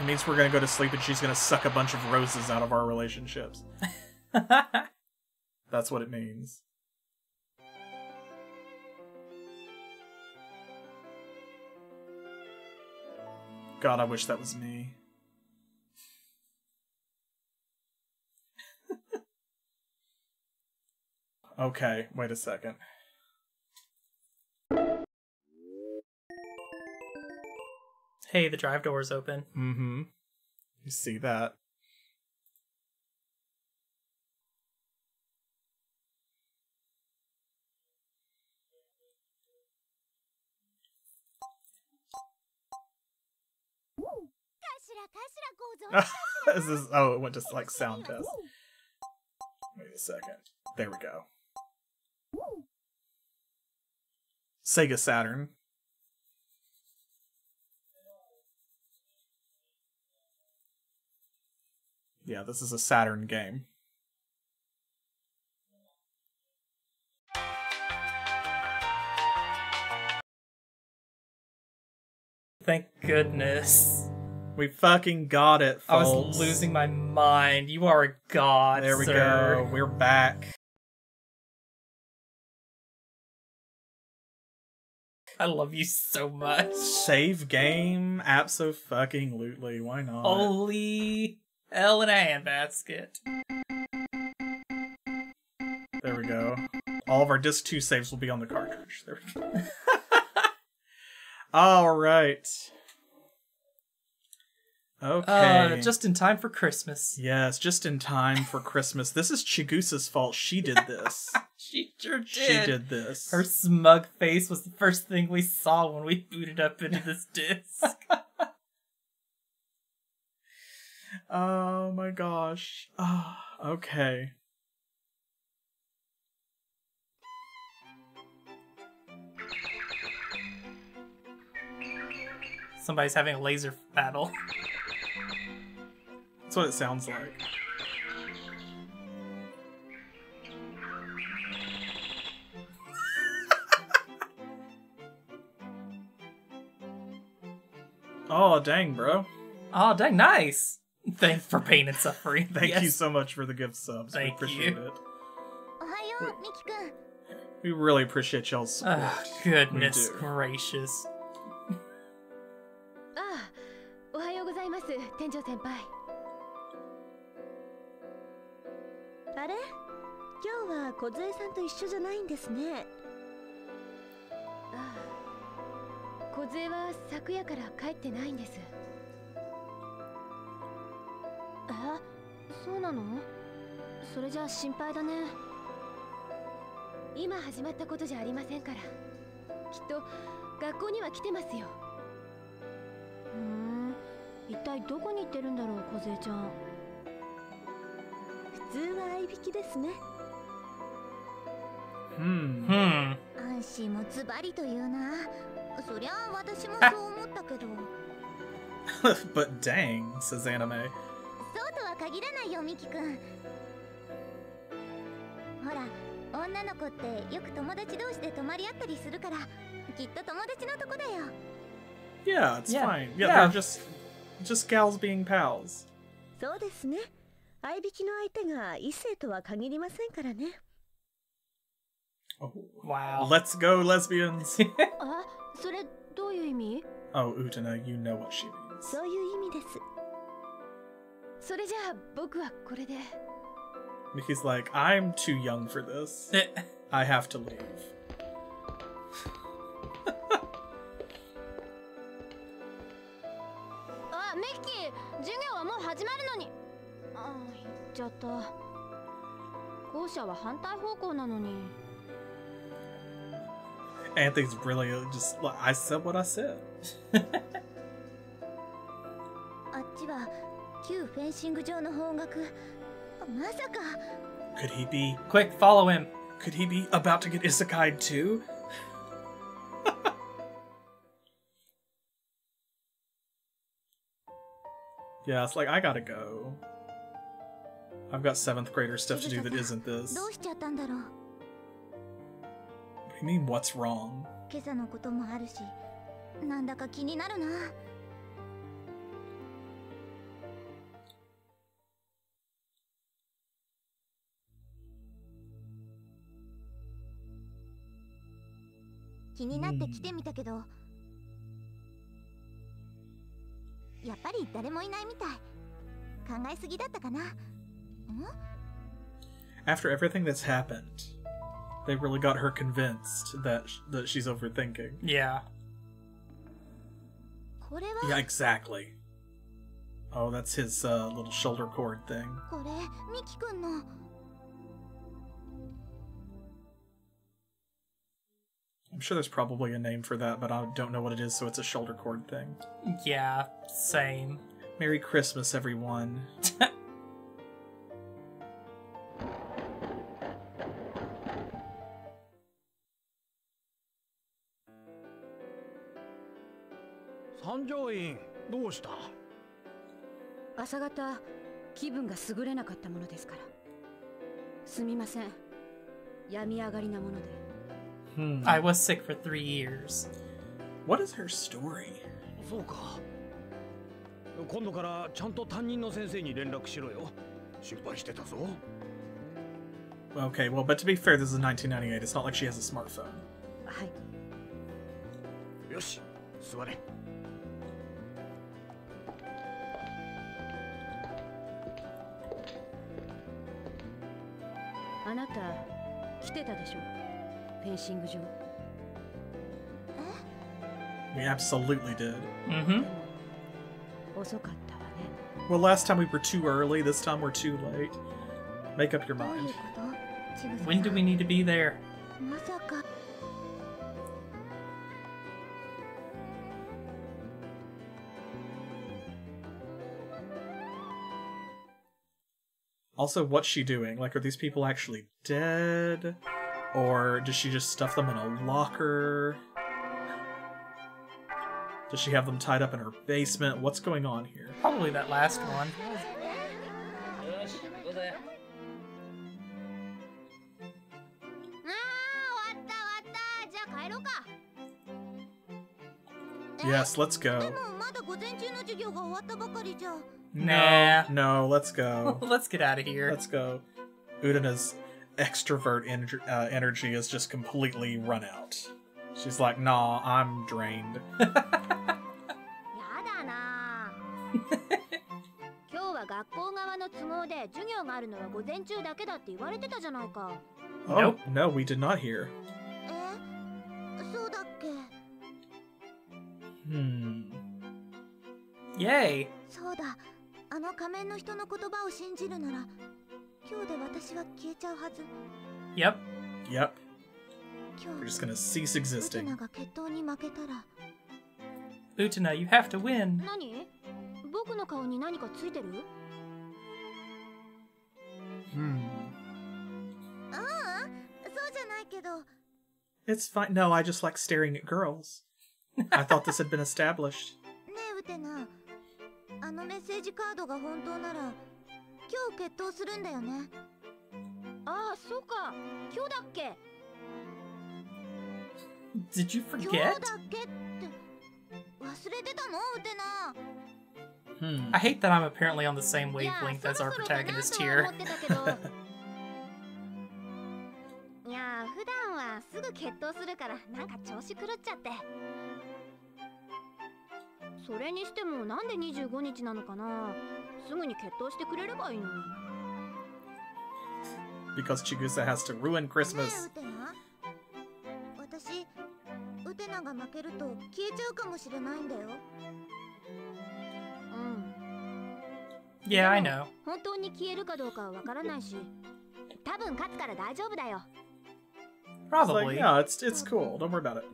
It means we're gonna go to sleep and she's gonna suck a bunch of roses out of our relationships. That's what it means. God, I wish that was me. Okay, wait a second. Hey, the drive door is open. Mm-hmm. You see that. this is oh, it went to like sound test. Wait a second. There we go. Sega Saturn. Yeah, this is a Saturn game. Thank goodness. We fucking got it, I was losing my mind. You are a god, There we sir. go. We're back. I love you so much. Save game, abso-fucking-lutely. Why not? Holy hell in a handbasket. There we go. All of our disc 2 saves will be on the cartridge. There we go. All right. Okay. Uh, just in time for Christmas. Yes, just in time for Christmas. This is Chigusa's fault. She did this. She sure did. She did this. Her smug face was the first thing we saw when we booted up into this disc. Oh my gosh. Ah, okay. Somebody's having a laser battle. That's what it sounds like. oh, dang, bro. Oh, dang, nice. Thanks for pain and suffering. Thank Yes. you so much for the gift subs. we Thank appreciate you. it. おはようミキくん We really appreciate y'all's support. Ah, goodness We do. gracious. ああおはようございます店長先輩 は小杖さんと一緒じゃないんですね。ああ。小杖は昨夜から帰ってないんです。え？そうなの？それじゃあ心配だね。今始まったことじゃありませんから。きっと学校には来てますよ。ふん一体どこに行ってるんだろう小杖ちゃん。普通は合いびきですね Hmm. Hmm. アンシーもズバリと言うなそりゃあ私もそう思ったけど but dang, says anime. そうとは限らないよミキくんほら女の子ってよく友達同士で泊まり合ったりするからきっと友達のとこだよ Yeah, it's Yeah, fine. Yeah, yeah. they're just just gals being pals. そうですね合いびきの相手が異性とは限りませんからね Wow. Let's go, lesbians. oh, Utena, you know what she means. そういう意味です。それじゃあ僕はこれで。Miki's like, I'm too young for this. I have to leave. Ah, Miki, Anthy's really Just like I said what I said. Could he be? Quick, follow him. Could he be about to get isekai too? yeah, it's like I gotta go. I've got seventh grader stuff to do that isn't this. you mean, what's wrong? 今朝のこともあるしなんだか気になるな 気になって来てみたけどやっぱり誰もいないみたい考えすぎだったかな After everything that's happened, they really got her convinced that sh- that she's overthinking. Yeah. Yeah, exactly. Oh, that's his uh, little shoulder cord thing. I'm sure there's probably a name for that, but I don't know what it is, so it's a shoulder cord thing. Yeah, same. Merry Christmas, everyone. Sanjoin, どうした朝方気分が優れなかったものですからすみません病み上がりなもので Hmm. I was sick for three years. What is her story? そうか 今度からちゃんと担任の先生に連絡しろよ心配してたぞ Okay, well, but to be fair, this is 1998. It's not like she has a smartphone. はいよし座れ 来てたでしょフェンシング場 We absolutely did. Mm-hmm. 遅かったわね Well, last time we were too early. This time we're too late. Make up your mind. When do we need to be there? Also, what's she doing? Like, are these people actually dead? Or does she just stuff them in a locker? Does she have them tied up in her basement? What's going on here? Probably that last one. Ah, yes, let's go. Nah. No, no let's go. let's get out of here. Let's go. Utena's extrovert en- uh, energy is just completely run out. She's like, nah, I'm drained. oh, nope. no, we did not hear. Hmm. Yay. そうだ。あの仮面の人の言葉を信じるなら今日で私は消えちゃうはず Yep. Yep. 今 We're 日 just gonna cease ウテ existing. ナが決闘に負けたら Utana, you have to win. 何僕の顔に何かついてる Hmm. ああそうじゃないけど It's fine. No, I just like staring at girls. I thought this had been established. ねえウテナあのメッセージカードが本当なら今日決闘するんだよねああそうか今日だっけ Did you 今日 forget? だっけって忘れてたのウテナ Hmm. I hate that I'm apparently on the same wavelength as our protagonist here. いや普段はすぐ決闘するからなんか調子狂っちゃってそれにしてもなんで25日なのかなすぐに決闘してくれればいいのに Because Chigusa has to ruin ね Christmas. えウテナ私ウテナが負けると消えちゃうかもしれないんだようん Yeah, I know. 本当に消えるかどうかはわからないし多分勝つから大丈夫だよ It's like, Probably. yeah, it's it's cool. Don't worry about it.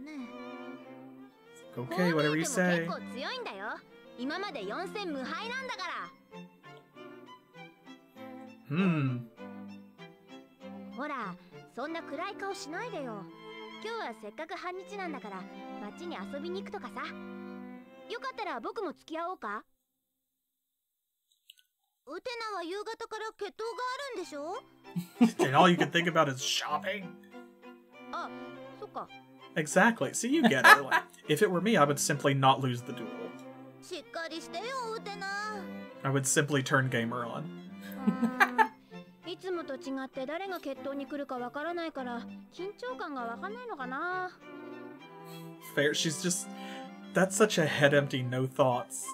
ね Okay, whatever you 結 say. 構強いんだよ今まで4戦無敗なんだから Hmm. ほらそんな暗い顔しないでよ今日はせっかく半日なんだから街に遊びに行くとかさよかったら僕も付き合おうかウテナは夕方から決闘があるんでしょ and all you can think about is shopping. あそっか Exactly. See, you get it. Like, if it were me, I would simply not lose the duel. しっかりしてよウテナ I would simply turn gamer on. いつもと違って誰が決闘に来るかわからないから緊張感がわかんないのかな Fair. She's just. That's such a head empty, no thoughts.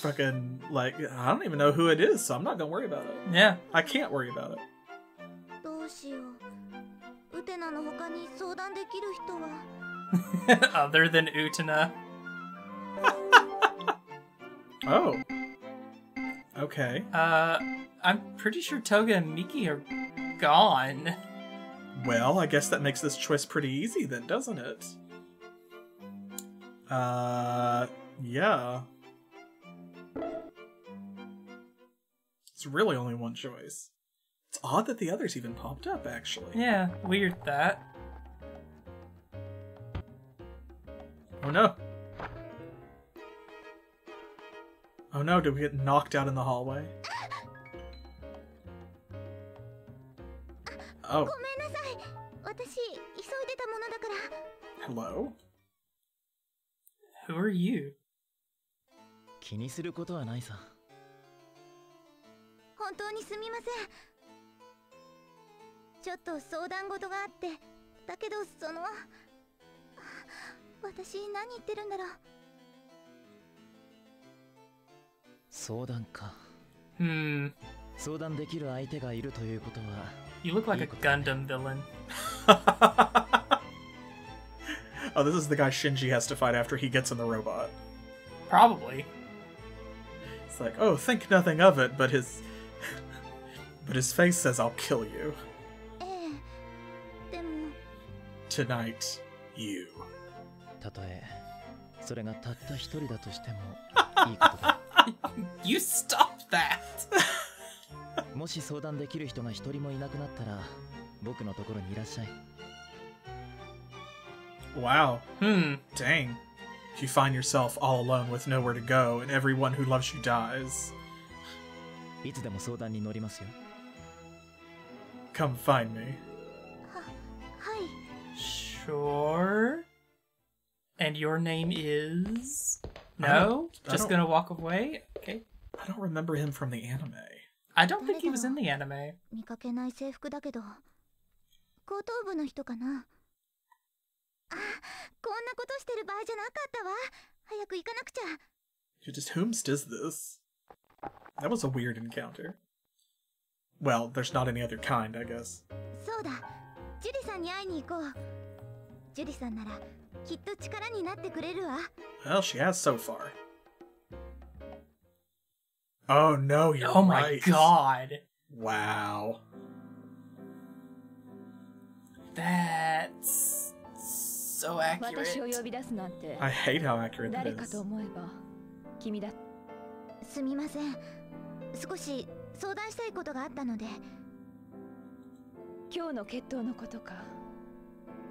Fucking like I don't even know who it is, so I'm not gonna worry about it. Yeah. I can't worry about it. どうしようウテナの他に相談できる人は Other than Utena. Oh. Okay. Uh, I'm pretty sure Toga and Miki are gone. Well, I guess that makes this choice pretty easy then, doesn't it? Uh, yeah. It's really only one choice. It's odd that the others even popped up, actually. Yeah, weird that. No. Oh no, did we get knocked out in the hallway? Oh, ごめんなさい私急いでたものだから hello? Who are you? 気にすることはないさ本当にすみませんちょっと相談事があってだけどその私何言ってるんだろう相談か Hmm. 相談できる相手がいるということは You look like a Gundam villain. Oh, this is the guy Shinji has to fight after he gets in the robot. Probably. It's like, oh, think nothing of it, but his but his face says I'll kill you. ええでも Tonight, you. たとえそれがたった一人だとしてもいいことだ You stop that! もし相談できる人が一人もいなくなったら僕のところにいらっしゃい Wow. Hmm. Dang. If you find yourself all alone with nowhere to go and everyone who loves you dies, いつでも相談に乗りますよ come find me. はい Sure. And your name is. I No? don't- I Just don't- gonna walk away? Okay. I don't remember him from the anime. I don't think he was in the anime. 見かけない制服だけど高等部の人かなあこんなことしてる場合じゃなかったわ早く行かなくちゃ Just whomst is this? That was a weird encounter. Well, there's not any other kind, I guess. そうだジュリさんに会いに行こうジュリさんなら きっと力になってくれるわ Well, she has so far. Oh no, you're Oh my right. god. Wow. That's so accurate. I hate how accurate that 誰か is. と思えば君だすみません少し相談したいことがあったので今日の決闘のことか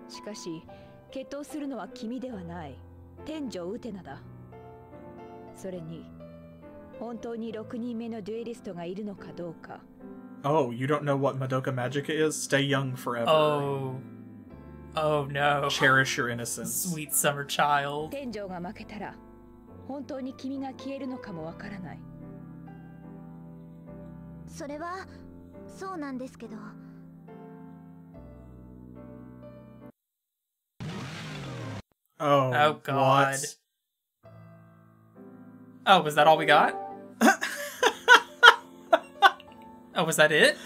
しかし決闘するのは君ではない天井ウテナだそれに本当に6人目のデュエリストがいるのかどうか Oh, you don't know what Madoka Magica is? Stay young forever. Oh. Oh no. Cherish your innocence. Sweet summer child. 天井が負けたら本当に君が消えるのかもわからないそれはそうなんですけど Oh, Oh god. what? Oh, was that all we got? oh, was that it?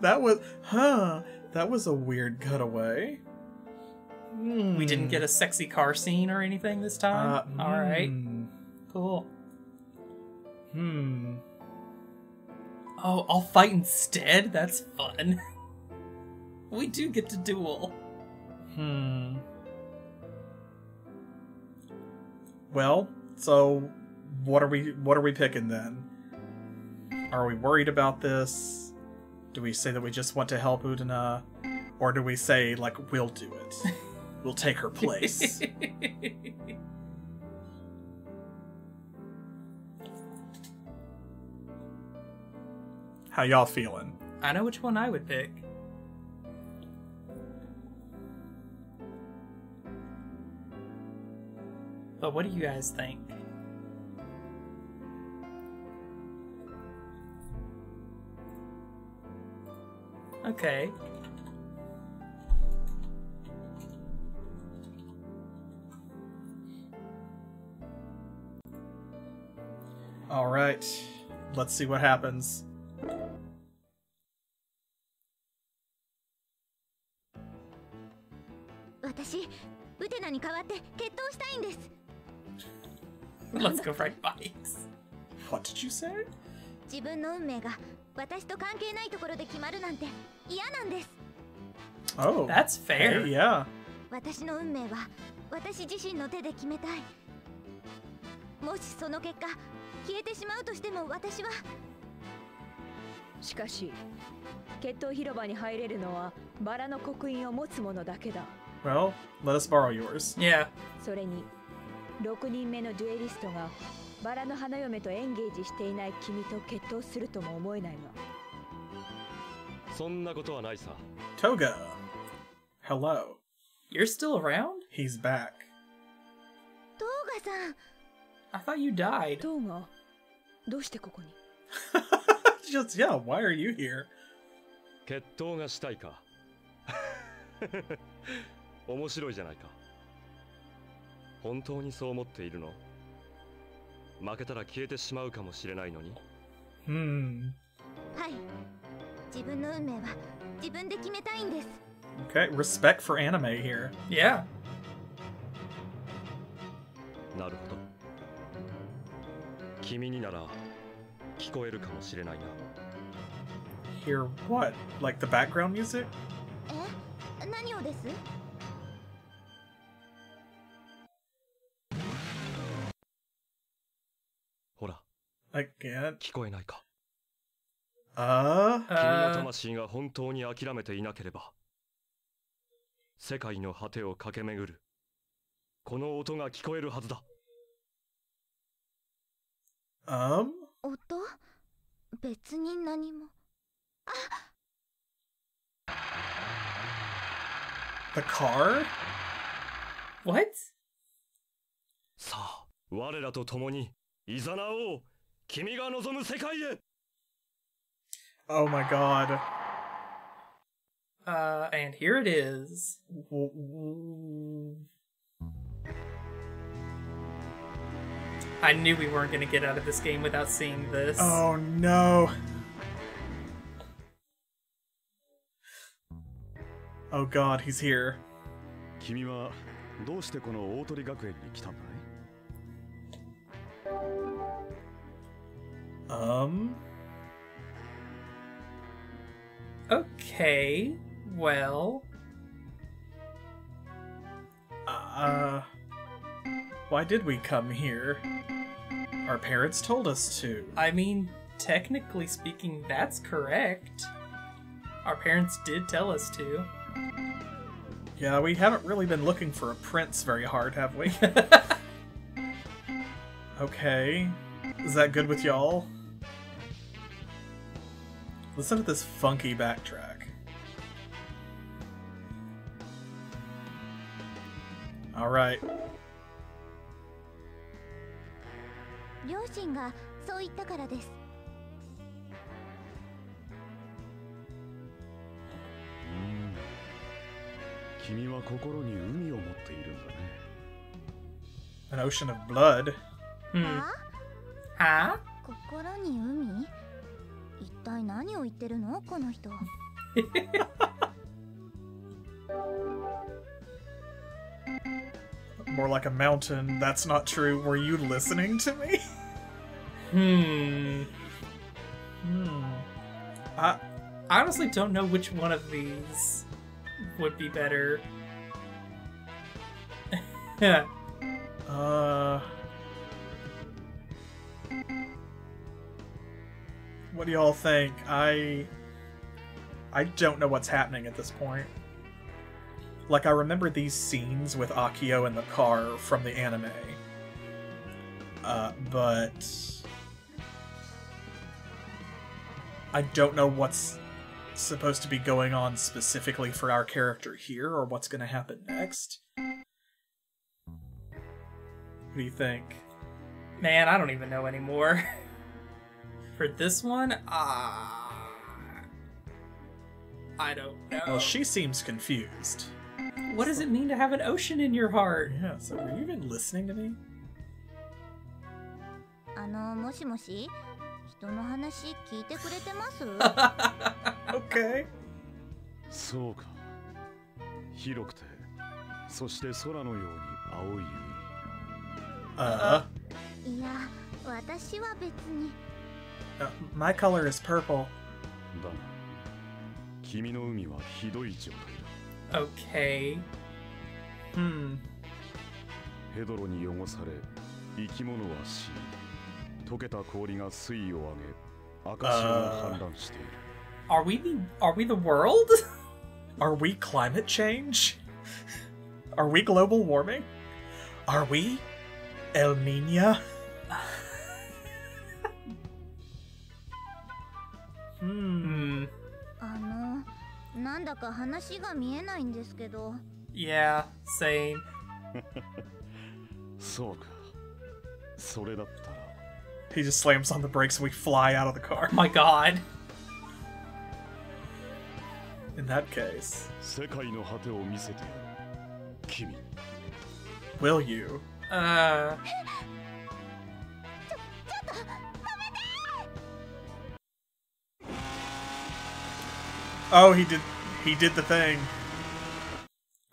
That was, huh? That was a weird cutaway. We didn't get a sexy car scene or anything this time? Uh, Alright. hmm. Cool. Hmm. Oh, I'll fight instead? That's fun. we do get to duel. Hmm. Well, so what are we what are we picking then? Are we worried about this? Do we say that we just want to help Utena? Or do we say like we'll do it? we'll take her place. How y'all feeling? I know which one I would pick. But what do you guys think? Okay. Alright. Let's see what happens. Let's go ride bikes. What did you say? 自分の運命が私と関係ないところで決まるなんて嫌なんです Oh. That's fair. Hey, yeah. 私の運命は私自身の手で決めたいもしその結果消えてしまうとしても私はしかし決闘広場に入れるのはバラの刻印を持つ者だけだ Well, let us borrow yours. Yeah. それに 6人目のデュエリストがバラの花嫁とエンゲージしていない君と決闘するとも思えないがそんなことはないさ Toga. Hello. You're still around? He's back. トーガさん I thought you died. トーがどうしてここに？Just yeah, why are you here? 決闘がしたいか？面白いじゃないか本当にそう思っているの？負けたら消えてしまうかもしれないのに？Hmm. はい自分の運命は自分で決めたいんです Okay, respect for anime here. Yeah. なるほど君になら聞こえるかもしれないな Hear what? Like the background music? え？何をです？ら Again? 聞こえないか？Uh. 君の魂が本当に諦めていなければ世界の果てを駆け巡るこの音が聞こえるはずだ Um? 音？別に何も The car? What? さあ我らと共にいざなおう君が望む世界へ Oh my god. Uh, and here it is. I knew we weren't going to get out of this game without seeing this. Oh no. Oh god, he's here. 君はどうしてこの大鳥学園に来たんだい Um. Okay, well. Uh. Why did we come here? Our parents told us to. I mean, technically speaking, that's correct. Our parents did tell us to. Yeah, we haven't really been looking for a prince very hard, have we? okay. Is that good with y'all? Listen to this funky backtrack. Alright. 両親がそう言ったからですうん君は心に海を持っているんだね An ocean of blood. は心に海一 体何を言ってるのこの人 More like a mountain. That's not true. Were you listening to me? Hmm. Hmm. I, I honestly don't know which one of these would be better. yeah. Uh. What do y'all think? I. I don't know what's happening at this point. Like, I remember these scenes with Akio in the car from the anime. Uh, but. I don't know what's supposed to be going on specifically for our character here or what's going to happen next. What do you think? Man, I don't even know anymore. For this one, ah. I don't know. Well, she seems confused. What does it mean to have an ocean in your heart? Yeah, so were you even listening to me? あのもしもし人の話聞いてくれてます okay. そうか広くてそして空のように青い海 Uh, いや私は別に uh, my color is purple. だが君の海はひどい状態 Okay. Hmm. だヘドロに汚され生き物は死に溶けた氷が水位を上げ赤潮が氾濫している Are we the are we the world? Are we climate change? Are we global warming? Are we El Nino? hmm. あのなんだか話が見えないんですけど Yeah, same. そうか それだったら He just slams on the brakes and we fly out of the car. Oh my god. In that case, 世界の果てを見せてやる君 will you? Uh. Oh, he did. He did the thing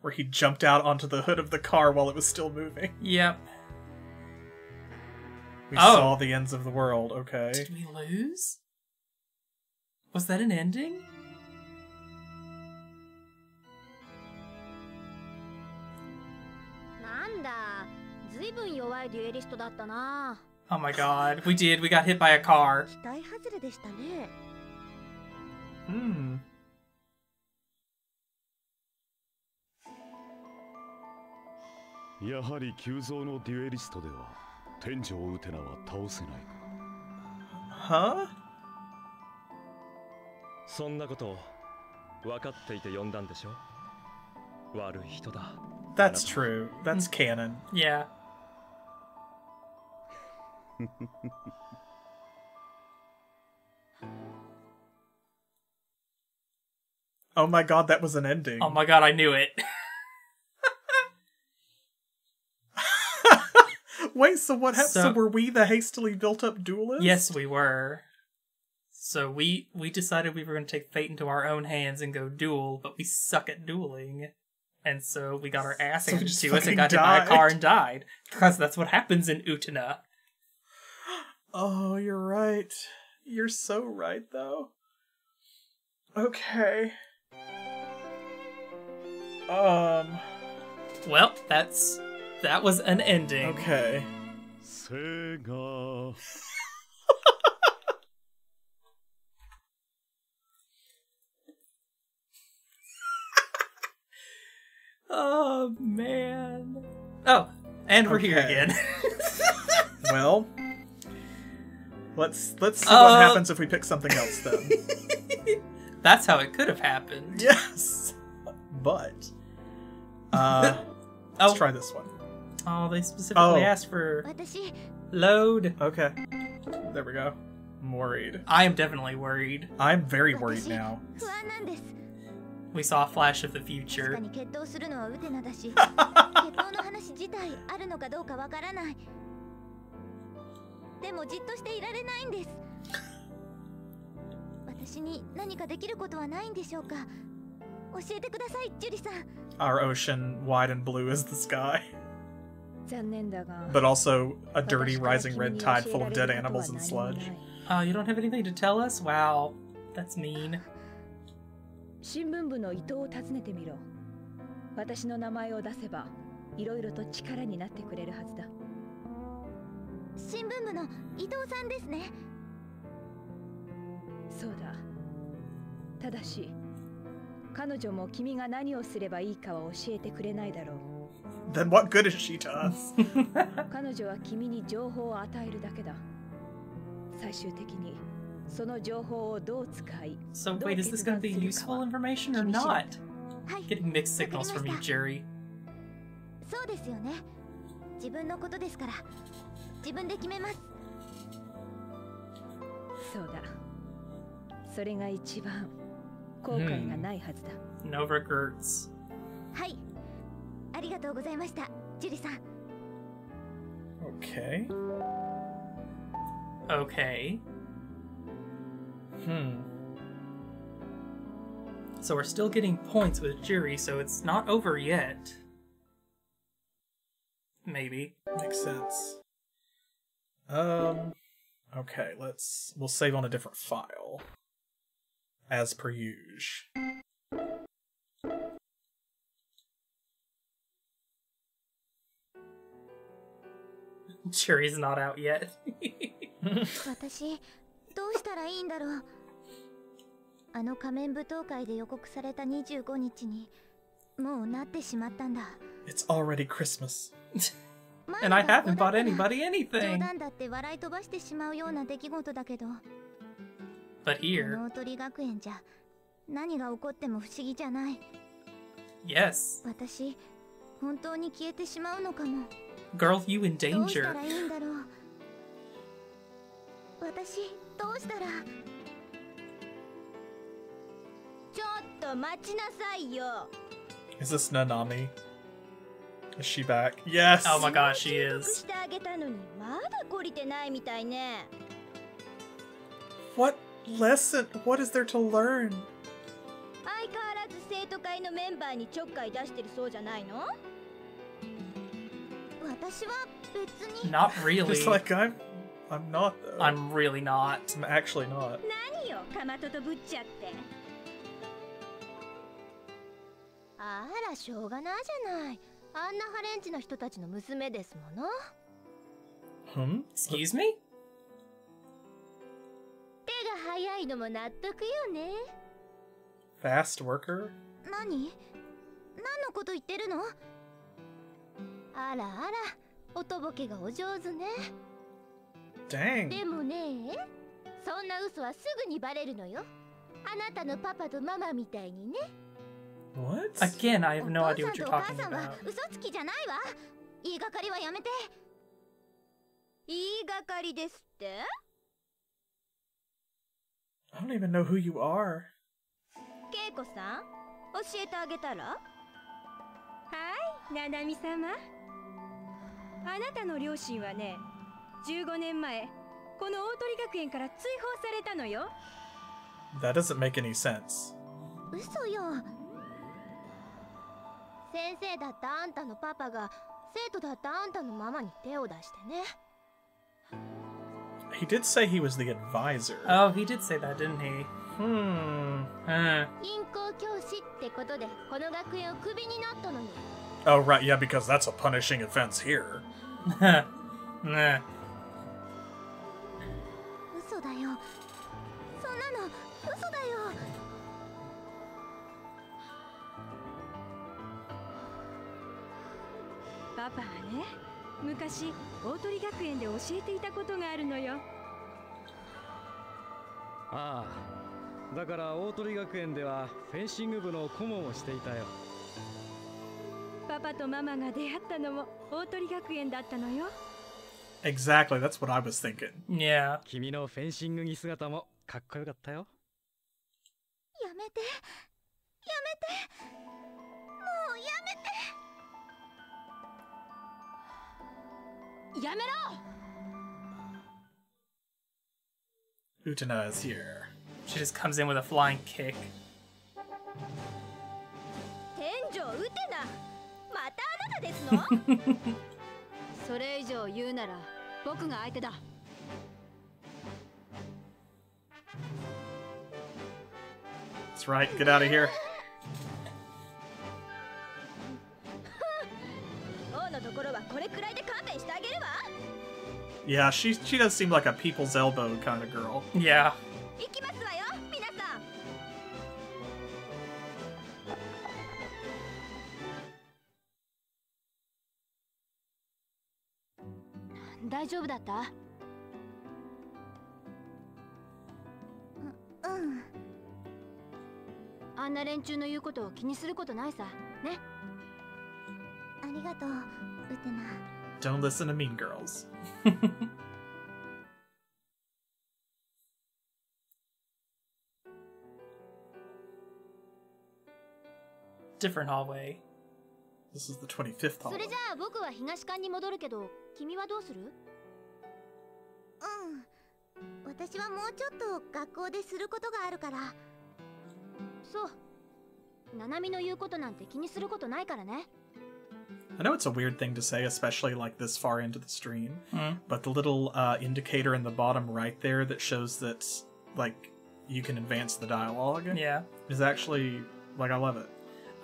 where he jumped out onto the hood of the car while it was still moving. Yep. We oh. saw the ends of the world. Okay. Did we lose? Was that an ending? Oh my god, we did. We got hit by a car. Hmm. やはり急増のデュエリストでは天井ウテナは倒せない Huh? そんなことを分かっていて呼んだんでしょ悪い人だ That's true. That's canon. Yeah. Oh my god, that was an ending. Oh my god, I knew it. Wait, so what happened? So, So- were we the hastily built up duelists? yes, we were. So we we decided we were going to take fate into our own hands and go duel, but we suck at dueling. And so we got our ass So handed just to us and got hit by a car and died. Because that's what happens in Utena. Oh, you're right. You're so right, though. Okay. Um. Well, that's that was an ending. Okay. セガ Oh man. Oh, and we're here again. Well, let's let's see Uh, what happens if we pick something else then. That's how it could have happened. yes, but uh, let's Oh. try this one. Oh, They specifically oh. asked for load. Okay. There we go. I'm worried. I am definitely worried. I'm very worried now. We saw a flash of the future. Our ocean, wide and blue as the sky. But also a dirty rising 君 red に tide full ら of れ dead animals and sludge. Oh, you don't have anything to tell us? Wow, that's mean. 新聞部の伊藤を訪ねてみろ。私の名前を出せばいろいろと力になってくれるはずだ。新聞部の伊藤さんですね。そうだ。ただし彼女も君が何をすればいいかは教えてくれないだろう then what good is she to us? wait, is this going to be useful information or not? Getting mixed signals from you, Juri. No regrets. ありがとうございましたジュリさん Okay. Okay. Hmm. So we're still getting points with Jury, so it's not over yet. Maybe. Makes sense. Um. Okay, let's. We'll save on a different file. As per usual. Jury's not out yet. 私どうしたらいいんだろうあの仮面舞踏会で予告された25日にもうなってしまったんだ It's already Christmas. and I haven't bought anybody 冗 anything. 談だって笑い飛ばしてしまうような出来事だけど But こ here, の鳥学園じゃ何が起こっても不思議じゃない yes. 私本当に消えてしまうのかも Girl, you in どうした danger. らいいんだろう 私どうしたらちょっと待ちなさいよ Is this Nanami? Is she back? Yes! Oh my gosh, she 祝福 is. してあげたのにまだ懲りてないみたいね What lesson? What is there to learn? 相変わらず生徒会のメンバーにちょっかい出してるそうじゃないの私は別に Not really. It's like I'm I'm not though. I'm really not. I'm actually not. 何よかまととぶっちゃってあらしょうがないじゃないあんなハレンチの人たちの娘ですもの Hmm? Excuse me? 手が早いのも納得よね Fast worker? 何何のこと言ってるの あらあらおとぼけがお上手ね Dang. でもねそんな嘘はすぐにバレるのよあなたのパパとママみたいにね What? Again, I have no お idea 父 what さ you're んとお母 talking さんは about. 嘘つきじゃないわ言いがかりはやめて言いがかりですって？I don't even know who you are. 恵子さん教えてあげたら？はいななみ様あなたの両親はね15年前この大鳥学園から追放されたのよ That doesn't make any sense. 嘘よ先生だったあんたのパパが生徒だったあんたのママに手を出してね He did say he was the advisor. Oh, he did say that, didn't he? Hmm. Uh, 銀行教師ってことでこの学園をクビになったのに Oh, right, yeah, because that's a punishing offense here. nah. 嘘だよそんなの嘘だよパパはね昔大鳥学園で教えていたことがあるのよああだから大鳥学園ではフェンシング部の顧問をしていたよパパとママが出会ったのも大鳥学園だったのよ Exactly, that's what I was thinking. Yeah. 君のフェンシング着姿もかっこよかったよやめてやめてもうやめてやめろ Utana is here. She just comes in with a flying kick. 天井打てなまたあなたですのそれ以上言うなら僕が相手だ That's right, get out of here. 王のところはこれくらいで勘弁してあげるわ Yeah, she she does seem like a people's elbow kind of girl. Yeah. 行きますわよ 大丈夫だったうんあんな連中の言うことを気にすることないさねありがとうウテナ Don't listen to mean girls. Different hallway. This is the 25th そ hall. れじゃあ僕は東館に戻るけど君はどうするうん私はもうちょっと学校ですることがあるからそうナナミの言うことなんて気にすることないからね I know it's a weird thing to say, especially like this far into the stream, Hmm. but the little uh, indicator in the bottom right there that shows that like you can advance the dialogue Yeah. is actually like I love it.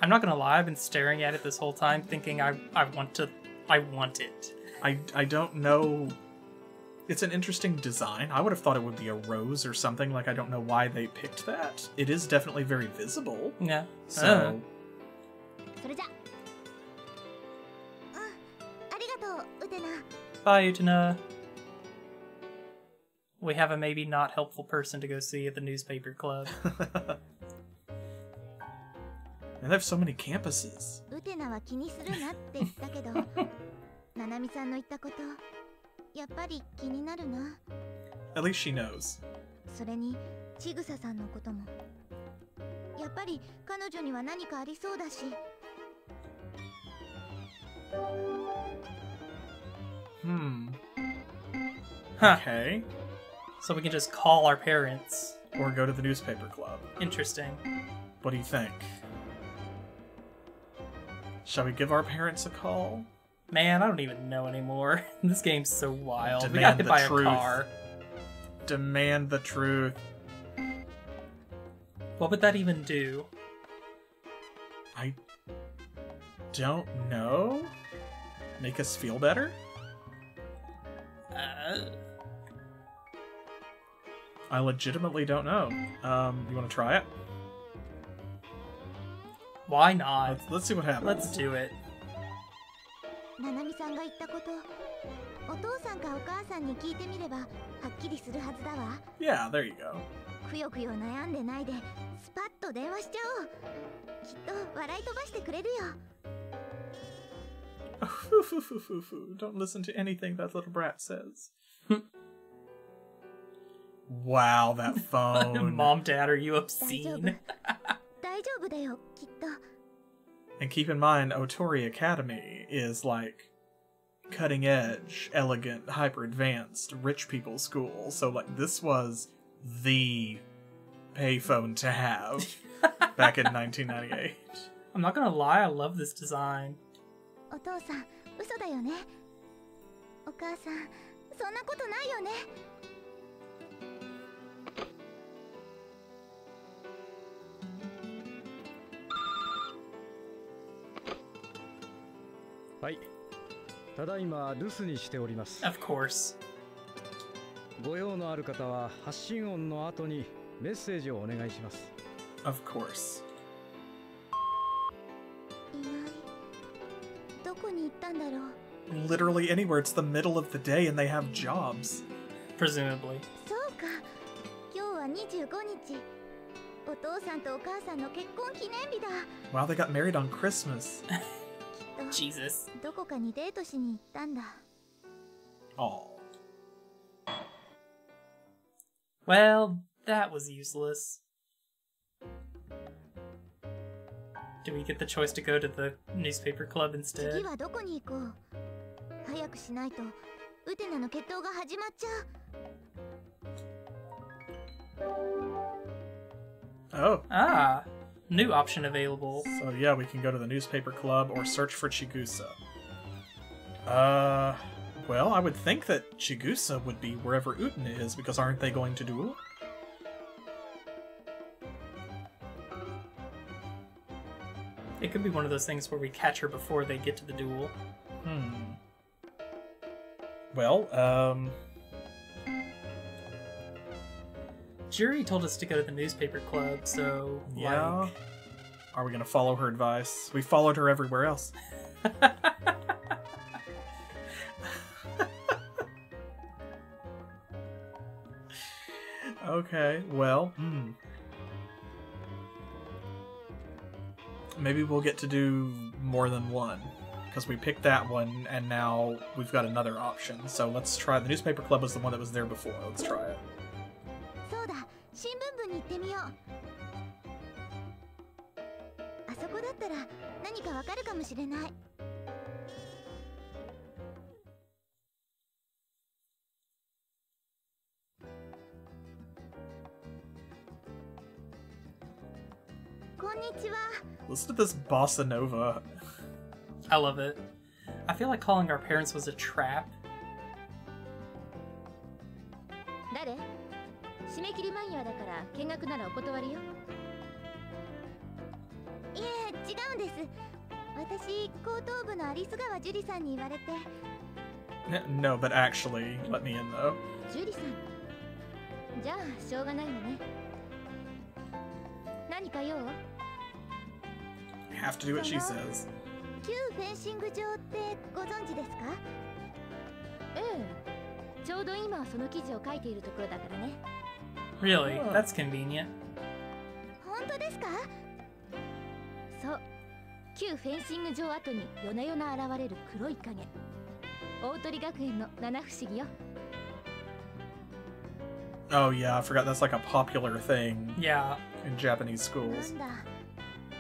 I'm not gonna lie, I've been staring at it this whole time, thinking I I want to I want it. I I don't know. It's an interesting design. I would have thought it would be a rose or something. Like I don't know why they picked that. It is definitely very visible. Yeah. So. Uh-huh. Uh, Bye, Utena. We have a maybe not helpful person to go see at the newspaper club. and they have so many campuses. ウテナは気にするなって言ったけどナナミさんの言ったことやっぱり気になるな At least she knows. それにちぐささんのこともやっぱり彼女には何かありそうだし Hmm. Okay. So we can just call our parents. Or go to the newspaper club. Interesting. What do you think? Shall we give our parents a call? Man, I don't even know anymore. this game's so wild. we Demand got hit the by truth. a car. Demand the truth. What would that even do? I don't know. Make us feel better? Uh, I legitimately don't know. Um, you want to try it? why not? Let's, let's see what happens. Let's do it. ななみさんが言ったことお父さんかお母さんに聞いてみればはっきりするはずだわ Yeah, there you go. くよくよ悩んでないでスパッと電話しちゃおうきっと笑い飛ばしてくれるよ Don't listen to anything that little brat says. wow, that phone. Mom, Dad, are you 大丈夫 obscene? And keep in mind, Otori Academy is like cutting edge, elegant, hyper advanced, rich people school. So like this was the payphone to have back in 1998. I'm not gonna lie, I love this design. はいただいま留守にしております Of course. ご用のある方は発信音の後にメッセージをお願いします Of course. いないどこに行ったんだろう Literally anywhere. It's the middle of the day and they have jobs. Presumably. そうか今日は25日お父さんとお母さんの結婚記念日だ Wow, they got married on Christmas. Jesus. どこかにデートしに行ったんだ Oh. Well, that was useless. Do we get the choice to go to the newspaper club 次 instead? はどこに行こう早くしないとウテナの決闘が始まっちゃう Oh. Ah, new option available. So yeah, we can go to the newspaper club or search for Chigusa. Uh, well, I would think that Chigusa would be wherever Utena is because aren't they going to duel? It could be one of those things where we catch her before they get to the duel. Hmm. Well, um, Juri told us to go to the newspaper club, so yeah. like, Are we gonna follow her advice? We followed her everywhere else. okay, well, hmm. Maybe we'll get to do more than one. Because we picked that one, and now we've got another option. So let's try. The newspaper club was the one that was there before. Let's try it. そうだ新聞部に行ってみようあそこだったら何かわかるかもしれないこんにちは Listen to this bossa nova. I love it. I feel like calling our parents was a trap. め切り間際だから見学ならお断りよいえ違うんです私高等部のアリス川樹里さんに言われて No, but actually, let me in though. ジュリさんじゃあしょうがないわね何か用 Have to do what she says. 旧フェンシング場ってご存知ですかええちょうど今その記事を書いているところだからね Really? That's convenient. 本当ですかそう旧フェンシング場跡に夜な夜な現れる黒い影大鳥学園の七不思議よ Oh yeah, I forgot that's like a popular thing. Yeah. In Japanese schools. なんだ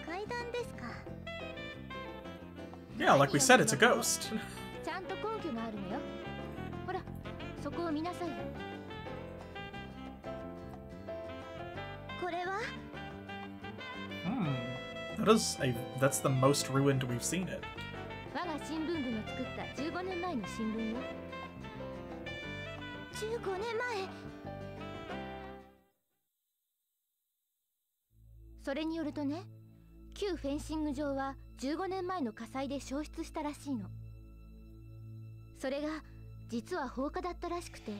階段ですか Yeah, like we said, it's a ghost. れは？That is a that's the most ruined we've seen it. 我が新聞部の作った15年前の新聞よ。15年前。それによるとね旧フェンシング場は15年前の火災で焼失したらしいの。それが実は放火だったらしくて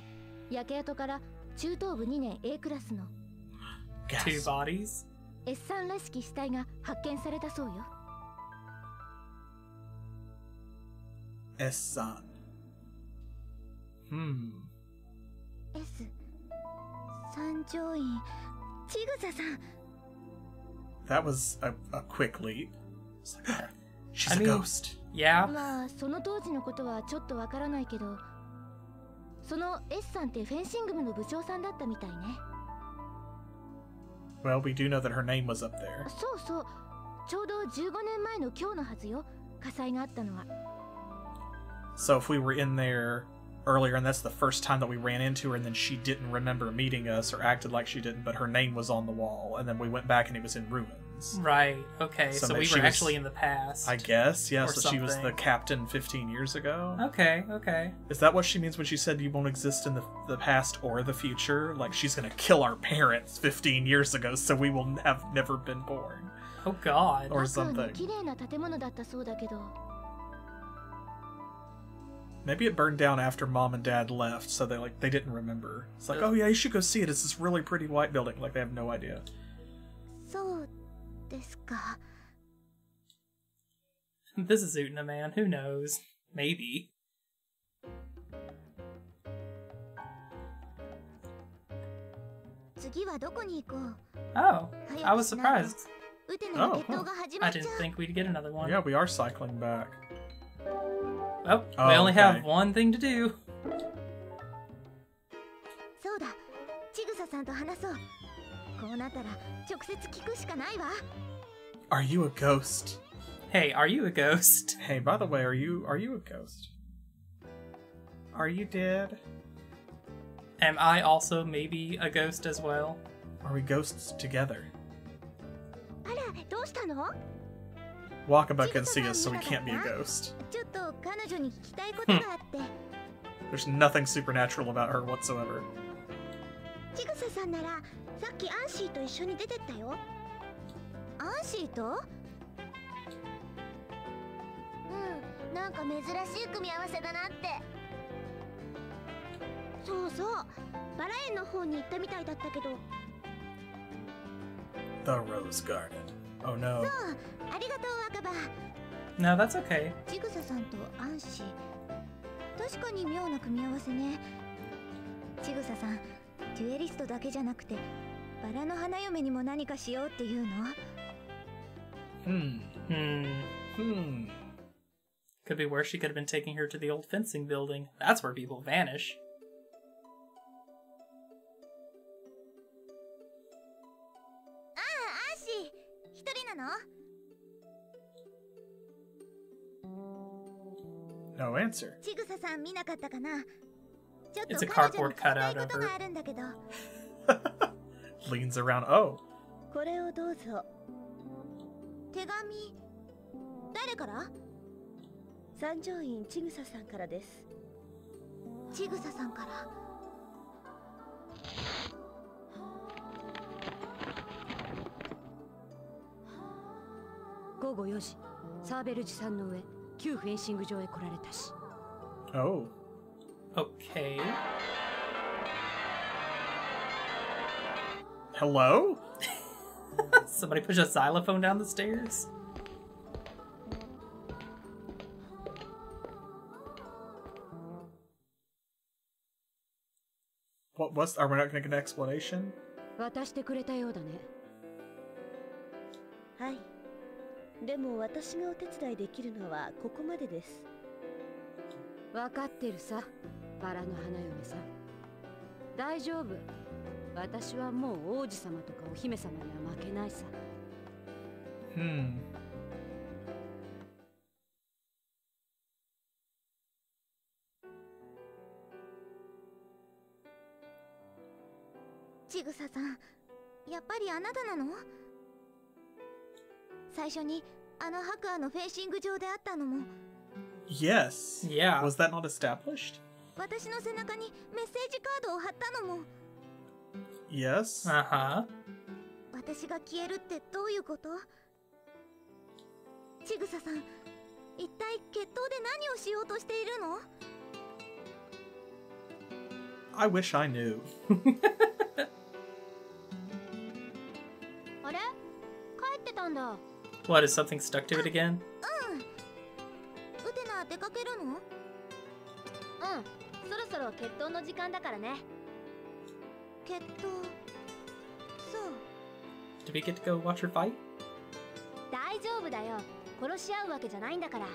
焼け跡から中等部2年 A クラスの Two bodies? S さんらしき死体が発見されたそうよ S さん。Hmm. S 三条院ちぐささん That was a, a quick leap. It's like, she's I a mean- ghost. Yeah. まあその当時のことはちょっとわからないけどその S さんってフェンシング部の部長さんだったみたいね Well, we do know that her name was up there. そうそうちょうど15年前の今日のはずよ火災があったのは So if we were in there earlier and that's the first time that we ran into her and then she didn't remember meeting us or acted like she didn't, but her name was on the wall and then we went back and it was in ruins. Americans. Right. Okay. So, so we were actually in the past. I guess. Yeah. So something. she was the captain 15 years ago. Okay. Okay. Is that what she means when she said you won't exist in the, the past or the future? Like she's gonna kill our parents 15 years ago, so we will have never been born. Oh God. Or something. Maybe it burned down after mom and dad left, so they like they didn't remember. It's like, oh yeah, you should go see it. It's this really pretty white building. Like they have no idea. So ですか This is Utna, man. Who knows? Maybe. 次はどこに行こう Oh, 早 I く was しないと surprised. ウテナの Oh, 決闘が始ま I っちゃ didn't う think we'd get another one. Yeah, we are cycling back. Oh, Oh, we only have okay. one thing to do. Are you a ghost? Hey, are you a ghost? Hey, by the way, are you are you a ghost? Are you dead? Am I also maybe a ghost as well? Are we ghosts together? Wakaba can see us, so we can't be a ghost. Hmm. There's nothing supernatural about her whatsoever. さっきアンシーと一緒に出てったよ。アンシーと？うんなんか珍しい組み合わせだなって。そうそう。バラ園の方に行ったみたいだったけど。The Rose Garden. Oh no. そうありがとう若葉 No, that's okay. ちぐささんとアンシー。確かに妙な組み合わせね。ちぐささんデュエリストだけじゃなくてバラの花嫁にも何かしようっていうの Hmm. Hmm. Hmm. Could be where she could have been taking her to the old fencing building. That's where people vanish. ああアンシー一人なの No answer. ちぐささん見なかったかな It's a cardboard cutout of her. Leans around. Oh. Oh. Okay. Hello? Somebody push a xylophone down the stairs? What was? Are we not going to get an explanation? 渡してくれたようだねはいでも私がお手伝いできるのはここまでです分かってるさ バラの花嫁さん大丈夫私はもう王子様とかお姫様には負けないさ Hmm. ちぐささんやっぱりあなたなの？最初にあの白亜のフェンシング場で会ったのも Yes. Yeah. Was that not established? 私の背中にメッセージカードを貼ったのも Yes? Uh huh. 私が消えるってどういうこと？ちぐささん一体決闘で何をしようとしているの？I wish I knew. あれ？帰ってたんだ What, is something stuck to it again? うんウテナ出かけるの？うんそろそろ決闘の時間だからね決闘そう Did we get to go watch her fight? 大丈夫だよ殺し合うわけじゃないんだから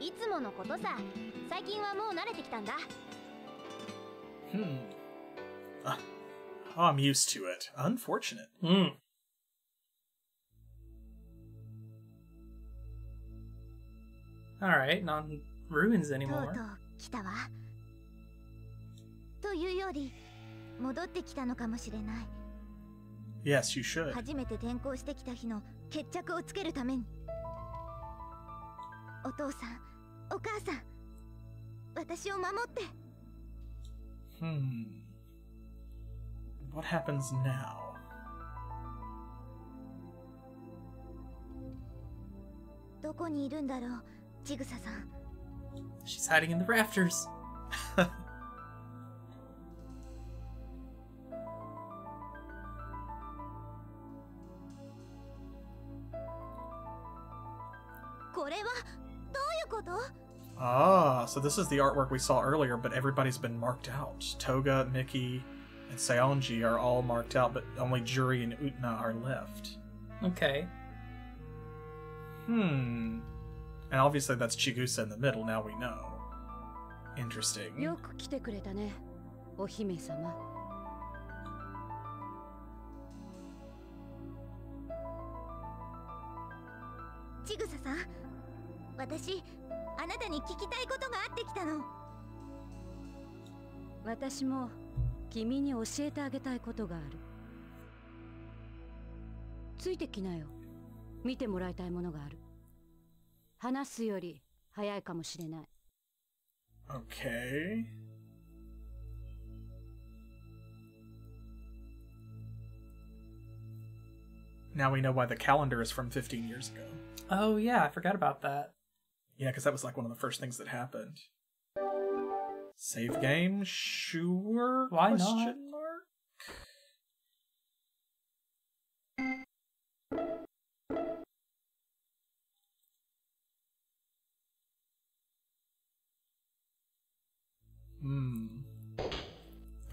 いつものことさ最近はもう慣れてきたんだ Hmm. Uh, oh, I'm used to it. Unfortunate. Hmm. Alright, not in ruins とうと anymore. う来たわというより戻ってきたのかもしれない Yes, you should. 初めて転校してきた日の決着をつけるためにお父さんお母さん私を守って Hmm. What happens now? どこにいるんだろうジグサさん She's hiding in the rafters. ah, so this is the artwork we saw earlier, but everybody's been marked out. Toga, Miki, and Saionji are all marked out, but only Juri and Utena are left. Okay. Hmm. And obviously that's Chigusa in the middle, now we know. Interesting. よく来てくれたねお姫様。ちぐささん私あなたに聞きたいことがあってきたの。私も君に教えてあげたいことがある。ついてきなよ。見てもらいたいものがある話すより早いかもしれない Okay. Now we know why the calendar is from 15 years ago. Oh, yeah, I forgot about that. Yeah, because that was like one of the first things that happened. Save game? Sure? Why not? Question mark?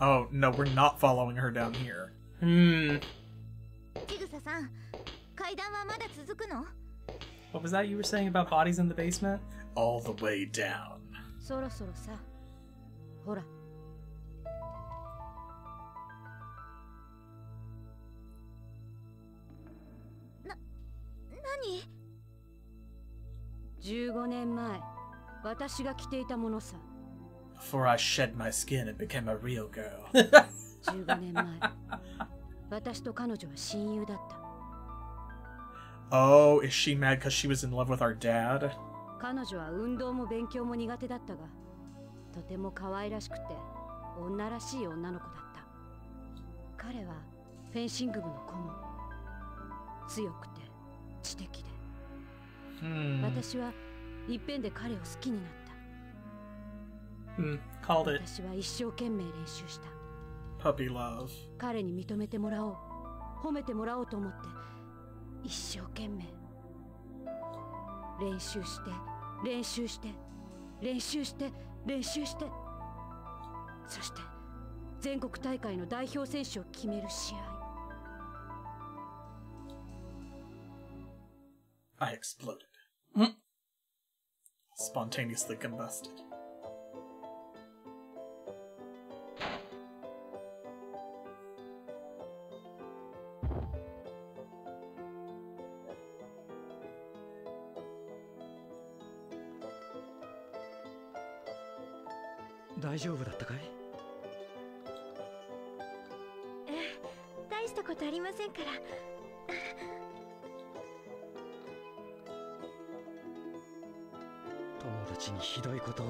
Oh, no, we're not following her down here. Hmm. ちぐささん階段はまだ続くの What was that you were saying about bodies in the basement? All the way down. そろそろさほら何15年前私が着ていたものさ Before I shed my skin and became a real girl. 15年前私と彼女は親友だった oh, is she mad because she was in love with our dad? 彼女は運動も勉強も苦手だったがとても可愛らしくて女らしい女の子だった彼はフェンシング部の顧問強くて知的で Hmm. 私はいっぺんで彼を好きになった Hmm, called it. 私は一生懸命練習した Puppy love. 彼に認めてもらおう褒めてもらおうと思って一生懸命練習して練習して練習して練習してそして全国大会の代表選手を決める試合 I exploded. Spontaneously combusted. 大丈夫だったかい？ええ大したことありませんから。友達にひどいことを。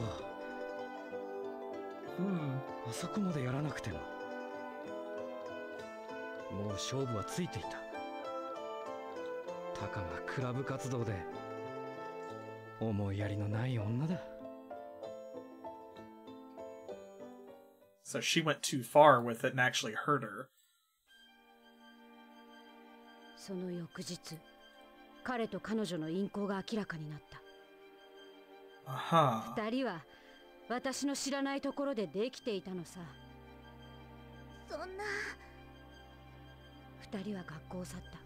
うん。あそこまでやらなくても。もう勝負はついていた。たかがクラブ活動で思いやりのない女だ So she went too far with it and actually hurt her. その翌日彼と彼女の陰行が明らかになった Uh huh. 二人は私の知らないところでできていたのさそんな二人は学校を去った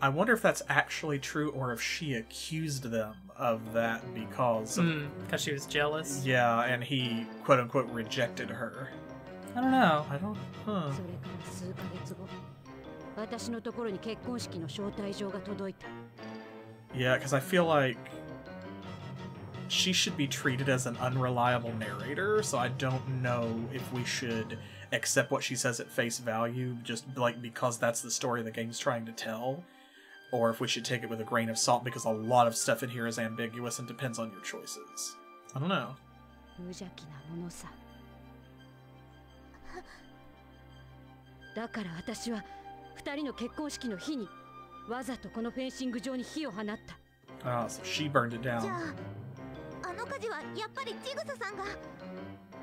I wonder if that's actually true or if she accused them of that because of, Because she was jealous. yeah, and he quote unquote rejected her. I don't know. I don't. Huh. それから数ヶ月後私のところに結婚式の招待状が届いた Yeah, because I feel like she should be treated as an unreliable narrator, so I don't know if we should accept what she says at face value just like because that's the story the game's trying to tell, or if we should take it with a grain of salt because a lot of stuff in here is ambiguous and depends on your choices. I don't know. 無邪気なものさだから私は二人の結婚式の日にわざとこのフェンシング場に火を放った Ah, so she burned it じゃ down. ああの火事はやっぱりちぐささんが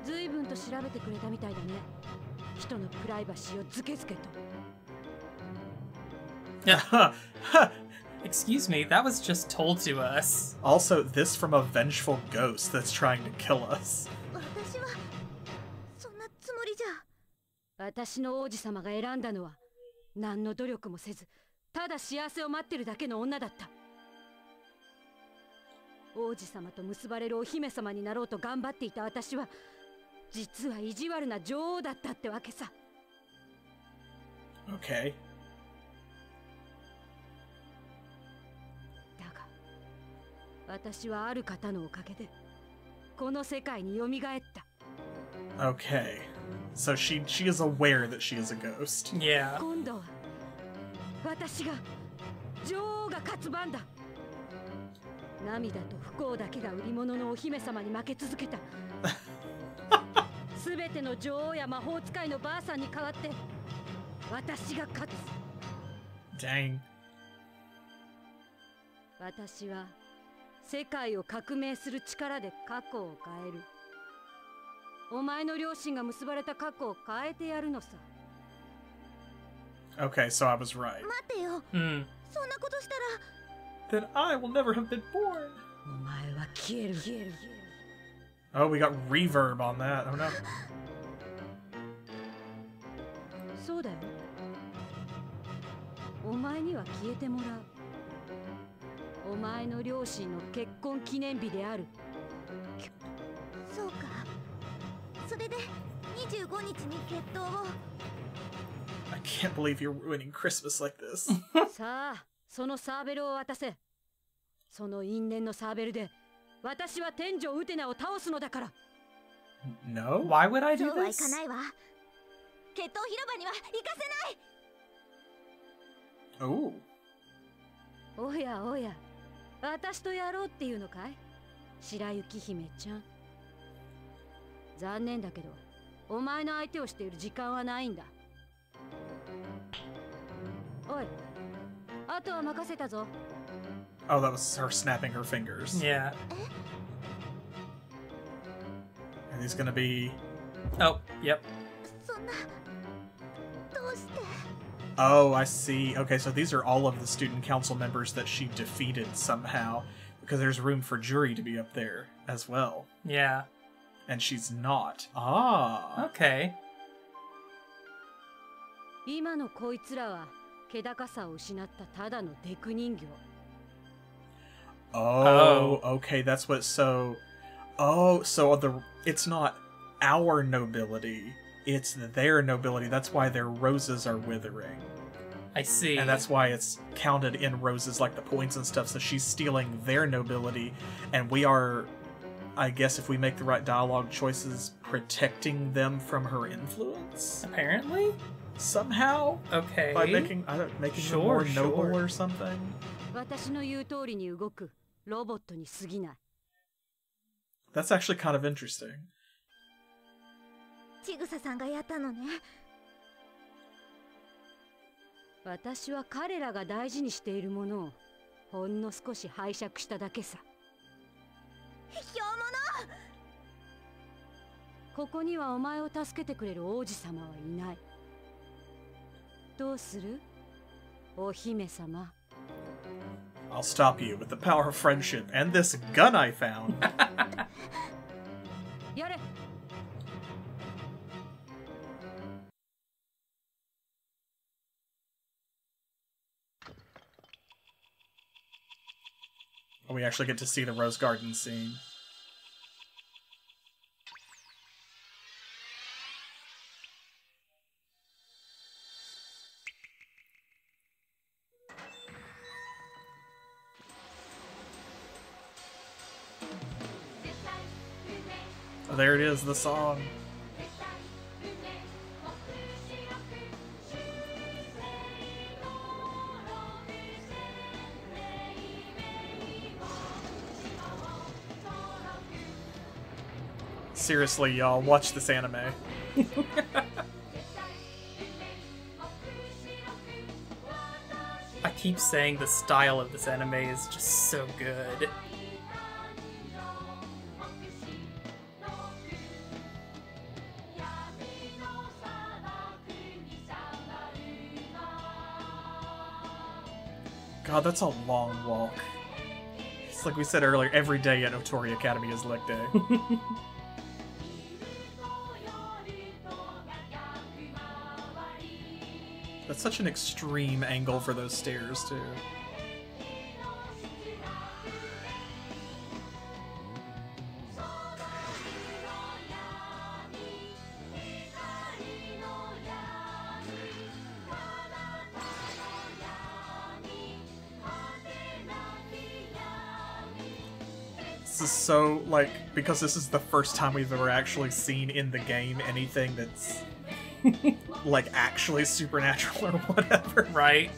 随分と調べてくれたみたいだね人のプライバシーをズケズケと Excuse me, that was just told to us. Also, this from a vengeful ghost that's trying to kill us. 私はそんなつもりじゃ私の王子様が選んだのは何の努力もせずただ幸せを待ってるだけの女だった王子様と結ばれるお姫様になろうと頑張っていた私は実は意地悪な女王だったってわけさ Okay. 私はある方のおかげでこの世界に蘇った Okay. So she she is aware that she is a ghost. Yeah. 今度は私が女王が勝つ番だ涙と不幸だけが売り物のお姫様に負け続けた すべての女王や魔法使いのばあさんに代わって私が勝つ Dang. 私は世界を革命する力で過去を変えるお前の両親が結ばれた過去を変えてやるのさ Okay, so I was right. 待てよ Hmm. そんなことしたら Then I will never have been born. お前は消える消える Oh, we got reverb on that. Oh no. そうだよお前には消えてもらうお前の両親の結婚記念日であるそうかそれで25日に決闘を I can't believe you're ruining Christmas like this. さあそのサーベルを渡せその因縁のサーベルで私は天井ウテナを倒すのだから no? Why would I 今 do 日は行 this? かないわ決闘広場には行かせない Oh. おやおや私とやろうっていうのかい白雪姫ちゃん残念だけどお前の相手をしている時間はないんだおいあとは任せたぞ Oh, that was her snapping her fingers. Yeah. Are these gonna be. Oh, yep. Oh, I see. Okay, so these are all of the student council members that she defeated somehow, because there's room for Juri to be up there as well. Yeah. And she's not. Ah. Okay. oh, okay, that's what. So, oh, so the it's not our nobility it's their nobility. That's why their roses are withering. I see. And that's why it's counted in roses, like the points and stuff. So she's stealing their nobility, and we are, I guess, if we make the right dialogue choices, protecting them from her influence. Apparently. Somehow. Okay. By making I don't making sure, more sure. noble or something. That's actually kind of interesting. ちぐささんがやったのね。私は彼らが大事にしているものをほんの少し拝借しただけさ。ひょここにはお前を助けてくれる王子様はいない。どうする？お姫様。I'll stop you with the power of friendship and this gun I found. やれ we actually get to see the rose garden scene. There it is, the song. Seriously, y'all, watch this anime. I keep saying the style of this anime is just so good. God, that's a long walk. It's like we said earlier, every day at Otori Academy is leg day. That's such an extreme angle for those stairs, too. This is so, like, because this is the first time we've ever actually seen in the game anything that's, like, actually supernatural or whatever. Right.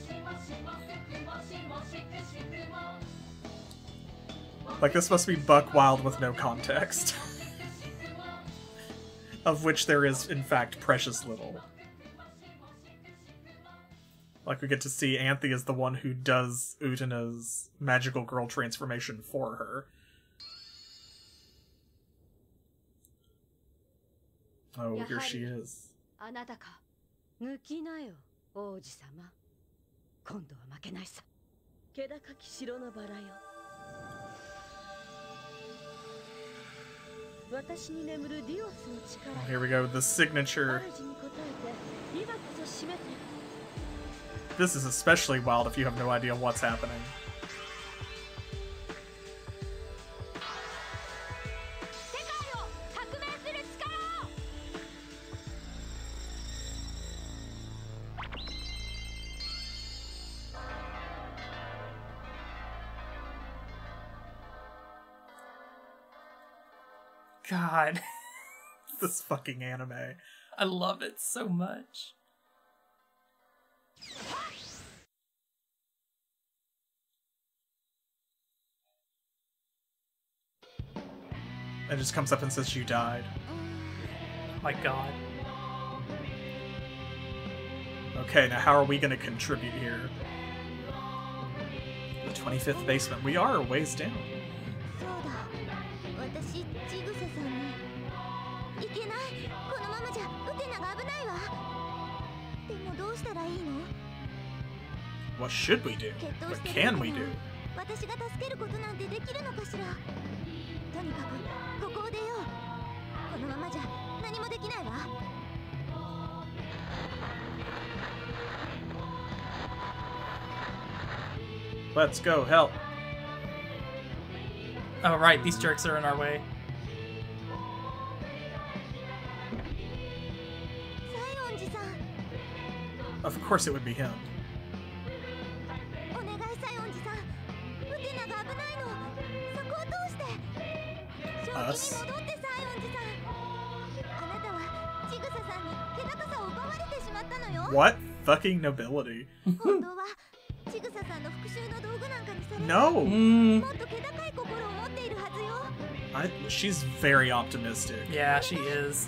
Like, this must be Buck Wild with no context. of which there is, in fact, precious little. Like, we get to see Anthy as the one who does Utena's magical girl transformation for her. Oh, here she is. 抜きなよ王子様今度は負けないさ気高き城のバラよ私に眠るディオスの力 Oh, here we go, the signature. 主に応えて今こそ示せ This is especially wild if you have no idea what's happening. This fucking anime. I love it so much. It just comes up and says you died. My God. Okay, now how are we gonna contribute here? The 25th basement. We are a ways down. いけないこのままじゃウテナが危ないわでもどうしたらいいの What should we do? 決闘 What して can る we んだ do? から私が助けることなんてできるのかしらとにかくここを出ようこのままじゃ何もできないわ Let's go, help. Oh, right, these jerks are in our way. Of course it would be him. Us. What fucking nobility? no! Mm. I, she's very optimistic. Yeah, she is.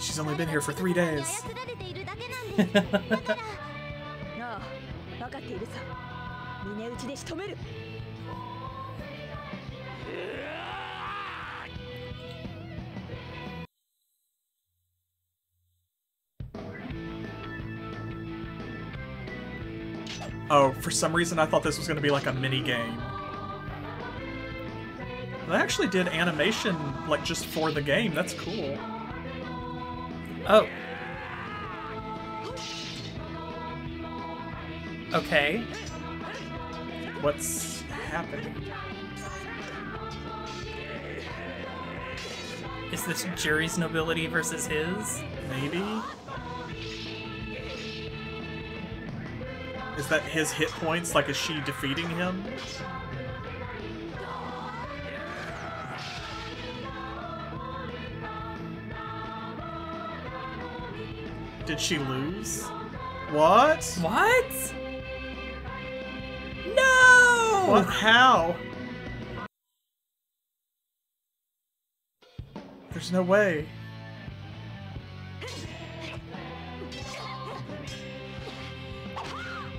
She's only been here for three days. Oh, for some reason I thought this was going to be like a mini game. They actually did animation, like, just for the game. That's cool. Oh. Okay. What's happening? Is this Juri's nobility versus his? Maybe. Is that his hit points? Like, is she defeating him? Did she lose? What? What? No! What? How? There's no way.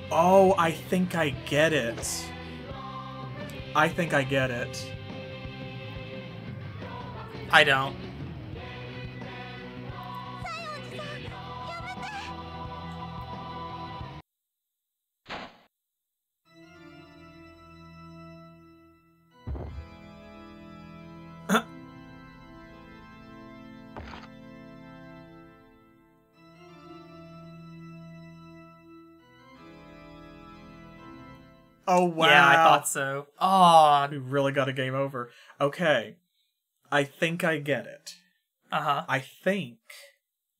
Oh, I think I get it. I think I get it. I don't. Oh wow! Yeah, I thought so. Oh, we really got a game over. Okay, I think I get it. Uh huh. I think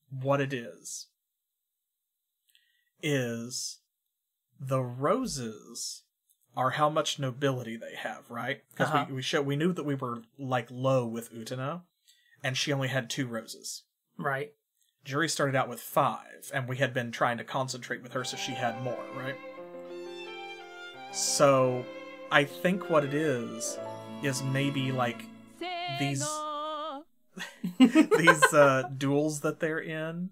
what it is is the roses are how much nobility they have, right? Because Uh-huh. we we show we knew that we were like low with Utena, and she only had two roses. Right. Juri started out with five, and we had been trying to concentrate with her so she had more, right? So, I think what it is is maybe like these these uh, duels that they're in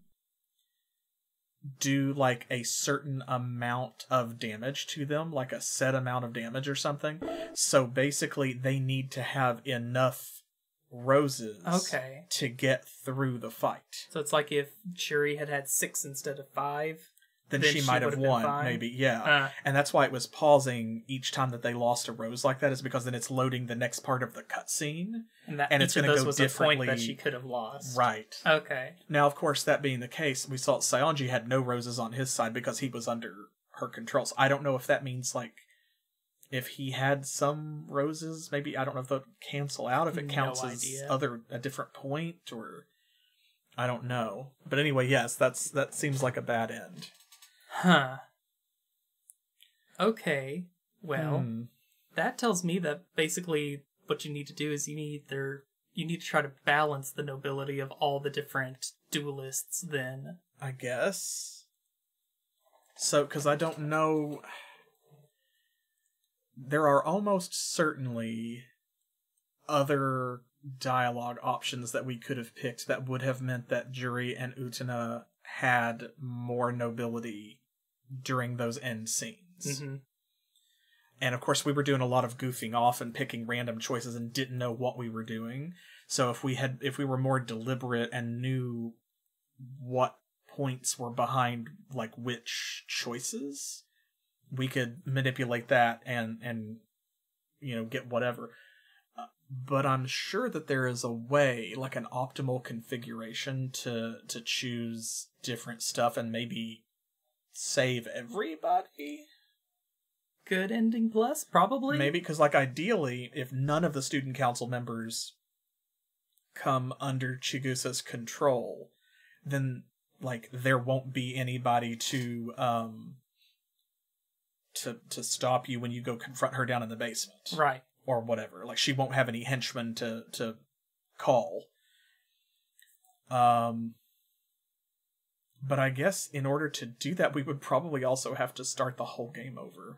do like a certain amount of damage to them, like a set amount of damage or something. So basically, they need to have enough roses Okay. to get through the fight. So it's like if Juri had had six instead of five, then, she, might have won, maybe. Yeah. Uh. and that's why it was pausing each time that they lost a rose like that, is because then it's loading the next part of the cutscene. and that and it's going to go was a point differently. that she could have lost. Right. Okay. Now, of course, that being the case, we saw Saionji had no roses on his side because he was under her control. So I don't know if that means like if he had some roses, maybe I don't know if they'll cancel out if it No counts as other a different point or I don't know. But anyway, yes, that's that seems like a bad end. Huh. Okay. Well, Hmm. that tells me that basically what you need to do is you need their you need to try to balance the nobility of all the different duelists then. I guess. So, because I don't know. There are almost certainly other dialogue options that we could have picked that would have meant that Juri and Utena had more nobility during those end scenes. Mhm. And of course, we were doing a lot of goofing off and picking random choices and didn't know what we were doing. So if we had, if we were more deliberate and knew what points were behind like which choices, we could manipulate that and and you know get whatever. but I'm sure that there is a way, like an optimal configuration to to choose different stuff and maybe save everybody. Good ending plus, probably. Maybe because, like, ideally, if none of the student council members come under Chigusa's control, then like there won't be anybody to um to to stop you when you go confront her down in the basement, Right. Or whatever. Like she won't have any henchmen to to call. Um. But I guess in order to do that, we would probably also have to start the whole game over.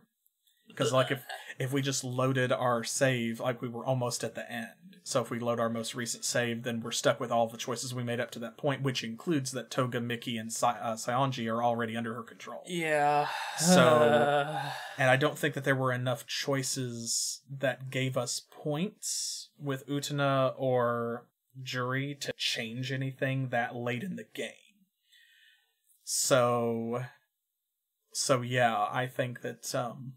Because like if if we just loaded our save, like we were almost at the end. So if we load our most recent save, then we're stuck with all the choices we made up to that point, which includes that Toga, Miki, and Sa- uh, are already under her control. Yeah. So, and I don't think that there were enough choices that gave us points with Utena or Juri to change anything that late in the game. So, so yeah, I think that um,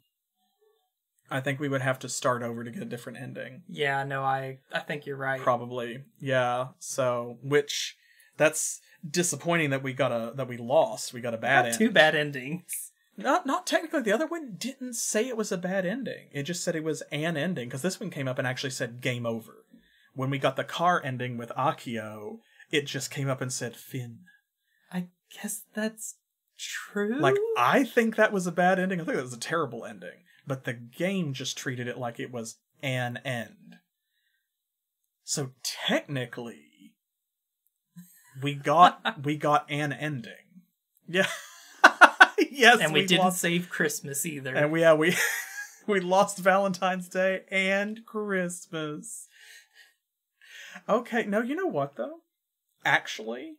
I think we would have to start over to get a different ending. Yeah, no, I I think you're right. Probably, yeah. So, which that's disappointing that we got a that we lost. We got a bad Got two bad endings. Not not technically. The other one didn't say it was a bad ending. It just said it was an ending because this one came up and actually said game over. When we got the car ending with Akio, it just came up and said Finn. Guess that's true. Like I think that was a bad ending. I think that was a terrible ending. But the game just treated it like it was an end. So technically, we got we got an ending. Yeah. yes, and we, we didn't lost- save Christmas either. And we yeah we we lost Valentine's Day and Christmas. Okay, no, you know what though? Actually,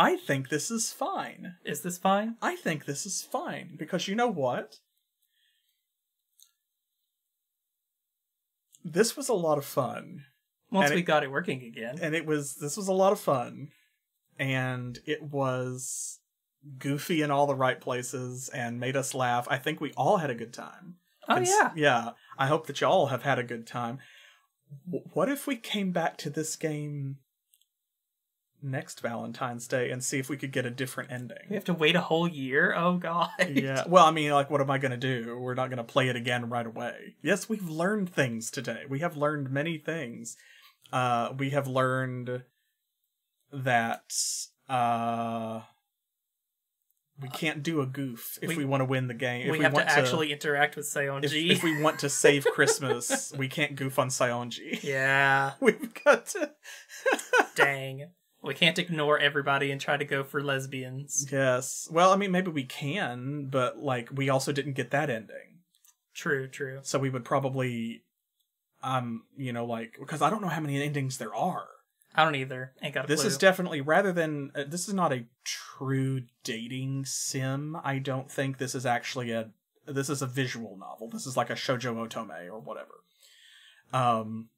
I think this is fine. Is this fine? I think this is fine because you know what? This was a lot of fun. Once And we it- got it working again. and it was this was a lot of fun and it was goofy in all the right places and made us laugh i think we all had a good time Oh, Cons- yeah. yeah i hope that y'all have had a good time W- what if we came back to this game next valentine's day and see if we could get a different ending We have to wait a whole year. Oh god. yeah well i mean like what am i going to do we're not going to play it again right away yes we've learned things today we have learned many things uh we have learned that uh we can't do a goof if we, We- want to win the game if we, we, have to want actually interact with if, Saionji. if we want to save christmas we can't goof on Saionji. yeah. we've got to Dang. We can't ignore everybody and try to go for lesbians. yes well i mean maybe we can but like we also didn't get that ending True, true. so we would probably um you know like because i don't know how many endings there are I don't either. Ain't got a this clue. is definitely rather than uh, this is not a true dating sim i don't think this is actually a this is a visual novel this is like a shojo otome or whatever um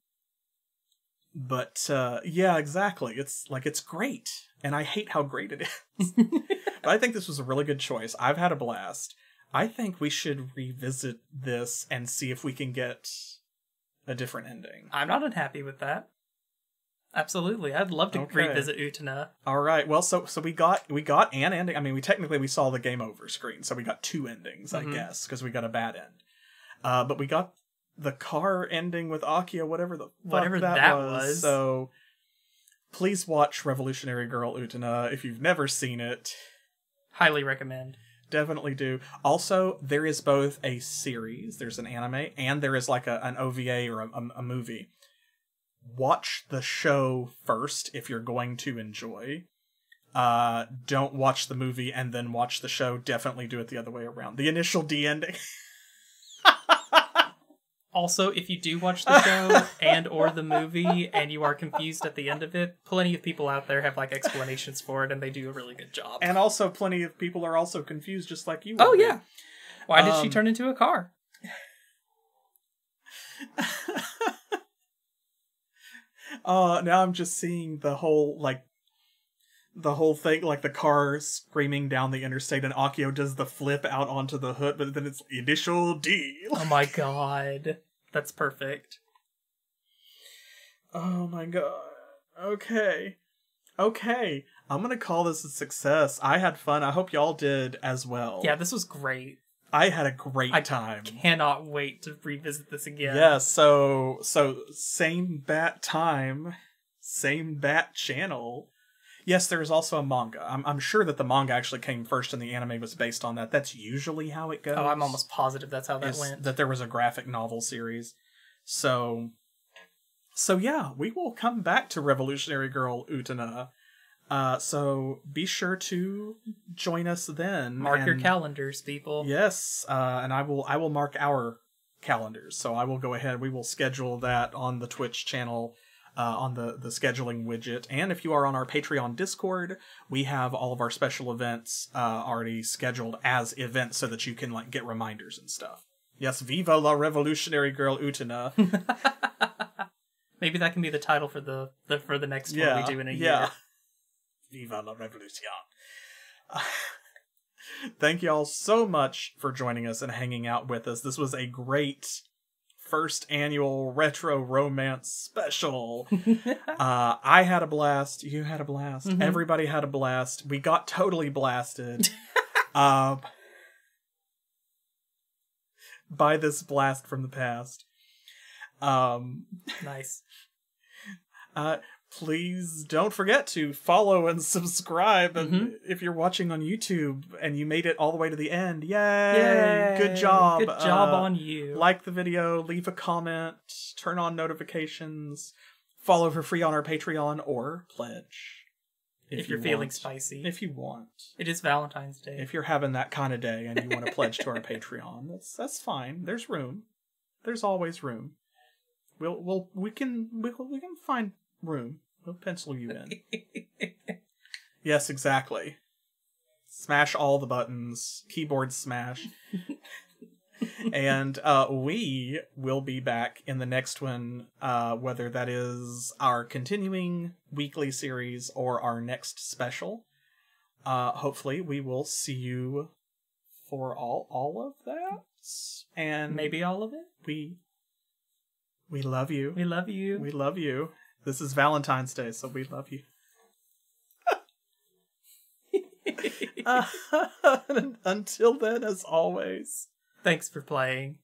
but uh yeah exactly it's like it's great and i hate how great it is but i think this was a really good choice i've had a blast i think we should revisit this and see if we can get a different ending I'm not unhappy with that. Absolutely. I'd love to Okay. revisit Utena. All right. Well, so so we got we got an ending. I mean, we technically we saw the game over screen, so we got two endings, Mhm. I guess, because we got a bad end. Uh, but we got the car ending with Akio, whatever the fuck Whatever that, that was. was. So please watch Revolutionary Girl Utena if you've never seen it. Highly recommend. Definitely do. Also, there is both a series, there's an anime, and there is like a, an OVA or a, a, a movie. Watch the show first if you're going to enjoy. Uh, don't watch the movie and then watch the show. Definitely do it the other way around. The initial D ending. Also, if you do watch the show and or the movie and you are confused at the end of it, plenty of people out there have like explanations for it and they do a really good job. and also, plenty of people are also confused, just like you. Oh would be. yeah. Why did she Um, turn into a car? Uh, now I'm just seeing the whole like the whole thing, like the car screaming down the interstate, and Akio does the flip out onto the hood, but then it's initial D. Oh my god. That's perfect. Oh my god. Okay. Okay. I'm gonna call this a success. I had fun. I hope y'all did as well. Yeah, this was great. I had a great I time. Cannot wait to revisit this again. Yeah, so so same bat time, same bat channel. Yes, there is also a manga. I'm I'm sure that the manga actually came first and the anime was based on that. That's usually how it goes. Oh, I'm almost positive that's how that went. that there was a graphic novel series. So so yeah, we will come back to Revolutionary Girl Utena. Uh, so be sure to join us then. Mark your calendars, people. Yes, uh, and I will I will mark our calendars. So I will go ahead. We will schedule that on the Twitch channel. Uh, on the, the scheduling widget. And if you are on our Patreon Discord, we have all of our special events uh, already scheduled as events so that you can like get reminders and stuff. Yes, Viva la Revolutionary Girl Utena. Maybe that can be the title for the, the for the next one we do in a yeah. year. Viva la Revolution. Thank y'all so much for joining us and hanging out with us. This was a great first annual retro romance special. uh, I had a blast. You had a blast. Mhm. Everybody had a blast. We got totally blasted. uh, by this blast from the past. Um, Nice. uh, please don't forget to follow and subscribe. And Mm-hmm. if you're watching on YouTube and you made it all the way to the end, yay! Yay! Good job. Good job Uh, on you. Like the video, leave a comment, turn on notifications, follow for free on our Patreon, or pledge If, you're you feeling want. spicy. If you want. It is Valentine's Day. If you're having that kind of day and you want to pledge to our Patreon, that's that's fine. There's room. There's always room. We'll we'll we can we we can find room. We'll pencil you in. yes, exactly. Smash all the buttons. Keyboard smash. and uh, we will be back in the next one, uh, whether that is our continuing weekly series or our next special. Uh, hopefully, we will see you for all all of that, and Maybe all of it. we we love you. We love you. We love you. This is Valentine's Day, so we love you. Uh, until then, as always. Thanks for playing.